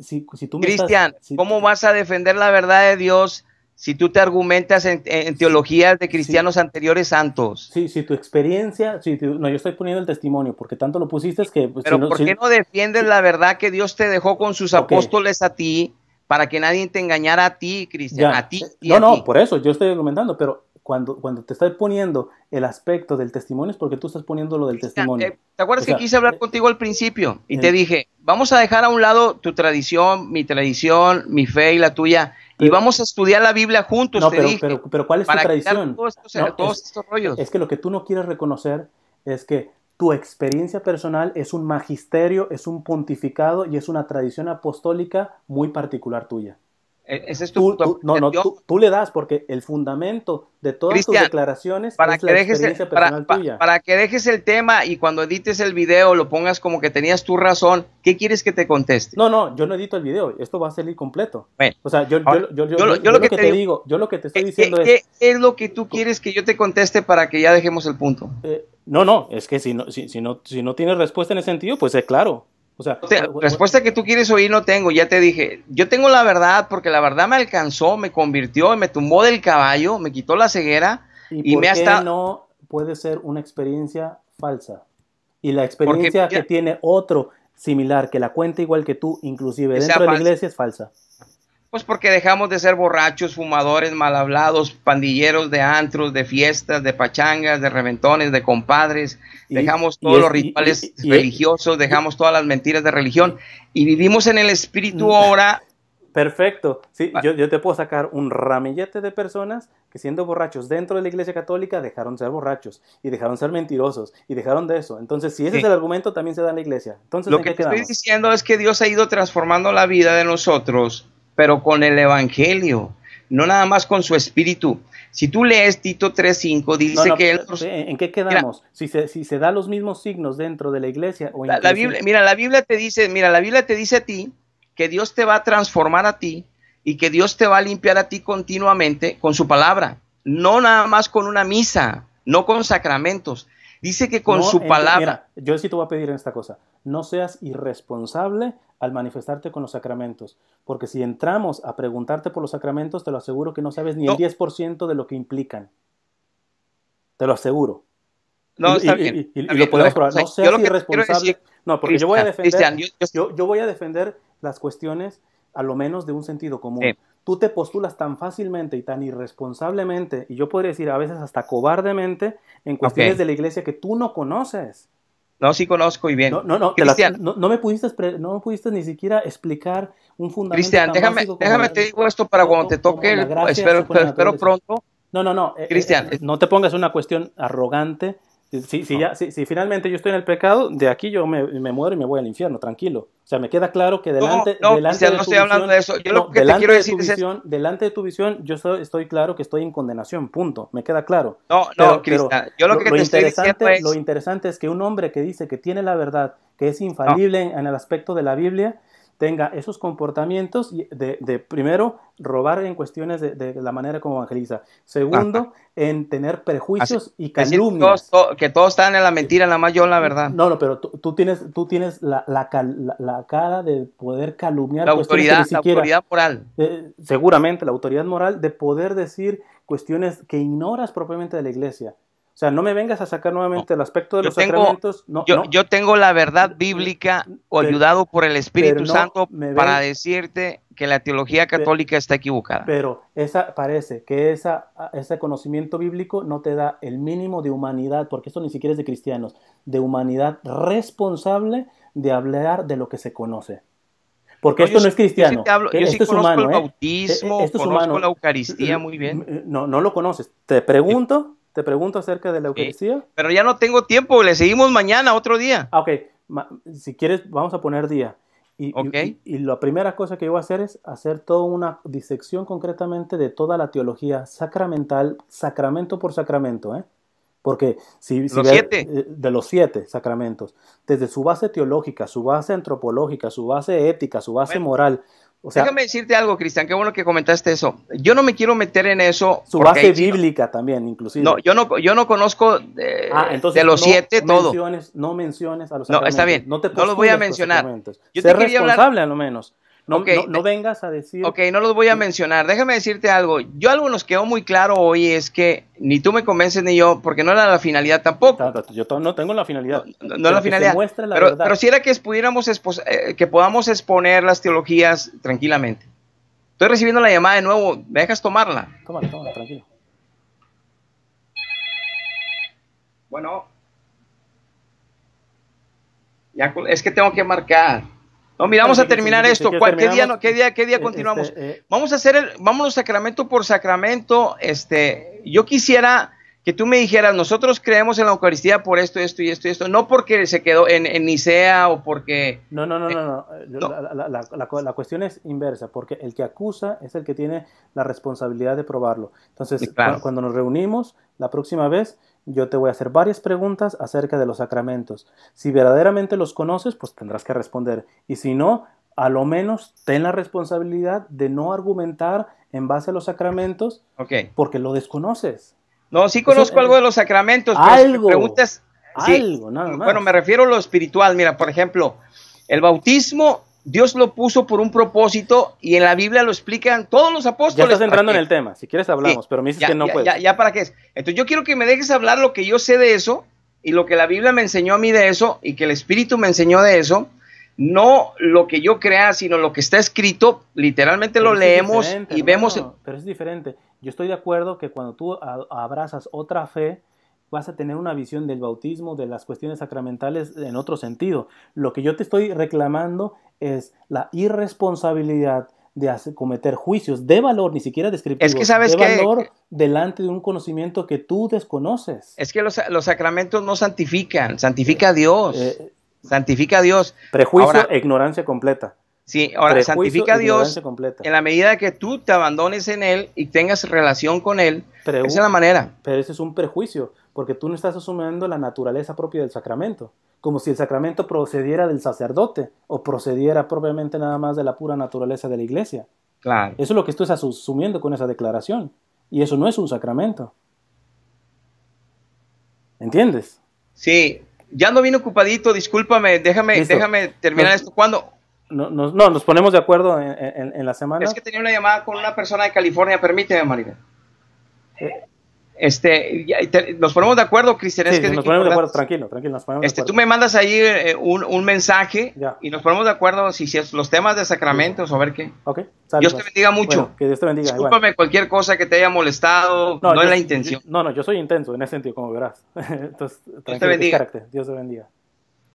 si, tú Cristian, ¿cómo vas a defender la verdad de Dios si tú te argumentas en, teologías de cristianos anteriores santos. Sí, si tu experiencia, si no, yo estoy poniendo el testimonio, porque tanto lo pusiste que... Pues, Pero ¿por qué no defiendes la verdad que Dios te dejó con sus apóstoles a ti, para que nadie te engañara a ti, Cristian, a ti? no, no, por eso yo estoy argumentando, pero cuando, cuando te estoy poniendo el aspecto del testimonio es porque tú estás poniendo lo del testimonio. Eh, ¿Te acuerdas que quise hablar eh, contigo al principio? Y te dije, vamos a dejar a un lado tu tradición, mi tradición, mi fe y la tuya, y vamos a estudiar la Biblia juntos. No, pero, pero, pero, ¿cuál es tu tradición? Todos estos, rollos. Es que lo que tú no quieres reconocer es que tu experiencia personal es un magisterio, es un pontificado y es una tradición apostólica muy particular tuya. E, ese es tu, tú, no, no, tú, le das porque el fundamento de todas tus declaraciones para es que la dejes experiencia personal tuya. Para que dejes el tema y cuando edites el video lo pongas como que tenías tu razón, ¿qué quieres que te conteste? No, no, yo no edito el video, esto va a salir completo. o sea, yo, yo, yo, yo lo, que, te digo, yo lo que te estoy diciendo es... ¿Qué es lo que tú quieres que yo te conteste para que ya dejemos el punto? Eh, no, no, es que si no, si, si, no, si no tienes respuesta en ese sentido, pues es claro. O sea, respuesta que tú quieres oír no tengo, ya te dije. Yo tengo la verdad porque la verdad me alcanzó, me convirtió, me tumbó del caballo, me quitó la ceguera y, me hasta no puede ser una experiencia falsa. Y la experiencia que tiene otro similar que la cuenta igual que tú, inclusive dentro de la iglesia es falsa. Pues porque dejamos de ser borrachos, fumadores, mal hablados, pandilleros de antros, de fiestas, de pachangas, de reventones, de compadres, dejamos todos los rituales religiosos, dejamos todas las mentiras de religión y vivimos en el espíritu mm. ahora. Perfecto. Sí, yo, yo, te puedo sacar un ramillete de personas que siendo borrachos dentro de la iglesia católica dejaron de ser borrachos y dejaron de ser mentirosos y dejaron de eso. Entonces, si ese es el argumento, también se da en la iglesia. Entonces, Lo que te estoy diciendo es que Dios ha ido transformando la vida de nosotros pero con el Evangelio, no nada más con su espíritu. Si tú lees Tito 3.5, dice que él... ¿En qué quedamos? si, se, si se da los mismos signos dentro de la iglesia o la, Biblia, Mira, la Biblia te dice, mira, la Biblia te dice a ti que Dios te va a transformar a ti y que Dios te va a limpiar a ti continuamente con su palabra. No nada más con una misa, no con sacramentos. Dice que con su palabra... Mira, yo sí te voy a pedir en esta cosa. No seas irresponsable al manifestarte con los sacramentos. Porque si entramos a preguntarte por los sacramentos, te lo aseguro que no sabes ni el 10% de lo que implican. Te lo aseguro. No, está bien. Y, lo podemos probar. No seas irresponsable. no, porque yo voy a defender. yo, yo, voy a defender las cuestiones, a lo menos de un sentido común. Tú te postulas tan fácilmente y tan irresponsablemente, y yo podría decir a veces hasta cobardemente, en cuestiones de la iglesia que tú no conoces. No, sí conozco y bien. No, no, no, no, me pudiste, no me pudiste ni siquiera explicar un fundamento. Cristian, déjame, déjame te digo esto para cuando te toque, espero, espero pronto. No, no, no. Eh, Cristian, eh, no te pongas una cuestión arrogante si, si, ya, si, si, finalmente yo estoy en el pecado, de aquí yo me, me, muero y me voy al infierno, tranquilo. O sea, me queda claro que delante, no, no, delante de no estoy hablando de eso. Yo lo que te quiero decir es visión, delante de tu visión, yo estoy, estoy, claro que estoy en condenación, punto. Me queda claro. No, no, Cristian, yo lo que te estoy diciendo es... Lo interesante es que un hombre que dice que tiene la verdad, que es infalible en el aspecto de la Biblia, tenga esos comportamientos de, de primero, robar en cuestiones de, la manera como evangeliza. Segundo, en tener prejuicios y calumnias. que todos están en la mentira, la más yo la verdad. No, no, pero tú, tienes, tú tienes la, la, la, cara de poder calumniar. La autoridad, la autoridad moral. Eh, seguramente, la autoridad moral de poder decir cuestiones que ignoras propiamente de la iglesia. O sea, no me vengas a sacar nuevamente el aspecto de los sacramentos. No, yo, yo, tengo la verdad bíblica o ayudado por el Espíritu Santo para decirte que la teología católica está equivocada. Pero esa parece que esa, ese conocimiento bíblico no te da el mínimo de humanidad, porque esto ni siquiera es de cristianos, de humanidad responsable de hablar de lo que se conoce. Porque esto no es cristiano. Yo sí, esto conozco es humano, el ¿eh? bautismo, esto conozco humano. la Eucaristía muy bien. No, no lo conoces. Te pregunto te pregunto acerca de la Eucaristía. pero ya no tengo tiempo, le seguimos mañana, otro día. Ah, ok. si quieres, vamos a poner día. Y, y, la primera cosa que yo voy a hacer es hacer toda una disección concretamente de toda la teología sacramental, sacramento por sacramento, ¿eh? Porque si, los siete. Eh, de los siete sacramentos, desde su base teológica, su base antropológica, su base ética, su base moral, Déjame decirte algo, Cristian, qué bueno que comentaste eso. Yo no me quiero meter en eso. Su base bíblica también, inclusive. No, yo no, yo no conozco de, ah, de los siete todo. no menciones a los No, está bien. No, te los voy a mencionar. Yo te responsable a lo menos. No, no, vengas a decir. Ok, no los voy a mencionar. Déjame decirte algo. Yo algo nos quedó muy claro hoy es que ni tú me convences ni yo, porque no era la finalidad tampoco. Yo no tengo la finalidad. No, es la finalidad. pero, pero si era que pudiéramos eh, que podamos exponer las teologías tranquilamente. Estoy recibiendo la llamada de nuevo. ¿Me dejas tomarla? Tómala, tómala, tranquilo. Bueno. Ya, es que tengo que marcar. No, mira, vamos a terminar esto. ¿Qué día, qué día, qué día este, continuamos? Eh, vamos a hacer el, vámonos sacramento por sacramento. Este, yo quisiera que tú me dijeras, nosotros creemos en la Eucaristía por esto, esto y esto y esto, no porque se quedó en, en Nicea o porque... No, no, no, no, no. La, la, la, cuestión es inversa, porque el que acusa es el que tiene la responsabilidad de probarlo. Entonces, cuando nos reunimos, la próxima vez, yo te voy a hacer varias preguntas acerca de los sacramentos. Si verdaderamente los conoces, pues tendrás que responder. Y si no, a lo menos ten la responsabilidad de no argumentar en base a los sacramentos porque lo desconoces. No, sí conozco algo de los sacramentos. algo. preguntas, algo, nada más. Bueno, me refiero a lo espiritual. Mira, por ejemplo, el bautismo Dios lo puso por un propósito y en la Biblia lo explican todos los apóstoles. Ya estás entrando en el tema, si quieres hablamos, pero me dices que no puedes. Ya, ya, para qué es. Entonces yo quiero que me dejes hablar lo que yo sé de eso y lo que la Biblia me enseñó a mí de eso y que el Espíritu me enseñó de eso. No lo que yo crea, sino lo que está escrito, literalmente lo leemos y vemos. pero es diferente. Yo estoy de acuerdo que cuando tú abrazas otra fe, vas a tener una visión del bautismo, de las cuestiones sacramentales en otro sentido. Lo que yo te estoy reclamando es la irresponsabilidad de hacer, cometer juicios de valor, ni siquiera descriptivos, es que sabes de valor delante de un conocimiento que tú desconoces. Es que los, sacramentos no santifican, santifica a Dios. Eh, santifica a Dies. Prejuicio, e ignorancia completa. Sí, ahora santifica a Dios en la medida que tú te abandones en Él y tengas relación con Él. esa es la manera. Pero ese es un prejuicio, porque tú no estás asumiendo la naturaleza propia del sacramento, como si el sacramento procediera del sacerdote o procediera propiamente nada más de la pura naturaleza de la iglesia. Claro. Eso es lo que tú estás asumiendo con esa declaración. Y eso no es un sacramento. ¿Entiendes? Sí, ya no vine ocupadito, discúlpame, déjame, déjame terminar esto. ¿Cuándo? no, no, nos ponemos de acuerdo en, la semana. Es que tenía una llamada con una persona de California, permíteme, Maribel. Eh, este, nos ponemos de acuerdo, Cristian. Sí, nos ponemos de acuerdo, tranquilo, tranquilo. este, Tú me mandas ahí eh, un, mensaje y nos ponemos de acuerdo si, si es los temas de sacramentos o ver qué. Okay, Dios te pues. bendiga mucho. que Dios te bendiga. Discúlpame cualquier cosa que te haya molestado, no, es la intención. no, no, yo soy intenso en ese sentido, como verás. [LAUGHS] Entonces, Dios te bendiga. Dios te bendiga.